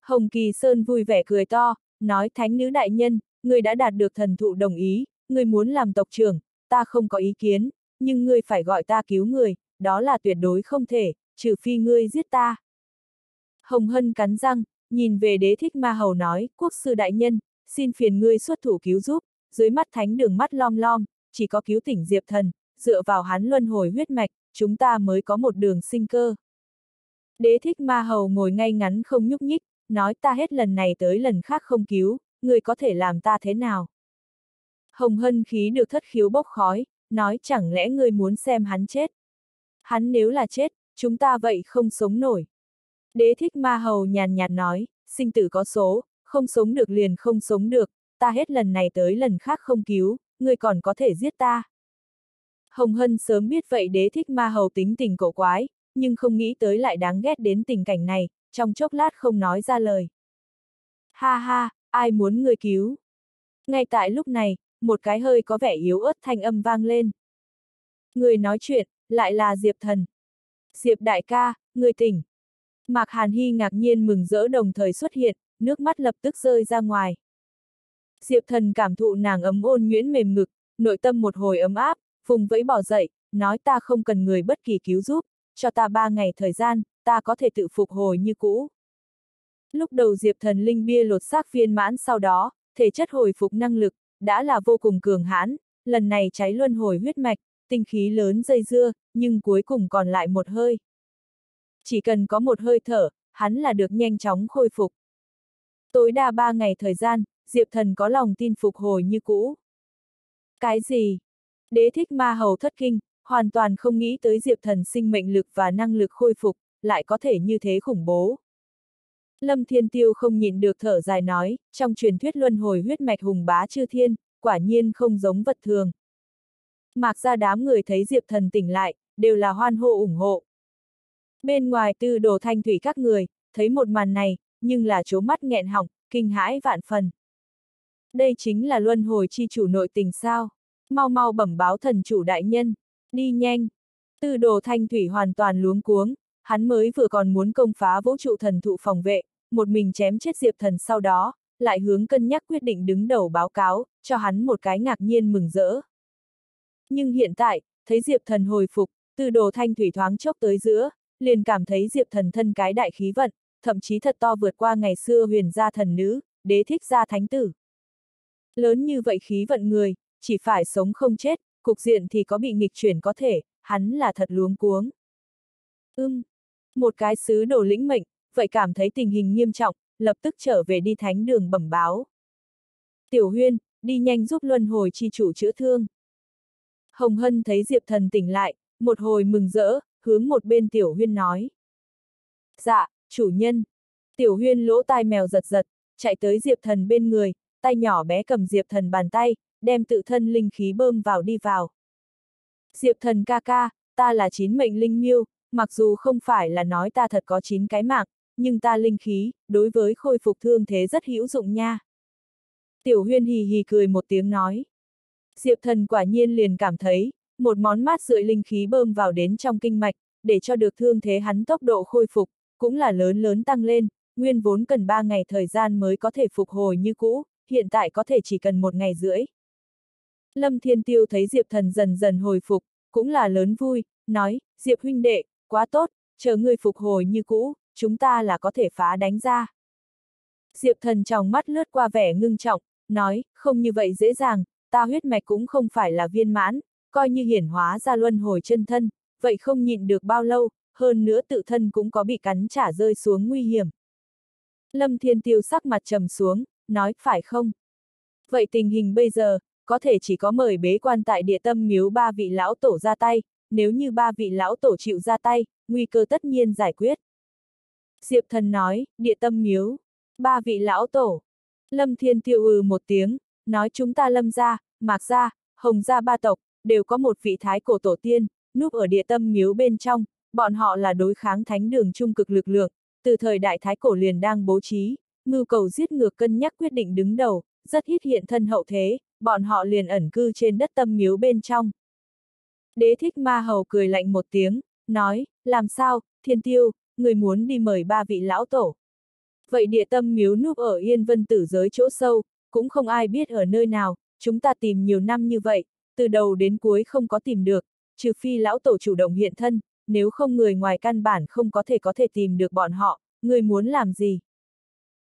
Hồng Kỳ Sơn vui vẻ cười to, nói thánh nữ đại nhân, ngươi đã đạt được thần thụ đồng ý, ngươi muốn làm tộc trưởng, ta không có ý kiến, nhưng ngươi phải gọi ta cứu người, đó là tuyệt đối không thể, trừ phi ngươi giết ta. Hồng Hân cắn răng, nhìn về đế thích ma hầu nói, quốc sư đại nhân, xin phiền ngươi xuất thủ cứu giúp, dưới mắt thánh đường mắt lom lom, chỉ có cứu tỉnh Diệp Thần, dựa vào hắn luân hồi huyết mạch, chúng ta mới có một đường sinh cơ. Đế thích ma hầu ngồi ngay ngắn không nhúc nhích, nói ta hết lần này tới lần khác không cứu, người có thể làm ta thế nào? Hồng hân khí được thất khiếu bốc khói, nói chẳng lẽ ngươi muốn xem hắn chết? Hắn nếu là chết, chúng ta vậy không sống nổi. Đế thích ma hầu nhàn nhạt nói, sinh tử có số, không sống được liền không sống được, ta hết lần này tới lần khác không cứu, ngươi còn có thể giết ta. Hồng Hân sớm biết vậy đế thích ma hầu tính tình cổ quái, nhưng không nghĩ tới lại đáng ghét đến tình cảnh này, trong chốc lát không nói ra lời. Ha ha, ai muốn ngươi cứu? Ngay tại lúc này, một cái hơi có vẻ yếu ớt thanh âm vang lên. Người nói chuyện, lại là Diệp Thần. Diệp đại ca, người tỉnh. Mạc Hàn Hy ngạc nhiên mừng rỡ đồng thời xuất hiện, nước mắt lập tức rơi ra ngoài. Diệp Thần cảm thụ nàng ấm ôn nhuyễn mềm ngực, nội tâm một hồi ấm áp, vùng vẫy bỏ dậy, nói ta không cần người bất kỳ cứu giúp, cho ta ba ngày thời gian, ta có thể tự phục hồi như cũ. Lúc đầu Diệp Thần linh bia lột xác viên mãn sau đó, thể chất hồi phục năng lực, đã là vô cùng cường hãn, lần này cháy luân hồi huyết mạch, tinh khí lớn dây dưa, nhưng cuối cùng còn lại một hơi. Chỉ cần có một hơi thở, hắn là được nhanh chóng khôi phục. Tối đa ba ngày thời gian, Diệp Thần có lòng tin phục hồi như cũ. Cái gì? Đế thích ma hầu thất kinh, hoàn toàn không nghĩ tới Diệp Thần sinh mệnh lực và năng lực khôi phục, lại có thể như thế khủng bố. Lâm Thiên Tiêu không nhịn được thở dài nói, trong truyền thuyết luân hồi huyết mạch hùng bá chư thiên, quả nhiên không giống vật thường. Mạc ra đám người thấy Diệp Thần tỉnh lại, đều là hoan hô ủng hộ. Bên ngoài tư đồ thanh thủy các người, thấy một màn này, nhưng là chố mắt nghẹn họng, kinh hãi vạn phần. Đây chính là luân hồi chi chủ nội tình sao. Mau mau bẩm báo thần chủ đại nhân, đi nhanh. Tư đồ thanh thủy hoàn toàn luống cuống, hắn mới vừa còn muốn công phá vũ trụ thần thụ phòng vệ, một mình chém chết Diệp Thần sau đó, lại hướng cân nhắc quyết định đứng đầu báo cáo, cho hắn một cái ngạc nhiên mừng rỡ. Nhưng hiện tại, thấy Diệp Thần hồi phục, từ đồ thanh thủy thoáng chốc tới giữa, liền cảm thấy Diệp Thần thân cái đại khí vận, thậm chí thật to vượt qua ngày xưa huyền gia thần nữ, đế thích gia thánh tử. Lớn như vậy khí vận người, chỉ phải sống không chết, cục diện thì có bị nghịch chuyển có thể, hắn là thật luống cuống. Ưm, một cái sứ đồ lĩnh mệnh, vậy cảm thấy tình hình nghiêm trọng, lập tức trở về đi thánh đường bẩm báo. Tiểu huyên, đi nhanh giúp luân hồi chi chủ chữa thương. Hồng Hân thấy Diệp Thần tỉnh lại, một hồi mừng rỡ, hướng một bên Tiểu huyên nói. Dạ, chủ nhân. Tiểu huyên lỗ tai mèo giật giật, chạy tới Diệp Thần bên người, tay nhỏ bé cầm Diệp Thần bàn tay, đem tự thân linh khí bơm vào đi vào. Diệp Thần ca ca, ta là chín mệnh linh miêu, mặc dù không phải là nói ta thật có chín cái mạng, nhưng ta linh khí, đối với khôi phục thương thế rất hữu dụng nha. Tiểu huyên hì hì cười một tiếng nói. Diệp thần quả nhiên liền cảm thấy, một món mát rượi linh khí bơm vào đến trong kinh mạch, để cho được thương thế hắn tốc độ khôi phục, cũng là lớn lớn tăng lên, nguyên vốn cần 3 ngày thời gian mới có thể phục hồi như cũ, hiện tại có thể chỉ cần một ngày rưỡi. Lâm Thiên Tiêu thấy Diệp Thần dần dần hồi phục, cũng là lớn vui, nói, Diệp huynh đệ, quá tốt, chờ ngươi phục hồi như cũ, chúng ta là có thể phá đánh ra. Diệp thần trong mắt lướt qua vẻ ngưng trọng, nói, không như vậy dễ dàng, ta huyết mạch cũng không phải là viên mãn, coi như hiển hóa ra luân hồi chân thân, vậy không nhịn được bao lâu, hơn nữa tự thân cũng có bị cắn trả rơi xuống nguy hiểm. Lâm Thiên Tiêu sắc mặt trầm xuống, nói, phải không? Vậy tình hình bây giờ, có thể chỉ có mời bế quan tại địa tâm miếu ba vị lão tổ ra tay, nếu như ba vị lão tổ chịu ra tay, nguy cơ tất nhiên giải quyết. Diệp thần nói, địa tâm miếu, ba vị lão tổ. Lâm thiên tiêu ừ một tiếng, nói chúng ta lâm gia, mạc gia, hồng gia ba tộc, đều có một vị thái cổ tổ tiên, núp ở địa tâm miếu bên trong, bọn họ là đối kháng thánh đường trung cực lực lượng, từ thời đại thái cổ liền đang bố trí, ngư cầu giết ngược cân nhắc quyết định đứng đầu, rất ít hiện thân hậu thế, bọn họ liền ẩn cư trên đất tâm miếu bên trong. Đế thích ma hầu cười lạnh một tiếng, nói, làm sao, thiên tiêu, người muốn đi mời ba vị lão tổ. Vậy địa tâm miếu núp ở yên vân tử giới chỗ sâu, cũng không ai biết ở nơi nào, chúng ta tìm nhiều năm như vậy, từ đầu đến cuối không có tìm được, trừ phi lão tổ chủ động hiện thân, nếu không người ngoài căn bản không có thể có thể tìm được bọn họ, người muốn làm gì?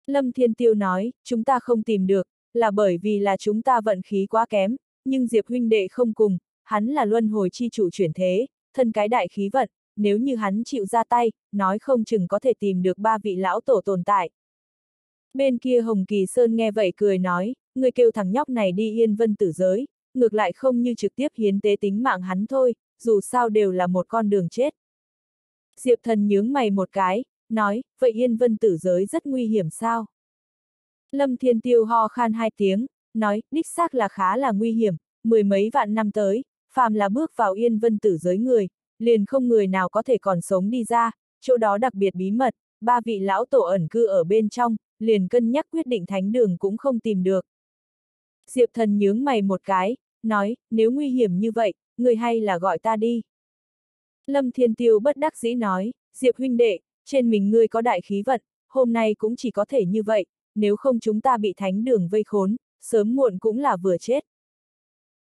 Lâm Thiên Tiêu nói, chúng ta không tìm được, là bởi vì là chúng ta vận khí quá kém, nhưng Diệp huynh đệ không cùng, hắn là luân hồi chi chủ chuyển thế, thân cái đại khí vận, nếu như hắn chịu ra tay, nói không chừng có thể tìm được ba vị lão tổ tồn tại. Bên kia Hồng Kỳ Sơn nghe vậy cười nói, người kêu thằng nhóc này đi yên vân tử giới, ngược lại không như trực tiếp hiến tế tính mạng hắn thôi, dù sao đều là một con đường chết. Diệp thần nhướng mày một cái, nói, vậy yên vân tử giới rất nguy hiểm sao? Lâm Thiên Tiêu ho khan hai tiếng, nói, đích xác là khá là nguy hiểm, mười mấy vạn năm tới, phàm là bước vào yên vân tử giới người, liền không người nào có thể còn sống đi ra, chỗ đó đặc biệt bí mật, ba vị lão tổ ẩn cư ở bên trong, liền cân nhắc quyết định thánh đường cũng không tìm được. Diệp thần nhướng mày một cái, nói, nếu nguy hiểm như vậy, người hay là gọi ta đi. Lâm Thiên Tiêu bất đắc dĩ nói, Diệp huynh đệ, trên mình ngươi có đại khí vận, hôm nay cũng chỉ có thể như vậy, nếu không chúng ta bị thánh đường vây khốn, sớm muộn cũng là vừa chết.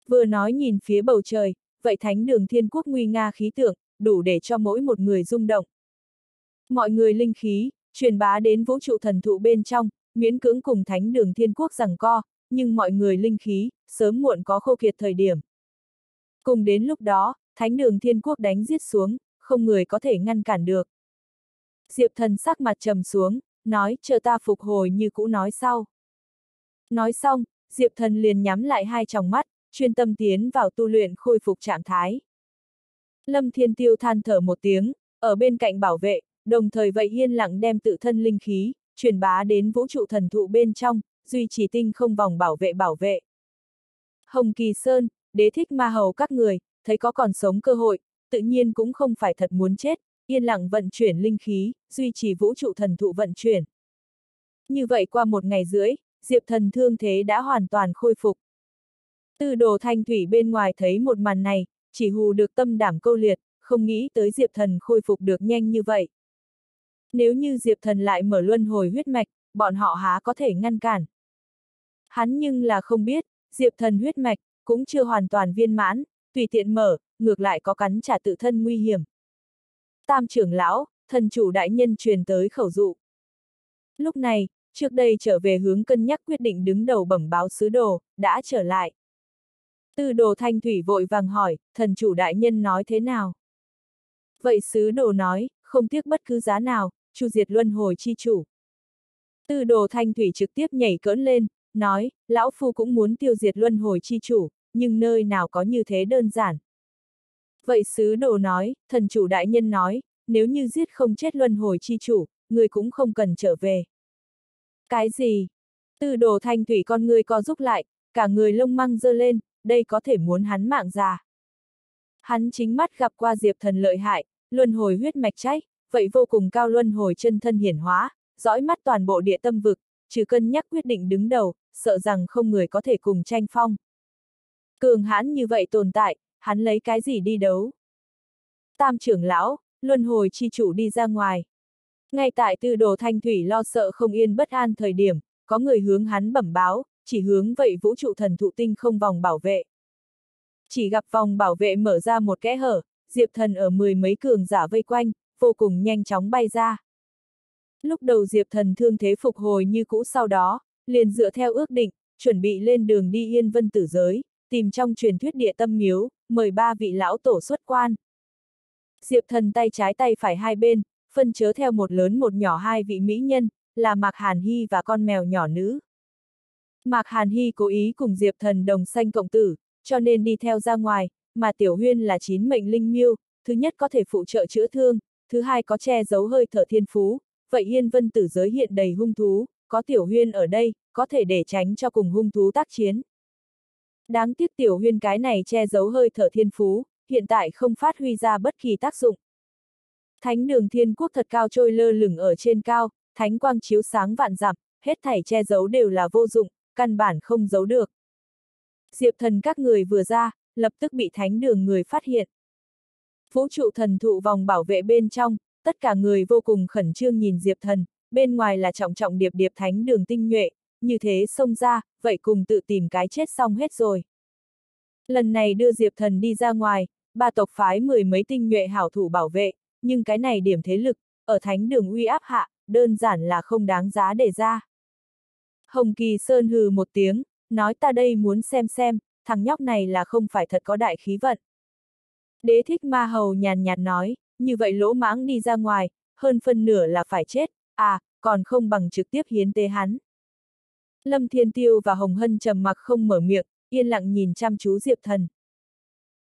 Vừa nói nhìn phía bầu trời, vậy thánh đường thiên quốc nguy nga khí tượng, đủ để cho mỗi một người rung động. Mọi người linh khí, truyền bá đến vũ trụ thần thụ bên trong, miễn cưỡng cùng thánh đường thiên quốc rằng co, nhưng mọi người linh khí, sớm muộn có khô kiệt thời điểm. Cùng đến lúc đó, thánh đường thiên quốc đánh giết xuống, không người có thể ngăn cản được. Diệp thần sắc mặt trầm xuống, nói chờ ta phục hồi như cũ nói sau. Nói xong, Diệp thần liền nhắm lại hai tròng mắt, chuyên tâm tiến vào tu luyện khôi phục trạng thái. Lâm Thiên Tiêu than thở một tiếng, ở bên cạnh bảo vệ, đồng thời vậy yên lặng đem tự thân linh khí, truyền bá đến vũ trụ thần thụ bên trong, duy trì tinh không vòng bảo vệ bảo vệ. Hồng Kỳ Sơn, đế thích ma hầu các người, thấy có còn sống cơ hội, tự nhiên cũng không phải thật muốn chết, yên lặng vận chuyển linh khí, duy trì vũ trụ thần thụ vận chuyển. Như vậy qua một ngày rưỡi, Diệp thần thương thế đã hoàn toàn khôi phục. Từ đồ thanh thủy bên ngoài thấy một màn này, chỉ hù được tâm đảm câu liệt, không nghĩ tới Diệp thần khôi phục được nhanh như vậy. Nếu như Diệp thần lại mở luân hồi huyết mạch, bọn họ há có thể ngăn cản. Hắn nhưng là không biết, Diệp thần huyết mạch, cũng chưa hoàn toàn viên mãn, tùy tiện mở, ngược lại có cắn trả tự thân nguy hiểm. Tam trưởng lão, thần chủ đại nhân truyền tới khẩu dụ. Lúc này, trước đây trở về hướng cân nhắc quyết định đứng đầu bẩm báo sứ đồ, đã trở lại. Tư đồ thanh thủy vội vàng hỏi, thần chủ đại nhân nói thế nào? Vậy sứ đồ nói, không tiếc bất cứ giá nào, chu diệt luân hồi chi chủ. Tư đồ thanh thủy trực tiếp nhảy cỡn lên, nói, lão phu cũng muốn tiêu diệt luân hồi chi chủ, nhưng nơi nào có như thế đơn giản. Vậy sứ đồ nói, thần chủ đại nhân nói, nếu như giết không chết luân hồi chi chủ, người cũng không cần trở về. Cái gì? Tư đồ thanh thủy con người co giúp lại, cả người lông măng dơ lên, đây có thể muốn hắn mạng già. Hắn chính mắt gặp qua diệp thần lợi hại, luân hồi huyết mạch cháy, vậy vô cùng cao luân hồi chân thân hiển hóa, dõi mắt toàn bộ địa tâm vực, trừ cân nhắc quyết định đứng đầu, sợ rằng không người có thể cùng tranh phong. Cường hãn như vậy tồn tại, hắn lấy cái gì đi đấu? Tam trưởng lão, luân hồi chi chủ đi ra ngoài. Ngay tại tư đồ thanh thủy lo sợ không yên bất an thời điểm, có người hướng hắn bẩm báo, chỉ hướng vậy vũ trụ thần thụ tinh không vòng bảo vệ. Chỉ gặp vòng bảo vệ mở ra một kẽ hở, diệp thần ở mười mấy cường giả vây quanh, vô cùng nhanh chóng bay ra. Lúc đầu diệp thần thương thế phục hồi như cũ sau đó, liền dựa theo ước định, chuẩn bị lên đường đi yên vân tử giới, tìm trong truyền thuyết địa tâm miếu, mời ba vị lão tổ xuất quan. Diệp thần tay trái tay phải hai bên, phân chớ theo một lớn một nhỏ hai vị mỹ nhân, là Mạc Hàn Hy và con mèo nhỏ nữ. Mạc Hàn Hy cố ý cùng Diệp thần đồng sanh cộng tử, cho nên đi theo ra ngoài, mà Tiểu Huyên là chín mệnh linh miêu, thứ nhất có thể phụ trợ chữa thương, thứ hai có che giấu hơi thở thiên phú, vậy Yên Vân tử giới hiện đầy hung thú, có Tiểu Huyên ở đây, có thể để tránh cho cùng hung thú tác chiến. Đáng tiếc Tiểu Huyên cái này che giấu hơi thở thiên phú, hiện tại không phát huy ra bất kỳ tác dụng. Thánh đường thiên quốc thật cao trôi lơ lửng ở trên cao, thánh quang chiếu sáng vạn dặm, hết thảy che giấu đều là vô dụng, căn bản không giấu được. Diệp thần các người vừa ra, lập tức bị thánh đường người phát hiện. Vũ trụ thần thụ vòng bảo vệ bên trong, tất cả người vô cùng khẩn trương nhìn Diệp thần, bên ngoài là trọng trọng điệp điệp thánh đường tinh nhuệ, như thế xông ra, vậy cùng tự tìm cái chết xong hết rồi. Lần này đưa Diệp thần đi ra ngoài, ba tộc phái mười mấy tinh nhuệ hảo thủ bảo vệ, nhưng cái này điểm thế lực, ở thánh đường uy áp hạ, đơn giản là không đáng giá để ra. Hồng Kỳ Sơn hừ một tiếng, nói ta đây muốn xem xem, thằng nhóc này là không phải thật có đại khí vận. Đế thích ma hầu nhàn nhạt nói, như vậy lỗ mãng đi ra ngoài, hơn phân nửa là phải chết, à, còn không bằng trực tiếp hiến tế hắn. Lâm Thiên Tiêu và Hồng Hân trầm mặc không mở miệng, yên lặng nhìn chăm chú Diệp Thần.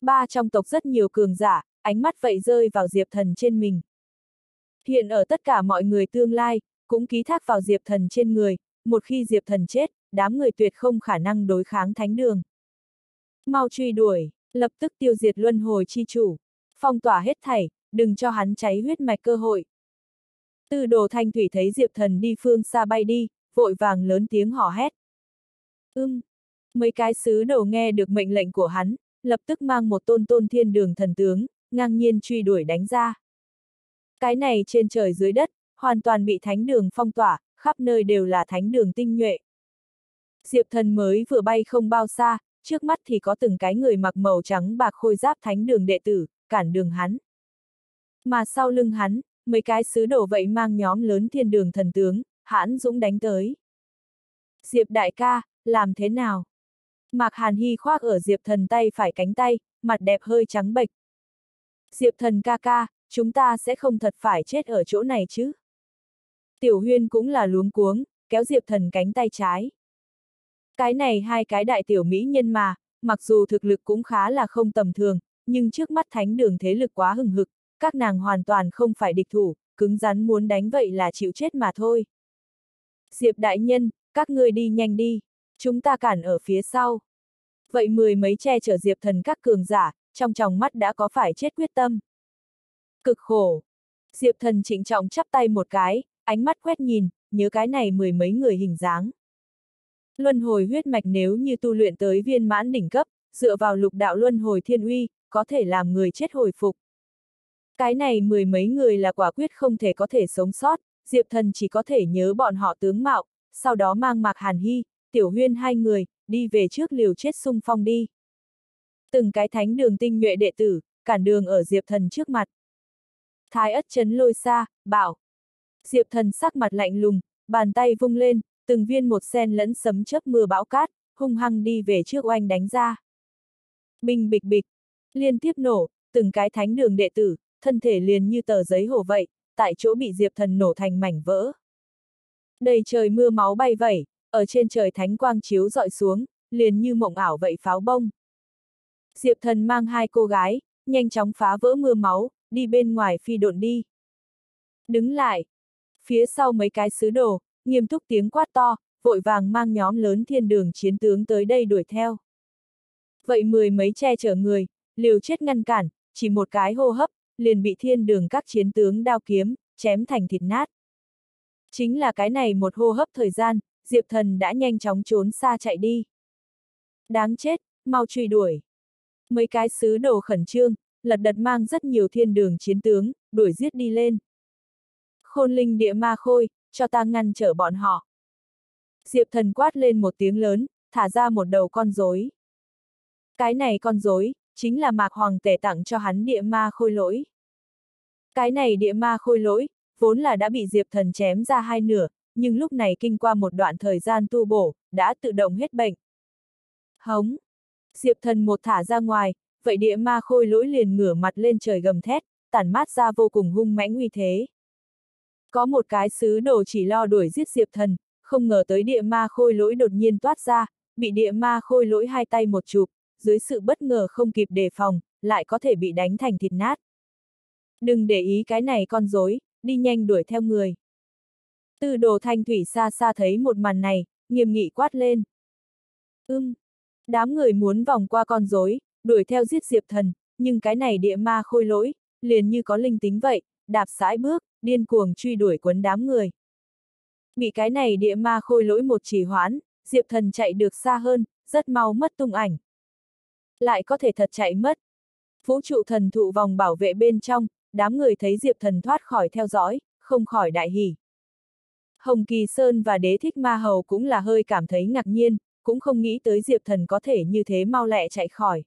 Ba trong tộc rất nhiều cường giả, ánh mắt vậy rơi vào Diệp Thần trên mình. Hiện ở tất cả mọi người tương lai, cũng ký thác vào Diệp Thần trên người, một khi Diệp Thần chết, đám người tuyệt không khả năng đối kháng thánh đường. Mau truy đuổi, lập tức tiêu diệt luân hồi chi chủ, phong tỏa hết thảy, đừng cho hắn cháy huyết mạch cơ hội. Tư đồ thanh thủy thấy Diệp Thần đi phương xa bay đi, vội vàng lớn tiếng hò hét. Ưm, Mấy cái sứ đồ nghe được mệnh lệnh của hắn, lập tức mang một tôn tôn thiên đường thần tướng, ngang nhiên truy đuổi đánh ra. Cái này trên trời dưới đất, hoàn toàn bị thánh đường phong tỏa, khắp nơi đều là thánh đường tinh nhuệ. Diệp thần mới vừa bay không bao xa, trước mắt thì có từng cái người mặc màu trắng bạc khôi giáp thánh đường đệ tử, cản đường hắn. Mà sau lưng hắn, mấy cái sứ đồ vậy mang nhóm lớn thiên đường thần tướng, hãn dũng đánh tới. Diệp đại ca, làm thế nào? Mạc Hàn Hy khoác ở Diệp thần tay phải cánh tay, mặt đẹp hơi trắng bệch. Diệp thần ca ca, chúng ta sẽ không thật phải chết ở chỗ này chứ? Tiểu huyên cũng là luống cuống, kéo Diệp thần cánh tay trái. Cái này hai cái đại tiểu mỹ nhân mà, mặc dù thực lực cũng khá là không tầm thường, nhưng trước mắt thánh đường thế lực quá hừng hực, các nàng hoàn toàn không phải địch thủ, cứng rắn muốn đánh vậy là chịu chết mà thôi. Diệp đại nhân, các ngươi đi nhanh đi, chúng ta cản ở phía sau. Vậy mười mấy che chở Diệp thần các cường giả, trong tròng mắt đã có phải chết quyết tâm. Cực khổ. Diệp thần trịnh trọng chắp tay một cái, ánh mắt quét nhìn, nhớ cái này mười mấy người hình dáng. Luân hồi huyết mạch nếu như tu luyện tới viên mãn đỉnh cấp, dựa vào lục đạo luân hồi thiên uy, có thể làm người chết hồi phục. Cái này mười mấy người là quả quyết không thể có thể sống sót, Diệp Thần chỉ có thể nhớ bọn họ tướng mạo, sau đó mang Mạc Hàn Hy, Tiểu Huyên hai người, đi về trước liều chết sung phong đi. Từng cái thánh đường tinh nhuệ đệ tử, cản đường ở Diệp Thần trước mặt. Thái ất chấn lôi xa, bảo. Diệp Thần sắc mặt lạnh lùng, bàn tay vung lên, từng viên một sen lẫn sấm chớp mưa bão cát, hung hăng đi về trước oanh đánh ra. Bình bịch bịch, liên tiếp nổ, từng cái thánh đường đệ tử, thân thể liền như tờ giấy hổ vậy, tại chỗ bị Diệp Thần nổ thành mảnh vỡ. Đầy trời mưa máu bay vẩy, ở trên trời thánh quang chiếu dọi xuống, liền như mộng ảo vậy pháo bông. Diệp Thần mang hai cô gái, nhanh chóng phá vỡ mưa máu, đi bên ngoài phi độn đi. Đứng lại. Phía sau mấy cái sứ đồ, nghiêm túc tiếng quát to, vội vàng mang nhóm lớn thiên đường chiến tướng tới đây đuổi theo. Vậy mười mấy che chở người, liều chết ngăn cản, chỉ một cái hô hấp, liền bị thiên đường các chiến tướng đao kiếm, chém thành thịt nát. Chính là cái này một hô hấp thời gian, Diệp Thần đã nhanh chóng trốn xa chạy đi. Đáng chết, mau truy đuổi. Mấy cái sứ đồ khẩn trương, lật đật mang rất nhiều thiên đường chiến tướng, đuổi giết đi lên. Khôn linh địa ma khôi, cho ta ngăn trở bọn họ. Diệp thần quát lên một tiếng lớn, thả ra một đầu con rối. Cái này con rối chính là mạc hoàng tể tặng cho hắn địa ma khôi lỗi. Cái này địa ma khôi lỗi, vốn là đã bị Diệp thần chém ra hai nửa, nhưng lúc này kinh qua một đoạn thời gian tu bổ, đã tự động hết bệnh. Hống! Diệp thần một thả ra ngoài, vậy địa ma khôi lỗi liền ngửa mặt lên trời gầm thét, tản mát ra vô cùng hung mãnh uy thế. Có một cái sứ đồ chỉ lo đuổi giết Diệp thần, không ngờ tới địa ma khôi lỗi đột nhiên toát ra, bị địa ma khôi lỗi hai tay một chụp, dưới sự bất ngờ không kịp đề phòng, lại có thể bị đánh thành thịt nát. Đừng để ý cái này con dối, đi nhanh đuổi theo người. Tư đồ thanh thủy xa xa thấy một màn này, nghiêm nghị quát lên. Ưm! Đám người muốn vòng qua con rối, đuổi theo giết Diệp Thần, nhưng cái này địa ma khôi lỗi, liền như có linh tính vậy, đạp sải bước, điên cuồng truy đuổi quấn đám người. Bị cái này địa ma khôi lỗi một chỉ hoãn, Diệp Thần chạy được xa hơn, rất mau mất tung ảnh. Lại có thể thật chạy mất. Vũ trụ thần thụ vòng bảo vệ bên trong, đám người thấy Diệp Thần thoát khỏi theo dõi, không khỏi đại hỉ. Hồng Kỳ Sơn và đế thích ma hầu cũng là hơi cảm thấy ngạc nhiên, cũng không nghĩ tới Diệp Thần có thể như thế mau lẹ chạy khỏi.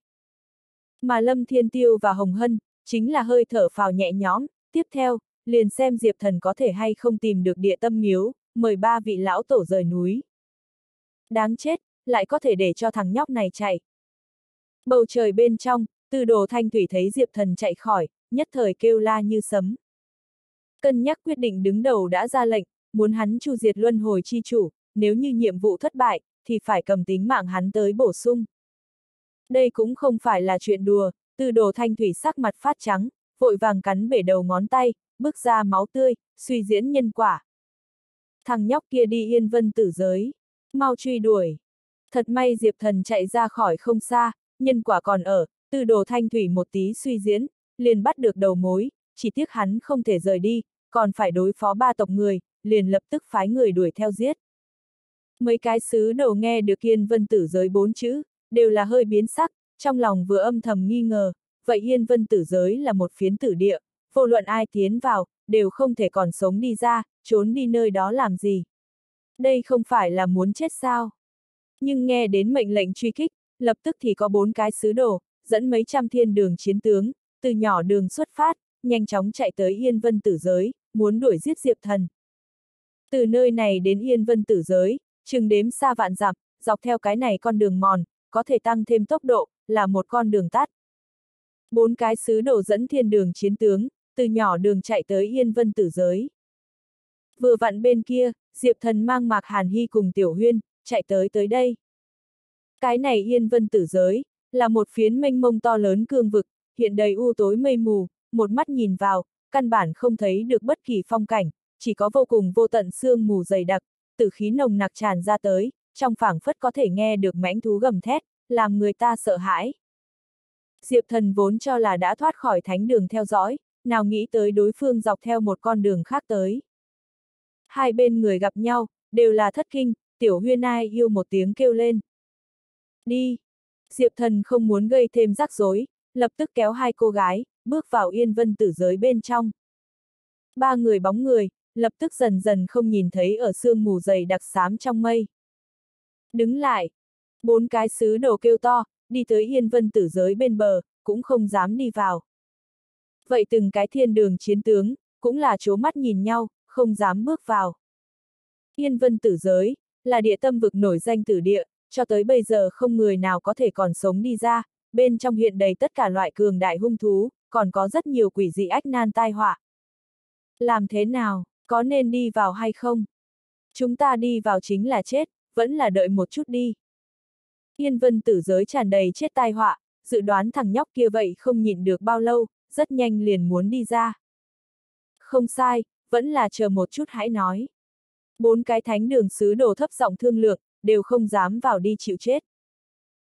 Mà Lâm Thiên Tiêu và Hồng Hân, chính là hơi thở phào nhẹ nhõm, tiếp theo, liền xem Diệp Thần có thể hay không tìm được địa tâm miếu, mời ba vị lão tổ rời núi. Đáng chết, lại có thể để cho thằng nhóc này chạy. Bầu trời bên trong, từ đồ thanh thủy thấy Diệp Thần chạy khỏi, nhất thời kêu la như sấm. Cân nhắc quyết định đứng đầu đã ra lệnh, muốn hắn chu diệt luân hồi chi chủ, nếu như nhiệm vụ thất bại, thì phải cầm tính mạng hắn tới bổ sung. Đây cũng không phải là chuyện đùa, từ đồ thanh thủy sắc mặt phát trắng, vội vàng cắn bể đầu ngón tay, bước ra máu tươi, suy diễn nhân quả. Thằng nhóc kia đi yên vân tử giới, mau truy đuổi. Thật may Diệp Thần chạy ra khỏi không xa, nhân quả còn ở, từ đồ thanh thủy một tí suy diễn, liền bắt được đầu mối, chỉ tiếc hắn không thể rời đi, còn phải đối phó ba tộc người, liền lập tức phái người đuổi theo giết. Mấy cái sứ đồ nghe được Yên Vân Tử giới bốn chữ, đều là hơi biến sắc, trong lòng vừa âm thầm nghi ngờ, vậy Yên Vân Tử giới là một phiến tử địa, vô luận ai tiến vào, đều không thể còn sống đi ra, trốn đi nơi đó làm gì. Đây không phải là muốn chết sao. Nhưng nghe đến mệnh lệnh truy kích, lập tức thì có bốn cái sứ đồ, dẫn mấy trăm thiên đường chiến tướng, từ nhỏ đường xuất phát, nhanh chóng chạy tới Yên Vân Tử giới, muốn đuổi giết Diệp Thần. Từ nơi này đến Yên Vân Tử giới, chừng đếm xa vạn dặm, dọc theo cái này con đường mòn, có thể tăng thêm tốc độ, là một con đường tắt. Bốn cái sứ đồ dẫn thiên đường chiến tướng, từ nhỏ đường chạy tới Yên Vân Tử giới. Vừa vặn bên kia, Diệp Thần mang Mạc Hàn Hy cùng Tiểu Huyên, chạy tới tới đây. Cái này Yên Vân Tử giới, là một phiến mênh mông to lớn cương vực, hiện đầy u tối mây mù, một mắt nhìn vào, căn bản không thấy được bất kỳ phong cảnh, chỉ có vô cùng vô tận sương mù dày đặc, tử khí nồng nặc tràn ra tới, trong phảng phất có thể nghe được mãnh thú gầm thét, làm người ta sợ hãi. Diệp thần vốn cho là đã thoát khỏi thánh đường theo dõi, nào nghĩ tới đối phương dọc theo một con đường khác tới. Hai bên người gặp nhau, đều là thất kinh, tiểu huyên ai yêu một tiếng kêu lên. Đi! Diệp thần không muốn gây thêm rắc rối, lập tức kéo hai cô gái, bước vào yên vân tử giới bên trong. Ba người bóng người, lập tức dần dần không nhìn thấy ở sương mù dày đặc xám trong mây. Đứng lại! Bốn cái sứ đồ kêu to, đi tới yên vân tử giới bên bờ, cũng không dám đi vào. Vậy từng cái thiên đường chiến tướng, cũng là chố mắt nhìn nhau, không dám bước vào. Yên vân tử giới, là địa tâm vực nổi danh tử địa, cho tới bây giờ không người nào có thể còn sống đi ra, bên trong hiện đầy tất cả loại cường đại hung thú, còn có rất nhiều quỷ dị ách nan tai họa. Làm thế nào, có nên đi vào hay không? Chúng ta đi vào chính là chết, vẫn là đợi một chút đi. Yên vân tử giới tràn đầy chết tai họa, dự đoán thằng nhóc kia vậy không nhịn được bao lâu, rất nhanh liền muốn đi ra. Không sai, vẫn là chờ một chút hãy nói. Bốn cái thánh đường sứ đồ thấp giọng thương lượng, đều không dám vào đi chịu chết.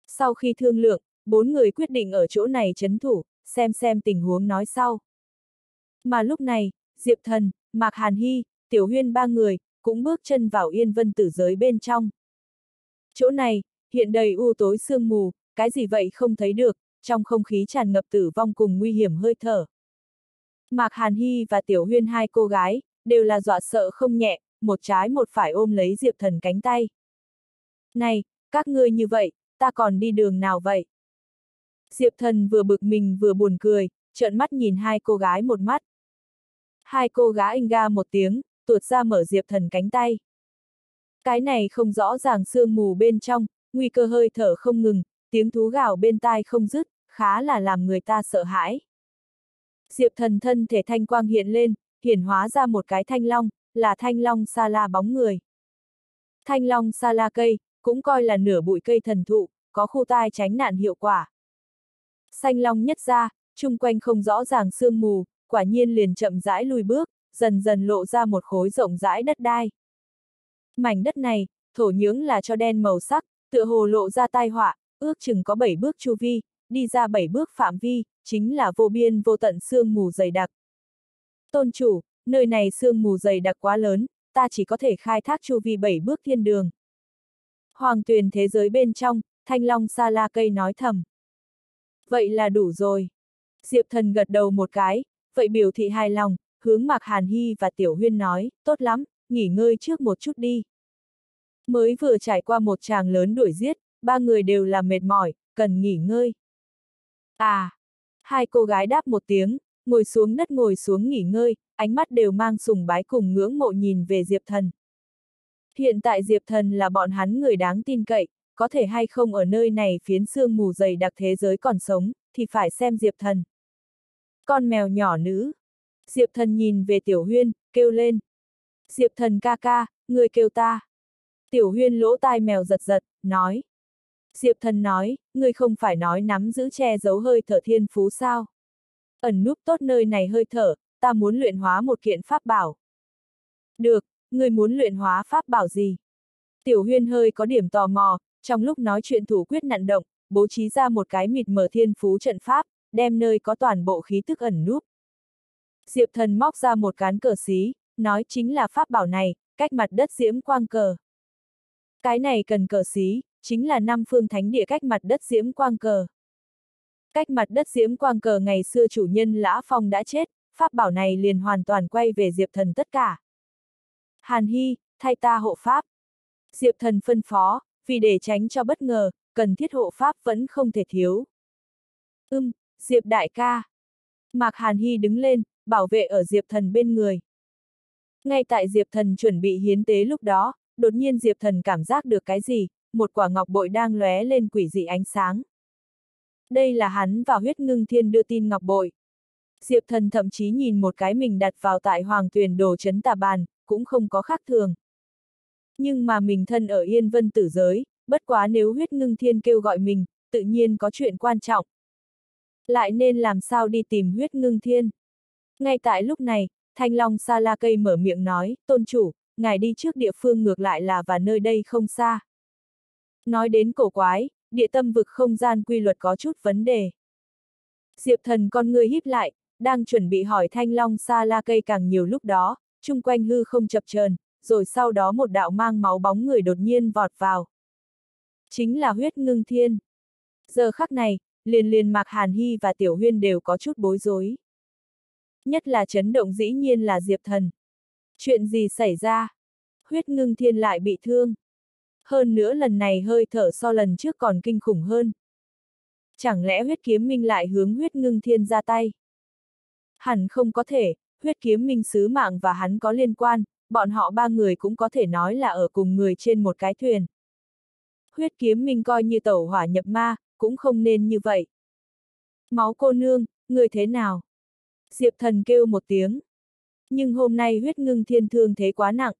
Sau khi thương lượng, bốn người quyết định ở chỗ này chấn thủ, xem xem tình huống nói sau. Mà lúc này, Diệp Thần, Mạc Hàn Hy, Tiểu Huyên ba người, cũng bước chân vào yên vân tử giới bên trong. Chỗ này, hiện đầy u tối sương mù, cái gì vậy không thấy được, trong không khí tràn ngập tử vong cùng nguy hiểm hơi thở. Mạc Hàn Hy và Tiểu Huyên hai cô gái, đều là dọa sợ không nhẹ, một trái một phải ôm lấy Diệp Thần cánh tay. Này, các ngươi như vậy, ta còn đi đường nào vậy? Diệp Thần vừa bực mình vừa buồn cười, trợn mắt nhìn hai cô gái một mắt. Hai cô gái anh ga một tiếng, tuột ra mở Diệp Thần cánh tay. Cái này không rõ ràng sương mù bên trong, nguy cơ hơi thở không ngừng, tiếng thú gào bên tai không dứt, khá là làm người ta sợ hãi. Diệp thần thân thể thanh quang hiện lên, hiển hóa ra một cái thanh long, là thanh long sa la bóng người. Thanh long sa la cây, cũng coi là nửa bụi cây thần thụ, có khu tai tránh nạn hiệu quả. Xanh long nhất ra, chung quanh không rõ ràng sương mù, quả nhiên liền chậm rãi lùi bước, dần dần lộ ra một khối rộng rãi đất đai. Mảnh đất này, thổ nhưỡng là cho đen màu sắc, tựa hồ lộ ra tai họa, ước chừng có 7 bước chu vi, đi ra 7 bước phạm vi, chính là vô biên vô tận sương mù dày đặc. Tôn chủ, nơi này sương mù dày đặc quá lớn, ta chỉ có thể khai thác chu vi 7 bước thiên đường. Hoàng tuyền thế giới bên trong, thanh long sa la cây nói thầm. Vậy là đủ rồi. Diệp thần gật đầu một cái, vậy biểu thị hài lòng, hướng Mạc Hàn Hy và Tiểu Huyên nói, tốt lắm, nghỉ ngơi trước một chút đi. Mới vừa trải qua một tràng lớn đuổi giết, ba người đều là mệt mỏi, cần nghỉ ngơi. À! Hai cô gái đáp một tiếng, ngồi xuống đất ngồi xuống nghỉ ngơi, ánh mắt đều mang sùng bái cùng ngưỡng mộ nhìn về Diệp Thần. Hiện tại Diệp Thần là bọn hắn người đáng tin cậy, có thể hay không ở nơi này phiến xương mù dày đặc thế giới còn sống, thì phải xem Diệp Thần. Con mèo nhỏ nữ. Diệp Thần nhìn về Tiểu Huyên, kêu lên. Diệp Thần ca ca, người kêu ta. Tiểu Huyên lỗ tai mèo giật giật, nói. Diệp thần nói, người không phải nói nắm giữ che giấu hơi thở thiên phú sao? Ẩn núp tốt nơi này hơi thở, ta muốn luyện hóa một kiện pháp bảo. Được, ngươi muốn luyện hóa pháp bảo gì? Tiểu huyên hơi có điểm tò mò, trong lúc nói chuyện thủ quyết nặn động, bố trí ra một cái mịt mở thiên phú trận pháp, đem nơi có toàn bộ khí tức ẩn núp. Diệp thần móc ra một cán cờ xí, nói chính là pháp bảo này, cách mặt đất diễm quang cờ. Cái này cần cờ xí, chính là năm phương thánh địa cách mặt đất diễm quang cờ. Cách mặt đất diễm quang cờ ngày xưa chủ nhân Lã Phong đã chết, pháp bảo này liền hoàn toàn quay về Diệp Thần tất cả. Hàn Hy, thay ta hộ pháp. Diệp Thần phân phó, vì để tránh cho bất ngờ, cần thiết hộ pháp vẫn không thể thiếu. Ưm, Diệp đại ca. Mạc Hàn Hy đứng lên, bảo vệ ở Diệp Thần bên người. Ngay tại Diệp Thần chuẩn bị hiến tế lúc đó, đột nhiên Diệp Thần cảm giác được cái gì, một quả ngọc bội đang lóe lên quỷ dị ánh sáng. Đây là hắn và huyết ngưng thiên đưa tin ngọc bội. Diệp Thần thậm chí nhìn một cái mình đặt vào tại hoàng tuyển đồ chấn tà bàn, cũng không có khác thường. Nhưng mà mình thân ở Yên Vân tử giới, bất quá nếu huyết ngưng thiên kêu gọi mình, tự nhiên có chuyện quan trọng. Lại nên làm sao đi tìm huyết ngưng thiên. Ngay tại lúc này, Thanh Long Sa La Cây mở miệng nói, tôn chủ, ngài đi trước địa phương ngược lại là và nơi đây không xa. Nói đến cổ quái, địa tâm vực không gian quy luật có chút vấn đề. Diệp thần con người híp lại, đang chuẩn bị hỏi Thanh Long Sa La Cây càng nhiều lúc đó, chung quanh hư không chập chờn, rồi sau đó một đạo mang máu bóng người đột nhiên vọt vào. Chính là huyết ngưng thiên. Giờ khắc này, liền liền Mạc Hàn Hy và Tiểu Huyên đều có chút bối rối. Nhất là chấn động dĩ nhiên là Diệp Thần. Chuyện gì xảy ra? Huyết ngưng thiên lại bị thương. Hơn nữa lần này hơi thở so lần trước còn kinh khủng hơn. Chẳng lẽ huyết kiếm minh lại hướng huyết ngưng thiên ra tay? Hẳn không có thể, huyết kiếm minh sứ mạng và hắn có liên quan, bọn họ ba người cũng có thể nói là ở cùng người trên một cái thuyền. Huyết kiếm minh coi như tẩu hỏa nhập ma, cũng không nên như vậy. Máu cô nương, người thế nào? Diệp thần kêu một tiếng. Nhưng hôm nay huyết ngưng thiên thương thế quá nặng.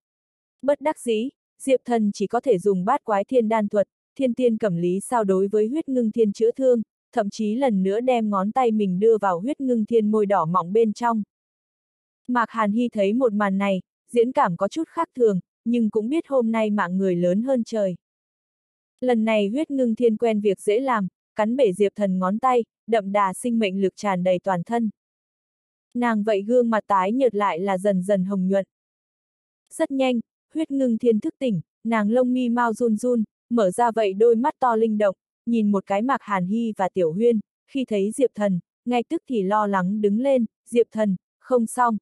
Bất đắc dĩ, Diệp thần chỉ có thể dùng bát quái thiên đan thuật, thiên tiên cẩm lý sao đối với huyết ngưng thiên chữa thương, thậm chí lần nữa đem ngón tay mình đưa vào huyết ngưng thiên môi đỏ mỏng bên trong. Mạc Hàn Hy thấy một màn này, diễn cảm có chút khác thường, nhưng cũng biết hôm nay mạng người lớn hơn trời. Lần này huyết ngưng thiên quen việc dễ làm, cắn bể diệp thần ngón tay, đậm đà sinh mệnh lực tràn đầy toàn thân. Nàng vậy gương mặt tái nhợt lại là dần dần hồng nhuận. Rất nhanh, huyết ngưng thiên thức tỉnh, nàng lông mi mau run run, mở ra vậy đôi mắt to linh động, nhìn một cái mạc hàn hy và tiểu huyên, khi thấy Diệp thần, ngay tức thì lo lắng đứng lên, Diệp thần, không xong.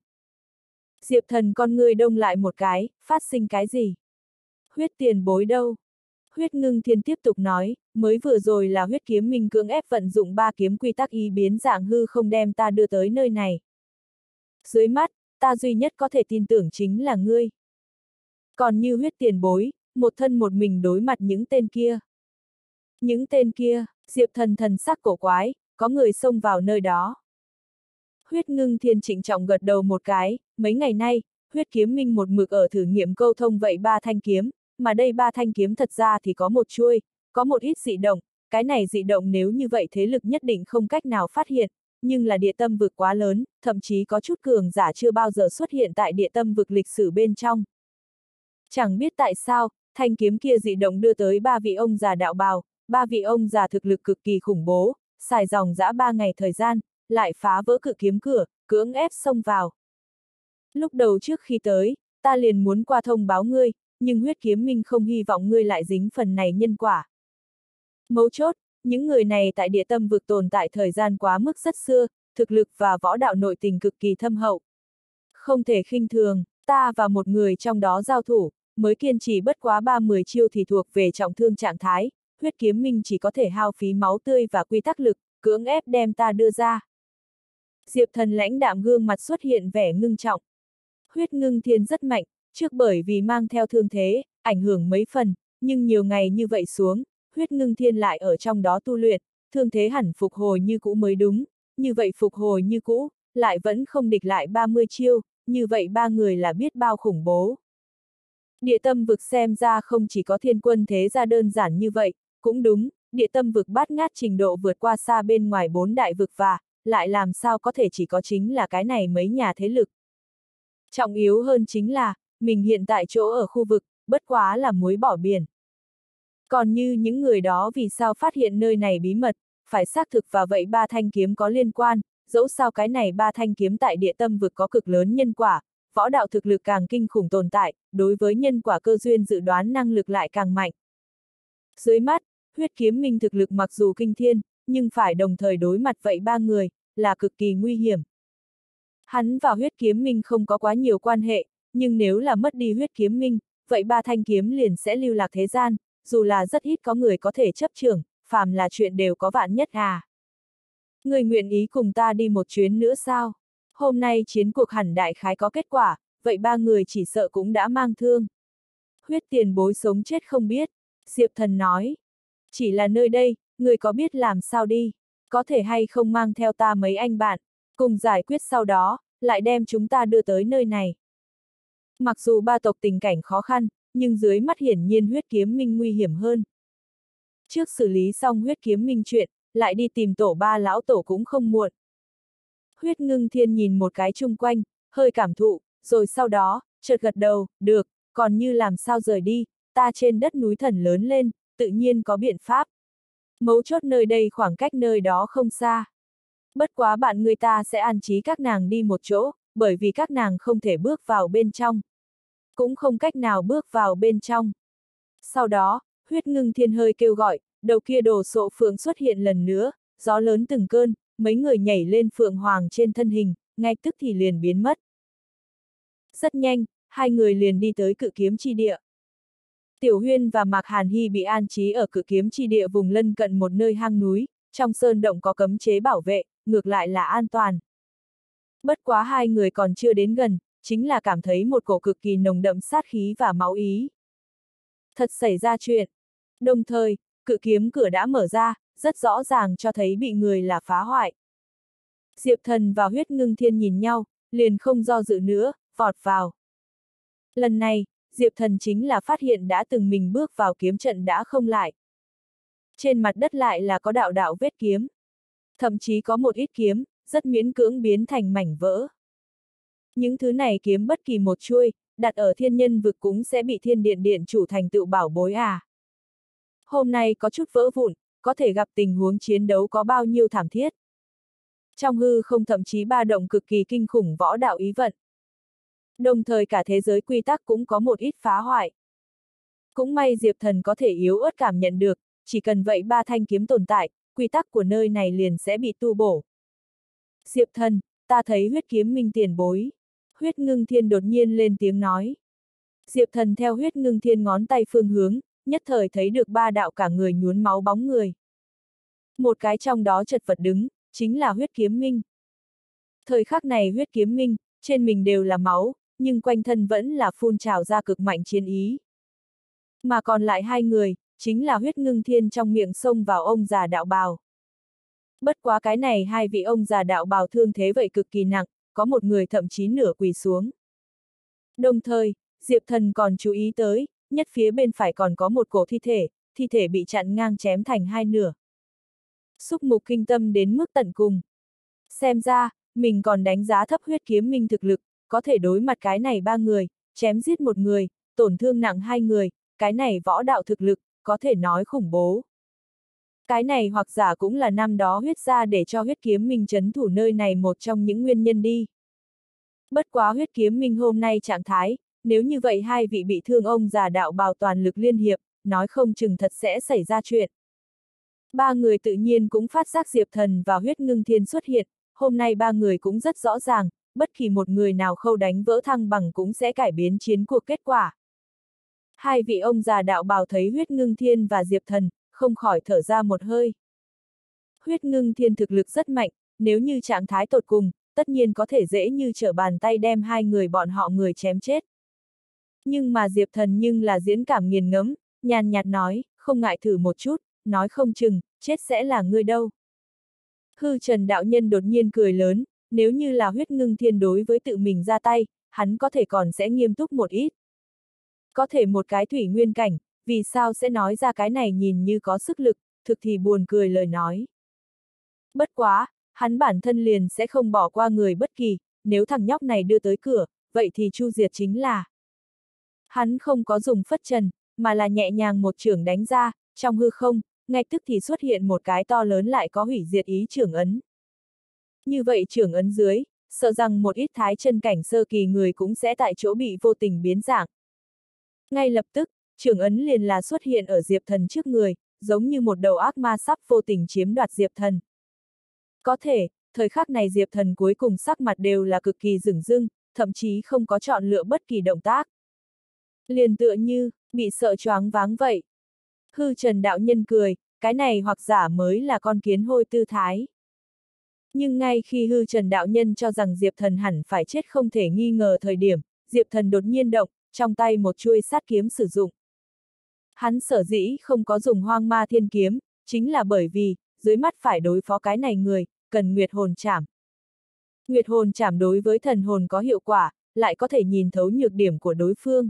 Diệp thần con người đông lại một cái, phát sinh cái gì? Huyết tiền bối đâu? Huyết ngưng thiên tiếp tục nói, mới vừa rồi là huyết kiếm minh cưỡng ép vận dụng ba kiếm quy tắc y biến dạng hư không đem ta đưa tới nơi này. Dưới mắt, ta duy nhất có thể tin tưởng chính là ngươi. Còn như huyết tiền bối, một thân một mình đối mặt những tên kia. Những tên kia, diệp thần thần sắc cổ quái, có người xông vào nơi đó. Huyết ngưng thiên trịnh trọng gật đầu một cái, mấy ngày nay, huyết kiếm minh một mực ở thử nghiệm câu thông vậy ba thanh kiếm, mà đây ba thanh kiếm thật ra thì có một chuôi, có một ít dị động, cái này dị động nếu như vậy thế lực nhất định không cách nào phát hiện, nhưng là địa tâm vực quá lớn, thậm chí có chút cường giả chưa bao giờ xuất hiện tại địa tâm vực lịch sử bên trong. Chẳng biết tại sao, thanh kiếm kia dị động đưa tới ba vị ông già đạo bào, ba vị ông già thực lực cực kỳ khủng bố, xài dòng dã ba ngày thời gian, lại phá vỡ cự kiếm cửa, cưỡng ép xông vào. Lúc đầu trước khi tới, ta liền muốn qua thông báo ngươi, nhưng huyết kiếm minh không hy vọng ngươi lại dính phần này nhân quả. Mấu chốt, những người này tại địa tâm vực tồn tại thời gian quá mức rất xưa, thực lực và võ đạo nội tình cực kỳ thâm hậu. Không thể khinh thường, ta và một người trong đó giao thủ, mới kiên trì bất quá 30 chiêu thì thuộc về trọng thương trạng thái, huyết kiếm minh chỉ có thể hao phí máu tươi và quy tắc lực, cưỡng ép đem ta đưa ra. Diệp thần lãnh đạm gương mặt xuất hiện vẻ ngưng trọng. Huyết ngưng thiên rất mạnh, trước bởi vì mang theo thương thế, ảnh hưởng mấy phần, nhưng nhiều ngày như vậy xuống, huyết ngưng thiên lại ở trong đó tu luyện, thương thế hẳn phục hồi như cũ mới đúng, như vậy phục hồi như cũ, lại vẫn không địch lại 30 chiêu, như vậy ba người là biết bao khủng bố. Địa tâm vực xem ra không chỉ có thiên quân thế ra đơn giản như vậy, cũng đúng, địa tâm vực bát ngát trình độ vượt qua xa bên ngoài bốn đại vực và, lại làm sao có thể chỉ có chính là cái này mấy nhà thế lực. Trọng yếu hơn chính là, mình hiện tại chỗ ở khu vực, bất quá là muối bỏ biển. Còn như những người đó vì sao phát hiện nơi này bí mật, phải xác thực và vậy ba thanh kiếm có liên quan, dẫu sao cái này ba thanh kiếm tại địa tâm vực có cực lớn nhân quả, võ đạo thực lực càng kinh khủng tồn tại, đối với nhân quả cơ duyên dự đoán năng lực lại càng mạnh. Dưới mắt, huyết kiếm minh thực lực mặc dù kinh thiên, nhưng phải đồng thời đối mặt vậy ba người, là cực kỳ nguy hiểm. Hắn và huyết kiếm minh không có quá nhiều quan hệ, nhưng nếu là mất đi huyết kiếm minh, vậy ba thanh kiếm liền sẽ lưu lạc thế gian, dù là rất ít có người có thể chấp trưởng, phàm là chuyện đều có vạn nhất à. Người nguyện ý cùng ta đi một chuyến nữa sao? Hôm nay chiến cuộc hẳn đại khái có kết quả, vậy ba người chỉ sợ cũng đã mang thương. Huyết tiền bối sống chết không biết, Diệp thần nói. Chỉ là nơi đây, người có biết làm sao đi, có thể hay không mang theo ta mấy anh bạn, cùng giải quyết sau đó, lại đem chúng ta đưa tới nơi này. Mặc dù ba tộc tình cảnh khó khăn, nhưng dưới mắt hiển nhiên huyết kiếm minh nguy hiểm hơn. Trước xử lý xong huyết kiếm minh chuyện, lại đi tìm tổ ba lão tổ cũng không muộn. Huyết ngưng thiên nhìn một cái chung quanh, hơi cảm thụ, rồi sau đó, chợt gật đầu, được, còn như làm sao rời đi, ta trên đất núi thần lớn lên, tự nhiên có biện pháp. Mấu chốt nơi đây khoảng cách nơi đó không xa. Bất quá bạn người ta sẽ an trí các nàng đi một chỗ, bởi vì các nàng không thể bước vào bên trong. Cũng không cách nào bước vào bên trong. Sau đó, huyết ngưng thiên hơi kêu gọi, đầu kia đồ sộ phượng xuất hiện lần nữa, gió lớn từng cơn, mấy người nhảy lên phượng hoàng trên thân hình, ngay tức thì liền biến mất. Rất nhanh, hai người liền đi tới cự kiếm chi địa. Tiểu Huyên và Mạc Hàn Hy bị an trí ở cự kiếm chi địa vùng lân cận một nơi hang núi, trong sơn động có cấm chế bảo vệ, ngược lại là an toàn. Bất quá hai người còn chưa đến gần, chính là cảm thấy một cổ cực kỳ nồng đậm sát khí và máu ý. Thật xảy ra chuyện. Đồng thời, cự kiếm cửa đã mở ra, rất rõ ràng cho thấy bị người là phá hoại. Diệp thần và huyết ngưng thiên nhìn nhau, liền không do dự nữa, vọt vào. Lần này, Diệp thần chính là phát hiện đã từng mình bước vào kiếm trận đã không lại. Trên mặt đất lại là có đạo đạo vết kiếm. Thậm chí có một ít kiếm, rất miễn cưỡng biến thành mảnh vỡ. Những thứ này kiếm bất kỳ một chuôi, đặt ở thiên nhân vực cũng sẽ bị thiên điện điện chủ thành tựu bảo bối à. Hôm nay có chút vỡ vụn, có thể gặp tình huống chiến đấu có bao nhiêu thảm thiết. Trong hư không thậm chí ba động cực kỳ kinh khủng võ đạo ý vận. Đồng thời cả thế giới quy tắc cũng có một ít phá hoại. Cũng may Diệp Thần có thể yếu ớt cảm nhận được, chỉ cần vậy ba thanh kiếm tồn tại, quy tắc của nơi này liền sẽ bị tu bổ. Diệp Thần, ta thấy huyết kiếm minh tiền bối. Huyết ngưng thiên đột nhiên lên tiếng nói. Diệp Thần theo huyết ngưng thiên ngón tay phương hướng, nhất thời thấy được ba đạo cả người nhuốn máu bóng người. Một cái trong đó chật vật đứng, chính là huyết kiếm minh. Thời khắc này huyết kiếm minh, trên mình đều là máu, nhưng quanh thân vẫn là phun trào ra cực mạnh chiến ý. Mà còn lại hai người, chính là huyết ngưng thiên trong miệng sông vào ông già đạo bào. Bất quá cái này hai vị ông già đạo bào thương thế vậy cực kỳ nặng, có một người thậm chí nửa quỳ xuống. Đồng thời, Diệp Thần còn chú ý tới, nhất phía bên phải còn có một cổ thi thể, thi thể bị chặn ngang chém thành hai nửa. Xúc mục kinh tâm đến mức tận cùng. Xem ra, mình còn đánh giá thấp huyết kiếm minh thực lực, có thể đối mặt cái này ba người, chém giết một người, tổn thương nặng hai người, cái này võ đạo thực lực, có thể nói khủng bố. Cái này hoặc giả cũng là năm đó huyết ra để cho huyết kiếm minh chấn thủ nơi này một trong những nguyên nhân đi. Bất quá huyết kiếm minh hôm nay trạng thái, nếu như vậy hai vị bị thương ông già đạo bào toàn lực liên hiệp, nói không chừng thật sẽ xảy ra chuyện. Ba người tự nhiên cũng phát giác Diệp Thần và huyết ngưng thiên xuất hiện, hôm nay ba người cũng rất rõ ràng, bất kỳ một người nào khâu đánh vỡ thăng bằng cũng sẽ cải biến chiến cuộc kết quả. Hai vị ông già đạo bào thấy huyết ngưng thiên và Diệp Thần, không khỏi thở ra một hơi. Huyết ngưng thiên thực lực rất mạnh, nếu như trạng thái tột cùng, tất nhiên có thể dễ như trở bàn tay đem hai người bọn họ người chém chết. Nhưng mà Diệp Thần nhưng là diễn cảm nghiền ngấm, nhàn nhạt nói, không ngại thử một chút, nói không chừng, chết sẽ là ngươi đâu. Hư Trần đạo nhân đột nhiên cười lớn, nếu như là huyết ngưng thiên đối với tự mình ra tay, hắn có thể còn sẽ nghiêm túc một ít. Có thể một cái thủy nguyên cảnh, vì sao sẽ nói ra cái này nhìn như có sức lực, thực thì buồn cười lời nói. Bất quá, hắn bản thân liền sẽ không bỏ qua người bất kỳ, nếu thằng nhóc này đưa tới cửa, vậy thì Chu Diệt chính là. Hắn không có dùng phất trần, mà là nhẹ nhàng một trưởng đánh ra, trong hư không, ngay tức thì xuất hiện một cái to lớn lại có hủy diệt ý trưởng ấn. Như vậy trưởng ấn dưới, sợ rằng một ít thái chân cảnh sơ kỳ người cũng sẽ tại chỗ bị vô tình biến dạng. Ngay lập tức, trưởng ấn liền là xuất hiện ở Diệp Thần trước người, giống như một đầu ác ma sắp vô tình chiếm đoạt Diệp Thần. Có thể, thời khắc này Diệp Thần cuối cùng sắc mặt đều là cực kỳ rừng rưng, thậm chí không có chọn lựa bất kỳ động tác. Liền tựa như, bị sợ choáng váng vậy. Hư Trần Đạo Nhân cười, cái này hoặc giả mới là con kiến hôi tư thái. Nhưng ngay khi hư trần đạo nhân cho rằng Diệp Thần hẳn phải chết không thể nghi ngờ thời điểm, Diệp Thần đột nhiên động, trong tay một chuôi sát kiếm sử dụng. Hắn sở dĩ không có dùng hoang ma thiên kiếm, chính là bởi vì, dưới mắt phải đối phó cái này người, cần nguyệt hồn chảm. Nguyệt hồn chảm đối với thần hồn có hiệu quả, lại có thể nhìn thấu nhược điểm của đối phương.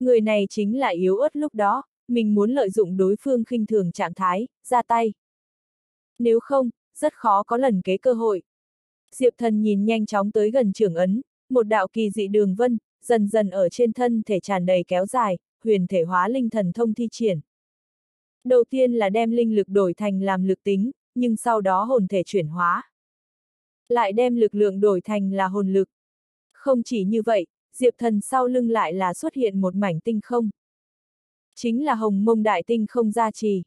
Người này chính là yếu ớt lúc đó, mình muốn lợi dụng đối phương khinh thường trạng thái, ra tay. Nếu không, rất khó có lần kế cơ hội. Diệp thần nhìn nhanh chóng tới gần trưởng ấn, một đạo kỳ dị đường vân, dần dần ở trên thân thể tràn đầy kéo dài, huyền thể hóa linh thần thông thi triển. Đầu tiên là đem linh lực đổi thành làm lực tính, nhưng sau đó hồn thể chuyển hóa. Lại đem lực lượng đổi thành là hồn lực. Không chỉ như vậy, Diệp thần sau lưng lại là xuất hiện một mảnh tinh không. Chính là hồng mông đại tinh không gia trì.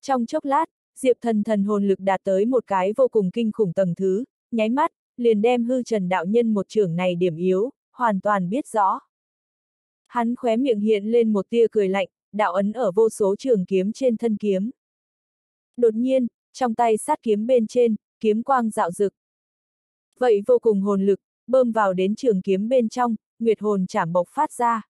Trong chốc lát, Diệp thần thần hồn lực đạt tới một cái vô cùng kinh khủng tầng thứ, nháy mắt, liền đem hư trần đạo nhân một trưởng này điểm yếu, hoàn toàn biết rõ. Hắn khóe miệng hiện lên một tia cười lạnh, đạo ấn ở vô số trường kiếm trên thân kiếm. Đột nhiên, trong tay sát kiếm bên trên, kiếm quang dạo rực. Vậy vô cùng hồn lực, bơm vào đến trường kiếm bên trong, nguyệt hồn chảm bộc phát ra.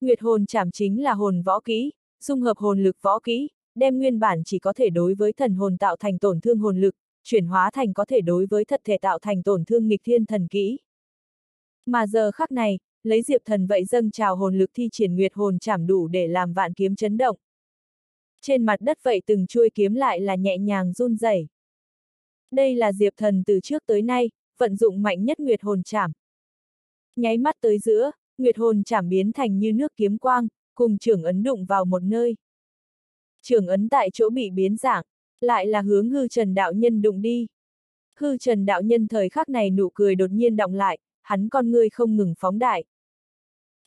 Nguyệt hồn chảm chính là hồn võ kỹ, dung hợp hồn lực võ kỹ, đem nguyên bản chỉ có thể đối với thần hồn tạo thành tổn thương hồn lực, chuyển hóa thành có thể đối với thật thể tạo thành tổn thương nghịch thiên thần kỹ. Mà giờ khắc này, lấy diệp thần vậy dâng trào hồn lực thi triển nguyệt hồn chảm đủ để làm vạn kiếm chấn động. Trên mặt đất vậy từng chuôi kiếm lại là nhẹ nhàng run rẩy. Đây là diệp thần từ trước tới nay, vận dụng mạnh nhất nguyệt hồn chảm. Nháy mắt tới giữa, nguyệt hồn chảm biến thành như nước kiếm quang, cùng trưởng ấn đụng vào một nơi. Trường ấn tại chỗ bị biến dạng, lại là hướng hư trần đạo nhân đụng đi. Hư trần đạo nhân thời khắc này nụ cười đột nhiên động lại, hắn con ngươi không ngừng phóng đại.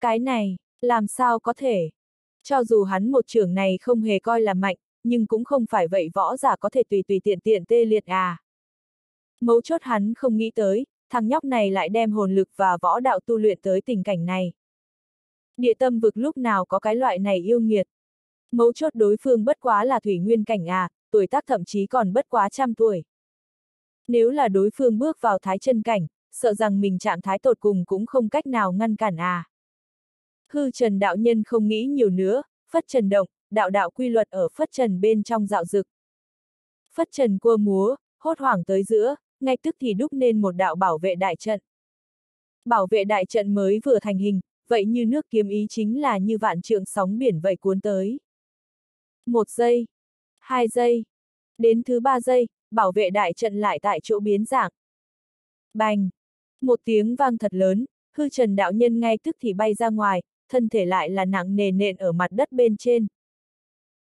Cái này, làm sao có thể? Cho dù hắn một trưởng này không hề coi là mạnh, nhưng cũng không phải vậy võ giả có thể tùy tùy tiện tiện tê liệt à. Mấu chốt hắn không nghĩ tới, thằng nhóc này lại đem hồn lực và võ đạo tu luyện tới tình cảnh này. Địa tâm vực lúc nào có cái loại này yêu nghiệt. Mấu chốt đối phương bất quá là thủy nguyên cảnh à, tuổi tác thậm chí còn bất quá trăm tuổi. Nếu là đối phương bước vào thái chân cảnh, sợ rằng mình trạng thái tột cùng cũng không cách nào ngăn cản à. Hư trần đạo nhân không nghĩ nhiều nữa, phất trần động, đạo đạo quy luật ở phất trần bên trong dạo dực. Phất trần cua múa, hốt hoảng tới giữa, ngay tức thì đúc nên một đạo bảo vệ đại trận. Bảo vệ đại trận mới vừa thành hình, vậy như nước kiếm ý chính là như vạn trượng sóng biển vậy cuốn tới. Một giây, hai giây, đến thứ ba giây, bảo vệ đại trận lại tại chỗ biến dạng. Bành! Một tiếng vang thật lớn, hư trần đạo nhân ngay tức thì bay ra ngoài, thân thể lại là nặng nề nện ở mặt đất bên trên.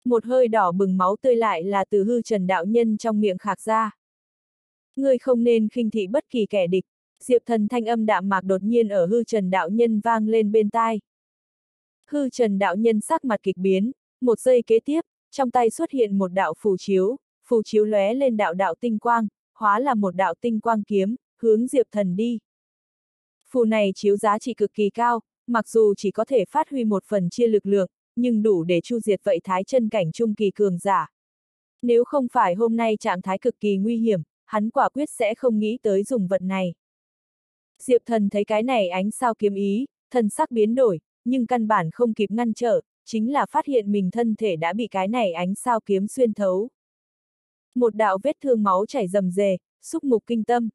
Một hơi đỏ bừng máu tươi lại là từ hư trần đạo nhân trong miệng khạc ra. Ngươi không nên khinh thị bất kỳ kẻ địch, diệp thần thanh âm đạm mạc đột nhiên ở hư trần đạo nhân vang lên bên tai. Hư trần đạo nhân sắc mặt kịch biến, một giây kế tiếp, trong tay xuất hiện một đạo phù chiếu, phù chiếu lóe lên đạo đạo tinh quang, hóa là một đạo tinh quang kiếm, hướng Diệp Thần đi. Phù này chiếu giá trị cực kỳ cao, mặc dù chỉ có thể phát huy một phần chia lực lượng, nhưng đủ để chu diệt vậy thái chân cảnh trung kỳ cường giả. Nếu không phải hôm nay trạng thái cực kỳ nguy hiểm, hắn quả quyết sẽ không nghĩ tới dùng vật này. Diệp thần thấy cái này ánh sao kiếm ý, thần sắc biến đổi, nhưng căn bản không kịp ngăn trở, chính là phát hiện mình thân thể đã bị cái này ánh sao kiếm xuyên thấu. Một đạo vết thương máu chảy rầm rề, xúc mục kinh tâm.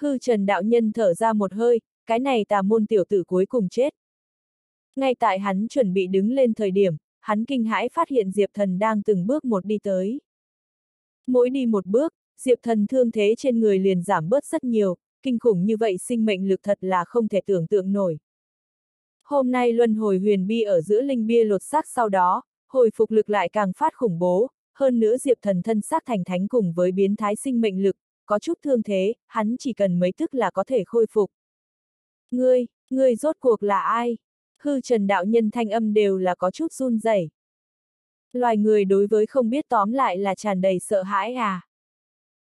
Hư trần đạo nhân thở ra một hơi, cái này tà môn tiểu tử cuối cùng chết. Ngay tại hắn chuẩn bị đứng lên thời điểm, hắn kinh hãi phát hiện Diệp Thần đang từng bước một đi tới. Mỗi đi một bước, Diệp Thần thương thế trên người liền giảm bớt rất nhiều, kinh khủng như vậy sinh mệnh lực thật là không thể tưởng tượng nổi. Hôm nay luân hồi huyền bi ở giữa linh bia lột xác sau đó, hồi phục lực lại càng phát khủng bố, hơn nữa Diệp Thần thân xác thành thánh cùng với biến thái sinh mệnh lực, có chút thương thế, hắn chỉ cần mấy thức là có thể khôi phục. Ngươi, ngươi rốt cuộc là ai? Hư trần đạo nhân thanh âm đều là có chút run rẩy. Loài người đối với không biết tóm lại là tràn đầy sợ hãi à.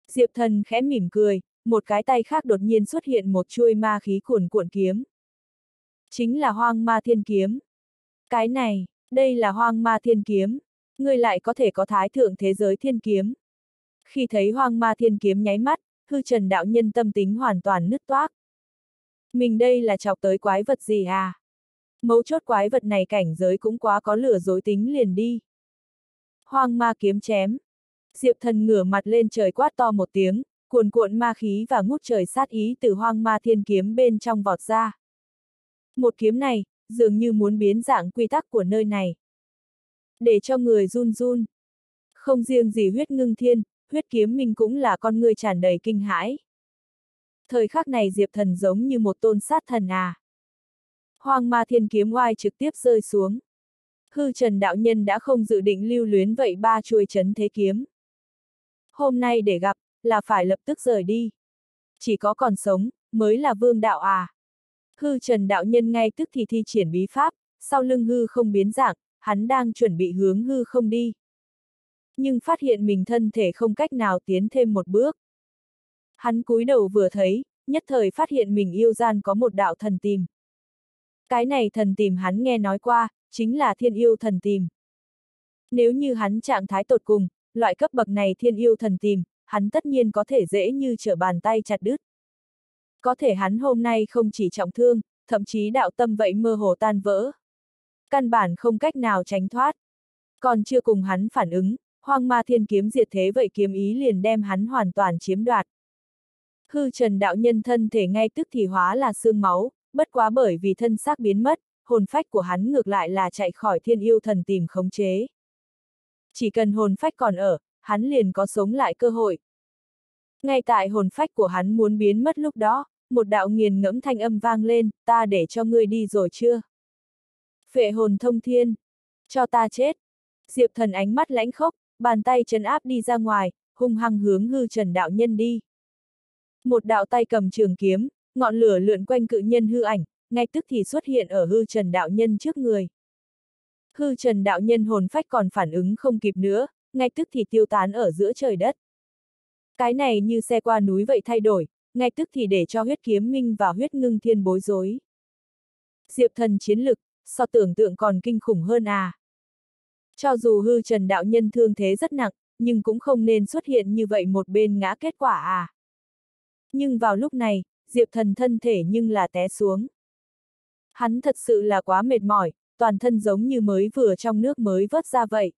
Diệp thần khẽ mỉm cười, một cái tay khác đột nhiên xuất hiện một chuôi ma khí cuồn cuộn kiếm. Chính là hoang ma thiên kiếm. Cái này, đây là hoang ma thiên kiếm. Ngươi lại có thể có thái thượng thế giới thiên kiếm. Khi thấy hoang ma thiên kiếm nháy mắt, hư trần đạo nhân tâm tính hoàn toàn nứt toác. Mình đây là chọc tới quái vật gì à? Mấu chốt quái vật này cảnh giới cũng quá có lửa dối tính liền đi. Hoang ma kiếm chém. Diệp thần ngửa mặt lên trời quát to một tiếng, cuồn cuộn ma khí và ngút trời sát ý từ hoang ma thiên kiếm bên trong vọt ra. Một kiếm này, dường như muốn biến dạng quy tắc của nơi này. Để cho người run run. Không riêng gì huyết ngưng thiên, huyết kiếm minh cũng là con người tràn đầy kinh hãi. Thời khắc này Diệp Thần giống như một tôn sát thần à. hoàng ma thiên kiếm oai trực tiếp rơi xuống. Hư Trần đạo nhân đã không dự định lưu luyến vậy ba chuôi chấn thế kiếm. Hôm nay để gặp, là phải lập tức rời đi. Chỉ có còn sống, mới là vương đạo à. Hư Trần đạo nhân ngay tức thì thi triển bí pháp, sau lưng hư không biến dạng, hắn đang chuẩn bị hướng hư không đi. Nhưng phát hiện mình thân thể không cách nào tiến thêm một bước. Hắn cúi đầu vừa thấy, nhất thời phát hiện mình yêu gian có một đạo thần tìm. Cái này thần tìm hắn nghe nói qua, chính là thiên yêu thần tìm. Nếu như hắn trạng thái tột cùng, loại cấp bậc này thiên yêu thần tìm, hắn tất nhiên có thể dễ như trở bàn tay chặt đứt. Có thể hắn hôm nay không chỉ trọng thương, thậm chí đạo tâm vậy mơ hồ tan vỡ. Căn bản không cách nào tránh thoát. Còn chưa cùng hắn phản ứng, hoang ma thiên kiếm diệt thế vậy kiếm ý liền đem hắn hoàn toàn chiếm đoạt. Hư trần đạo nhân thân thể ngay tức thì hóa là xương máu, bất quá bởi vì thân xác biến mất, hồn phách của hắn ngược lại là chạy khỏi thiên yêu thần tìm khống chế. Chỉ cần hồn phách còn ở, hắn liền có sống lại cơ hội. Ngay tại hồn phách của hắn muốn biến mất lúc đó, một đạo nghiền ngẫm thanh âm vang lên, ta để cho ngươi đi rồi chưa? Phệ hồn thông thiên, cho ta chết. Diệp thần ánh mắt lãnh khốc, bàn tay trấn áp đi ra ngoài, hung hăng hướng hư trần đạo nhân đi. Một đạo tay cầm trường kiếm, ngọn lửa lượn quanh cự nhân hư ảnh, ngay tức thì xuất hiện ở hư trần đạo nhân trước người. Hư trần đạo nhân hồn phách còn phản ứng không kịp nữa, ngay tức thì tiêu tán ở giữa trời đất. Cái này như xe qua núi vậy thay đổi, ngay tức thì để cho huyết kiếm minh và huyết ngưng thiên bối rối. Diệp thần chiến lực, so tưởng tượng còn kinh khủng hơn à. Cho dù hư trần đạo nhân thương thế rất nặng, nhưng cũng không nên xuất hiện như vậy một bên ngã kết quả à. Nhưng vào lúc này, Diệp thần thân thể nhưng là té xuống. Hắn thật sự là quá mệt mỏi, toàn thân giống như mới vừa trong nước mới vớt ra vậy.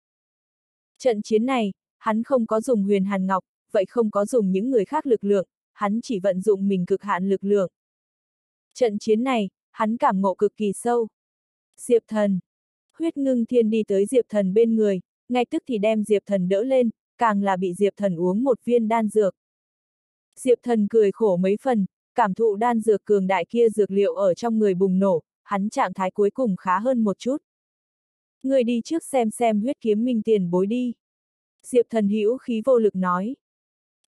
Trận chiến này, hắn không có dùng huyền hàn ngọc, vậy không có dùng những người khác lực lượng, hắn chỉ vận dụng mình cực hạn lực lượng. Trận chiến này, hắn cảm ngộ cực kỳ sâu. Diệp thần. Huyết ngưng thiên đi tới Diệp thần bên người, ngay tức thì đem Diệp thần đỡ lên, càng là bị Diệp thần uống một viên đan dược. Diệp thần cười khổ mấy phần, cảm thụ đan dược cường đại kia dược liệu ở trong người bùng nổ, hắn trạng thái cuối cùng khá hơn một chút. Người đi trước xem xem huyết kiếm minh tiền bối đi. Diệp thần hữu khí vô lực nói.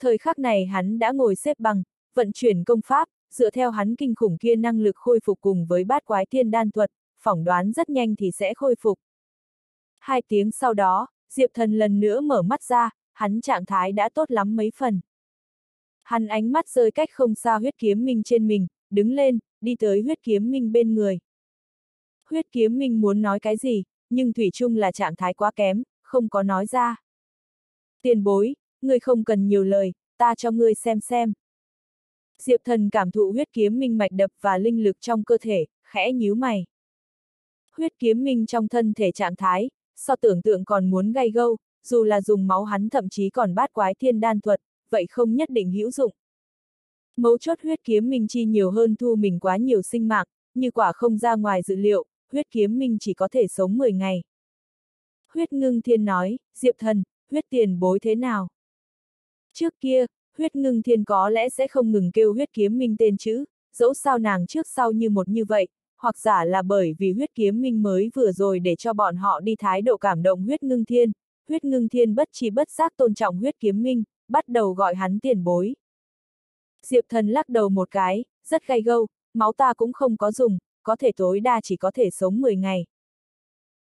Thời khắc này hắn đã ngồi xếp bằng, vận chuyển công pháp, dựa theo hắn kinh khủng kia năng lực khôi phục cùng với bát quái thiên đan thuật, phỏng đoán rất nhanh thì sẽ khôi phục. Hai tiếng sau đó, Diệp thần lần nữa mở mắt ra, hắn trạng thái đã tốt lắm mấy phần. Hắn ánh mắt rơi cách không xa huyết kiếm minh trên mình, đứng lên, đi tới huyết kiếm minh bên người. Huyết kiếm minh muốn nói cái gì, nhưng Thủy chung là trạng thái quá kém, không có nói ra. Tiền bối, ngươi không cần nhiều lời, ta cho ngươi xem xem. Diệp thần cảm thụ huyết kiếm minh mạch đập và linh lực trong cơ thể, khẽ nhíu mày. Huyết kiếm minh trong thân thể trạng thái, so tưởng tượng còn muốn gay gâu, dù là dùng máu hắn thậm chí còn bát quái thiên đan thuật, vậy không nhất định hữu dụng. Mấu chốt huyết kiếm minh chi nhiều hơn thu mình quá nhiều sinh mạng, như quả không ra ngoài dự liệu, huyết kiếm minh chỉ có thể sống 10 ngày. Huyết ngưng thiên nói, Diệp thần, huyết tiền bối thế nào? Trước kia, huyết ngưng thiên có lẽ sẽ không ngừng kêu huyết kiếm minh tên chữ, dẫu sao nàng trước sau như một như vậy, hoặc giả là bởi vì huyết kiếm minh mới vừa rồi để cho bọn họ đi thái độ cảm động huyết ngưng thiên, huyết ngưng thiên bất chi bất giác tôn trọng huyết kiếm minh, bắt đầu gọi hắn tiền bối. Diệp thần lắc đầu một cái, rất gay gâu, máu ta cũng không có dùng, có thể tối đa chỉ có thể sống 10 ngày.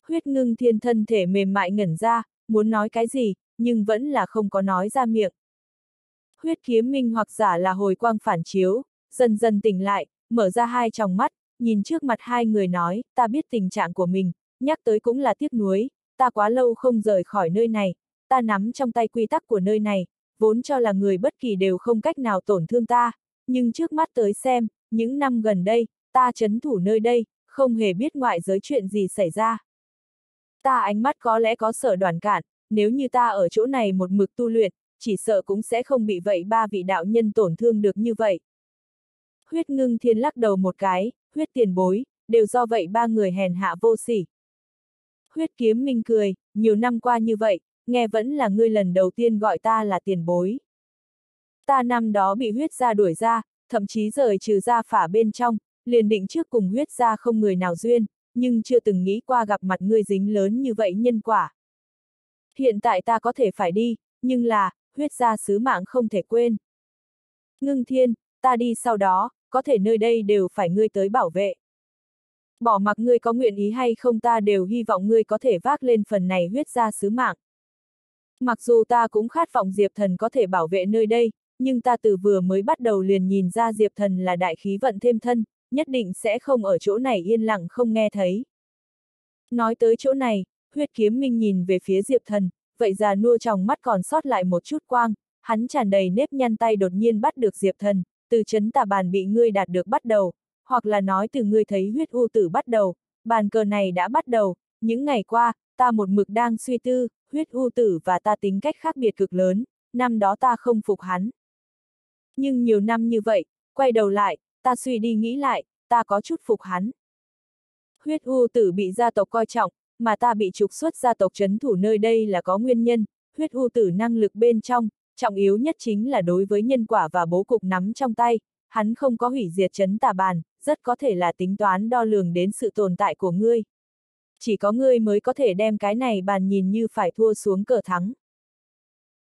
Huyết ngưng thiên thân thể mềm mại ngẩn ra, muốn nói cái gì, nhưng vẫn là không có nói ra miệng. Huyết kiếm minh hoặc giả là hồi quang phản chiếu, dần dần tỉnh lại, mở ra hai tròng mắt, nhìn trước mặt hai người nói, ta biết tình trạng của mình, nhắc tới cũng là tiếc nuối, ta quá lâu không rời khỏi nơi này, ta nắm trong tay quy tắc của nơi này, vốn cho là người bất kỳ đều không cách nào tổn thương ta, nhưng trước mắt tới xem, những năm gần đây, ta chấn thủ nơi đây, không hề biết ngoại giới chuyện gì xảy ra. Ta ánh mắt có lẽ có sở đoàn cản, nếu như ta ở chỗ này một mực tu luyện, chỉ sợ cũng sẽ không bị vậy ba vị đạo nhân tổn thương được như vậy. Huyết ngưng thiên lắc đầu một cái, huyết tiền bối, đều do vậy ba người hèn hạ vô sỉ. Huyết kiếm minh cười, nhiều năm qua như vậy, nghe vẫn là ngươi lần đầu tiên gọi ta là tiền bối. Ta năm đó bị huyết gia đuổi ra, thậm chí rời trừ ra phả bên trong, liền định trước cùng huyết gia không người nào duyên, nhưng chưa từng nghĩ qua gặp mặt ngươi dính lớn như vậy nhân quả. Hiện tại ta có thể phải đi, nhưng là, huyết gia sứ mạng không thể quên. Ngưng thiên, ta đi sau đó, có thể nơi đây đều phải ngươi tới bảo vệ. Bỏ mặc ngươi có nguyện ý hay không ta đều hy vọng ngươi có thể vác lên phần này huyết gia sứ mạng. Mặc dù ta cũng khát vọng Diệp Thần có thể bảo vệ nơi đây, nhưng ta từ vừa mới bắt đầu liền nhìn ra Diệp Thần là đại khí vận thêm thân, nhất định sẽ không ở chỗ này yên lặng không nghe thấy. Nói tới chỗ này, huyết kiếm minh nhìn về phía Diệp Thần, vậy già nua trong mắt còn sót lại một chút quang, hắn tràn đầy nếp nhăn tay đột nhiên bắt được Diệp Thần, từ chấn tà bàn bị ngươi đạt được bắt đầu, hoặc là nói từ ngươi thấy huyết u tử bắt đầu, bàn cờ này đã bắt đầu, những ngày qua, ta một mực đang suy tư, huyết u tử và ta tính cách khác biệt cực lớn, năm đó ta không phục hắn. Nhưng nhiều năm như vậy, quay đầu lại, ta suy đi nghĩ lại, ta có chút phục hắn. Huyết u tử bị gia tộc coi trọng, mà ta bị trục xuất gia tộc chấn thủ nơi đây là có nguyên nhân, huyết u tử năng lực bên trong, trọng yếu nhất chính là đối với nhân quả và bố cục nắm trong tay, hắn không có hủy diệt chấn tà bàn, rất có thể là tính toán đo lường đến sự tồn tại của ngươi. Chỉ có ngươi mới có thể đem cái này bàn nhìn như phải thua xuống cờ thắng.